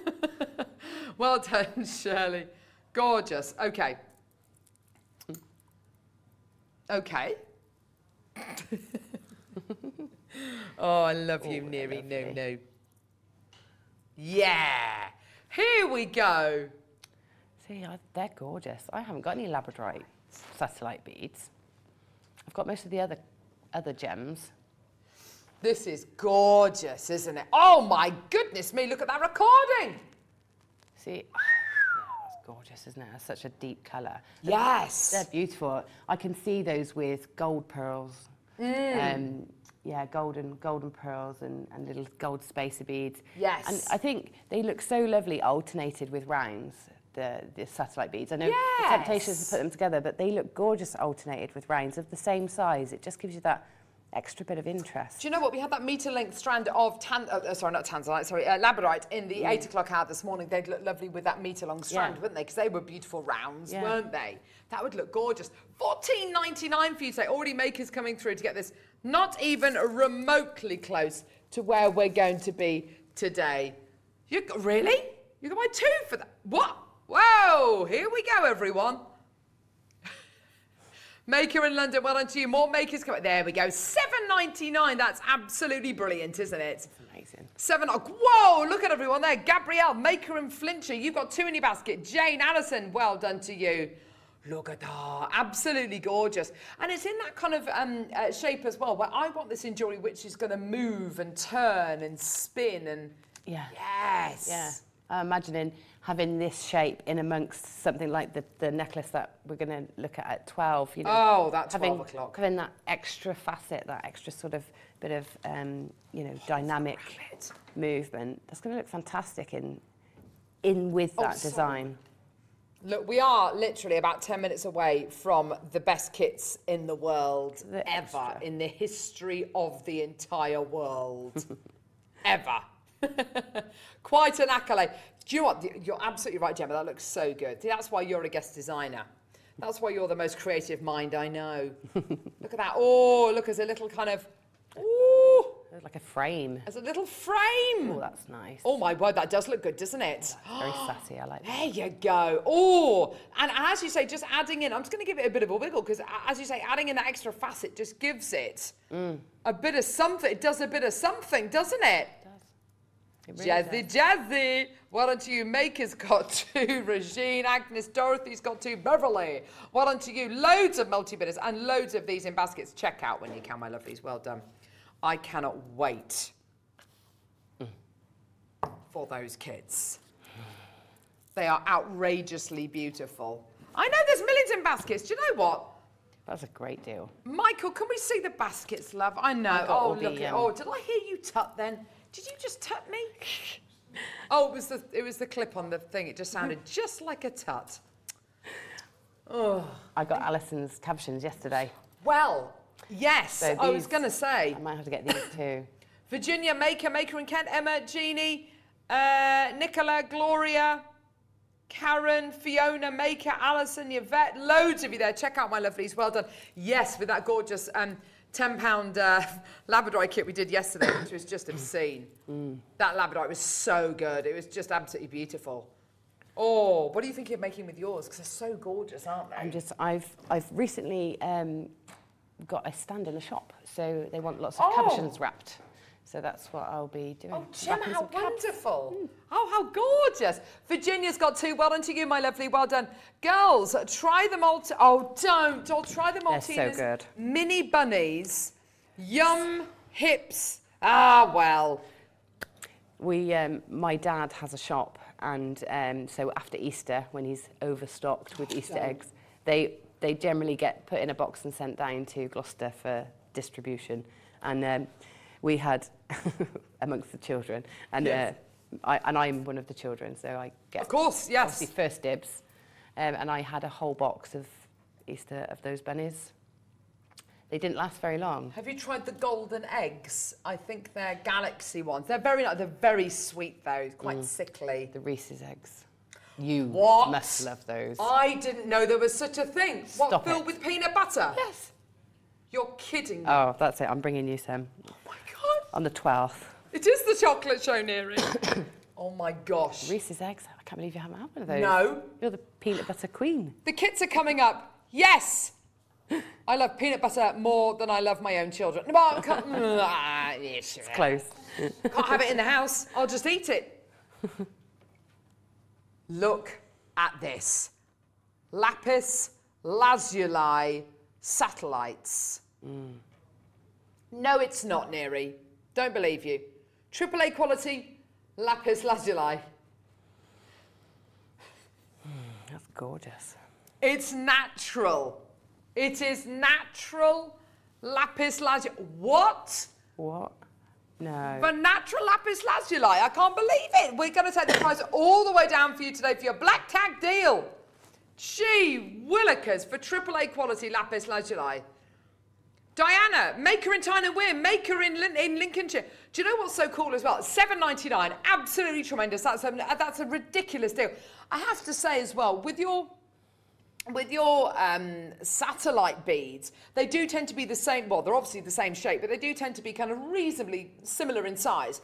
well done, Shirley. Gorgeous. Okay. Okay. oh, I love you, oh, Neri. No, no. Yeah. Here we go. See, I, they're gorgeous. I haven't got any labradorite satellite beads. I've got most of the other other gems. This is gorgeous, isn't it? Oh my goodness me, look at that recording. See, that's gorgeous, isn't it? It's such a deep colour. Yes. They're beautiful. I can see those with gold pearls. Mm. Um, yeah, golden golden pearls and, and little gold spacer beads. Yes. And I think they look so lovely alternated with rounds, the, the satellite beads. I know the temptation is to put them together, but they look gorgeous alternated with rounds of the same size. It just gives you that extra bit of interest. Do you know what? We had that meter length strand of tan, uh, uh, sorry, not tanzanite, sorry, uh, labradorite in the eight o'clock hour this morning. They'd look lovely with that meter long strand, Yeah. wouldn't they? Because they were beautiful rounds, Yeah. weren't they? That would look gorgeous. Fourteen ninety nine for you today. Already makers coming through to get this. Not even remotely close to where we're going to be today. You really? You can buy two for that. What? Whoa! Here we go, everyone. Maker in London, well done to you. More makers coming. There we go. Seven ninety nine. That's absolutely brilliant, isn't it? Amazing. Seven. Whoa! Look at everyone there. Gabrielle, Maker and Flintshire. You've got two in your basket. Jane, Allison. well done to you. Look at that. Absolutely gorgeous. And it's in that kind of um, uh, shape as well, where I want this in jewellery which is going to move and turn and spin and. Yeah. Yes. Yeah. I'm imagining having this shape in amongst something like the, the necklace that we're going to look at at 12. You know, Oh, that 12 having, o'clock. Having that extra facet, that extra sort of bit of, um, you know, dynamic movement. That's going to look fantastic in, in with Oh, that sorry. design. Look, we are literally about 10 minutes away from the best kits in the world The ever, extra. in the history of the entire world. ever. Quite an accolade. Do you know what? You're absolutely right, Gemma. That looks so good. That's why you're a guest designer. That's why you're the most creative mind I know. look at that. Oh, look, there's a little kind of. Ooh, Like a frame. there's a little frame. Oh, that's nice. Oh my word, that does look good, doesn't it? Very sassy. I like that. There you go. Oh, and as you say, just adding in, I'm just going to give it a bit of a wiggle because, as you say, adding in that extra facet just gives it mm. a bit of something. It does a bit of something, doesn't it? Jazzy, jazzy. Well done to you. Maker's got two. Regine, Agnes, Dorothy's got two. Beverly. Well done to you. Loads of multi-bidders and loads of these in baskets. Check out when you can, my lovelies. Well done. I cannot wait for those kids. They are outrageously beautiful. I know there's millions in baskets. Do you know what? That's a great deal. Michael, can we see the baskets, love? I know. I Oh, look the, at. um, Oh, did I hear you tut then? Did you just tut me? oh, it was the it was the clip on the thing. It just sounded just like a tut. Oh, I got Alison's cabochons yesterday. well, yes. So I was going to say I might have to get these too. Virginia, Maker, Maker and Kent, Emma, Jeannie, uh, Nicola, Gloria, Karen, Fiona, Maker, Alison, Yvette, loads of you there. Check out my lovelies. Well done. Yes, with that gorgeous um, £10 uh, Labradorite kit we did yesterday, which was just obscene. That Labradorite was so good. It was just absolutely beautiful. Oh, what do you think you're making with yours? Because they're so gorgeous, aren't they? I'm just, I've, I've recently um, got a stand in a shop, so they want lots of Oh. cabochons wrapped. So that's what I'll be doing. Oh, Gemma, how wonderful. Oh, how gorgeous. Virginia's got two. Well done to you, my lovely. Well done. Girls, try the Malt... Oh, don't. Oh, try the They're so good. mini bunnies. Yum hips. Ah, well. We, um, my dad has a shop, and um, so after Easter, when he's overstocked with Easter Don't. eggs, they they generally get put in a box and sent down to Gloucester for distribution. And um, we had amongst the children, and Yes. uh, I, and I'm one of the children, so I get Of course, yes. obviously first dibs. Um, and I had a whole box of Easter of those bunnies. They didn't last very long. Have you tried the golden eggs? I think they're galaxy ones. They're very nice. They're very sweet, though. Quite Mm. sickly. The Reese's eggs. You What? must love those. I didn't know there was such a thing. Stop what, filled it. with peanut butter? Yes. You're kidding me. Oh, that's it. I'm bringing you some oh. On the 12th. It is the chocolate show, Neary. oh my gosh. Reese's eggs. I can't believe you haven't had one of those. No. You're the peanut butter queen. The kits are coming up. Yes. I love peanut butter more than I love my own children. Well, I can't, Ah, It's close. can't have it in the house. I'll just eat it. Look at this. Lapis lazuli satellites. No, it's not, Neri. Don't believe you. AAA quality lapis lazuli. That's gorgeous. It's natural. It is natural lapis lazuli. What? What? No. For natural lapis lazuli. I can't believe it. We're going to take the price all the way down for you today for your black tag deal. Gee willikers for AAA quality lapis lazuli. Diana, maker in Tyne and Wear, maker in, in Lincolnshire. Do you know what's so cool as well? Seven ninety nine, absolutely tremendous. That's a, that's a ridiculous deal. I have to say as well, with your with your um, satellite beads, they do tend to be the same. Well, they're obviously the same shape, but they do tend to be kind of reasonably similar in size.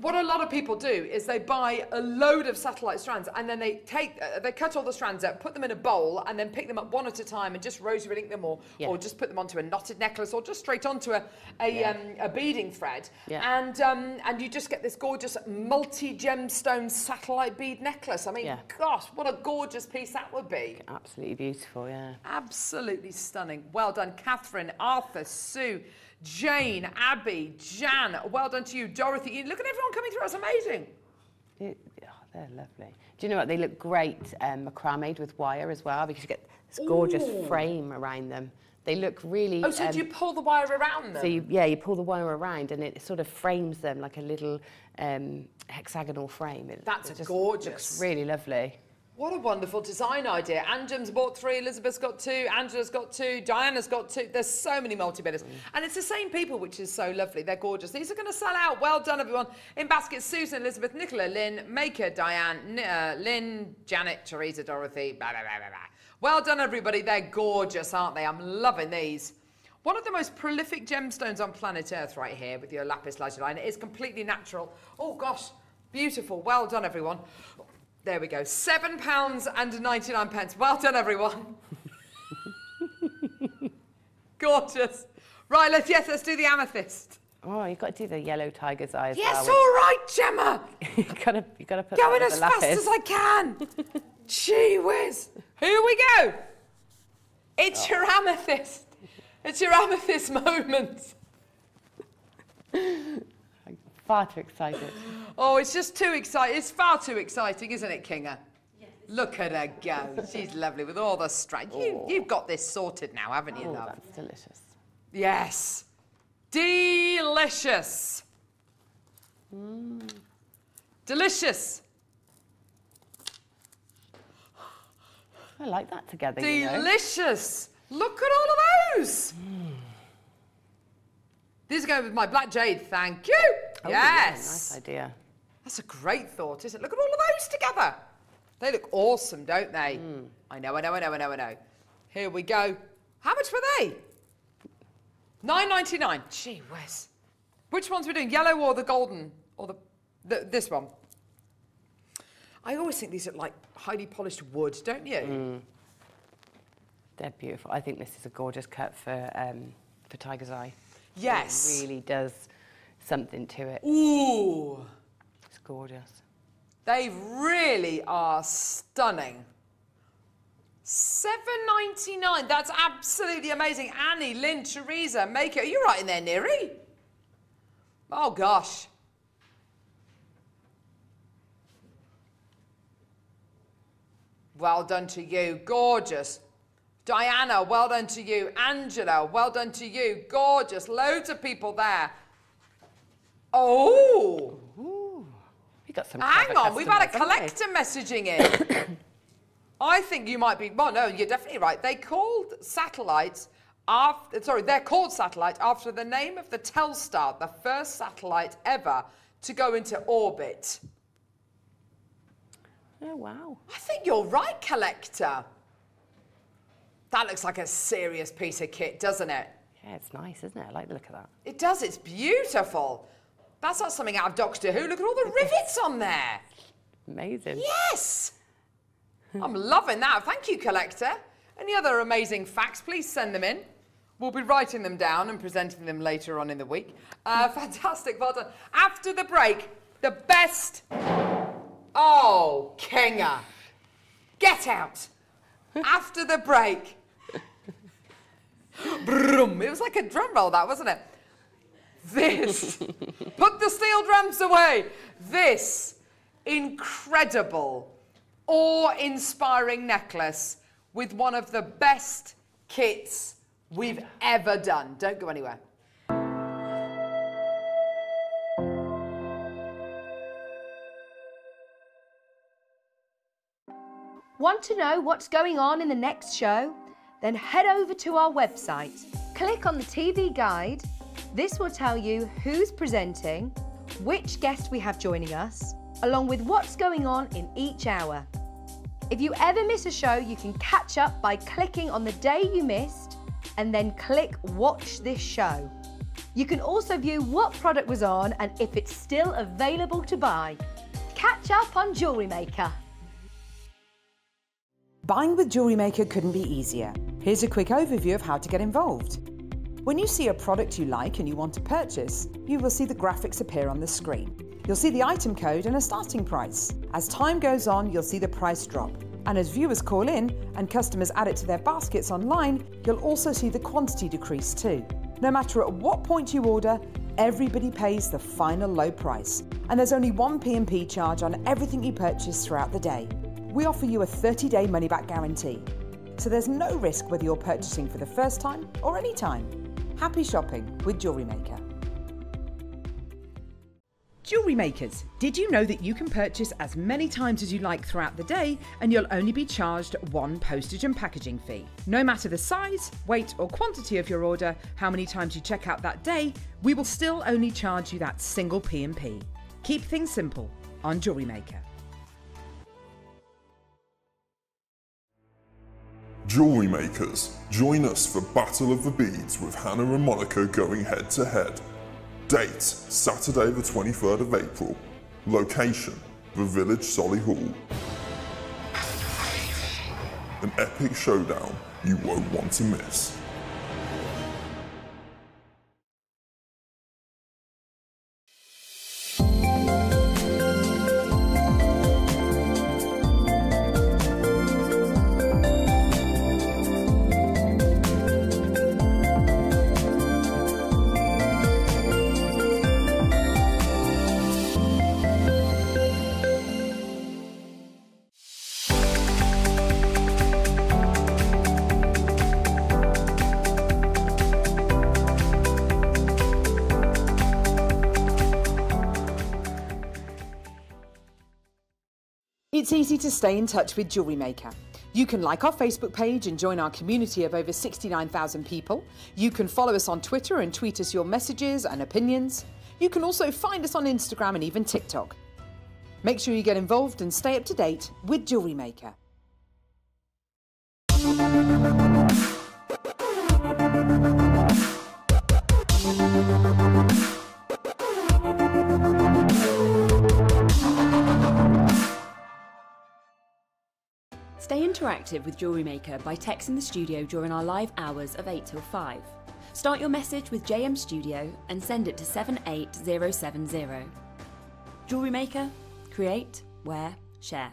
What a lot of people do is they buy a load of satellite strands and then they take uh, they cut all the strands up put them in a bowl and then pick them up one at a time and just rosary link them or Yeah. or just put them onto a knotted necklace or just straight onto a a, Yeah. um, a beading thread Yeah. and um, and you just get this gorgeous multi gemstone satellite bead necklace i mean gosh what a gorgeous piece that would be Absolutely beautiful, yeah. Absolutely stunning. Well done, Catherine, Arthur, Sue, Jane, Abby, Jan. Well done to you, Dorothy. Look at everyone coming through. It's amazing. It, oh, they're lovely. Do you know what? They look great um, macrameed with wire as well because you get this gorgeous Ooh. frame around them. They look really. Oh, so um, do you pull the wire around them? So you, yeah, you pull the wire around and it sort of frames them like a little um, hexagonal frame. It, That's it gorgeous. Looks really lovely. What a wonderful design idea. Anjum's bought three, Elizabeth's got two, Angela's got two, Diana's got two. There's so many multi-bidders. And it's the same people, which is so lovely. They're gorgeous. These are going to sell out. Well done, everyone. In baskets, Susan, Elizabeth, Nicola, Lynn, Maker, Diane, uh, Lynn, Janet, Teresa, Dorothy, blah, blah, blah. Well done, everybody. They're gorgeous, aren't they? I'm loving these. One of the most prolific gemstones on planet Earth right here with your lapis lazuli. And it is completely natural. Oh, gosh. Beautiful. Well done, everyone. There we go. Seven pounds and 99 pence. Well done, everyone. Gorgeous. Right, let's, yes, let's do the amethyst. Oh, you've got to do the yellow tiger's eyes. Yes, well. all right, Gemma. you've gotta, you've gotta put Going as fast as I can. Gee whiz. Here we go. It's Oh. your amethyst. It's your amethyst moment. Far too excited. Oh, it's just too exciting. It's far too exciting, isn't it, Kinga? Yes. Look at her go. She's lovely with all the strands. You, oh. you've got this sorted now, haven't you, Oh, love? that's delicious. Yes. Delicious. Mm. Delicious. I like that together. you know. Delicious. Look at all of those. Mm. These are going with my black jade, thank you. Oh, yeah, yes. nice idea. That's a great thought, isn't it? Look at all of those together. They look awesome, don't they? Hmm. I know, I know, I know, I know, I know. Here we go. How much were they? Nine ninety nine. Gee whiz. Which ones we doing? Yellow or the golden? Or the, the this one? I always think these look like highly polished wood, don't you? Hmm. They're beautiful. I think this is a gorgeous cut for um, for Tiger's Eye. Yes. It really does something to it. Ooh. It's gorgeous. They really are stunning. Seven ninety nine. That's absolutely amazing. Annie, Lynn, Teresa, make it. Are you right in there, Neri? Oh gosh. Well done to you. Gorgeous. Diana, well done to you. Angela, well done to you. Gorgeous. Loads of people there. Oh. We got some. Hang on, we've had a customers, haven't we? collector messaging in. I think you might be. Well, no, you're definitely right. They called satellites after. Sorry, they're called satellite after the name of the Telstar, the first satellite ever to go into orbit. Oh wow. I think you're right, collector. That looks like a serious piece of kit, doesn't it? Yeah, it's nice, isn't it? I like the look of that. It does. It's beautiful. That's not something out of Doctor Who. Look at all the rivets on there. Amazing. Yes! I'm loving that. Thank you, collector. Any other amazing facts, please send them in. We'll be writing them down and presenting them later on in the week. Uh, fantastic, well done. After the break, the best. Oh, Kinga. Get out. After the break. Brum. It was like a drum roll, that, wasn't it? This. Put the steel drums away. This incredible, awe inspiring necklace with one of the best kits we've ever done. Don't go anywhere. Want to know what's going on in the next show? Then head over to our website. Click on the TV guide. This will tell you who's presenting, which guest we have joining us, along with what's going on in each hour. If you ever miss a show, you can catch up by clicking on the day you missed and then click Watch This Show. You can also view what product was on and if it's still available to buy. Catch up on Jewellery Maker. Buying with Jewellery Maker couldn't be easier. Here's a quick overview of how to get involved. When you see a product you like and you want to purchase, you will see the graphics appear on the screen. You'll see the item code and a starting price. As time goes on, you'll see the price drop. And as viewers call in and customers add it to their baskets online, you'll also see the quantity decrease too. No matter at what point you order, everybody pays the final low price. And there's only one P&P charge on everything you purchase throughout the day. We offer you a 30-day money-back guarantee. So there's no risk whether you're purchasing for the first time or any time. Happy shopping with Jewellery Maker. Jewellery makers, did you know that you can purchase as many times as you like throughout the day and you'll only be charged one postage and packaging fee? No matter the size, weight, or quantity of your order, how many times you check out that day, we will still only charge you that single P&P. Keep things simple on Jewellery Maker. Jewellery makers, join us for Battle of the Beads with Hannah and Monica going head to head. Date Saturday, the 23rd of April. Location The Village Solihull. An epic showdown you won't want to miss. Stay in touch with Jewellery Maker. You can like our Facebook page and join our community of over 69,000 people. You can follow us on Twitter and tweet us your messages and opinions. You can also find us on Instagram and even TikTok. Make sure you get involved and stay up to date with Jewellery Maker. Stay interactive with Jewellery Maker by texting the studio during our live hours of 8 till 5. Start your message with JM Studio and send it to 78070. Jewellery Maker, create, wear, share.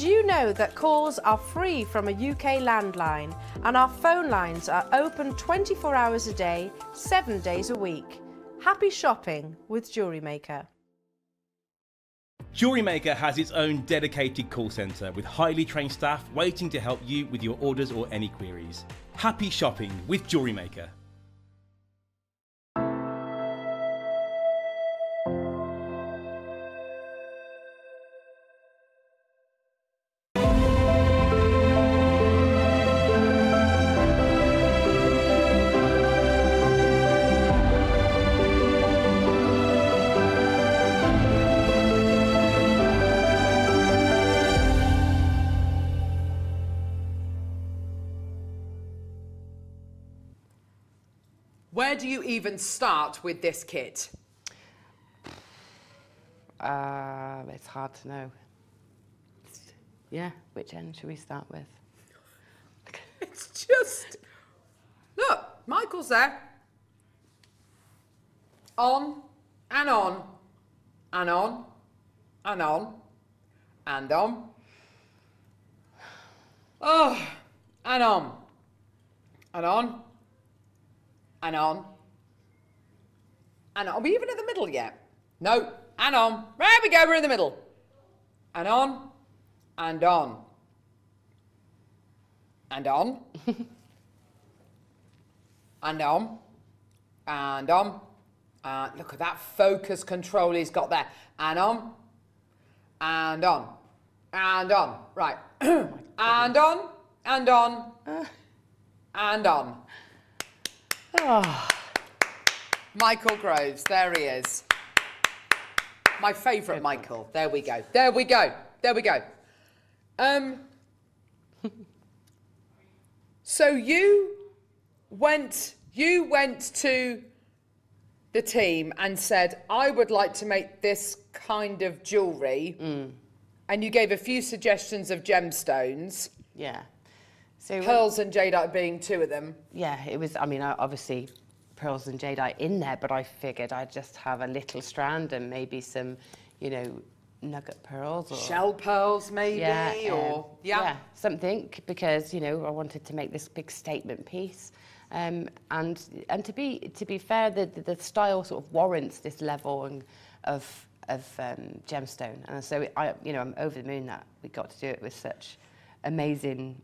Did you know that calls are free from a UK landline and our phone lines are open 24 hours a day, 7 days a week? Happy shopping with Jewellery Maker. Jewellery Maker has its own dedicated call centre with highly trained staff waiting to help you with your orders or any queries. Happy shopping with Jewellery Maker. Where do you even start with this kit? Uh, it's hard to know. Yeah, which end should we start with? It's just. Look, Michael's there. On and on and on and on and on. Oh, and on and on and on and on. Are we even in the middle yet? No, and on. There we go, we're in the middle. And on and on and on and on and on. Uh, look at that focus control he's got there. And on and on and on. Right. and on and on and on. Oh. Michael Groves, there he is. My favourite Michael. There we go. There we go. There we go. Um, so you went you went to the team and said, I would like to make this kind of jewellery. Mm. And you gave a few suggestions of gemstones. Yeah. So Pearls and jadeite being two of them. Yeah, it was. I mean, obviously, pearls and jadeite in there, but I figured I'd just have a little strand and maybe some, you know, nugget pearls or Shell pearls, maybe, yeah, or um, yeah. something because you know I wanted to make this big statement piece. Um, and and to be to be fair, the, the, the style sort of warrants this level of of um, gemstone, and so I you know I'm over the moon that we got to do it with such amazing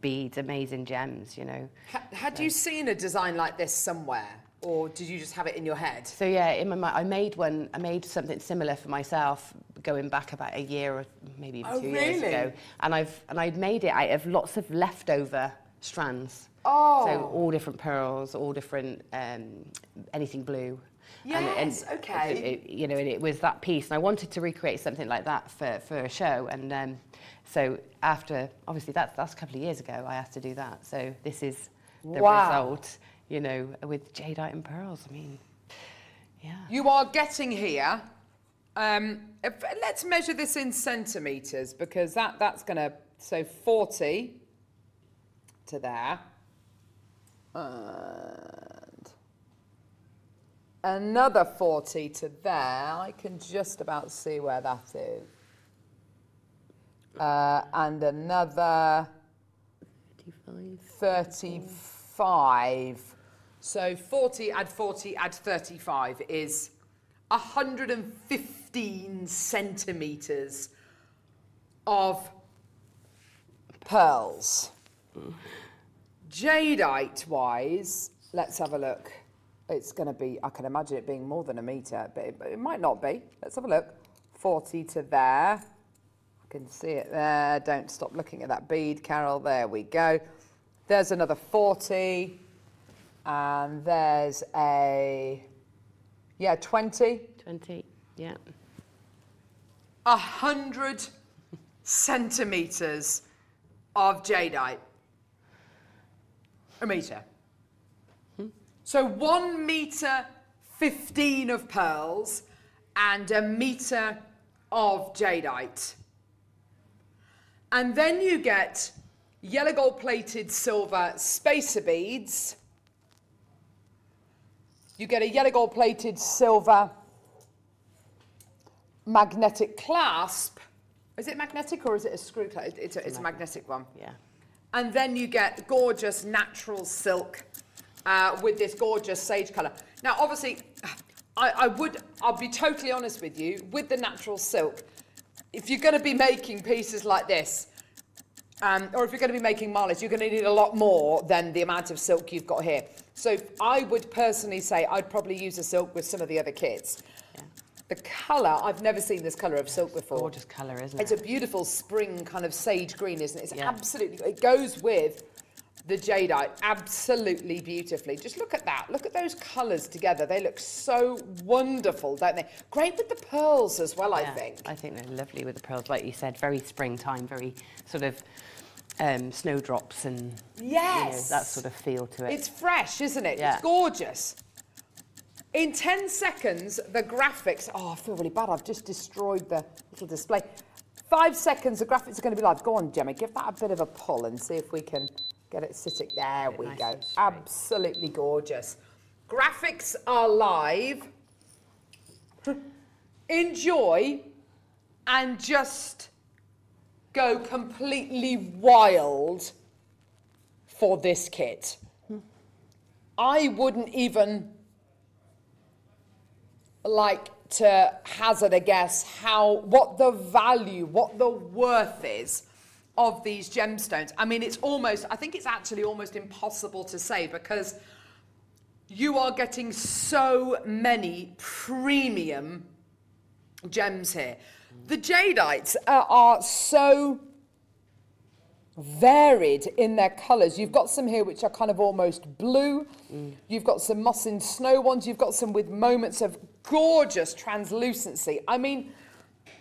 beads, amazing gems, you know. Ha- had you seen a design like this somewhere, or did you just have it in your head? So yeah, in my mind, I made one. I made something similar for myself, going back about a year or maybe even Oh, two years really? ago. And I've and I'd made it out of lots of leftover strands. Oh. So all different pearls, all different um, anything blue. Yes, okay. It, it- you know, and it was that piece, and I wanted to recreate something like that for, for a show. And um, so after, obviously, that's that's a couple of years ago. I had to do that. So this is the Wow. result. You know, with jadeite and pearls. I mean, yeah. You are getting here. Um, if, let's measure this in centimetres because that, that's going to, so 40 to there. And another 40 to there. I can just about see where that is. Uh, and another 35. So 40 add 40 add 35 is 115 centimetres of pearls. Jadeite wise, let's have a look. It's going to be, I can imagine it being more than a metre, but it, it might not be. Let's have a look. 40 to there. Can see it there. Don't stop looking at that bead, Carol. There we go. There's another 40. And there's a, yeah, 20. 20, yeah. A hundred centimetres of jadeite. A metre. So one metre, 15 of pearls, and a metre of jadeite. And then you get yellow gold plated silver spacer beads. You get a yellow gold plated silver magnetic clasp. Is it magnetic or is it a screw clasp? It's a, it's a magnetic one. Yeah. And then you get gorgeous natural silk uh, with this gorgeous sage colour. Now, obviously, I, I would, I'll be totally honest with you, with the natural silk, if you're going to be making pieces like this, um, or if you're going to be making malas, you're going to need a lot more than the amount of silk you've got here. So I would personally say I'd probably use a silk with some of the other kits. The colour, I've never seen this colour of silk before. Gorgeous colour, isn't It's it? a beautiful spring kind of sage green, isn't it? It's Yeah. absolutely, it goes with the jadeite absolutely beautifully. Just look at that. Look at those colours together. They look so wonderful, don't they? Great with the pearls as well, I think. I think they're lovely with the pearls, like you said, very springtime, very sort of um, snowdrops and you know, that sort of feel to it. It's fresh, isn't it? Yeah. It's gorgeous. In 10 seconds, the graphics, oh, I feel really bad. I've just destroyed the little display. Five seconds, the graphics are going to be live. Go on, Gemma, give that a bit of a pull and see if we can get it sitting. There we nice go. Absolutely gorgeous. Graphics are live. Enjoy and just go completely wild for this kit. I wouldn't even like to hazard a guess how what the value, what the worth is of these gemstones. I mean, it's almost, I think it's actually almost impossible to say because you are getting so many premium gems here. The jadeites are, are so varied in their colours. You've got some here which are kind of almost blue. Mm. You've got some moss and snow ones. You've got some with moments of gorgeous translucency. I mean,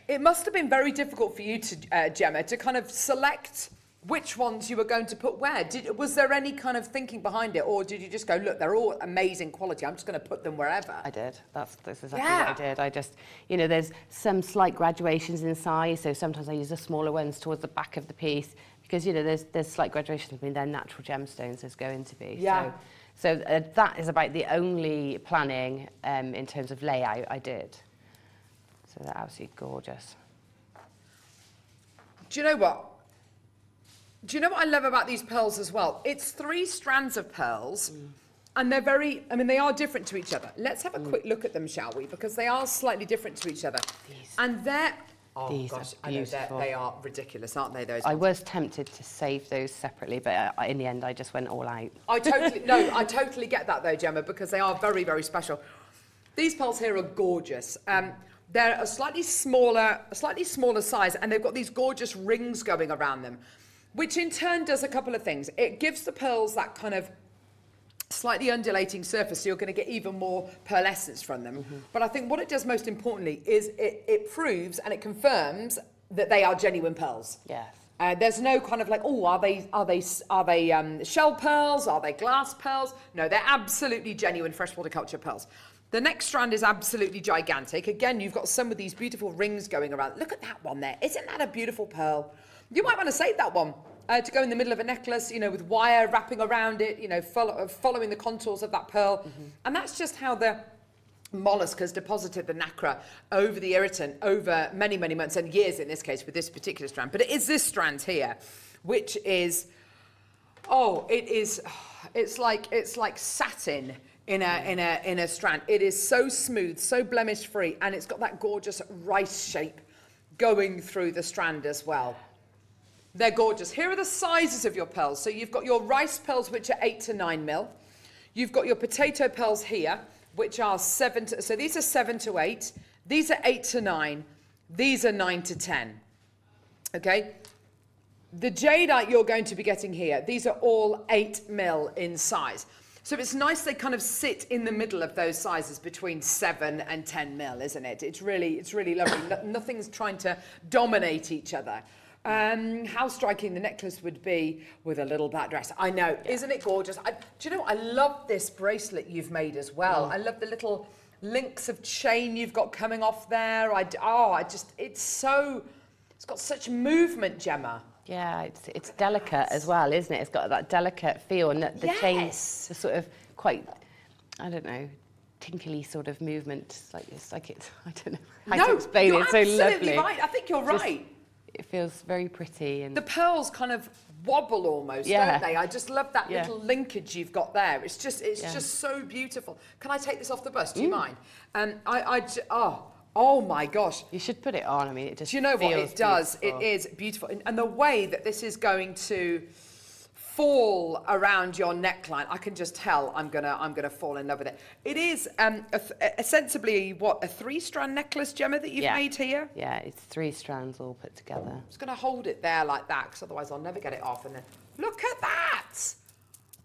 it must have been very difficult for you to, uh, Gemma, to kind of select which ones you were going to put where. Did, was there any kind of thinking behind it, or did you just go, look, they're all amazing quality. I'm just going to put them wherever. I did. That's, that's exactly Yeah. what I did. I just, you know, there's some slight graduations in size, so sometimes I use the smaller ones towards the back of the piece because, you know, there's, there's slight graduations between their natural gemstones as going to be. Yeah. So, so uh, that is about the only planning um, in terms of layout I did. So they're absolutely gorgeous. Do you know what? Do you know what I love about these pearls as well? It's three strands of pearls. And they're very, I mean, they are different to each other. Let's have a quick look at them, shall we? Because they are slightly different to each other. And they're, oh These are gosh, I know, they're, beautiful. they are ridiculous, aren't they, those I ones? was tempted to save those separately, but uh, in the end I just went all out. I totally, no, I totally get that though, Gemma, because they are very, very special. These pearls here are gorgeous. Um, they're a slightly smaller, a slightly smaller size, and they've got these gorgeous rings going around them, which in turn does a couple of things. It gives the pearls that kind of slightly undulating surface, so you're going to get even more pearlescence from them. But I think what it does most importantly is it, it proves and it confirms that they are genuine pearls. Yes. Uh, there's no kind of like, oh, are they are they are they um, shell pearls? Are they glass pearls? No, they're absolutely genuine freshwater culture pearls. The next strand is absolutely gigantic. Again, you've got some of these beautiful rings going around. Look at that one there. Isn't that a beautiful pearl? You might want to save that one uh, to go in the middle of a necklace, you know, with wire wrapping around it, you know, follow, uh, following the contours of that pearl. And that's just how the mollusk has deposited the nacre over the irritant over many, many months and years in this case with this particular strand. But it is this strand here, which is, oh, it is, it's like, it's like satin in a, in a, in a strand. It is so smooth, so blemish free, and it's got that gorgeous rice shape going through the strand as well. They're gorgeous. Here are the sizes of your pearls. So you've got your rice pearls, which are eight to nine mil. You've got your potato pearls here, which are seven to, so these are seven to eight. These are eight to nine. These are nine to 10. Okay? The jadeite you're going to be getting here, these are all eight mil in size. So it's nice they kind of sit in the middle of those sizes between seven and 10 mil, isn't it? It's really, it's really lovely. No, nothing's trying to dominate each other. Um, how striking the necklace would be with a little black dress. I know, isn't it gorgeous? I, do you know, I love this bracelet you've made as well. I love the little links of chain you've got coming off there. I, oh, I just, it's so, it's got such movement, Gemma. Yeah, it's, it's delicate as well, isn't it? It's got that delicate feel and the, the chain, the sort of quite, I don't know, tinkly sort of movement. Like it's like it's I don't know how no, to explain you're it. It's so absolutely lovely. right. I think you're Just- right. It feels very pretty and The pearls kind of wobble almost, Yeah. don't they? I just love that Yeah. little linkage you've got there. It's just, it's Yeah. Mm. just so beautiful. Can I take this off the bust? Do you mind? Um, I, I, oh, oh my gosh. you should put it on. I mean, it just Do you know what it does? beautiful. It is beautiful, and, and the way that this is going to fall around your neckline, I can just tell I'm gonna I'm gonna fall in love with it. It is um, a, a, sensibly what a three-strand necklace, Gemma, that you've Yeah. made here. Yeah, it's three strands all put together. I'm just going to hold it there like that because otherwise I'll never get it off. And then look at that!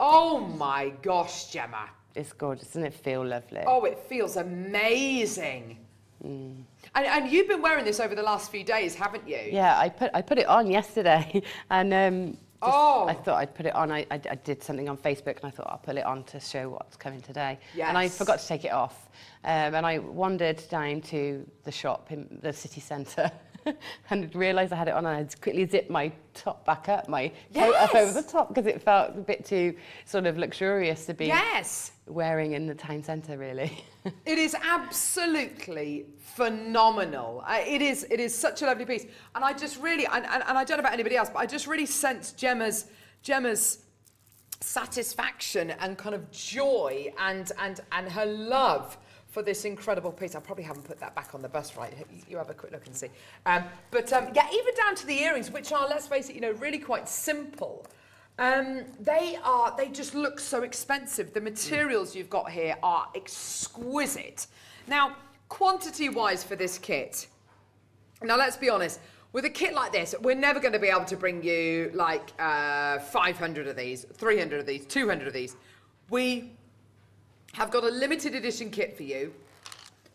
Oh my gosh, Gemma. It's gorgeous, doesn't it feel lovely? Oh, it feels amazing. Mm. And, and you've been wearing this over the last few days, haven't you? Yeah, I put I put it on yesterday, and um, just- Oh. I thought I'd put it on. I, I, I did something on Facebook, and I thought I'll put it on to show what's coming today. Yes. And I forgot to take it off, um, and I wandered down to the shop in the city centre. And realised I had it on, and I quickly zipped my top back up, my coat up over the top, because it felt a bit too sort of luxurious to be Yes. wearing in the town centre, really. It is absolutely phenomenal. Uh, it is it is such a lovely piece. And I just really and, and, and I don't know about anybody else, but I just really sense Gemma's Gemma's satisfaction and kind of joy and and and her love for this incredible piece. I probably haven't put that back on the bus right. You- have a quick look and see. Um, but um, yeah, even down to the earrings, which are, let's face it, you know, really quite simple. Um, they are, they just look so expensive. The materials you've got here are exquisite. Now, quantity wise for this kit, now let's be honest, with a kit like this, we're never going to be able to bring you like uh, 500 of these, 300 of these, 200 of these. We have got a limited edition kit for you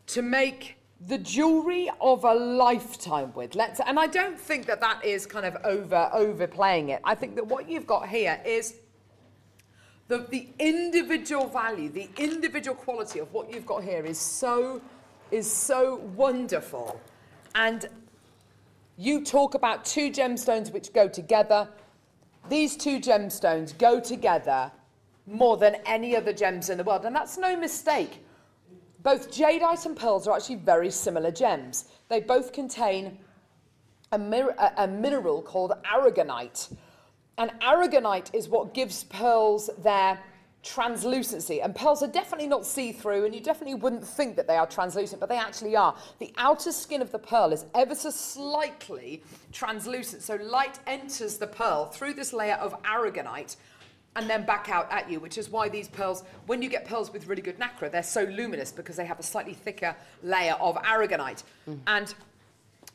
to make the jewelry of a lifetime with. Let's, and I don't think that that is kind of over overplaying it. I think that what you've got here is the, the individual value, the individual quality of what you've got here is so is so wonderful. And you talk about two gemstones which go together. These two gemstones go together more than any other gems in the world. And that's no mistake. Both jadeite and pearls are actually very similar gems. They both contain a, a, a mineral called aragonite. And aragonite is what gives pearls their translucency. And pearls are definitely not see-through, and you definitely wouldn't think that they are translucent, but they actually are. The outer skin of the pearl is ever so slightly translucent, so light enters the pearl through this layer of aragonite, and then back out at you, which is why these pearls, when you get pearls with really good nacre, they're so luminous because they have a slightly thicker layer of aragonite. Mm. And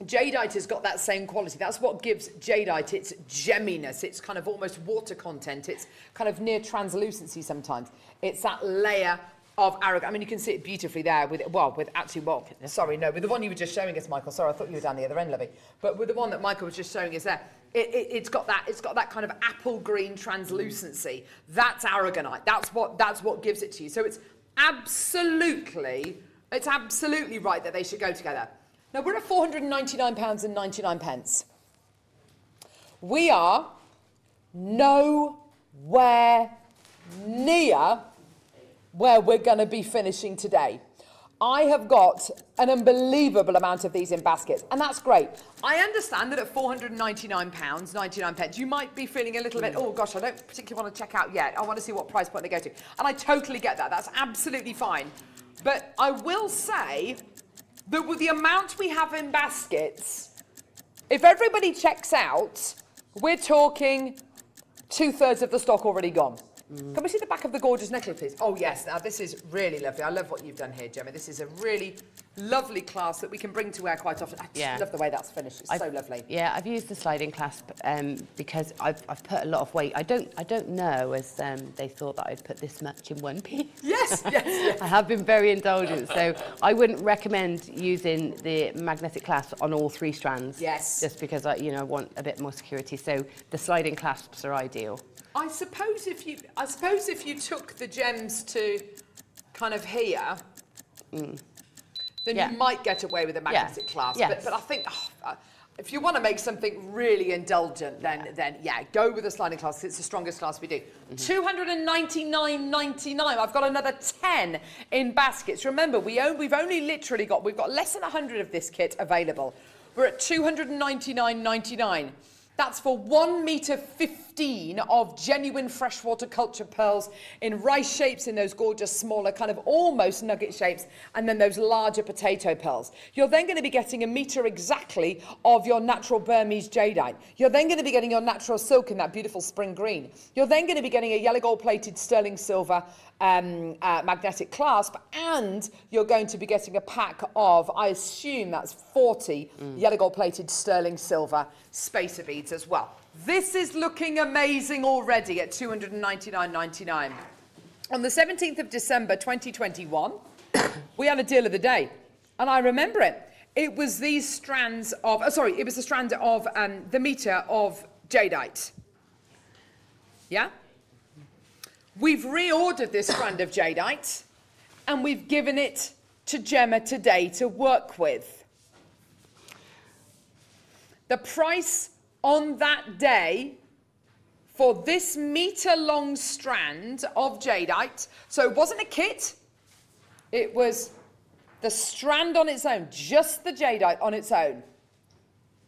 jadeite has got that same quality. That's what gives jadeite its gemminess, its kind of almost water content, its kind of near translucency sometimes. It's that layer of aragonite. I mean, you can see it beautifully there with, well, with actually, well, sorry, no, with the one you were just showing us, Michael. Sorry, I thought you were down the other end, Lovey. But with the one that Michael was just showing us there, it, it, it's got that it's got that kind of apple green translucency. That's aragonite. That's what that's what gives it to you. So it's absolutely it's absolutely right that they should go together. Now we're at 499 pounds and 99 pence. We are nowhere near where we're going to be finishing today. I have got an unbelievable amount of these in baskets, and that's great. I understand that at £499, 99 pence, you might be feeling a little bit, oh gosh, I don't particularly want to check out yet. I want to see what price point they go to. And I totally get that. That's absolutely fine. But I will say that with the amount we have in baskets, if everybody checks out, we're talking two thirds of the stock already gone. Mm. Can we see the back of the gorgeous necklace, please? Oh, yes. Now, this is really lovely. I love what you've done here, Gemma. This is a really lovely clasp that we can bring to wear quite often. I just yeah. love the way that's finished. It's I've, so lovely. Yeah, I've used the sliding clasp um, because I've, I've put a lot of weight. I don't I don't know as um, they thought that I'd put this much in one piece. Yes, yes, yes. I have been very indulgent, so I wouldn't recommend using the magnetic clasp on all three strands. Yes. Just because I, you know, want a bit more security. So the sliding clasps are ideal. I suppose if you, I suppose if you took the gems to kind of here, mm. then yeah. you might get away with a magnetic yeah. clasp. Yes. But, but, I think. Oh, uh, if you want to make something really indulgent, then yeah. then yeah, go with a sliding clasp. It's the strongest class we do. Mm -hmm. 299.99. I've got another 10 in baskets. Remember, we own, we've only literally got we've got less than 100 of this kit available. We're at 299.99. That's for one metre 15 of genuine freshwater culture pearls in rice shapes, in those gorgeous smaller kind of almost nugget shapes, and then those larger potato pearls. You're then going to be getting a metre exactly of your natural Burmese jadeite. You're then going to be getting your natural silk in that beautiful spring green. You're then going to be getting a yellow gold plated sterling silver um, uh, magnetic clasp, and you're going to be getting a pack of, I assume that's 40 mm. yellow gold plated sterling silver spacer beads as well. This is looking amazing already at 299.99. On the 17th of December 2021, we had a deal of the day, and I remember it. It was these strands of, oh, sorry, it was a strand of um, the meter of jadeite. Yeah? We've reordered this strand of jadeite and we've given it to Gemma today to work with. The price on that day for this meter long strand of jadeite, so it wasn't a kit, it was the strand on its own, just the jadeite on its own.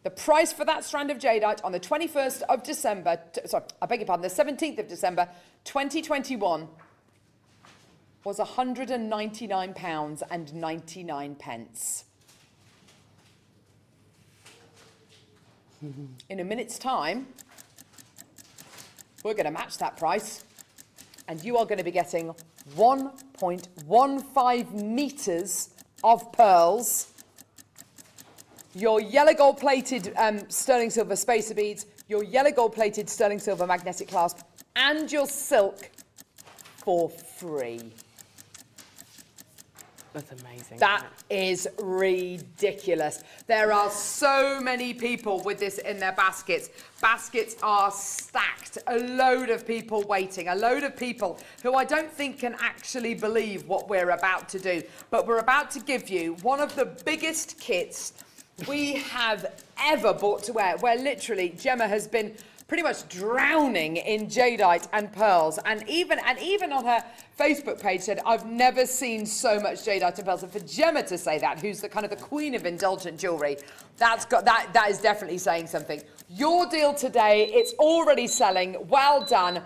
The price for that strand of jadeite on the 21st of December, sorry, I beg your pardon, the 17th of December 2021 was £199 and 99 pence. In a minute's time, we're going to match that price and you are going to be getting 1.15 metres of pearls your yellow gold plated um, sterling silver spacer beads, your yellow gold plated sterling silver magnetic clasp, and your silk for free. That's amazing. That is ridiculous. There are so many people with this in their baskets. Baskets are stacked. A load of people waiting. A load of people who I don't think can actually believe what we're about to do. But we're about to give you one of the biggest kits we have ever bought to wear, where literally Gemma has been pretty much drowning in jadeite and pearls. And even and even on her Facebook page said, I've never seen so much jadeite and pearls. And for Gemma to say that, who's the kind of the queen of indulgent jewellery, that's got that that is definitely saying something. Your deal today, it's already selling. Well done.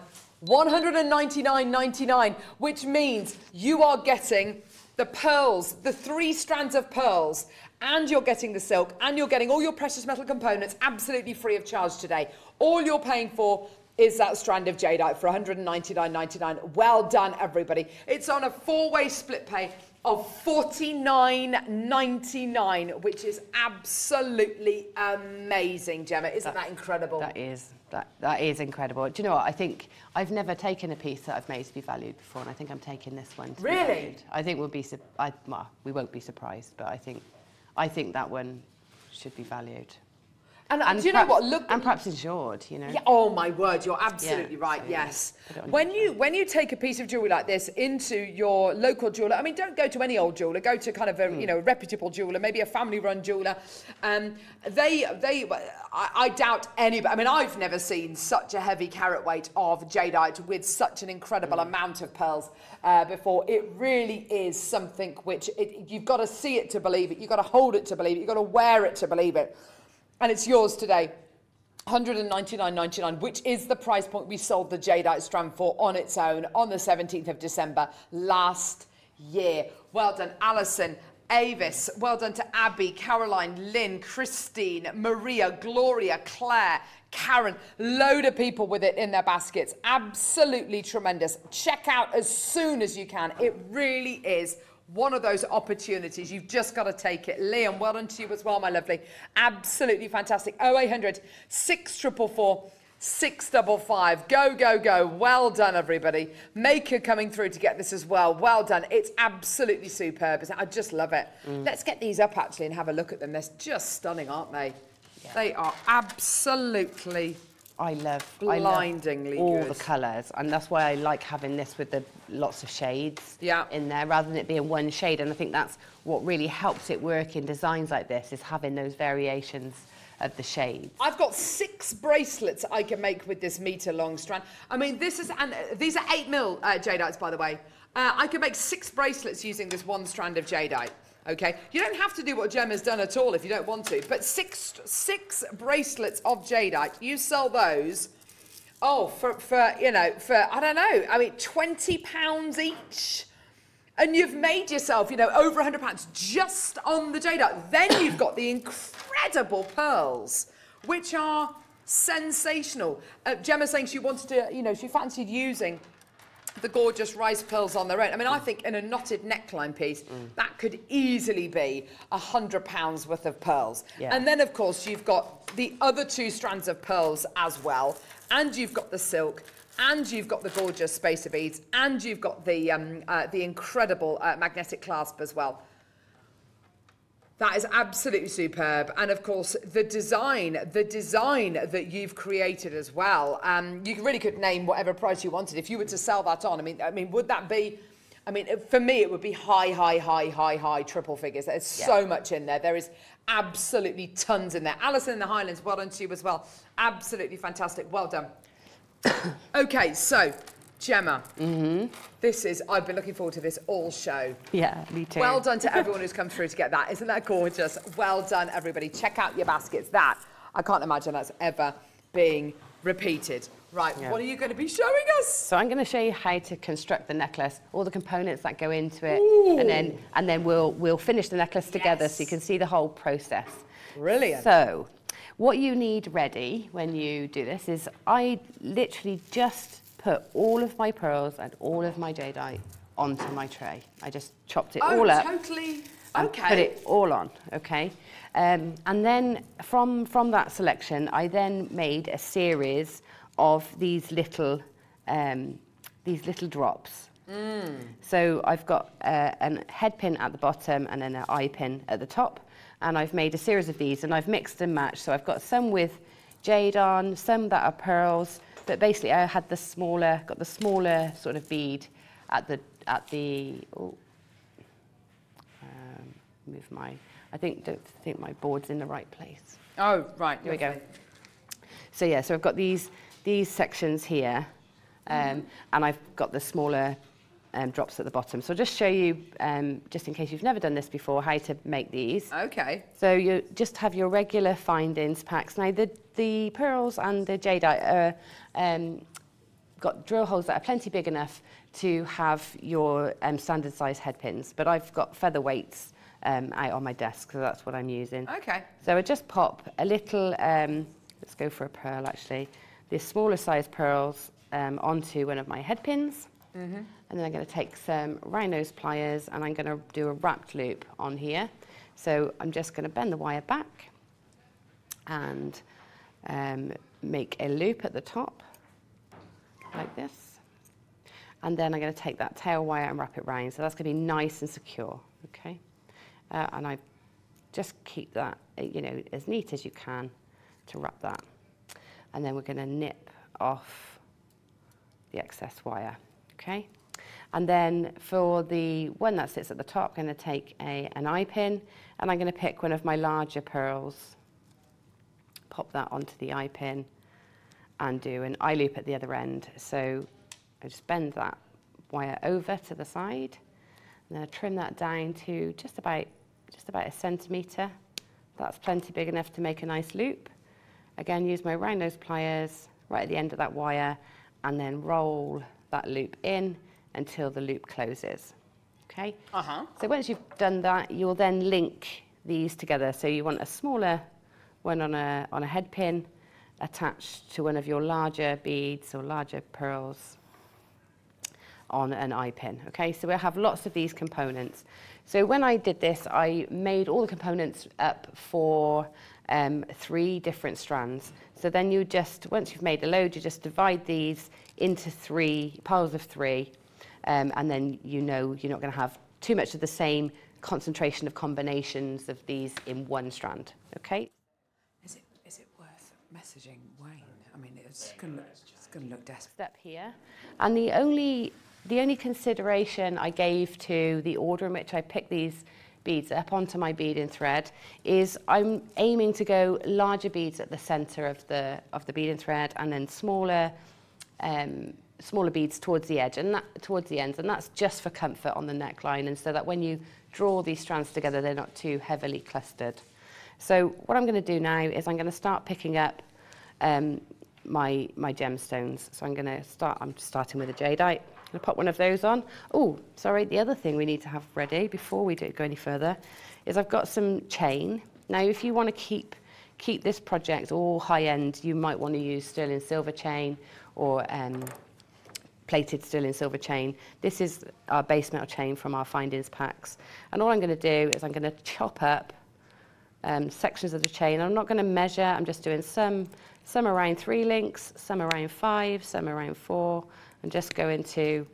199.99, which means you are getting the pearls, the three strands of pearls, and you're getting the silk, and you're getting all your precious metal components absolutely free of charge today. All you're paying for is that strand of jadeite for 199.99. Well done, everybody. It's on a four-way split pay of 49.99, which is absolutely amazing, Gemma. Isn't that, that incredible? That is. That, that is incredible. Do you know what? I think I've never taken a piece that I've made to be valued before, and I think I'm taking this one. To really? I think we'll be. I, well, we won't be surprised, but I think, I think that one should be valued. And, and do you perhaps, know what? Look, and perhaps insured. You know. Yeah. Oh my word, you're absolutely yeah, right. So, yes. When you when you take a piece of jewelry like this into your local jeweler, I mean, don't go to any old jeweler. Go to kind of a mm. you know reputable jeweler, maybe a family-run jeweler. Um, they they I, I doubt any. I mean, I've never seen such a heavy carat weight of jadeite with such an incredible mm. amount of pearls uh, before. It really is something which it, you've got to see it to believe it. You've got to hold it to believe it. You've got to wear it to believe it and it's yours today. 199.99, which is the price point we sold the jadeite strand for on its own on the 17th of December last year. Well done, Alison. Avis, well done to Abby, Caroline, Lynn, Christine, Maria, Gloria, Claire, Karen, load of people with it in their baskets. Absolutely tremendous. Check out as soon as you can. It really is one of those opportunities. You've just got to take it. Liam, well done to you as well, my lovely. Absolutely fantastic. 0800 644 655. Go, go, go. Well done, everybody. Maker coming through to get this as well. Well done. It's absolutely superb. I just love it. Mm. Let's get these up actually and have a look at them. They're just stunning, aren't they? Yeah. They are absolutely I love blindingly I love all good. the colours, and that's why I like having this with the lots of shades yeah. in there, rather than it being one shade. And I think that's what really helps it work in designs like this is having those variations of the shades. I've got six bracelets I can make with this meter long strand. I mean, this is and uh, these are eight mil uh, jadeites, by the way. Uh, I can make six bracelets using this one strand of jadeite. Okay, you don't have to do what Gemma's done at all if you don't want to, but six, six bracelets of jadeite, you sell those, oh, for, for, you know, for, I don't know, I mean, 20 pounds each. And you've made yourself, you know, over 100 pounds just on the jadeite. Then you've got the incredible pearls, which are sensational. Uh, Gemma saying she wanted to, you know, she fancied using the gorgeous rice pearls on their own. I mean, I think in a knotted neckline piece, mm. that could easily be a hundred pounds worth of pearls. Yeah. And then, of course, you've got the other two strands of pearls as well, and you've got the silk, and you've got the gorgeous spacer beads, and you've got the um, uh, the incredible uh, magnetic clasp as well. That is absolutely superb. And of course, the design, the design that you've created as well. Um, you really could name whatever price you wanted. If you were to sell that on, I mean, I mean, would that be, I mean, for me, it would be high, high, high, high, high triple figures. There's yeah. so much in there. There is absolutely tons in there. Alison in the Highlands, well done to you as well. Absolutely fantastic. Well done. okay, so Gemma, mm-hmm. this is, I've been looking forward to this all show. Yeah, me too. Well done to everyone who's come through to get that. Isn't that gorgeous? Well done, everybody. Check out your baskets. That, I can't imagine that's ever being repeated. Right, yeah. what are you going to be showing us? So I'm going to show you how to construct the necklace, all the components that go into it, Ooh. and then and then we'll we'll finish the necklace together yes. so you can see the whole process. Brilliant. So, what you need ready when you do this is I literally just put all of my pearls and all of my jadeite onto my tray. I just chopped it oh, all up. totally and Okay. put it all on, okay? Um, and then from, from that selection, I then made a series of these little, um, these little drops. So I've got uh, a head pin at the bottom and then an eye pin at the top. And I've made a series of these and I've mixed and matched. So I've got some with jade on, some that are pearls, but basically I had the smaller, got the smaller sort of bead at the, at the, oh, um, move my, I think, don't think my board's in the right place. Oh, right. Here we go. lovely. So yeah, so I've got these, these sections here, um, and I've got the smaller um, drops at the bottom. So I'll just show you, um, just in case you've never done this before, how to make these. Okay. So you just have your regular findings packs. Now the, the pearls and the jadeite are um, got drill holes that are plenty big enough to have your um, standard size head pins, but I've got feather weights um, out on my desk, so that's what I'm using. Okay. So I just pop a little, um, let's go for a pearl actually, the smaller size pearls um, onto one of my head pins. Mm-hmm. And then I'm going to take some nose pliers and I'm going to do a wrapped loop on here. So I'm just going to bend the wire back and um, make a loop at the top like this. And then I'm going to take that tail wire and wrap it round. So that's going to be nice and secure, okay? Uh, and I just keep that, you know, as neat as you can to wrap that. And then we're going to nip off the excess wire, okay? And then for the one that sits at the top, I'm going to take a, an eye pin and I'm going to pick one of my larger pearls, pop that onto the eye pin and do an eye loop at the other end. So I just bend that wire over to the side and then I trim that down to just about, just about a centimetre. That's plenty big enough to make a nice loop. Again, use my round nose pliers right at the end of that wire and then roll that loop in until the loop closes. Okay? Uh-huh. So once you've done that, you'll then link these together. So you want a smaller one on a, on a head pin attached to one of your larger beads or larger pearls on an eye pin. Okay, so we'll have lots of these components. So when I did this, I made all the components up for um, three different strands. So then you just, once you've made a load, you just divide these into three piles of three, um, and then you know you're not going to have too much of the same concentration of combinations of these in one strand. Okay. Is it is it worth messaging Wayne? I mean, it's gonna look, it's gonna look desperate. step here. And the only, the only consideration I gave to the order in which I picked these beads up onto my beading thread is I'm aiming to go larger beads at the center of the, of the beading thread and then smaller, um, smaller beads towards the edge and that, towards the ends. And that's just for comfort on the neckline and so that when you draw these strands together, they're not too heavily clustered. So what I'm going to do now is I'm going to start picking up um, my, my gemstones. So I'm going to start, I'm starting with a jadeite. I'm going to pop one of those on. Oh, sorry, the other thing we need to have ready before we do go any further is I've got some chain. Now, if you want to keep, keep this project all high end, you might want to use sterling silver chain or um, plated sterling silver chain. This is our base metal chain from our findings packs. And all I'm going to do is I'm going to chop up um, sections of the chain. I'm not going to measure, I'm just doing some, some around three links, some around five, some around four, and just going to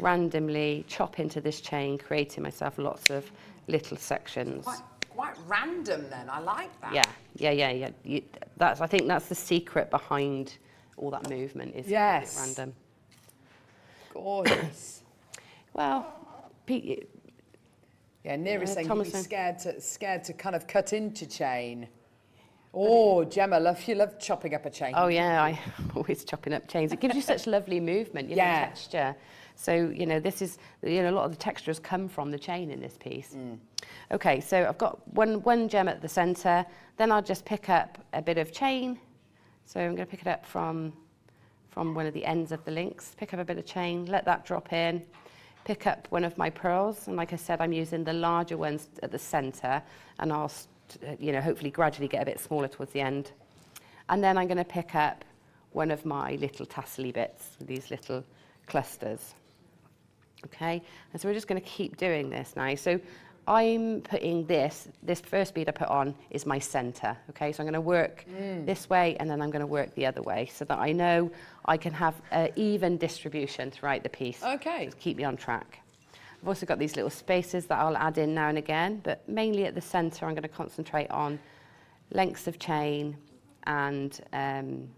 randomly chop into this chain, creating myself lots of little sections. Quite, quite random then. I like that. Yeah, yeah, yeah, yeah. You, that's, I think that's the secret behind all that movement is keeping it Yes. random. Gorgeous. Well, Pete, yeah, Neera's Yeah, saying Thomas he'd scared to scared to kind of cut into chain. Oh, Gemma, love you love chopping up a chain. Oh yeah, I- I'm always chopping up chains. It gives you such lovely movement, you know, Yeah. texture. So you know, this is you know a lot of the textures come from the chain in this piece. Mm. Okay, so I've got one one gem at the centre. Then I'll just pick up a bit of chain. So I'm going to pick it up from from one of the ends of the links. Pick up a bit of chain, let that drop in. Pick up one of my pearls, and like I said, I'm using the larger ones at the centre, and I'll uh, you know hopefully gradually get a bit smaller towards the end. And then I'm going to pick up one of my little tassely bits, these little clusters. Okay, and so we're just going to keep doing this now. So I'm putting this, this first bead I put on is my center, okay? So I'm gonna work Mm. this way and then I'm gonna work the other way so that I know I can have an even distribution throughout the piece. Okay. Just keep me on track. I've also got these little spaces that I'll add in now and again, but mainly at the center I'm gonna concentrate on lengths of chain and um,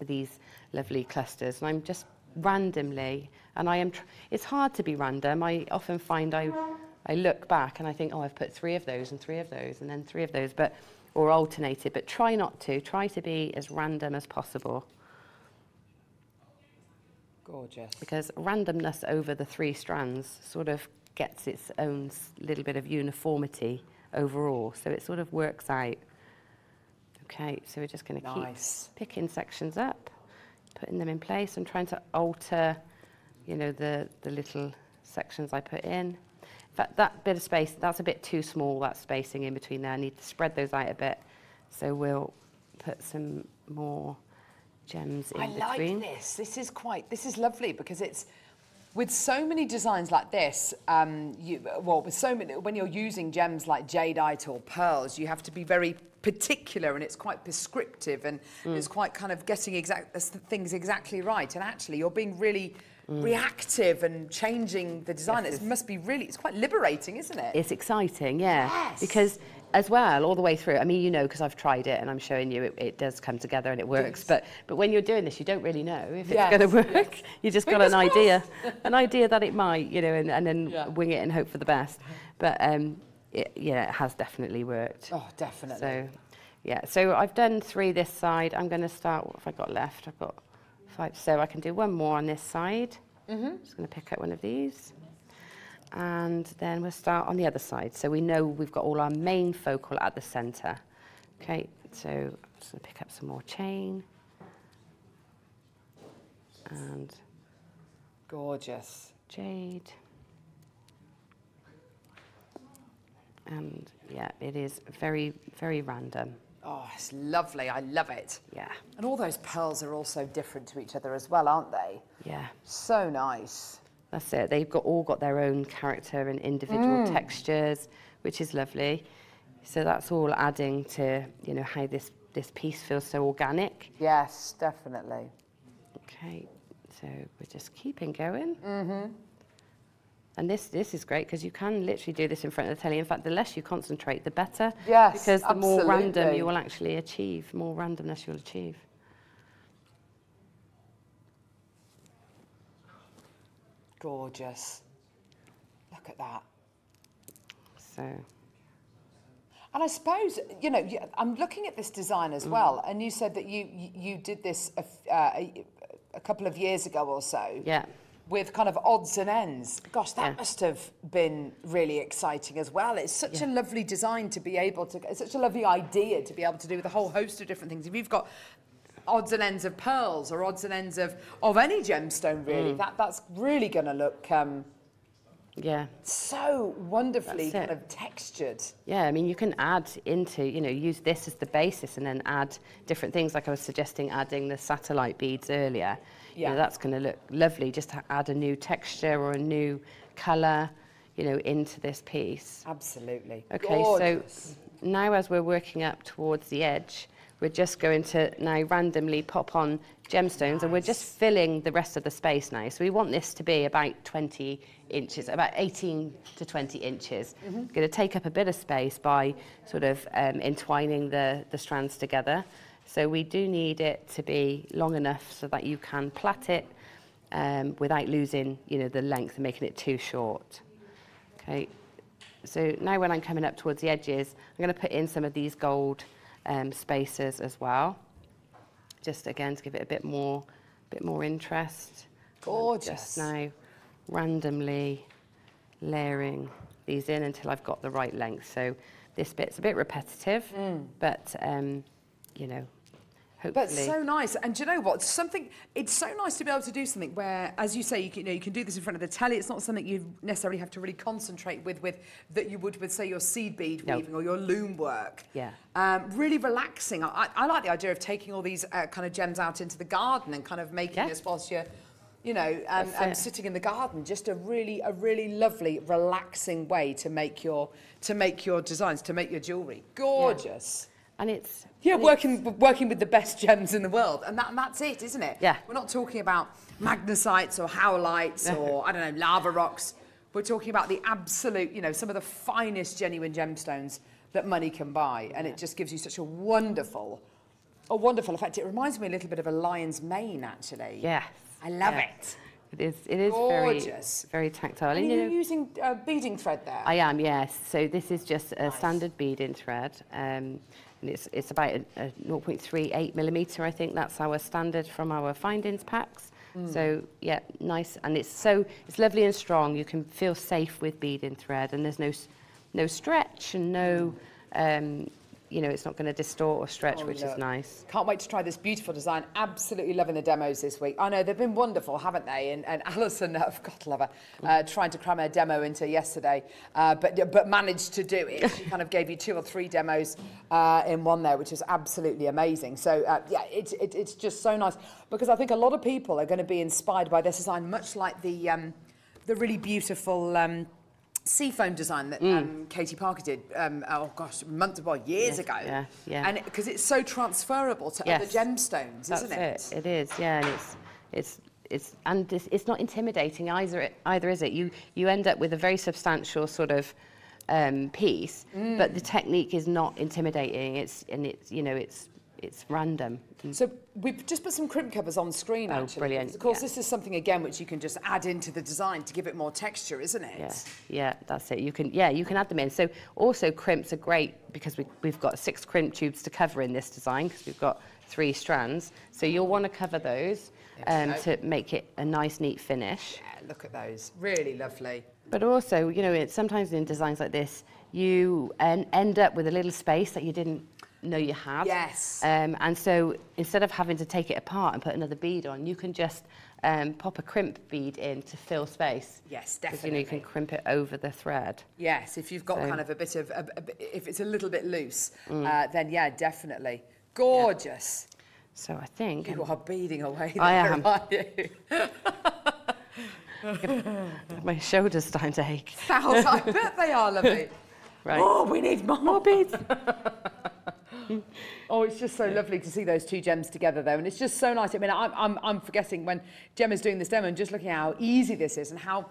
these lovely clusters. And I'm just randomly, and I am, tr- it's hard to be random. I often find I, I look back and I think, oh, I've put three of those and three of those and then three of those, but, or alternated, but try not to. Try to be as random as possible Gorgeous. because randomness over the three strands sort of gets its own little bit of uniformity overall. So it sort of works out. Okay, so we're just going to Nice. keep picking sections up, putting them in place and trying to alter, you know, the, the little sections I put in. Fact, that bit of space, that's a bit too small, that spacing in between there. I need to spread those out a bit. So we'll put some more gems in I between. like this. This is quite, this is lovely because it's, with so many designs like this, um, you, well, with so many, when you're using gems like jadeite or pearls, you have to be very particular and it's quite prescriptive and Mm. it's quite kind of getting exact things exactly right. And actually, you're being really reactive and changing the design. Yes, it must be really, it's quite liberating, isn't it? It's exciting, yeah. Yes. Because as well, all the way through, I mean, you know, because I've tried it and I'm showing you it, it does come together and it works. Yes. But but when you're doing this, you don't really know if it's going to work. You just got an idea, an idea that it might, you know, and, and then Yeah. wing it and hope for the best. But um, it, yeah, it has definitely worked. Oh, definitely. So, yeah, so I've done three this side. I'm going to start, what have I got left? I've got five. So I can do one more on this side. Mhm. Just going to pick up one of these. And then we'll start on the other side. So we know we've got all our main focal at the centre. Okay, so I'm just going to pick up some more chain. And Gorgeous. jade. And yeah, it is very, very random. Oh, it's lovely. I love it. Yeah. And all those pearls are also different to each other as well, aren't they? Yeah. So nice. That's it. They've got all got their own character and individual Mm. textures, which is lovely. So that's all adding to you know how this this piece feels so organic. Yes, definitely. Okay, so we're just keeping going. Mm-hmm. And this this is great because you can literally do this in front of the telly. In fact, the less you concentrate, the better. Yes, Because the more random you will actually achieve, more randomness you'll achieve. Gorgeous. Look at that. So And I suppose, you know, I'm looking at this design Mm. as well, and you said that you you, did this a, uh, a couple of years ago or so. Yeah. With kind of odds and ends. Gosh, that Yeah. must have been really exciting as well. It's such a lovely design to be able to, it's such a lovely idea to be able to do with a whole host of different things. If you've got odds and ends of pearls or odds and ends of, of any gemstone, really, Mm. that, that's really going to look um, yeah. so wonderfully kind of textured. Yeah, I mean, you can add into, you know, use this as the basis and then add different things. Like I was suggesting adding the satellite beads earlier. You Yeah. know, that's going to look lovely. Just to add a new texture or a new colour, you know, into this piece. Absolutely. Okay, Gorgeous. so now as we're working up towards the edge, we're just going to now randomly pop on gemstones and we're just filling the rest of the space now. So we want this to be about 20 inches, about 18 to 20 inches. Mhm. Going to take up a bit of space by sort of um, entwining the, the strands together. So we do need it to be long enough so that you can plait it um, without losing, you know, the length and making it too short. Okay, so now when I'm coming up towards the edges, I'm going to put in some of these gold um, spacers as well. Just again to give it a bit more, bit more interest. Gorgeous. Just now randomly layering these in until I've got the right length. So this bit's a bit repetitive, Mm. but um, you know, But hopefully. so nice, and do you know what? Something. It's so nice to be able to do something where, as you say, you can, you know, you can do this in front of the telly. It's not something you necessarily have to really concentrate with, with that you would with, say, your seed bead No. weaving or your loom work. yeah. Um, really relaxing. I, I like the idea of taking all these uh, kind of gems out into the garden and kind of making Yeah. this whilst you're You know, and, and sitting in the garden, just a really, a really lovely, relaxing way to make your, to make your designs, to make your jewellery. Gorgeous. And it's Yeah, and working working with the best gems in the world, and that and that's it, isn't it? Yeah. We're not talking about magnesites or howlites or I don't know lava rocks. We're talking about the absolute, you know, some of the finest genuine gemstones that money can buy, and it just gives you such a wonderful, a wonderful effect. It reminds me a little bit of a lion's mane, actually. Yes. I love Yeah. it. It is. It is Gorgeous. very, very tactile. And And, you you're know, using uh, beading thread there. I am, yes. So this is just a standard beading thread. Um, and it's, it's about a, a 0.38 millimetre, I think. That's our standard from our findings packs. Mm. So, yeah, nice. And it's so, it's lovely and strong. You can feel safe with beading thread. And there's no, no stretch and no, um, you know, it's not going to distort or stretch, Oh, which look. is nice. Can't wait to try this beautiful design. Absolutely loving the demos this week. I know they've been wonderful, haven't they? And, and Alison, I've got to love her, uh, trying to cram her demo into yesterday, uh, but but managed to do it. She kind of gave you two or three demos uh, in one there, which is absolutely amazing. So uh, yeah, it's it, it's just so nice because I think a lot of people are going to be inspired by this design, much like the um, the really beautiful. Um, Seafoam design that um, Katie Parker did, um, oh gosh, months, well, years Yes, ago. yeah, yeah. And because it's so transferable to other gemstones, That's isn't it? it. It is, yeah, and it's it's it's and it's, it's not intimidating either. Either is it? You you end up with a very substantial sort of um, piece, Mm. but the technique is not intimidating. It's and it's you know it's it's random. So we've just put some crimp covers on screen, Oh, actually. brilliant, Of course, yeah. this is something, again, which you can just add into the design to give it more texture, isn't it? Yeah, yeah, that's it. You can, yeah, you can add them in. So also crimps are great because we, we've got six crimp tubes to cover in this design because we've got three strands. So you'll want to cover those um, to make it a nice, neat finish. Yeah, look at those. Really lovely. But also, you know, it, sometimes in designs like this, you en- end up with a little space that you didn't know you have. Yes. Um, and so instead of having to take it apart and put another bead on, you can just um, pop a crimp bead in to fill space. Yes, 'Cause, You know, you can crimp it over the thread. Yes, if you've got So- kind of a bit of, a, a if it's a little bit loose, Mm. uh, then yeah, definitely. Gorgeous. So I think... You are beading away I there, am. aren't you? My shoulder's starting to ache. Sounds, I bet they are lovely. Right. Oh, we need more. beads. Oh, it's just so lovely to see those two gems together, though, and it's just so nice. I mean, I'm, I'm, I'm forgetting when Gemma's doing this demo and just looking at how easy this is and how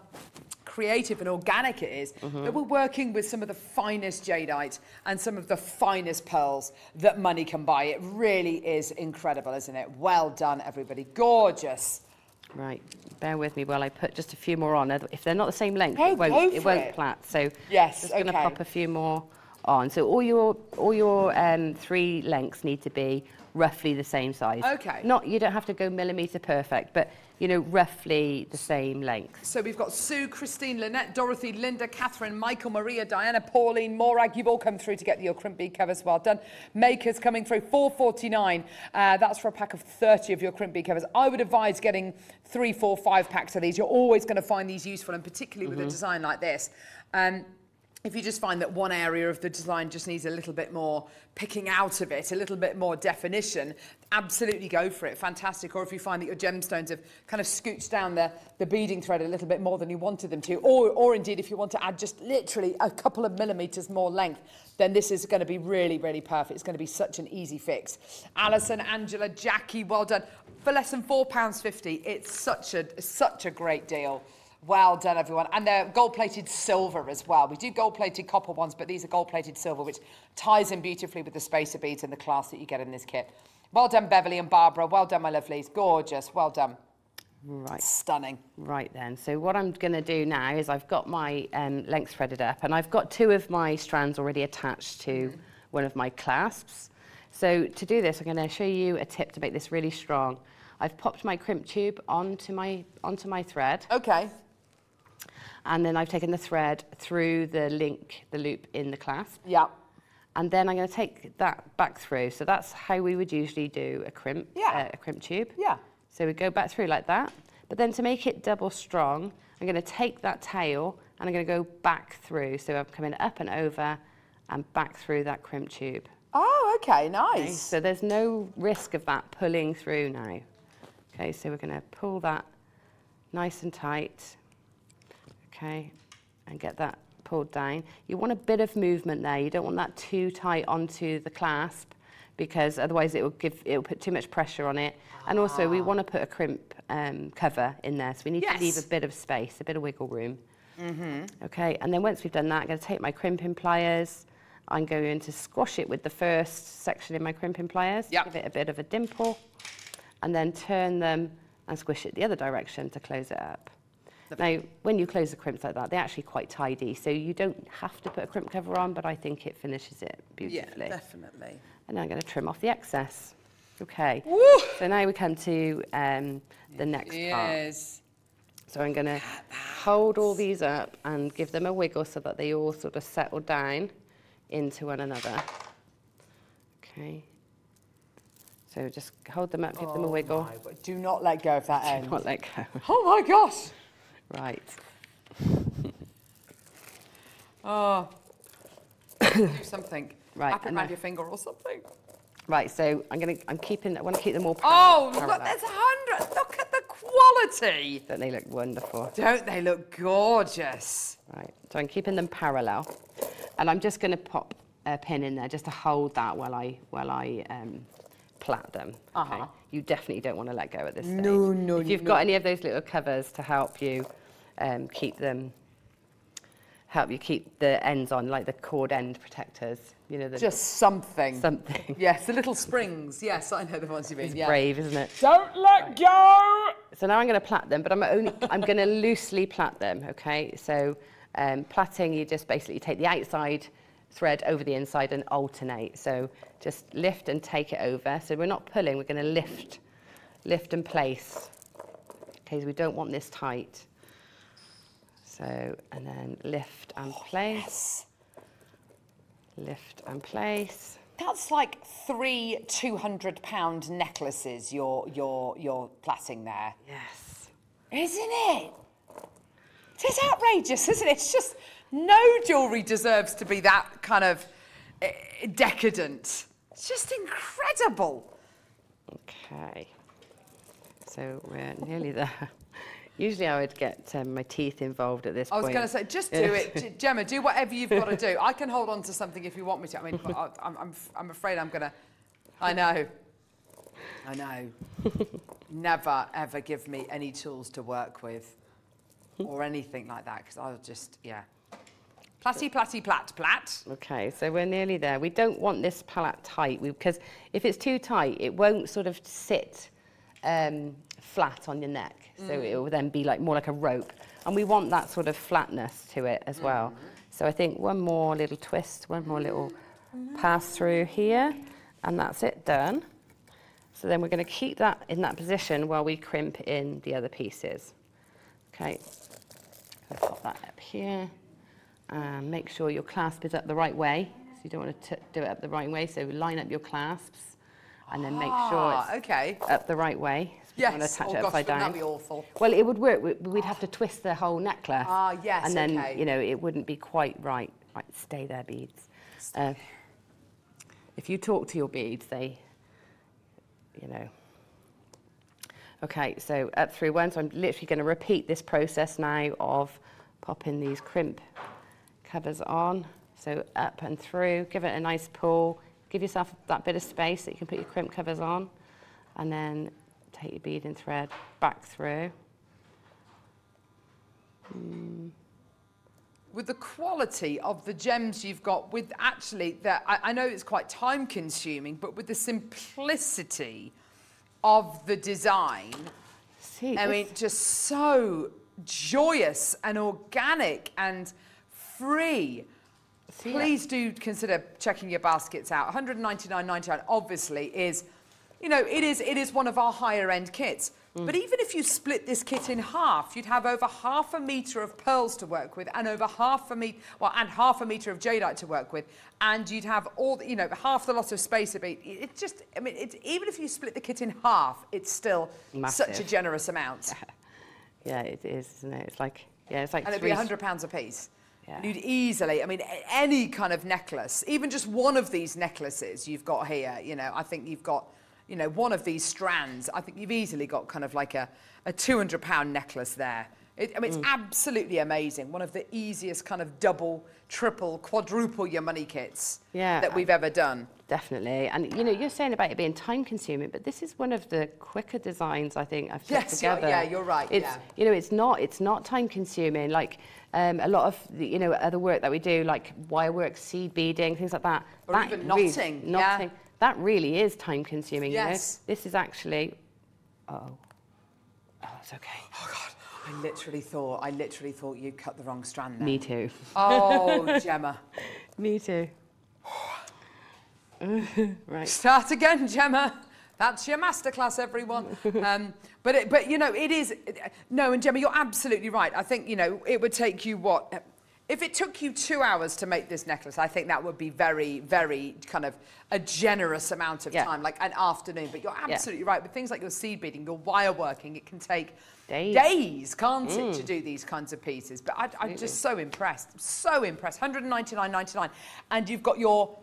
creative and organic it is, mm-hmm. that we're working with some of the finest jadeite and some of the finest pearls that money can buy. It really is incredible, isn't it? Well done, everybody. Gorgeous. Right, bear with me while I put just a few more on. If they're not the same length, Oh, it won't, it won't it. plait. So Yes, just going to okay. pop a few more on. So all your all your um, three lengths need to be roughly the same size. Okay. Not you don't have to go millimetre perfect, but you know roughly the same length. So we've got Sue, Christine, Lynette, Dorothy, Linda, Catherine, Michael, Maria, Diana, Pauline, Morag. You've all come through to get your crimp bead covers. Well done. Makers coming through 4.49. Uh, that's for a pack of 30 of your crimp bead covers. I would advise getting three, four, five packs of these. You're always going to find these useful, and particularly with a design like this. Um, if you just find that one area of the design just needs a little bit more picking out of it, a little bit more definition, absolutely go for it. Fantastic. Or if you find that your gemstones have kind of scooched down the, the beading thread a little bit more than you wanted them to, or, or indeed if you want to add just literally a couple of millimetres more length, then this is going to be really, really perfect. It's going to be such an easy fix. Alison, Angela, Jackie, well done. For less than £4.50, it's such a, such a great deal. Well done, everyone. And they're gold-plated silver as well. We do gold-plated copper ones, but these are gold-plated silver, which ties in beautifully with the spacer beads and the class that you get in this kit. Well done, Beverly and Barbara. Well done, my lovelies. Gorgeous. Well done. Right. Stunning. Right then. So what I'm going to do now is I've got my um, length threaded up and I've got two of my strands already attached to one of my clasps. So to do this, I'm going to show you a tip to make this really strong. I've popped my crimp tube onto my onto my thread. Okay. And then I've taken the thread through the link, the loop in the clasp. Yeah. And then I'm going to take that back through. So that's how we would usually do a crimp, Yeah. uh, a crimp tube. Yeah. So we go back through like that. But then to make it double strong, I'm going to take that tail and I'm going to go back through. So I'm coming up and over and back through that crimp tube. Oh, okay. Okay, Nice. So there's no risk of that pulling through now. Okay, so we're going to pull that nice and tight. Okay, and get that pulled down. You want a bit of movement there. You don't want that too tight onto the clasp because otherwise it will give it will put too much pressure on it. And also we want to put a crimp um, cover in there, so we need Yes. to leave a bit of space, a bit of wiggle room. Mm-hmm. Okay, and then once we've done that, I'm going to take my crimping pliers. I'm going to squash it with the first section in my crimping pliers. Yep. Give it a bit of a dimple, and then turn them and squish it the other direction to close it up. Now, when you close the crimps like that, they're actually quite tidy, so you don't have to put a crimp cover on, but I think it finishes it beautifully. Yeah, definitely. And I'm going to trim off the excess. Okay. So now we come to um, the next part. Yes. So I'm going to hold all these up and give them a wiggle so that they all sort of settle down into one another. Okay. So just hold them up, give them a wiggle. Oh my Do not let go of that Do end. not let go. Oh my gosh. Right. Oh. Do something. Right, Wrap it around your finger or something. Right, so I'm going to, I'm keeping, I want to keep them all Oh, parallel. look, there's a hundred. Look at the quality. Don't they look wonderful? Don't they look gorgeous? Right, so I'm keeping them parallel. And I'm just going to pop a pin in there just to hold that while I, while I um, plait them. Uh-huh. You definitely don't want to let go at this stage. No, no, If you've no. got any of those little covers to help you um, keep them, help you keep the ends on, like the cord end protectors, you know, the Just something. something. Yes, the little springs. Yes, I know the ones you mean. It's yeah. brave, isn't it? Don't let go. So now I'm going to plait them, but I'm only I'm going to loosely plait them. Okay, so um, plaiting, you just basically take the outside thread over the inside and alternate. So just lift and take it over. So we're not pulling, we're going to lift, lift and place. Okay, so we don't want this tight. So and then lift and place. Yes. Lift and place. That's like three 200 pound necklaces you're, you're, you're plaiting there. Yes. Isn't it? It's outrageous, isn't it? It's just no jewellery deserves to be that kind of eh, decadent. It's just incredible. Okay. So we're nearly there. Usually I would get um, my teeth involved at this point. I was going to say, just do it, Gemma. Do whatever you've got to do. I can hold on to something if you want me to. I mean, I'm, I'm, I'm afraid I'm going to. I know. I know. Never ever give me any tools to work with, or anything like that, because I'll just yeah. Platty, platty, plat, plat. Okay, so we're nearly there. We don't want this palette tight because if it's too tight, it won't sort of sit um, flat on your neck. So Mm. it will then be like more like a rope. And we want that sort of flatness to it as well. So I think one more little twist, one more little pass through here, and that's it, done. So then we're going to keep that in that position while we crimp in the other pieces. Okay, I'll pop that up here. Um, make sure your clasp is up the right way. So you don't want to do it up the right way. So line up your clasps and then make sure Ah, it's okay. up the right way. Don't want to Yes. attach Oh it upside down. that be awful? Well, it would work. We- We'd have to twist the whole necklace. Ah, yes, And then, okay. you know, it wouldn't be quite right. Right, stay there, beads. Uh, if you talk to your beads, they, you know. Okay, so up through one. So I'm literally going to repeat this process now of popping these crimp covers on. So up and through, give it a nice pull. Give yourself that bit of space that you can put your crimp covers on. And then take your beading thread back through. Mm. with the quality of the gems you've got with actually that I, I know it's quite time consuming but with the simplicity of the design See, i mean just so joyous and organic and free See, please do consider checking your baskets out 199.99 obviously is you know it is it is one of our higher end kits. Mm. But even if you split this kit in half you'd have over half a meter of pearls to work with and over half a meter well and half a meter of jadeite to work with. And you'd have all the, you know half the lot of space a bit it's just i mean it's even if you split the kit in half it's still such a generous amount. Yeah, it is, isn't it? It's like, yeah, it's like and it'd be 100 pounds a piece Yeah. You'd easily, I mean, any kind of necklace, even just one of these necklaces you've got here, you know, I think you've got you know, one of these strands, I think you've easily got kind of like a, a 200 pound necklace there. It, I mean, it's absolutely amazing. One of the easiest kind of double, triple, quadruple your money kits Yeah, that we've ever done. Definitely. And you know, you're saying about it being time consuming, but this is one of the quicker designs I think I've put Yes, you're- together. yeah, you're right, It's yeah. you know, it's not it's not time consuming. Like um, a lot of the, you know other work that we do, like wire work, seed beading, things like that. Or that even really- knotting, yeah. That really is time consuming. Yes. You know? This is actually. Oh. Oh, it's okay. Oh, God. I literally thought, I literally thought you cut the wrong strand there. Me too. Oh, Gemma. Me too. right. Start again, Gemma. That's your masterclass, everyone. Um, but, it, but, you know, it is... No, and Gemma, you're absolutely right. I think, you know, it would take you, what... If it took you two hours to make this necklace, I think that would be very, very kind of a generous amount of Yeah. time, like an afternoon. But you're Yeah. absolutely right. With things like your seed beading, your wire working, it can take Days. days can't it, Mm. to do these kinds of pieces? But I, I'm just so impressed, so impressed. 199.99, and you've got your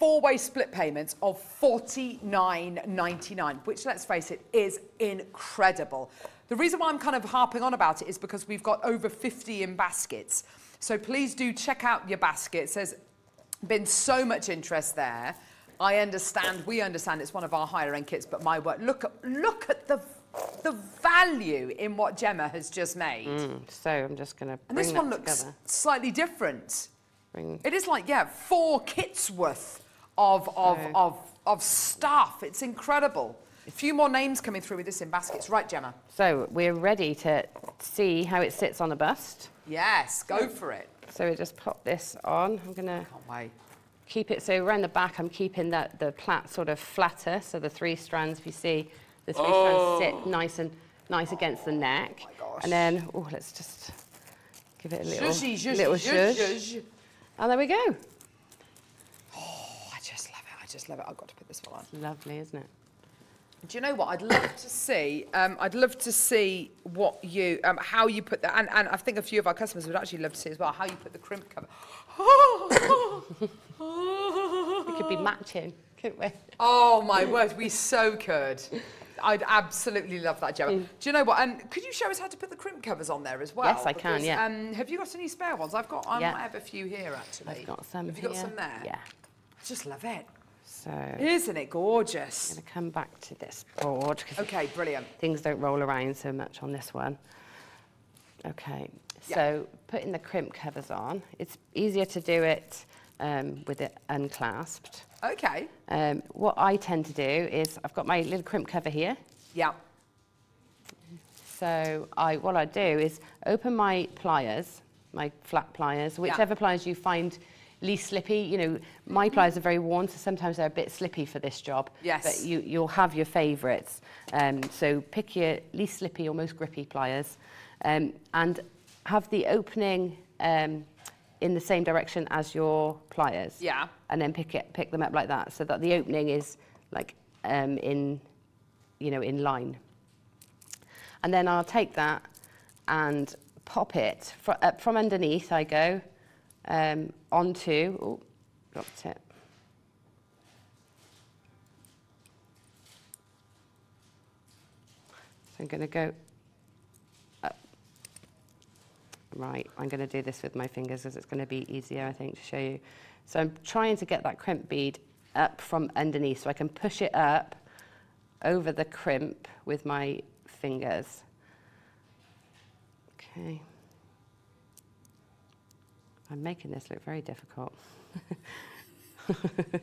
four-way split payments of 49.99, which let's face it is incredible. The reason why I'm kind of harping on about it is because we've got over 50 in baskets. So please do check out your baskets. There's been so much interest there. I understand, we understand it's one of our higher end kits, but my word, look at, look at the, the value in what Gemma has just made. Mm, so I'm just going to And this one looks together. slightly different. Bring- It is like, yeah, four kits worth of, of, So- of, of stuff. It's incredible. A few more names coming through with this in baskets. Right, Gemma? So we're ready to see how it sits on a bust. Yes, go for it. So we just pop this on. I'm going to Can't wait. keep it, so around the back I'm keeping that, the plait sort of flatter, so the three strands, if you see, the three strands oh. sit nice and nice against the neck. Oh my gosh. And then, oh, let's just give it a little, Zhuzhy, zhuzhy, little zhuzh, zhuzh. And oh, there we go. Oh, I just love it. I just love it. I've got to put this one on. Lovely, isn't it? Do you know what? I'd love to see. Um, I'd love to see what you, um, how you put that, and, and I think a few of our customers would actually love to see as well how you put the crimp cover. We could be matching, couldn't we? Oh my word, we so could. I'd absolutely love that, Gemma. Do you know what? Um, could you show us how to put the crimp covers on there as well? Yes, I can, yeah. Um, have you got any spare ones? I've got. I Yeah. might have a few here actually. I've got some Have you got here. some there? Yeah. I just love it. So Isn't it gorgeous? I'm going to come back to this board Okay, brilliant. things don't roll around so much on this one. Okay, Yeah. so putting the crimp covers on, it's easier to do it um, with it unclasped. Okay. Um, what I tend to do is I've got my little crimp cover here. Yeah. So I, what I do is open my pliers, my flat pliers, whichever pliers you find least slippy. You know, my pliers are very worn, so sometimes they're a bit slippy for this job. Yes. But you, you'll have your favourites. Um, so pick your least slippy or most grippy pliers um, and have the opening um, in the same direction as your pliers. Yeah. And then pick it, pick them up like that, so that the opening is like um, in, you know, in line. And then I'll take that and pop it fr up from underneath. I go um, onto. Oh, dropped it. So I'm going to go up. Right, I'm going to do this with my fingers because it's going to be easier, I think, to show you. So I'm trying to get that crimp bead up from underneath so I can push it up over the crimp with my fingers. Okay. I'm making this look very difficult. it,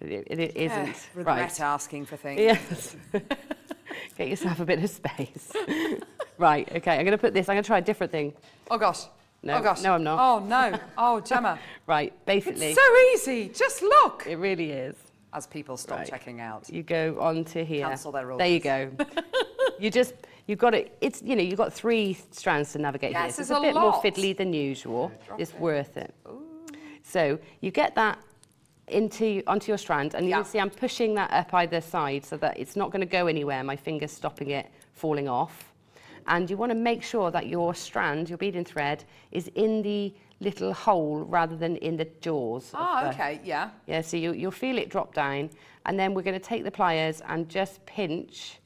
it, it isn't. Eh, regret right. asking for things. Yes. Get yourself a bit of space. right, okay, I'm going to put this, I'm going to try a different thing. Oh gosh. No, oh gosh. no, I'm not. Oh no. Oh, Gemma. Right, basically, it's so easy. Just look. it really is. As people stop Right. checking out. You go on to here. Cancel their There you go. You just, you've got it, it's, you know, you've got three strands to navigate Yes, here. So it's it's a a bit more fiddly than usual. it's worth it. So you get that into onto your strand and you Yeah. can see I'm pushing that up either side so that it's not going to go anywhere. My finger's stopping it falling off. And you want to make sure that your strand, your beading thread, is in the little hole rather than in the jaws. of the- okay, yeah. Yeah, so you, you'll feel it drop down. And then we're going to take the pliers and just pinch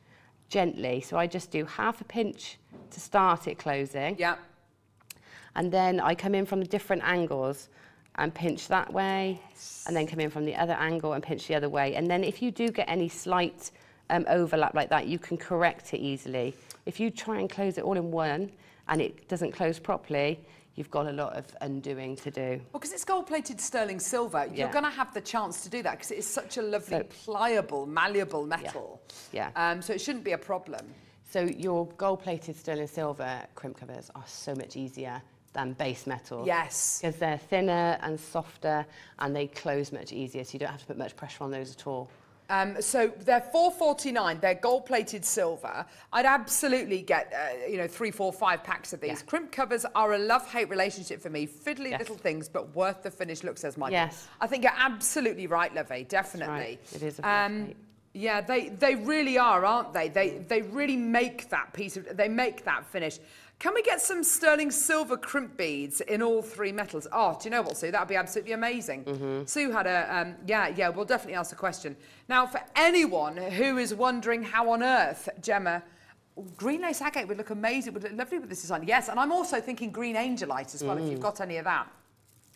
gently. So I just do half a pinch to start it closing. Yeah. And then I come in from the different angles and pinch that way. And then come in from the other angle and pinch the other way. And then if you do get any slight um, overlap like that, you can correct it easily. If you try and close it all in one and it doesn't close properly, you've got a lot of undoing to do. Well, because it's gold-plated sterling silver, you're going to have the chance to do that because it is such a lovely, pliable, malleable metal. Yeah. Um, so it shouldn't be a problem. So your gold-plated sterling silver crimp covers are so much easier than base metal. Yes. Because they're thinner and softer and they close much easier, so you don't have to put much pressure on those at all. Um, so they're 4.49. They're gold-plated silver. I'd absolutely get, uh, you know, three, four, five packs of these. Crimp covers are a love-hate relationship for me. Fiddly Yes. little things, but worth the finished look, says Michael. Yes. I think you're absolutely right, Lovey. Definitely. right. It is a Um, yeah, they they really are, aren't they? They they really make that piece of they make that finish. Can we get some sterling silver crimp beads in all three metals? Oh, do you know what, Sue? That'd be absolutely amazing. Mm-hmm. Sue had a um, yeah yeah. We'll definitely ask the question now. For anyone who is wondering how on earth Gemma. Green lace agate would look amazing, would look lovely with this design. Yes, and I'm also thinking green angelite as well, if you've Mm. got any of that.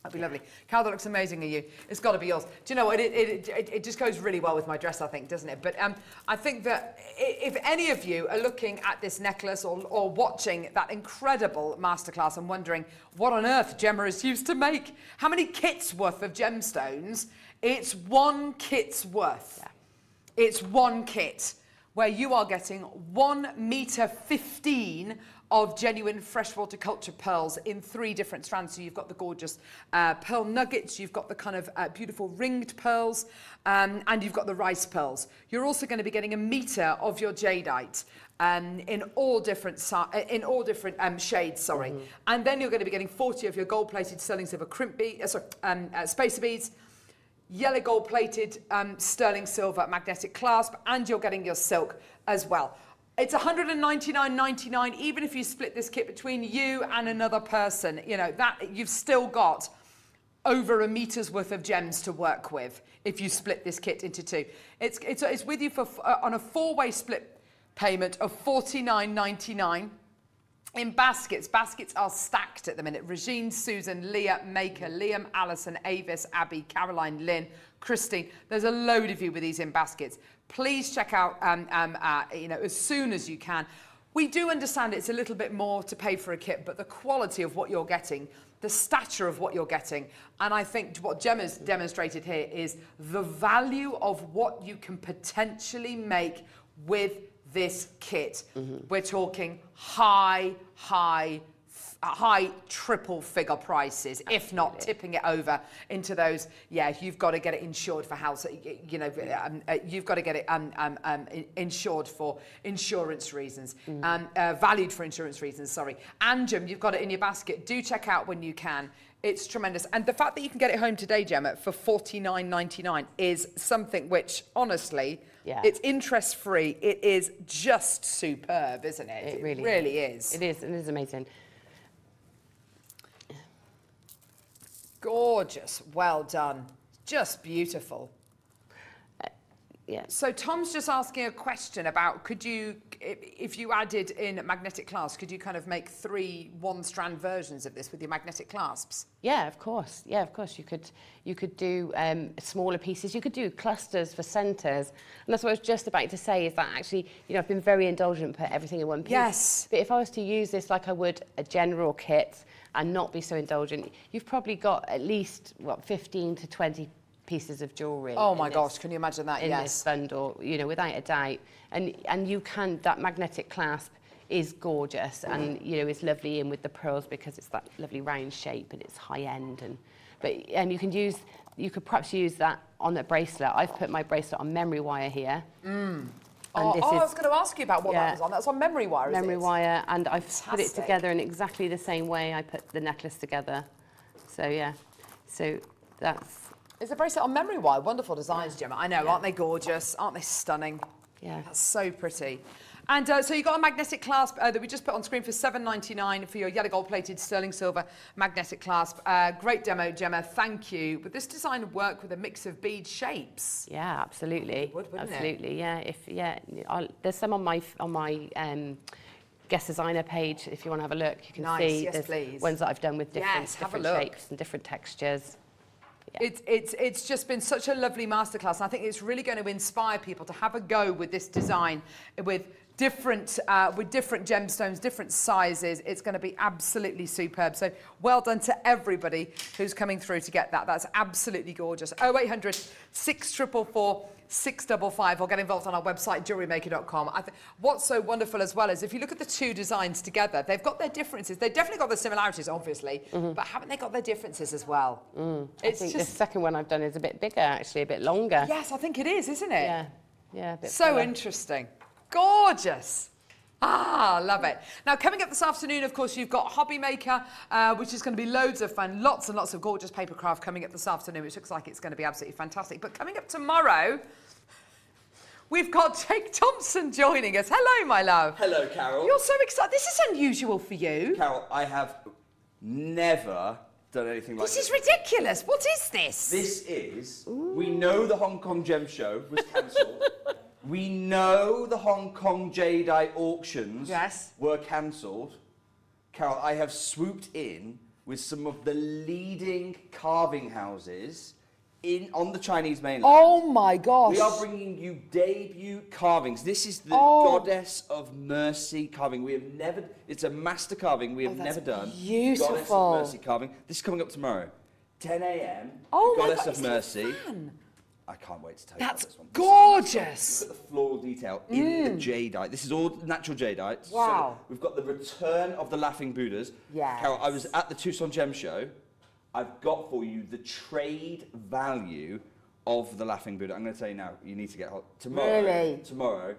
That'd be lovely. Cal, that looks amazing on you. It's got to be yours. Do you know what? It, it, it, it just goes really well with my dress, I think, doesn't it? But um, I think that if any of you are looking at this necklace or, or watching that incredible masterclass and wondering what on earth Gemma has used to make, how many kits worth of gemstones, it's one kit's worth. Yeah. It's one kit where you are getting one meter 15 of genuine freshwater culture pearls in three different strands. So you've got the gorgeous uh, pearl nuggets, you've got the kind of uh, beautiful ringed pearls, um, and you've got the rice pearls. You're also going to be getting a meter of your jadeite. Um, in all different si- uh, in all different um, shades, sorry, and then you're going to be getting 40 of your gold-plated sterling silver crimp bead, uh, sorry, um, uh, spacer beads, yellow gold plated um, sterling silver magnetic clasp and you're getting your silk as well. It's 199.99 even if you split this kit between you and another person. You know, that you've still got over a meter's worth of gems to work with if you split this kit into two. It's, it's, it's with you for, uh, on a four-way split payment of 49.99 in baskets. Baskets are stacked at the minute. Regine, Susan, Leah, Maker, Liam, Alison, Avis, Abby, Caroline, Lynn, Christine. There's a load of you with these in baskets. Please check out, um, um, uh, you know, as soon as you can. We do understand it's a little bit more to pay for a kit, but the quality of what you're getting, the stature of what you're getting, and I think what Gemma's demonstrated here is the value of what you can potentially make with this kit. We're talking high, high, high triple figure prices, if not tipping it over into those. Yeah, you've got to get it insured for house. You know, um, uh, you've got to get it um, um, um, insured for insurance reasons, um, uh, valued for insurance reasons. Sorry, Anjum, you've got it in your basket. Do check out when you can. It's tremendous. And the fact that you can get it home today, Gemma, for $49.99 is something which, honestly, Yeah. it's interest free. It is just superb, isn't it? It really, really is. It is. It is amazing. Gorgeous. Well done. Just beautiful. yeah. So Tom's just asking a question about could you, if you added in magnetic clasp, could you kind of make three one-strand versions of this with your magnetic clasps? Yeah, of course. Yeah, of course. You could you could do um, smaller pieces. You could do clusters for centres. And that's what I was just about to say. Is that actually, you know, I've been very indulgent, put everything in one piece. Yes. But if I was to use this like I would a general kit and not be so indulgent, you've probably got at least what 15 to 20 pieces of jewellery. Oh my this- gosh, can you imagine that? in yes. this bundle, you know, without a doubt. And and you can that magnetic clasp is gorgeous and you know is lovely in with the pearls because it's that lovely round shape and it's high end and but and you can use you could perhaps use that on a bracelet. I've put my bracelet on memory wire here. Mm. And Oh, this oh, I was going to ask you about what Yeah. that was on. That's on memory wire, is memory it? Memory wire and I've put it together in exactly the same way I put the necklace together. So yeah. So that's It's a bracelet on memory wire? Wonderful designs, Gemma. I know, aren't they gorgeous? Aren't they stunning? Yeah. That's so pretty. And uh, so you got a magnetic clasp uh, that we just put on screen for $7.99 for your yellow gold plated sterling silver magnetic clasp. Uh, great demo, Gemma. Thank you. Would this design work with a mix of bead shapes? Yeah, absolutely. Would, wouldn't it? absolutely. Yeah. If yeah, I'll, there's some on my on my um, guest designer page. If you want to have a look, you can Nice, see yes, there's please. ones that I've done with different Yes, different shapes and different textures. It's, it's, it's just been such a lovely masterclass. And I think it's really going to inspire people to have a go with this design with different, uh, with different gemstones, different sizes. It's going to be absolutely superb. So well done to everybody who's coming through to get that. That's absolutely gorgeous. 0800 644 655 or get involved on our website jewellerymaker.com. I what's so wonderful as well is if you look at the two designs together, they've got their differences. They've definitely got their similarities, obviously, but haven't they got their differences as well? I It's think the second one I've done is a bit bigger, actually, a bit longer. Yes, I think it is, isn't it? Yeah, yeah. A bit So fuller. interesting. Gorgeous. Ah, love it. Now, coming up this afternoon, of course, you've got Hobby Maker, uh, which is going to be loads of fun. Lots and lots of gorgeous paper craft coming up this afternoon, which looks like it's going to be absolutely fantastic. But coming up tomorrow, we've got Jake Thompson joining us. Hello, my love. Hello, Carol. You're so excited. This is unusual for you. Carol, I have never done anything like This this. is ridiculous. What is this? This is. We know the Hong Kong Gem Show was cancelled. we know the Hong Kong Jadeite auctions Yes. were cancelled. Carol, I have swooped in with some of the leading carving houses in on the Chinese mainland. Oh my gosh. We are bringing you debut carvings. This is the Oh. Goddess of Mercy carving. We have never, it's a master carving we have Oh, never done. Beautiful. Goddess of Mercy carving. This is coming up tomorrow. 10 a.m. Oh my Goddess God, of Mercy. fun? I can't wait to tell That's you about this one. gorgeous. Look at the floral detail in the mm. jadeite. This is all natural jadeite. So Wow. we've got the return of the Laughing Buddhas. Yeah. Carol, I was at the Tucson Gem Show. I've got for you the trade value of the Laughing Buddha. I'm going to tell you now. You need to get hold. Tomorrow. Really? Tomorrow.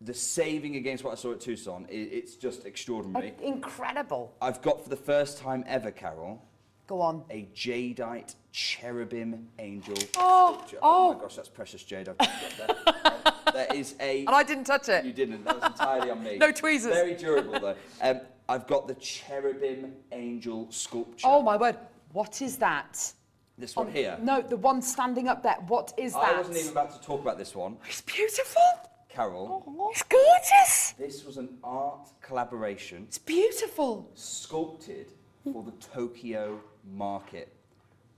The saving against what I saw at Tucson, it's just extraordinary. Incredible. I've got for the first time ever, Carol, Go on. a jadeite cherubim angel. Oh, sculpture. oh. my gosh, that's precious jade I've got there. There is a. And I didn't touch it. You didn't. That was entirely on me. No tweezers. Very durable though. Um, I've got the cherubim angel sculpture. Oh my word. What is that? This one On- here. No, the one standing up there. What is that? I wasn't even about to talk about this one. It's beautiful. Carol, It's gorgeous. this was an art collaboration It's beautiful. sculpted for the Tokyo market.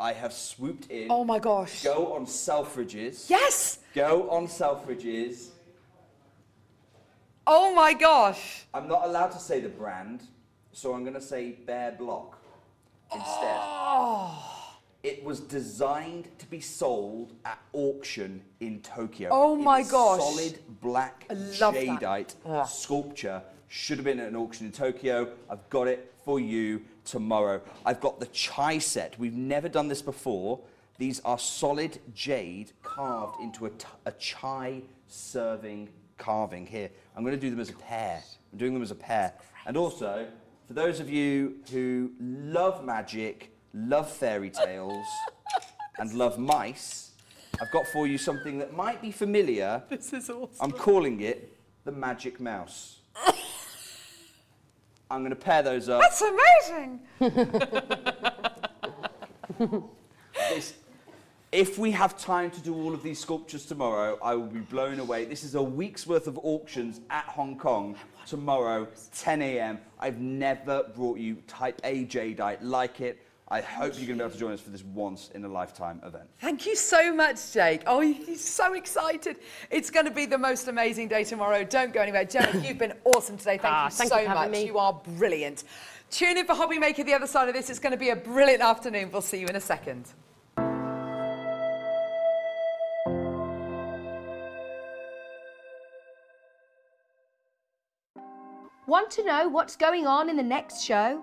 I have swooped in. Oh my gosh. Go on Selfridges. Yes. Go on Selfridges. Oh my gosh. I'm not allowed to say the brand, so I'm going to say Bear Block instead. Oh. It was designed to be sold at auction in Tokyo. Oh my It's gosh. Solid black I love that. jadeite sculpture should have been at an auction in Tokyo. I've got it for you tomorrow. I've got the chai set. We've never done this before. These are solid jade carved into a, a chai serving carving here. I'm going to do them as a pair. I'm doing them as a pair. And also, for those of you who love magic, love fairy tales, and love mice, I've got for you something that might be familiar. This is awesome. I'm calling it the magic mouse. I'm going to pair those up. That's amazing. This- if we have time to do all of these sculptures tomorrow, I will be blown away. This is a week's worth of auctions at Hong Kong tomorrow, 10 a.m. I've never brought you type A jadeite like it. I hope you're going to be able to join us for this once in a lifetime event. Thank you so much, Jake. Oh, he's so excited. It's going to be the most amazing day tomorrow. Don't go anywhere. Gemma, you've been awesome today. Thank Ah, you thank so you for much. me. You are brilliant. Tune in for Hobby Maker the other side of this. It's going to be a brilliant afternoon. We'll see you in a second. Want to know what's going on in the next show?